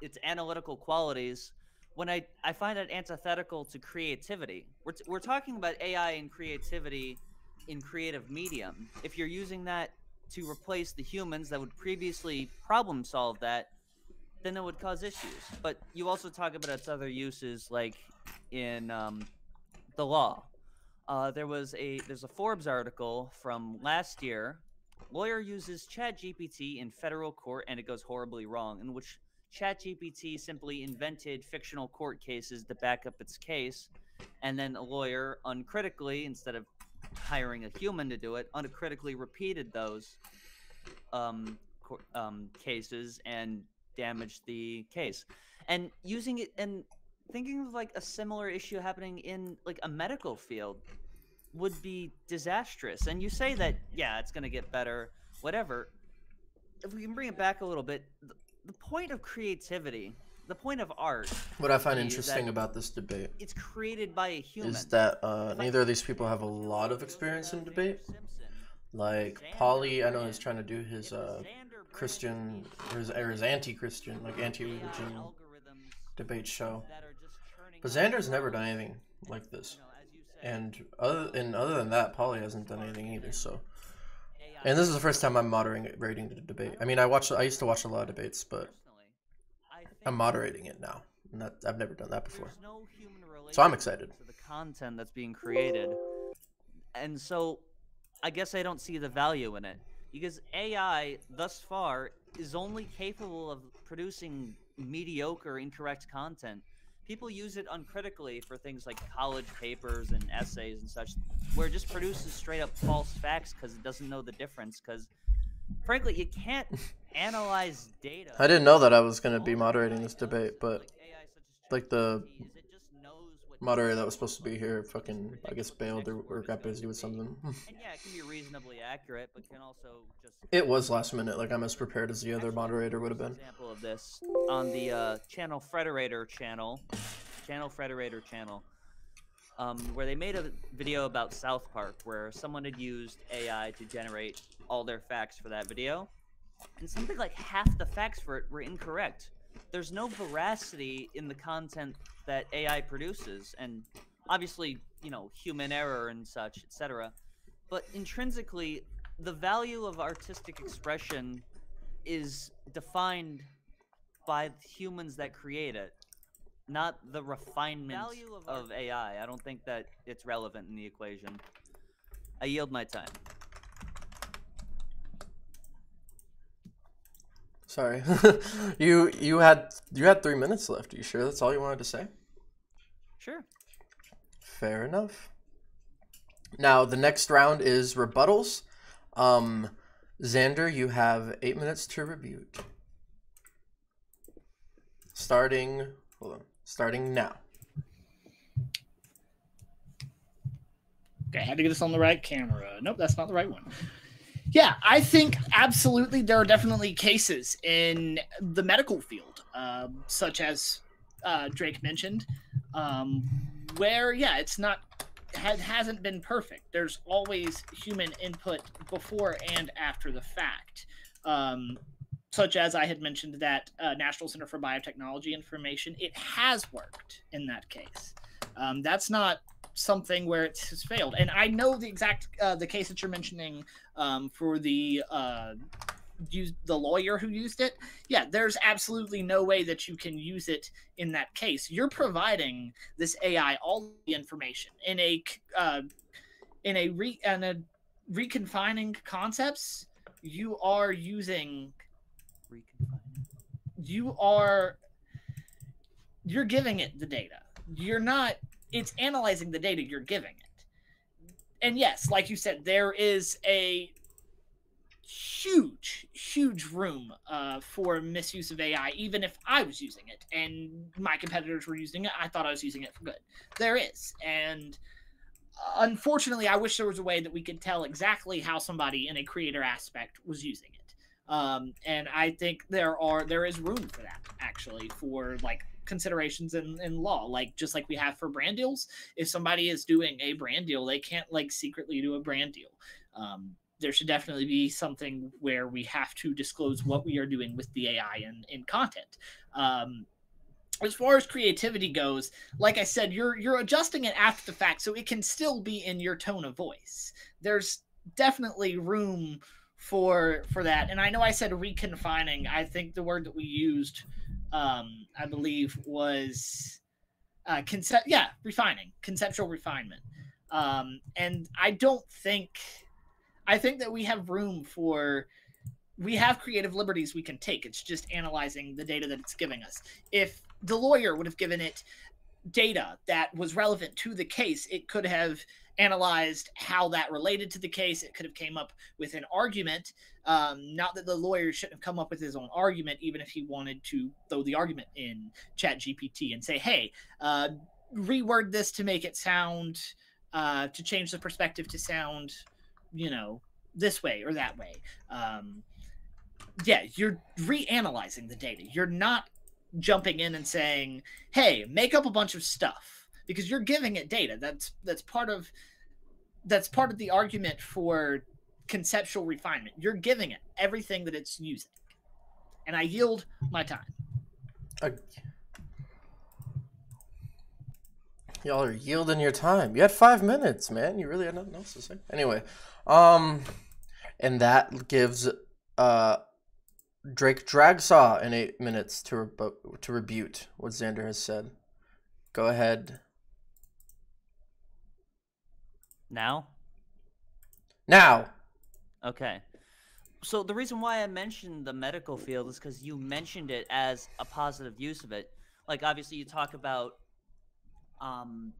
its analytical qualities, when I, I find it antithetical to creativity. We're, t- we're talking about AI and creativity in creative medium. If you're using that to replace the humans that would previously problem solve that, then it would cause issues. But you also talk about its other uses, like in um, the law. Uh, there was a there's a Forbes article from last year. Lawyer uses ChatGPT in federal court and it goes horribly wrong, in which ChatGPT simply invented fictional court cases to back up its case, and then a lawyer uncritically, instead of hiring a human to do it, uncritically repeated those um, um, cases and damaged the case. And using it and thinking of like a similar issue happening in like a medical field would be disastrous. And you say that yeah, it's going to get better, whatever. If we can bring it back a little bit, the, point of creativity, the point of art. What I find interesting about this debate it's created by a human. is that uh, neither of these people have a lot of experience in debate. Like Polly, I know is trying to do his uh, Christian or his, or his anti-Christian, like anti-religion debate show. But Xander's never done anything like this, and other and other than that, Polly hasn't done anything either. So, and this is the first time I'm moderating rating the debate. I mean, I watch I used to watch a lot of debates, but I'm moderating it now. And that, I've never done that before. So I'm excited. to the content that's being created. And so I guess I don't see the value in it. Because AI, thus far, is only capable of producing mediocre, incorrect content. People use it uncritically for things like college papers and essays and such, where it just produces straight up false facts because it doesn't know the difference. Because, frankly, you can't analyze data. I didn't know that I was gonna be moderating this debate, but like the moderator that was supposed to be here, fucking I guess bailed or, or got busy with something. And yeah, it can be reasonably accurate, but can also just it was last minute. Like I'm as prepared as the other moderator would have been. example of this on the uh, channel Frederator channel, channel Frederator channel. um, where they made a video about South Park where someone had used AI to generate all their facts for that video, and something like half the facts for it were incorrect. There's no veracity in the content that AI produces, and obviously, you know, human error and such, etc. But intrinsically, the value of artistic expression is defined by the humans that create it, not the refinement of of AI. I don't think that it's relevant in the equation. I yield my time. Sorry. you you had you had three minutes left. Are you sure that's all you wanted to say? Sure. Fair enough. Now the next round is rebuttals. Um, Xander, you have eight minutes to rebut. Starting, hold on, starting now. Okay, I had to get this on the right camera. Nope, that's not the right one. Yeah, I think absolutely there are definitely cases in the medical field, um, such as uh, Drake mentioned, um, where yeah, it's not had hasn't been perfect. There's always human input before and after the fact. Um, such as I had mentioned that uh, National Center for Biotechnology information, it has worked in that case. Um, that's not something where it has failed. And I know the exact uh, the case that you're mentioning um, for the uh, use the lawyer who used it. Yeah, there's absolutely no way that you can use it in that case. You're providing this AI all the information in a uh, in a re in a reconfining concepts. You are using you are you're giving it the data. You're not it's analyzing the data you're giving it. And yes, like you said, there is a huge, huge room uh, for misuse of AI. Even if I was using it and my competitors were using it, I thought I was using it for good. There is, and unfortunately, I wish there was a way that we could tell exactly how somebody in a creator aspect was using it. Um, and I think there are there is room for that actually for like considerations in, in law like just like we have for brand deals if somebody is doing a brand deal they can't like secretly do a brand deal. Um, there should definitely be something where we have to disclose what we are doing with the ai in, in content. Um, as far as creativity goes like i said you're you're adjusting it after the fact so it can still be in your tone of voice. There's definitely room for for that and i know i said reconfining. I think the word that we used um, I believe was uh, concept. Yeah, refining, conceptual refinement. Um, and I don't think, I think that we have room for, we have creative liberties we can take. It's just analyzing the data that it's giving us. If the lawyer would have given it data that was relevant to the case, it could have analyzed how that related to the case. It could have came up with an argument. Um, not that the lawyer shouldn't have come up with his own argument, even if he wanted to throw the argument in Chat GPT and say, "Hey, uh, reword this to make it sound, uh, to change the perspective to sound, you know, this way or that way." Um, yeah, you're reanalyzing the data. You're not jumping in and saying, "Hey, make up a bunch of stuff." Because you're giving it data. That's that's part of that's part of the argument for conceptual refinement. You're giving it everything that it's using. And I yield my time. Uh, y'all are yielding your time. You had five minutes, man. You really had nothing else to say. Anyway, um, and that gives uh Drake Dragsaw in eight minutes to rebu- to rebut what Xander has said. Go ahead. Now? Now. Okay. So the reason why I mentioned the medical field is because you mentioned it as a positive use of it. Like obviously you talk about um,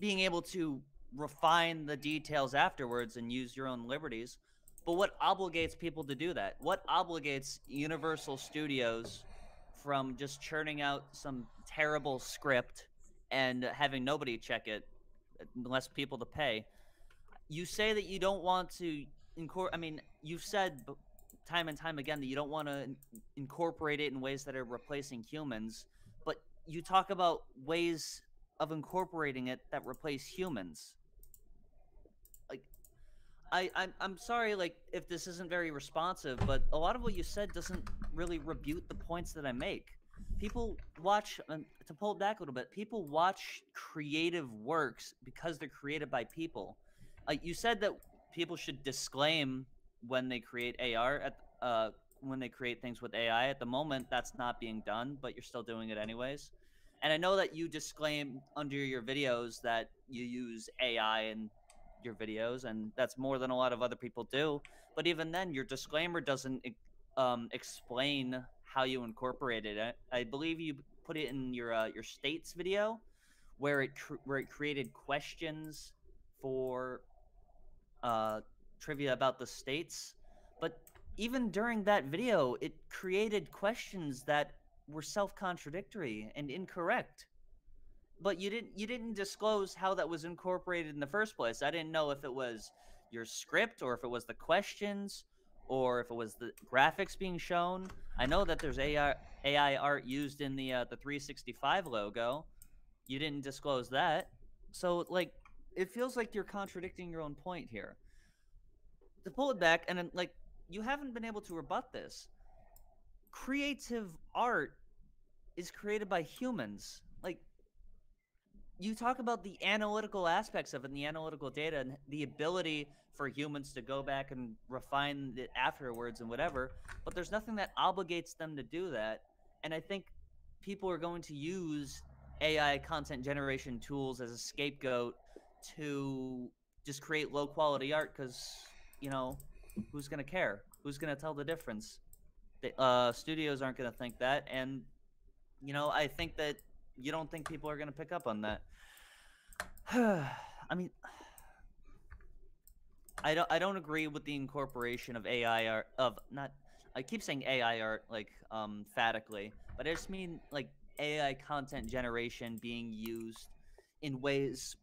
being able to refine the details afterwards and use your own liberties. But what obligates people to do that? What obligates Universal Studios from just churning out some terrible script and having nobody check it, unless people to pay? You say that you don't want to incorporate. I mean, you've said time and time again that you don't want to incorporate it in ways that are replacing humans, but you talk about ways of incorporating it that replace humans. Like, I I'm I'm sorry, like if this isn't very responsive, but a lot of what you said doesn't really rebut the points that I make. People watch to pull it back a little bit. People watch creative works because they're created by people. Like you said that people should disclaim when they create AR at uh when they create things with AI. At the moment, that's not being done, but you're still doing it anyways. And I know that you disclaim under your videos that you use AI in your videos, and that's more than a lot of other people do. But even then, your disclaimer doesn't um, explain how you incorporated it. I believe you put it in your uh, your states video, where it where it created questions for uh, trivia about the states. But even during that video, it created questions that were self-contradictory and incorrect. But you didn't you didn't disclose how that was incorporated in the first place. I didn't know if it was your script or if it was the questions or if it was the graphics being shown. I know that there's AI AI art used in the uh, the 365 logo. You didn't disclose that. So like it feels like you're contradicting your own point here. To pull it back and like you haven't been able to rebut this. Creative art is created by humans. Like you talk about the analytical aspects of it and the analytical data and the ability for humans to go back and refine it afterwards and whatever, but there's nothing that obligates them to do that. And I think people are going to use AI content generation tools as a scapegoat to just create low quality art because, you know, who's to care? Who's to tell the difference? The, uh, studios aren't to think that. And, you know, I think that you don't think people are to pick up on that. I mean, I don't I don't agree with the incorporation of AI art of not I keep saying AI art like um phatically, but I just mean like AI content generation being used in ways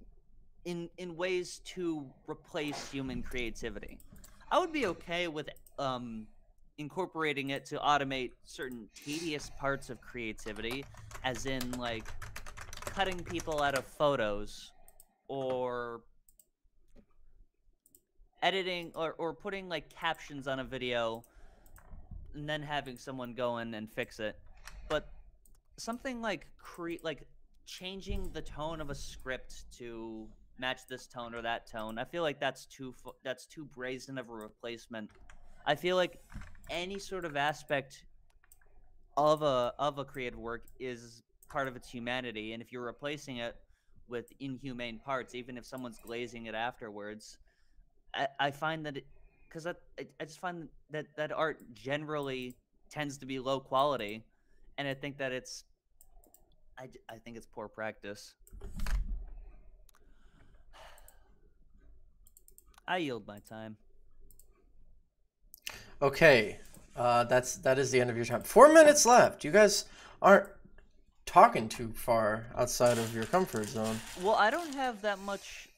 in in ways to replace human creativity. I would be okay with um incorporating it to automate certain tedious parts of creativity as in like cutting people out of photos or editing or, or putting like captions on a video and then having someone go in and fix it but something like create like changing the tone of a script to match this tone or that tone. I feel like that's too that's too brazen of a replacement. I feel like any sort of aspect of a of a creative work is part of its humanity. And if you're replacing it with inhumane parts even if someone's glazing it afterwards I, I find that it because I, I just find that that art generally tends to be low quality, and I think that it's I, I think it's poor practice. I yield my time. Okay, uh, that's that is the end of your time. Four minutes left. You guys aren't talking too far outside of your comfort zone. Well, I don't have that much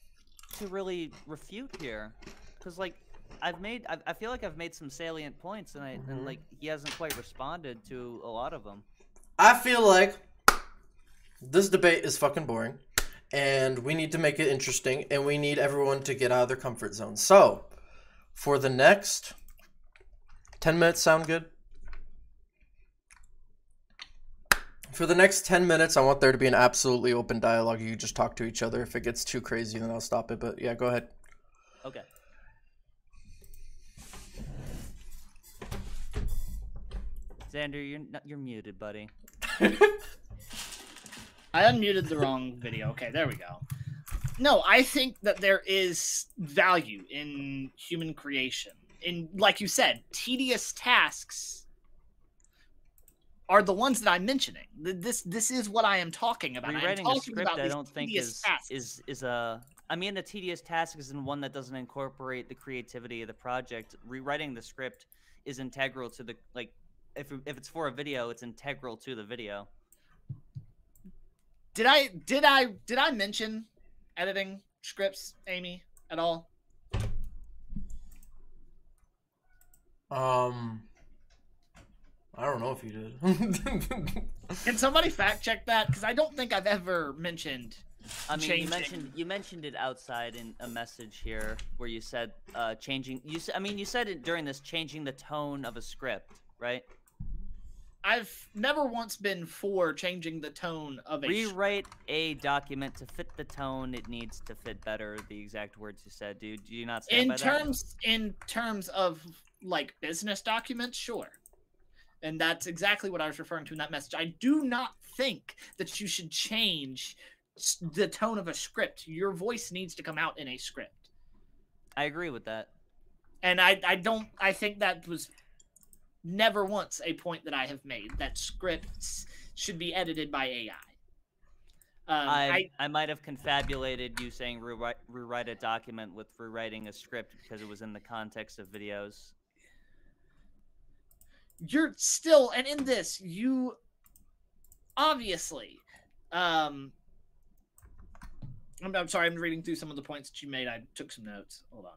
to really refute here, because like I've made I, I feel like I've made some salient points, and I Mhm. and like he hasn't quite responded to a lot of them. I feel like this debate is fucking boring, and we need to make it interesting, and we need everyone to get out of their comfort zone. So, for the next ten minutes, sound good? For the next 10 minutes, I want there to be an absolutely open dialogue. You just talk to each other. If it gets too crazy, then I'll stop it. But yeah, go ahead. Okay. Xander, you're not, you're muted, buddy. I unmuted the wrong video. Okay, there we go. No, I think that there is value in human creation. In like you said, tedious tasks are the ones that I'm mentioning. This this is what I am talking about. Rewriting a script, I don't think is tasks. is is a. I mean, a tedious task is in one that doesn't incorporate the creativity of the project. Rewriting the script is integral to the like. If if it's for a video, it's integral to the video. Did I did I did I mention editing scripts, Amy, at all? Um, I don't know if you did. Can somebody fact check that? Because I don't think I've ever mentioned. I mean, you mentioned you mentioned it outside in a message here where you said uh, changing. You I mean, you said it during this changing the tone of a script, right? I've never once been for changing the tone of a. Rewrite a document to fit the tone it needs to fit better. The exact words you said, dude. Do you not stand in by that? terms in terms of like business documents sure and that's exactly what i was referring to in that message i do not think that you should change the tone of a script your voice needs to come out in a script I agree with that. and i i don't i think that was never once a point that i have made. That scripts should be edited by ai um, I, I, I might have confabulated you saying rewrite, rewrite a document with rewriting a script because it was in the context of videos. you're still and in this you obviously um I'm, I'm sorry i'm reading through some of the points that you made. I took some notes. Hold on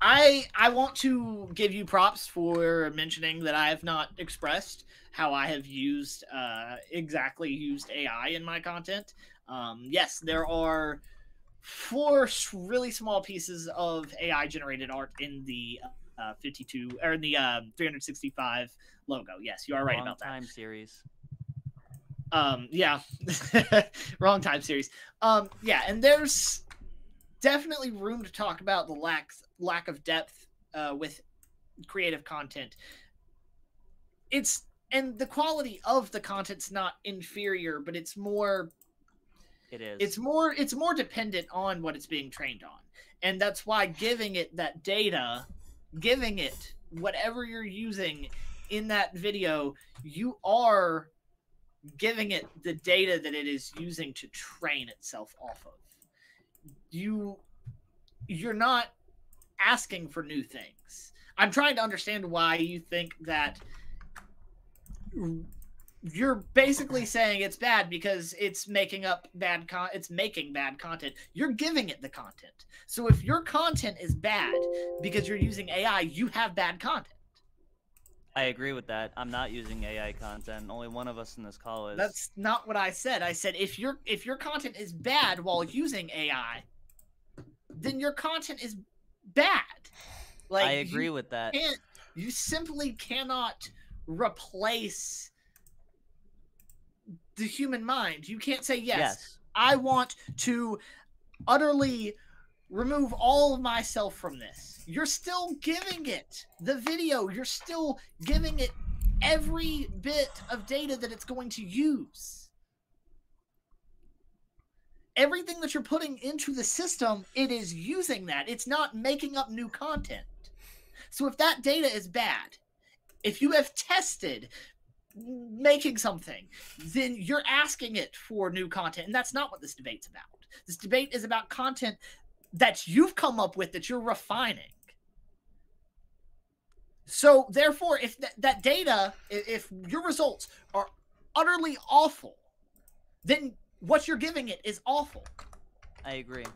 i i want to give you props for mentioning that i have not expressed how i have used uh exactly used ai in my content um yes there are four really small pieces of AI generated art in the uh, 52 or in the um 365 logo. Yes, you are right Long about that. time series. Um, yeah, wrong time series. Um, yeah, and there's definitely room to talk about the lack lack of depth uh, with creative content. It's and the quality of the content's not inferior, but it's more It is. it's more it's more dependent on what it's being trained on and that's why giving it that data giving it whatever you're using in that video you are giving it the data that it is using to train itself off of you you're not asking for new things i'm trying to understand why you think that you're basically saying it's bad because it's making up bad con it's making bad content you're giving it the content so if your content is bad because you're using ai you have bad content I agree with that. I'm not using AI content. Only one of us in this call is. that's not what i said i said if your if your content is bad while using ai then your content is bad. Like I agree with that. you simply cannot replace the human mind. You can't say yes, Yes. i want to utterly remove all of myself from this. You're still giving it the video. You're still giving it every bit of data that it's going to use everything that you're putting into the system it is using that. It's not making up new content. So if that data is bad if you have tested making something then you're asking it for new content. And that's not what this debate's about. This debate is about content that you've come up with that you're refining. So therefore if that, that data if your results are utterly awful then what you're giving it is awful I agree.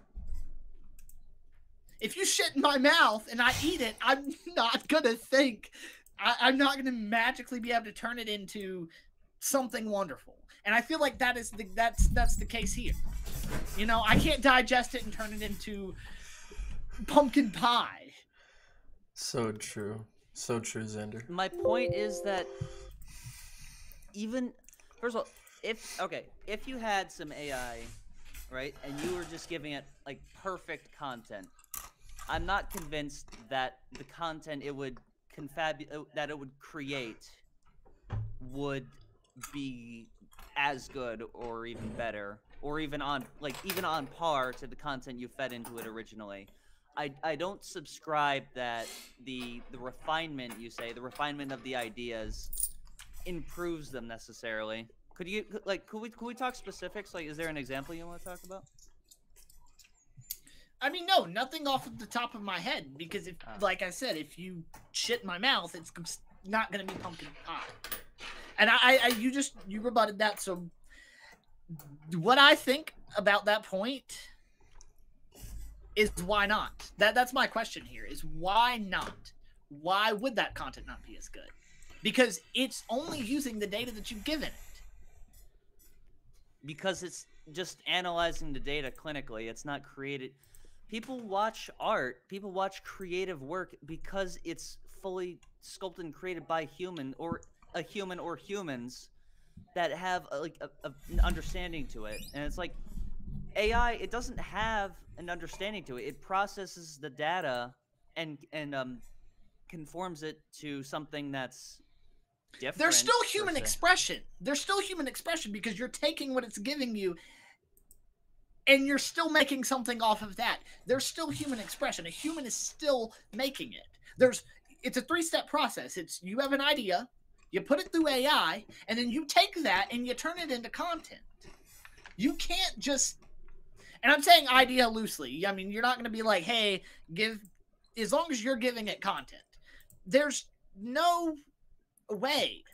if you shit in my mouth and I eat it, I'm not gonna think. I, I'm not gonna magically be able to turn it into something wonderful. And I feel like that is the that's that's the case here. You know, I can't digest it and turn it into pumpkin pie. So true. So true, Xander. My point is that even first of all, if okay, if you had some AI, right, and you were just giving it like perfect content, I'm not convinced that the content it would confab uh, that it would create would be as good or even better or even on like even on par to the content you fed into it originally. I, I don't subscribe that the the refinement you say the refinement of the ideas improves them necessarily. Could you like could we could we talk specifics? Like, is there an example you want to talk about? I mean, no, nothing off of the top of my head because if, ah. like I said, if you shit my mouth, it's not gonna be pumpkin pie. And I, I, I you just you rebutted that. So, what I think about that point is why not? That that's my question here. Is why not? Why would that content not be as good? Because it's only using the data that you've given it. Because it's just analyzing the data clinically. It's not created. People watch art. People watch creative work because it's fully sculpted and created by human or a human or humans that have a, like a, a- an understanding to it. And it's like AI. It doesn't have an understanding to it. It processes the data and and um conforms it to something that's different. There's still human expression. There's still human expression because you're taking what it's giving you and you're still making something off of that. There's still human expression. A human is still making it. There's it's a three-step process. It's you have an idea, you put it through AI, and then you take that and you turn it into content. You can't just and I'm saying idea loosely. I mean, you're not going to be like, "Hey, give as long as you're giving it content." There's no way.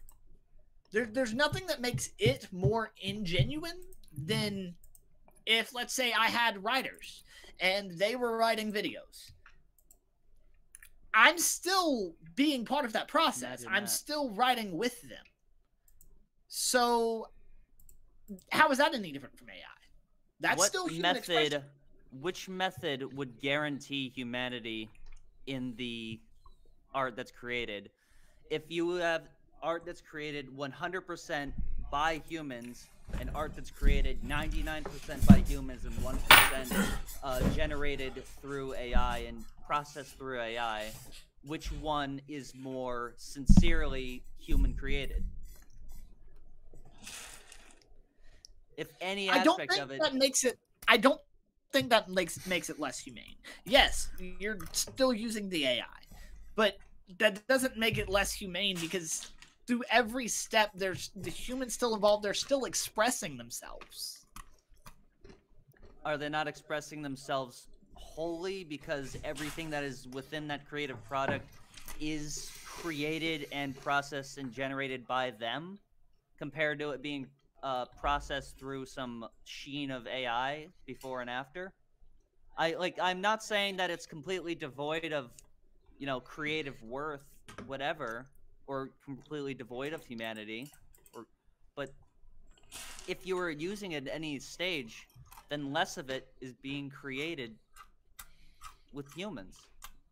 There, there's nothing that makes it more ingenuine than if, let's say, I had writers and they were writing videos. I'm still being part of that process. I'm still writing with them. So, how is that any different from AI? That's what still human method expression. which method would guarantee humanity in the art that's created if you have art that's created 100% by humans and art that's created 99% by humans and 1% uh, generated through AI and processed through AI, which one is more sincerely human created? If any aspect I don't think of it that makes it. I don't think that makes makes it less humane. Yes, you're still using the AI, but that doesn't make it less humane because through every step, there's the humans still involved. They're still expressing themselves. are they not expressing themselves wholly because everything that is within that creative product is created and processed and generated by them compared to it being uh, processed through some sheen of AI before and after? I like I'm not saying that it's completely devoid of you know creative worth whatever or completely devoid of humanity or but if you were using it at any stage then less of it is being created with humans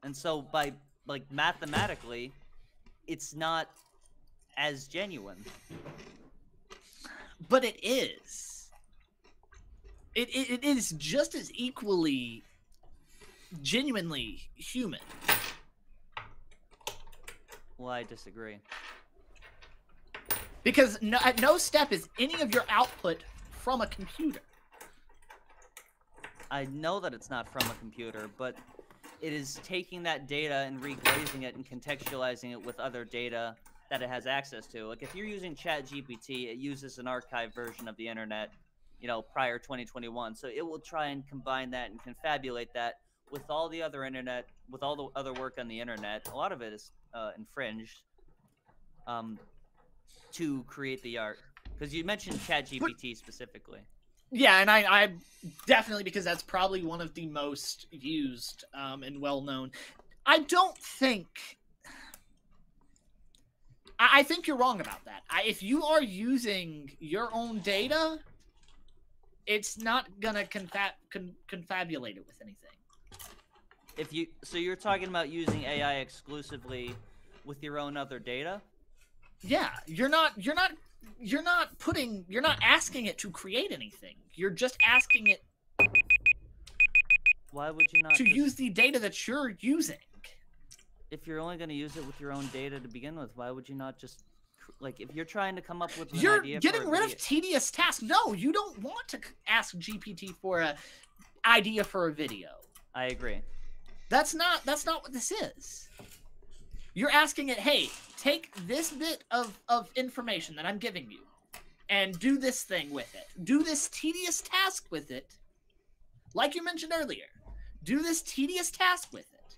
and so by like mathematically it's not as genuine But it is. It, it, it is just as equally genuinely human. Well i disagree Because no, at no step is any of your output from a computer. I know that it's not from a computer, but it is taking that data and reglazing it and contextualizing it with other data that it has access to. Like if you're using ChatGPT, it uses an archived version of the internet, you know, prior 2021. So it will try and combine that and confabulate that with all the other internet, with all the other work on the internet. A lot of it is uh, infringed um, to create the art. Because you mentioned ChatGPT specifically. Yeah, and I, I definitely because that's probably one of the most used um, and well known. I don't think. I, I think you're wrong about that. I, if you are using your own data, it's not gonna confab con, confabulate it with anything. If you so you're talking about using AI exclusively with your own other data? Yeah, you're not. You're not. You're not putting. You're not asking it to create anything. You're just asking it Why would you not to just- use the data that you're using. if you're only going to use it with your own data to begin with, why would you not just like if you're trying to come up with an You're idea getting for rid video, of tedious tasks. No, you don't want to ask GPT for a idea for a video. I agree. That's not that's not what this is. You're asking it, "Hey, take this bit of of information that I'm giving you and do this thing with it. Do this tedious task with it." Like you mentioned earlier. Do this tedious task with it.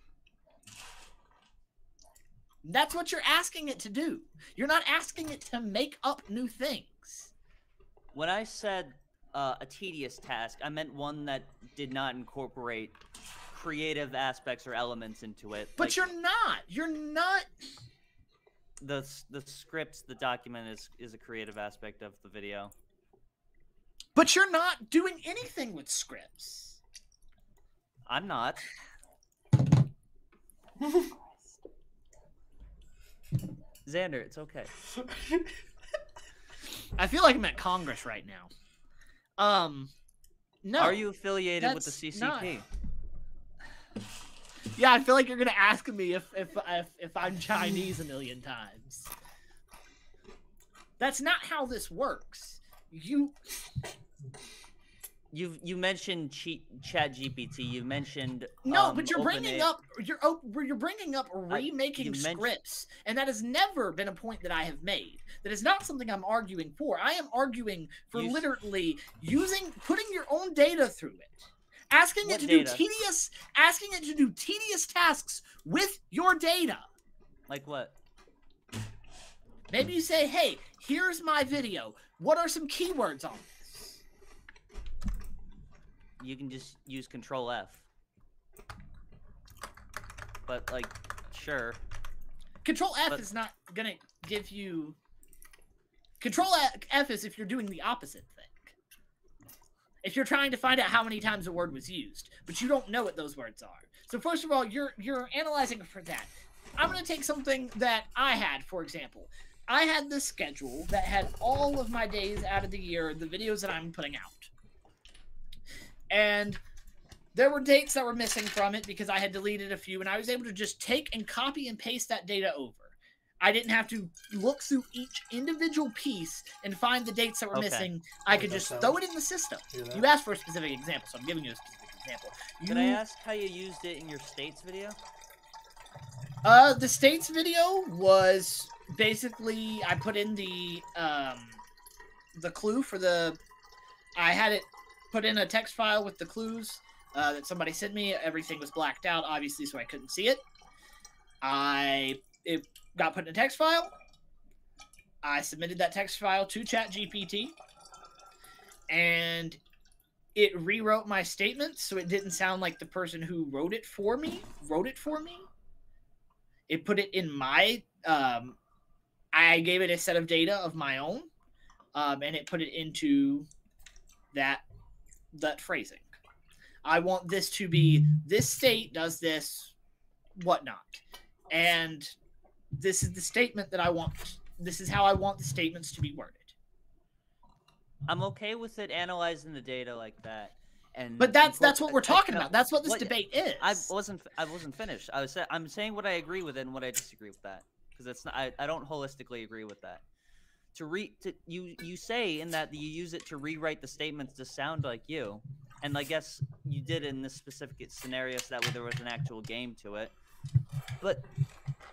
That's what you're asking it to do. You're not asking it to make up new things. when I said uh, a tedious task. I meant one that did not incorporate creative aspects or elements into it. But like you're not. You're not. the the script, the document is is a creative aspect of the video. But you're not doing anything with scripts. I'm not. Xander, it's okay. I feel like I'm at Congress right now. Um, no. Are you affiliated with the CCP? not. Yeah, I feel like you're gonna ask me if if if, if I'm Chinese a million times. That's not how this works. You You've you mentioned cheat, Chat GPT. You mentioned no, um, but you're bringing up you're oh, you're bringing up remaking you mentioned- scripts, and that has never been a point that I have made. That is not something I'm arguing for. I am arguing for You literally using putting your own data through it, asking What it to data? do tedious, asking it to do tedious tasks with your data. Like what? Maybe you say, "Hey, here's my video. What are some keywords on this?" You can just use Control F. But like, sure. Control F But- is not gonna give you. Control F is if you're doing the opposite. If you're trying to find out how many times a word was used, but you don't know what those words are. So first of all, you're you're analyzing for that. I'm gonna take something that I had, for example. I had this schedule that had all of my days out of the year, the videos that I'm putting out. And there were dates that were missing from it because I had deleted a few, and I was able to just take and copy and paste that data over. I didn't have to look through each individual piece and find the dates that were Okay. missing. I could just sound? throw it in the system. You asked for a specific example, so I'm giving you a specific example. Can I ask how you used it in your states video? Uh, the states video was basically I put in the um the clue for the I had it put in a text file with the clues uh, that somebody sent me. Everything was blacked out, obviously, so I couldn't see it. I it got put in a text file. I submitted that text file to ChatGPT, and it rewrote my statements so it didn't sound like the person who wrote it for me wrote it for me. It put it in my um i gave it a set of data of my own um, and it put it into that that phrasing. I want this to be this state does this whatnot. And this is the statement that i want this is how i want the statements to be worded I'm okay with it analyzing the data like that. And But that's- that's what we're I- talking no, about. That's what this what- debate is. I wasn't I wasn't finished. I was I'm saying what I agree with and what I disagree with that because it's not I, I don't holistically agree with that. To re to you you say in that you use it to rewrite the statements to sound like you, and I guess you did in this specific scenario so that way there was an actual game to it. But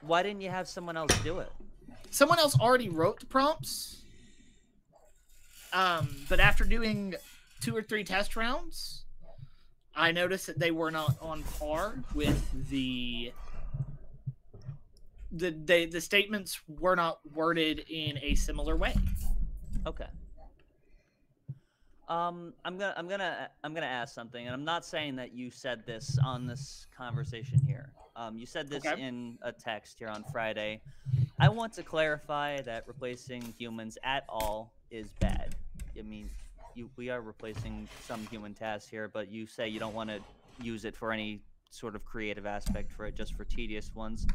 why didn't you have someone else do it? someone else already wrote the prompts. Um, but after doing two or three test rounds, I noticed that they were not on par with the the they, the statements were not worded in a similar way. Okay. Um, I'm gonna, I'm gonna, I'm gonna ask something, and I'm not saying that you said this on this conversation here. Um, you said this Okay. in a text here on Friday. I want to clarify that replacing humans at all is bad. I mean, you, we are replacing some human tasks here, but you say you don't want to use it for any sort of creative aspect for it, just for tedious ones.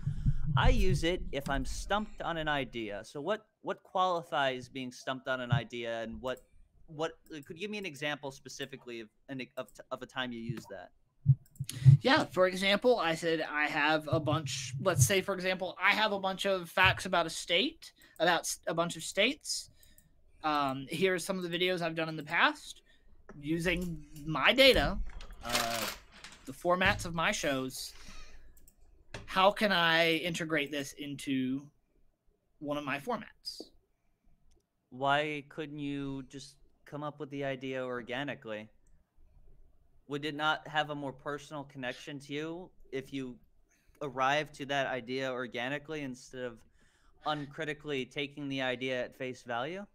I use it if I'm stumped on an idea. So what what qualifies being stumped on an idea, and what what could you give me an example specifically of an, of, of a time you use that? Yeah, for example, I said I have a bunch. Let's say, for example, I have a bunch of facts about a state, about a bunch of states. Um, here's some of the videos I've done in the past using my data, uh, the formats of my shows. How can I integrate this into one of my formats? Why couldn't you just come up with the idea organically? Would it not have a more personal connection to you if you arrived to that idea organically instead of uncritically taking the idea at face value?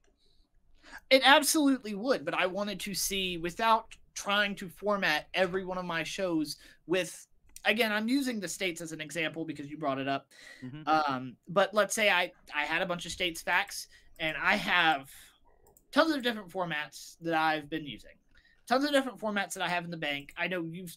It absolutely would, but I wanted to see without trying to format every one of my shows with again, I'm using the states as an example because you brought it up. Mhm. Um, but let's say I I had a bunch of states facts and I have tons of different formats that I've been using. Tons of different formats that I have in the bank. I know you've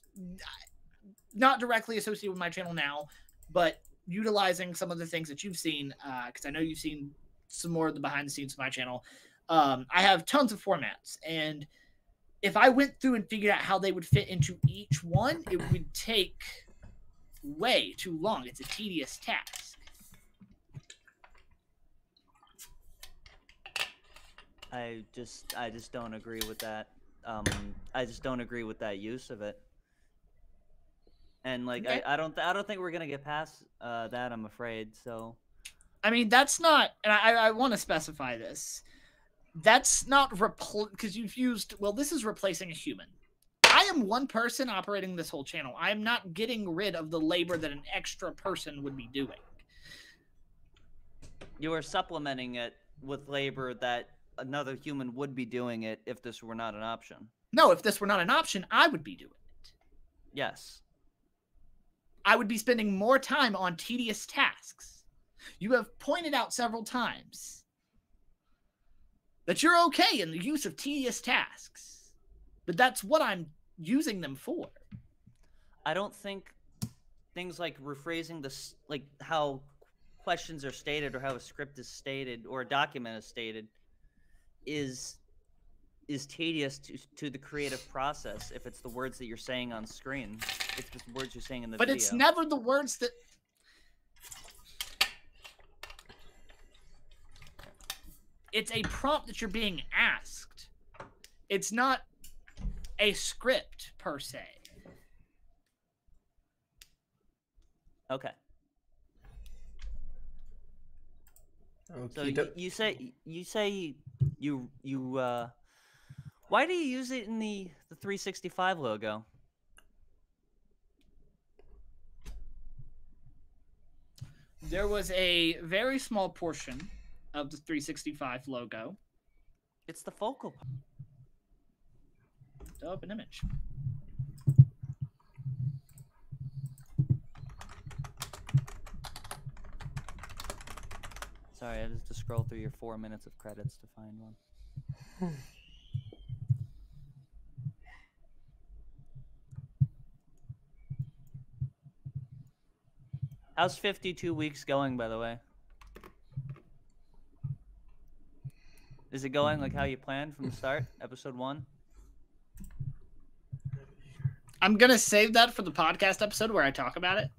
not directly associated with my channel now, but utilizing some of the things that you've seen, because I know you've seen some more of the behind the scenes of my channel. Um, I have tons of formats, and if I went through and figured out how they would fit into each one, it would take way too long. It's a tedious task. I just I just don't agree with that. Um, I just don't agree with that use of it. And like Okay. I, I don't th- I don't think we're gonna get past uh, that. I'm afraid. So I mean, that's not, and I, I want to specify this. That's not repl because you've used. Well, this is replacing a human. I am one person operating this whole channel. I am not getting rid of the labor that an extra person would be doing. you are supplementing it with labor that another human would be doing it if this were not an option. No, if this were not an option, I would be doing it. Yes. I would be spending more time on tedious tasks. You have pointed out several times that you're okay in the use of tedious tasks, but that's what I'm using them for. I don't think things like rephrasing this, like how questions are stated or how a script is stated or a document is stated, is is tedious to, to the creative process if it's the words that you're saying on screen. It's just words you're saying in the But video. it's never the words that. It's a prompt that you're being asked. It's not a script per se. Okay. So you, you say you say you you uh why do you use it in the the 365 logo? There was a very small portion of the 365 logo. It's the focal point. Develop an image. Sorry, I had to scroll through your four minutes of credits to find one. How's 52 weeks going, by the way? Is it going like how you planned from the start, episode one? I'm gonna save that for the podcast episode where I talk about it.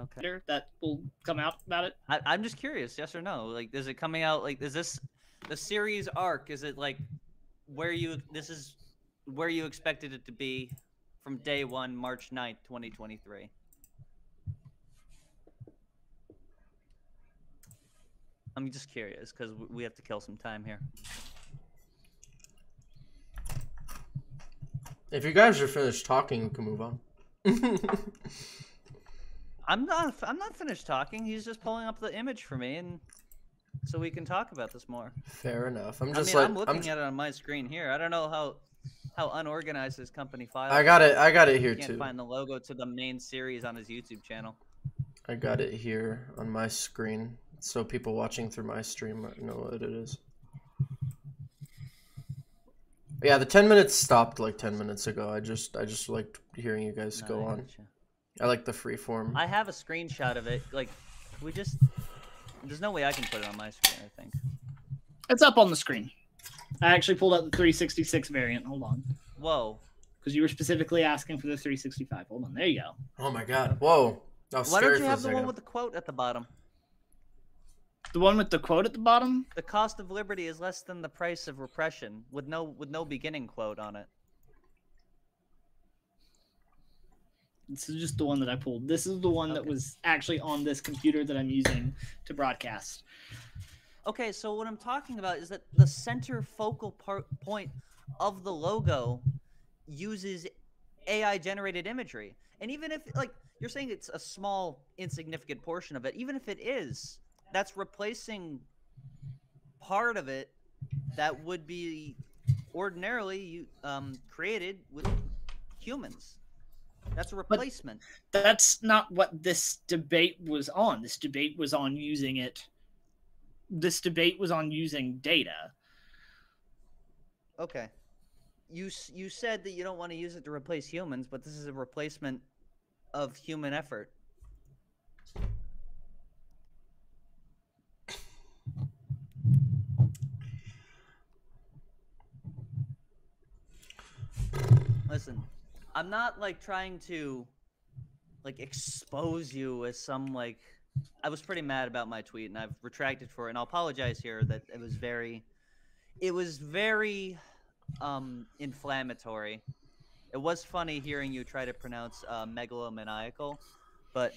Okay. That will come out about it. I, I'm just curious, yes or no? Like, is it coming out? Like, is this the series arc? Is it like where you this is where you expected it to be from day one, March 9th, 2023? I'm just curious because we have to kill some time here. If you guys are finished talking, we can move on. I'm not. I'm not finished talking. He's just pulling up the image for me, and so we can talk about this more. Fair enough. I'm I just mean, like I'm looking I'm at it on my screen here. I don't know how how unorganized his company file. I got it- I got it here, Can't too. find the logo to the main series on his YouTube channel. I got it here on my screen, so people watching through my stream know what it is. Yeah, the ten minutes stopped like ten minutes ago. I just I just liked hearing you guys go on. gotcha. I like the free form. I have a screenshot of it. Like, we just. There's no way I can put it on my screen. I think. It's up on the screen. I actually pulled out the 366 variant. Hold on. Whoa. Because you were specifically asking for the 365. Hold on. There you go. Oh my god! Whoa! Why don't you have the one with the quote at the bottom? The one with the quote at the bottom? The cost of liberty is less than the price of repression, with no with no beginning quote on it. This is just the one that I pulled. This is the one that was actually on this computer that I'm using to broadcast. Okay, so what I'm talking about is that the center focal part point of the logo uses AI generated imagery. And even if like you're saying it's a small insignificant portion of it, even if it is, that's replacing part of it that would be ordinarily um created with humans. That's a replacement. That's not what this debate was on. This debate was on using it. This debate was on using data. Okay. You you said that you don't want to use it to replace humans, but this is a replacement of human effort. Listen, I'm not like trying to like expose you as some like I was pretty mad about my tweet and I've retracted for it and I'll apologize here that it was very it was very um inflammatory. It was funny hearing you try to pronounce uh, megalomaniacal, but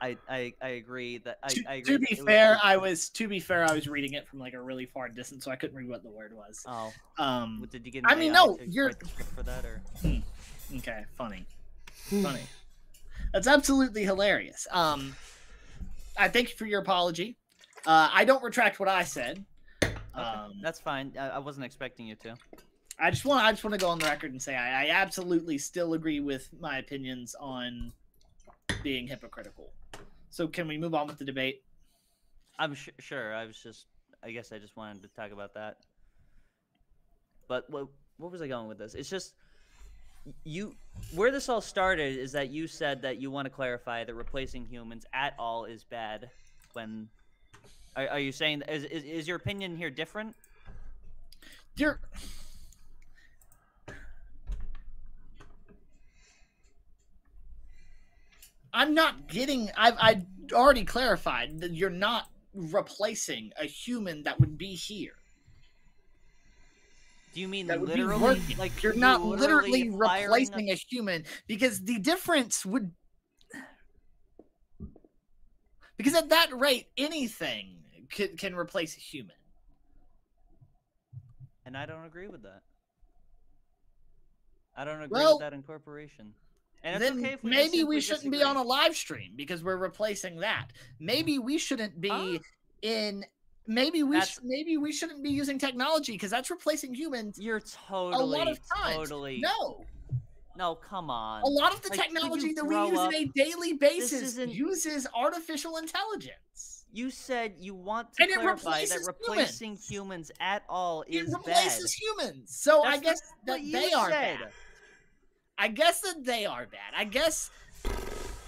I, I I agree that I, I agree To be it was- fair, I was to be fair, I was reading it from like a really far distance, so I couldn't read what the word was. Oh, um, did you get? I mean, no, you're write the script for that or? Hmm. Okay, funny, funny. That's absolutely hilarious. Um, I thank you for your apology. Uh, I don't retract what I said. Um, That's fine. I, I wasn't expecting you to. I just want I just want to go on the record and say I, I absolutely still agree with my opinions on being hypocritical. So can we move on with the debate? I'm su- sure. I was just. I guess I just wanted to talk about that. But what what was I going with this? It's just you where this all started is that you said that you want to clarify that replacing humans at all is bad. When are, are you saying is, is is your opinion here different? You're I'm not getting. I've I already clarified that you're not replacing a human that would be here. Do you mean That would be literally? Like you're not literally, a- replacing a human because the difference would. Because at that rate, anything can, can replace a human. And I don't agree with that. I don't agree Well, with that incorporation. And then okay if we maybe we shouldn't be on a live stream because we're replacing that. Maybe we shouldn't be in. Maybe we sh- maybe we shouldn't be using technology because that's replacing humans. You're totally a totally, lot of times. totally. No, No, come on. a lot of the Like, technology that we use up? on a daily basis uses artificial intelligence. You said you want to And clarify that replacing humans at all It is replaces bad. humans. So I guess that they are bad. I guess that they are bad. I guess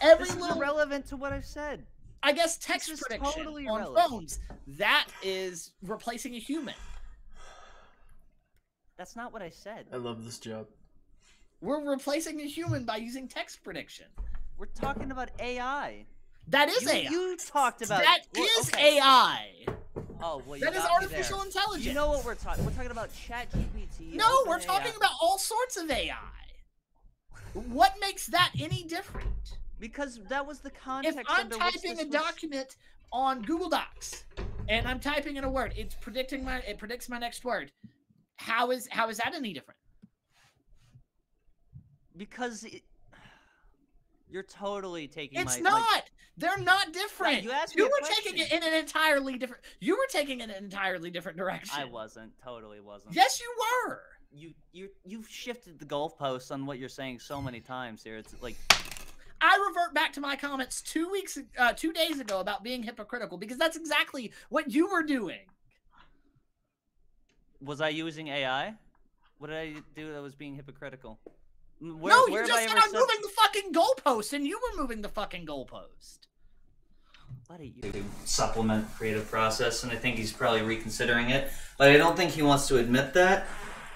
every This is little irrelevant to what I've said. I guess text is prediction totally on irrelevant. phones that is replacing a human. That's not what I said. I love this job. We're replacing a human by using text prediction. We're talking about AI. That is you, AI. You talked about That well, is okay. AI. Oh well, you That is got me artificial intelligence. You know what we're talking? We're talking about ChatGPT. No, we're OpenAI. talking about all sorts of AI. What makes that any different? Because that was the context. If. I'm typing a was- document on Google Docs and I'm typing in a word, it's predicting my it predicts my next word. How is how is that any different? because it, you're totally taking It's my. not. like- They're not different. you asked me you a were taking it in an entirely different. You were taking it in an entirely different direction. I wasn't. Totally wasn't. Yes, you were. You you you've shifted the goalposts on what you're saying so many times here. It's like I revert back to my comments two weeks, uh, two days ago about being hypocritical because that's exactly what you were doing. was I using AI? What did I do that was being hypocritical? Mm, Where, no, where you have just said I'm moving the fucking goalpost, and you were moving the fucking goalpost. buddy, you supplement creative process, and I think he's probably reconsidering it. But I don't think he wants to admit that.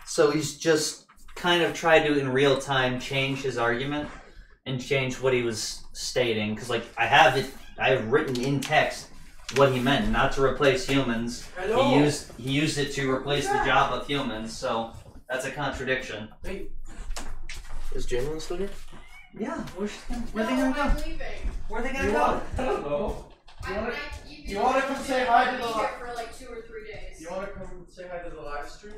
So he's just kind of tried to, in real time, change his argument and change what he was stating. Because, like, I have it, I have written in text what he meant, not to replace humans. Hello. He used he used it to replace the job of humans. So that's a contradiction. Wait, is Jalen still here? Yeah, where's where they gonna go? Where they gonna You go? want- I don't know. You wanna, you wanna come say hi to the Be li- for like two or three days. You wanna come say hi to the live stream?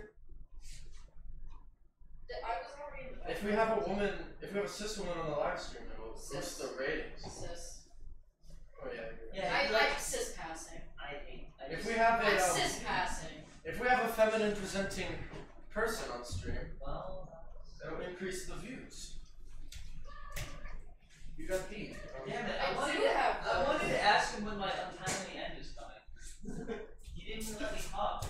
If we have a woman, if we have a cis woman on the live stream, it will boost the ratings. Cis. Oh yeah. Yeah. I like cis passing. I think. If we have a um, cis passing. If we have a feminine presenting person on stream, well, that'll increase the views. You got me. Damn it! I, I wanted to have. I wanted to ask him when my untimely end is coming. he didn't let me talk.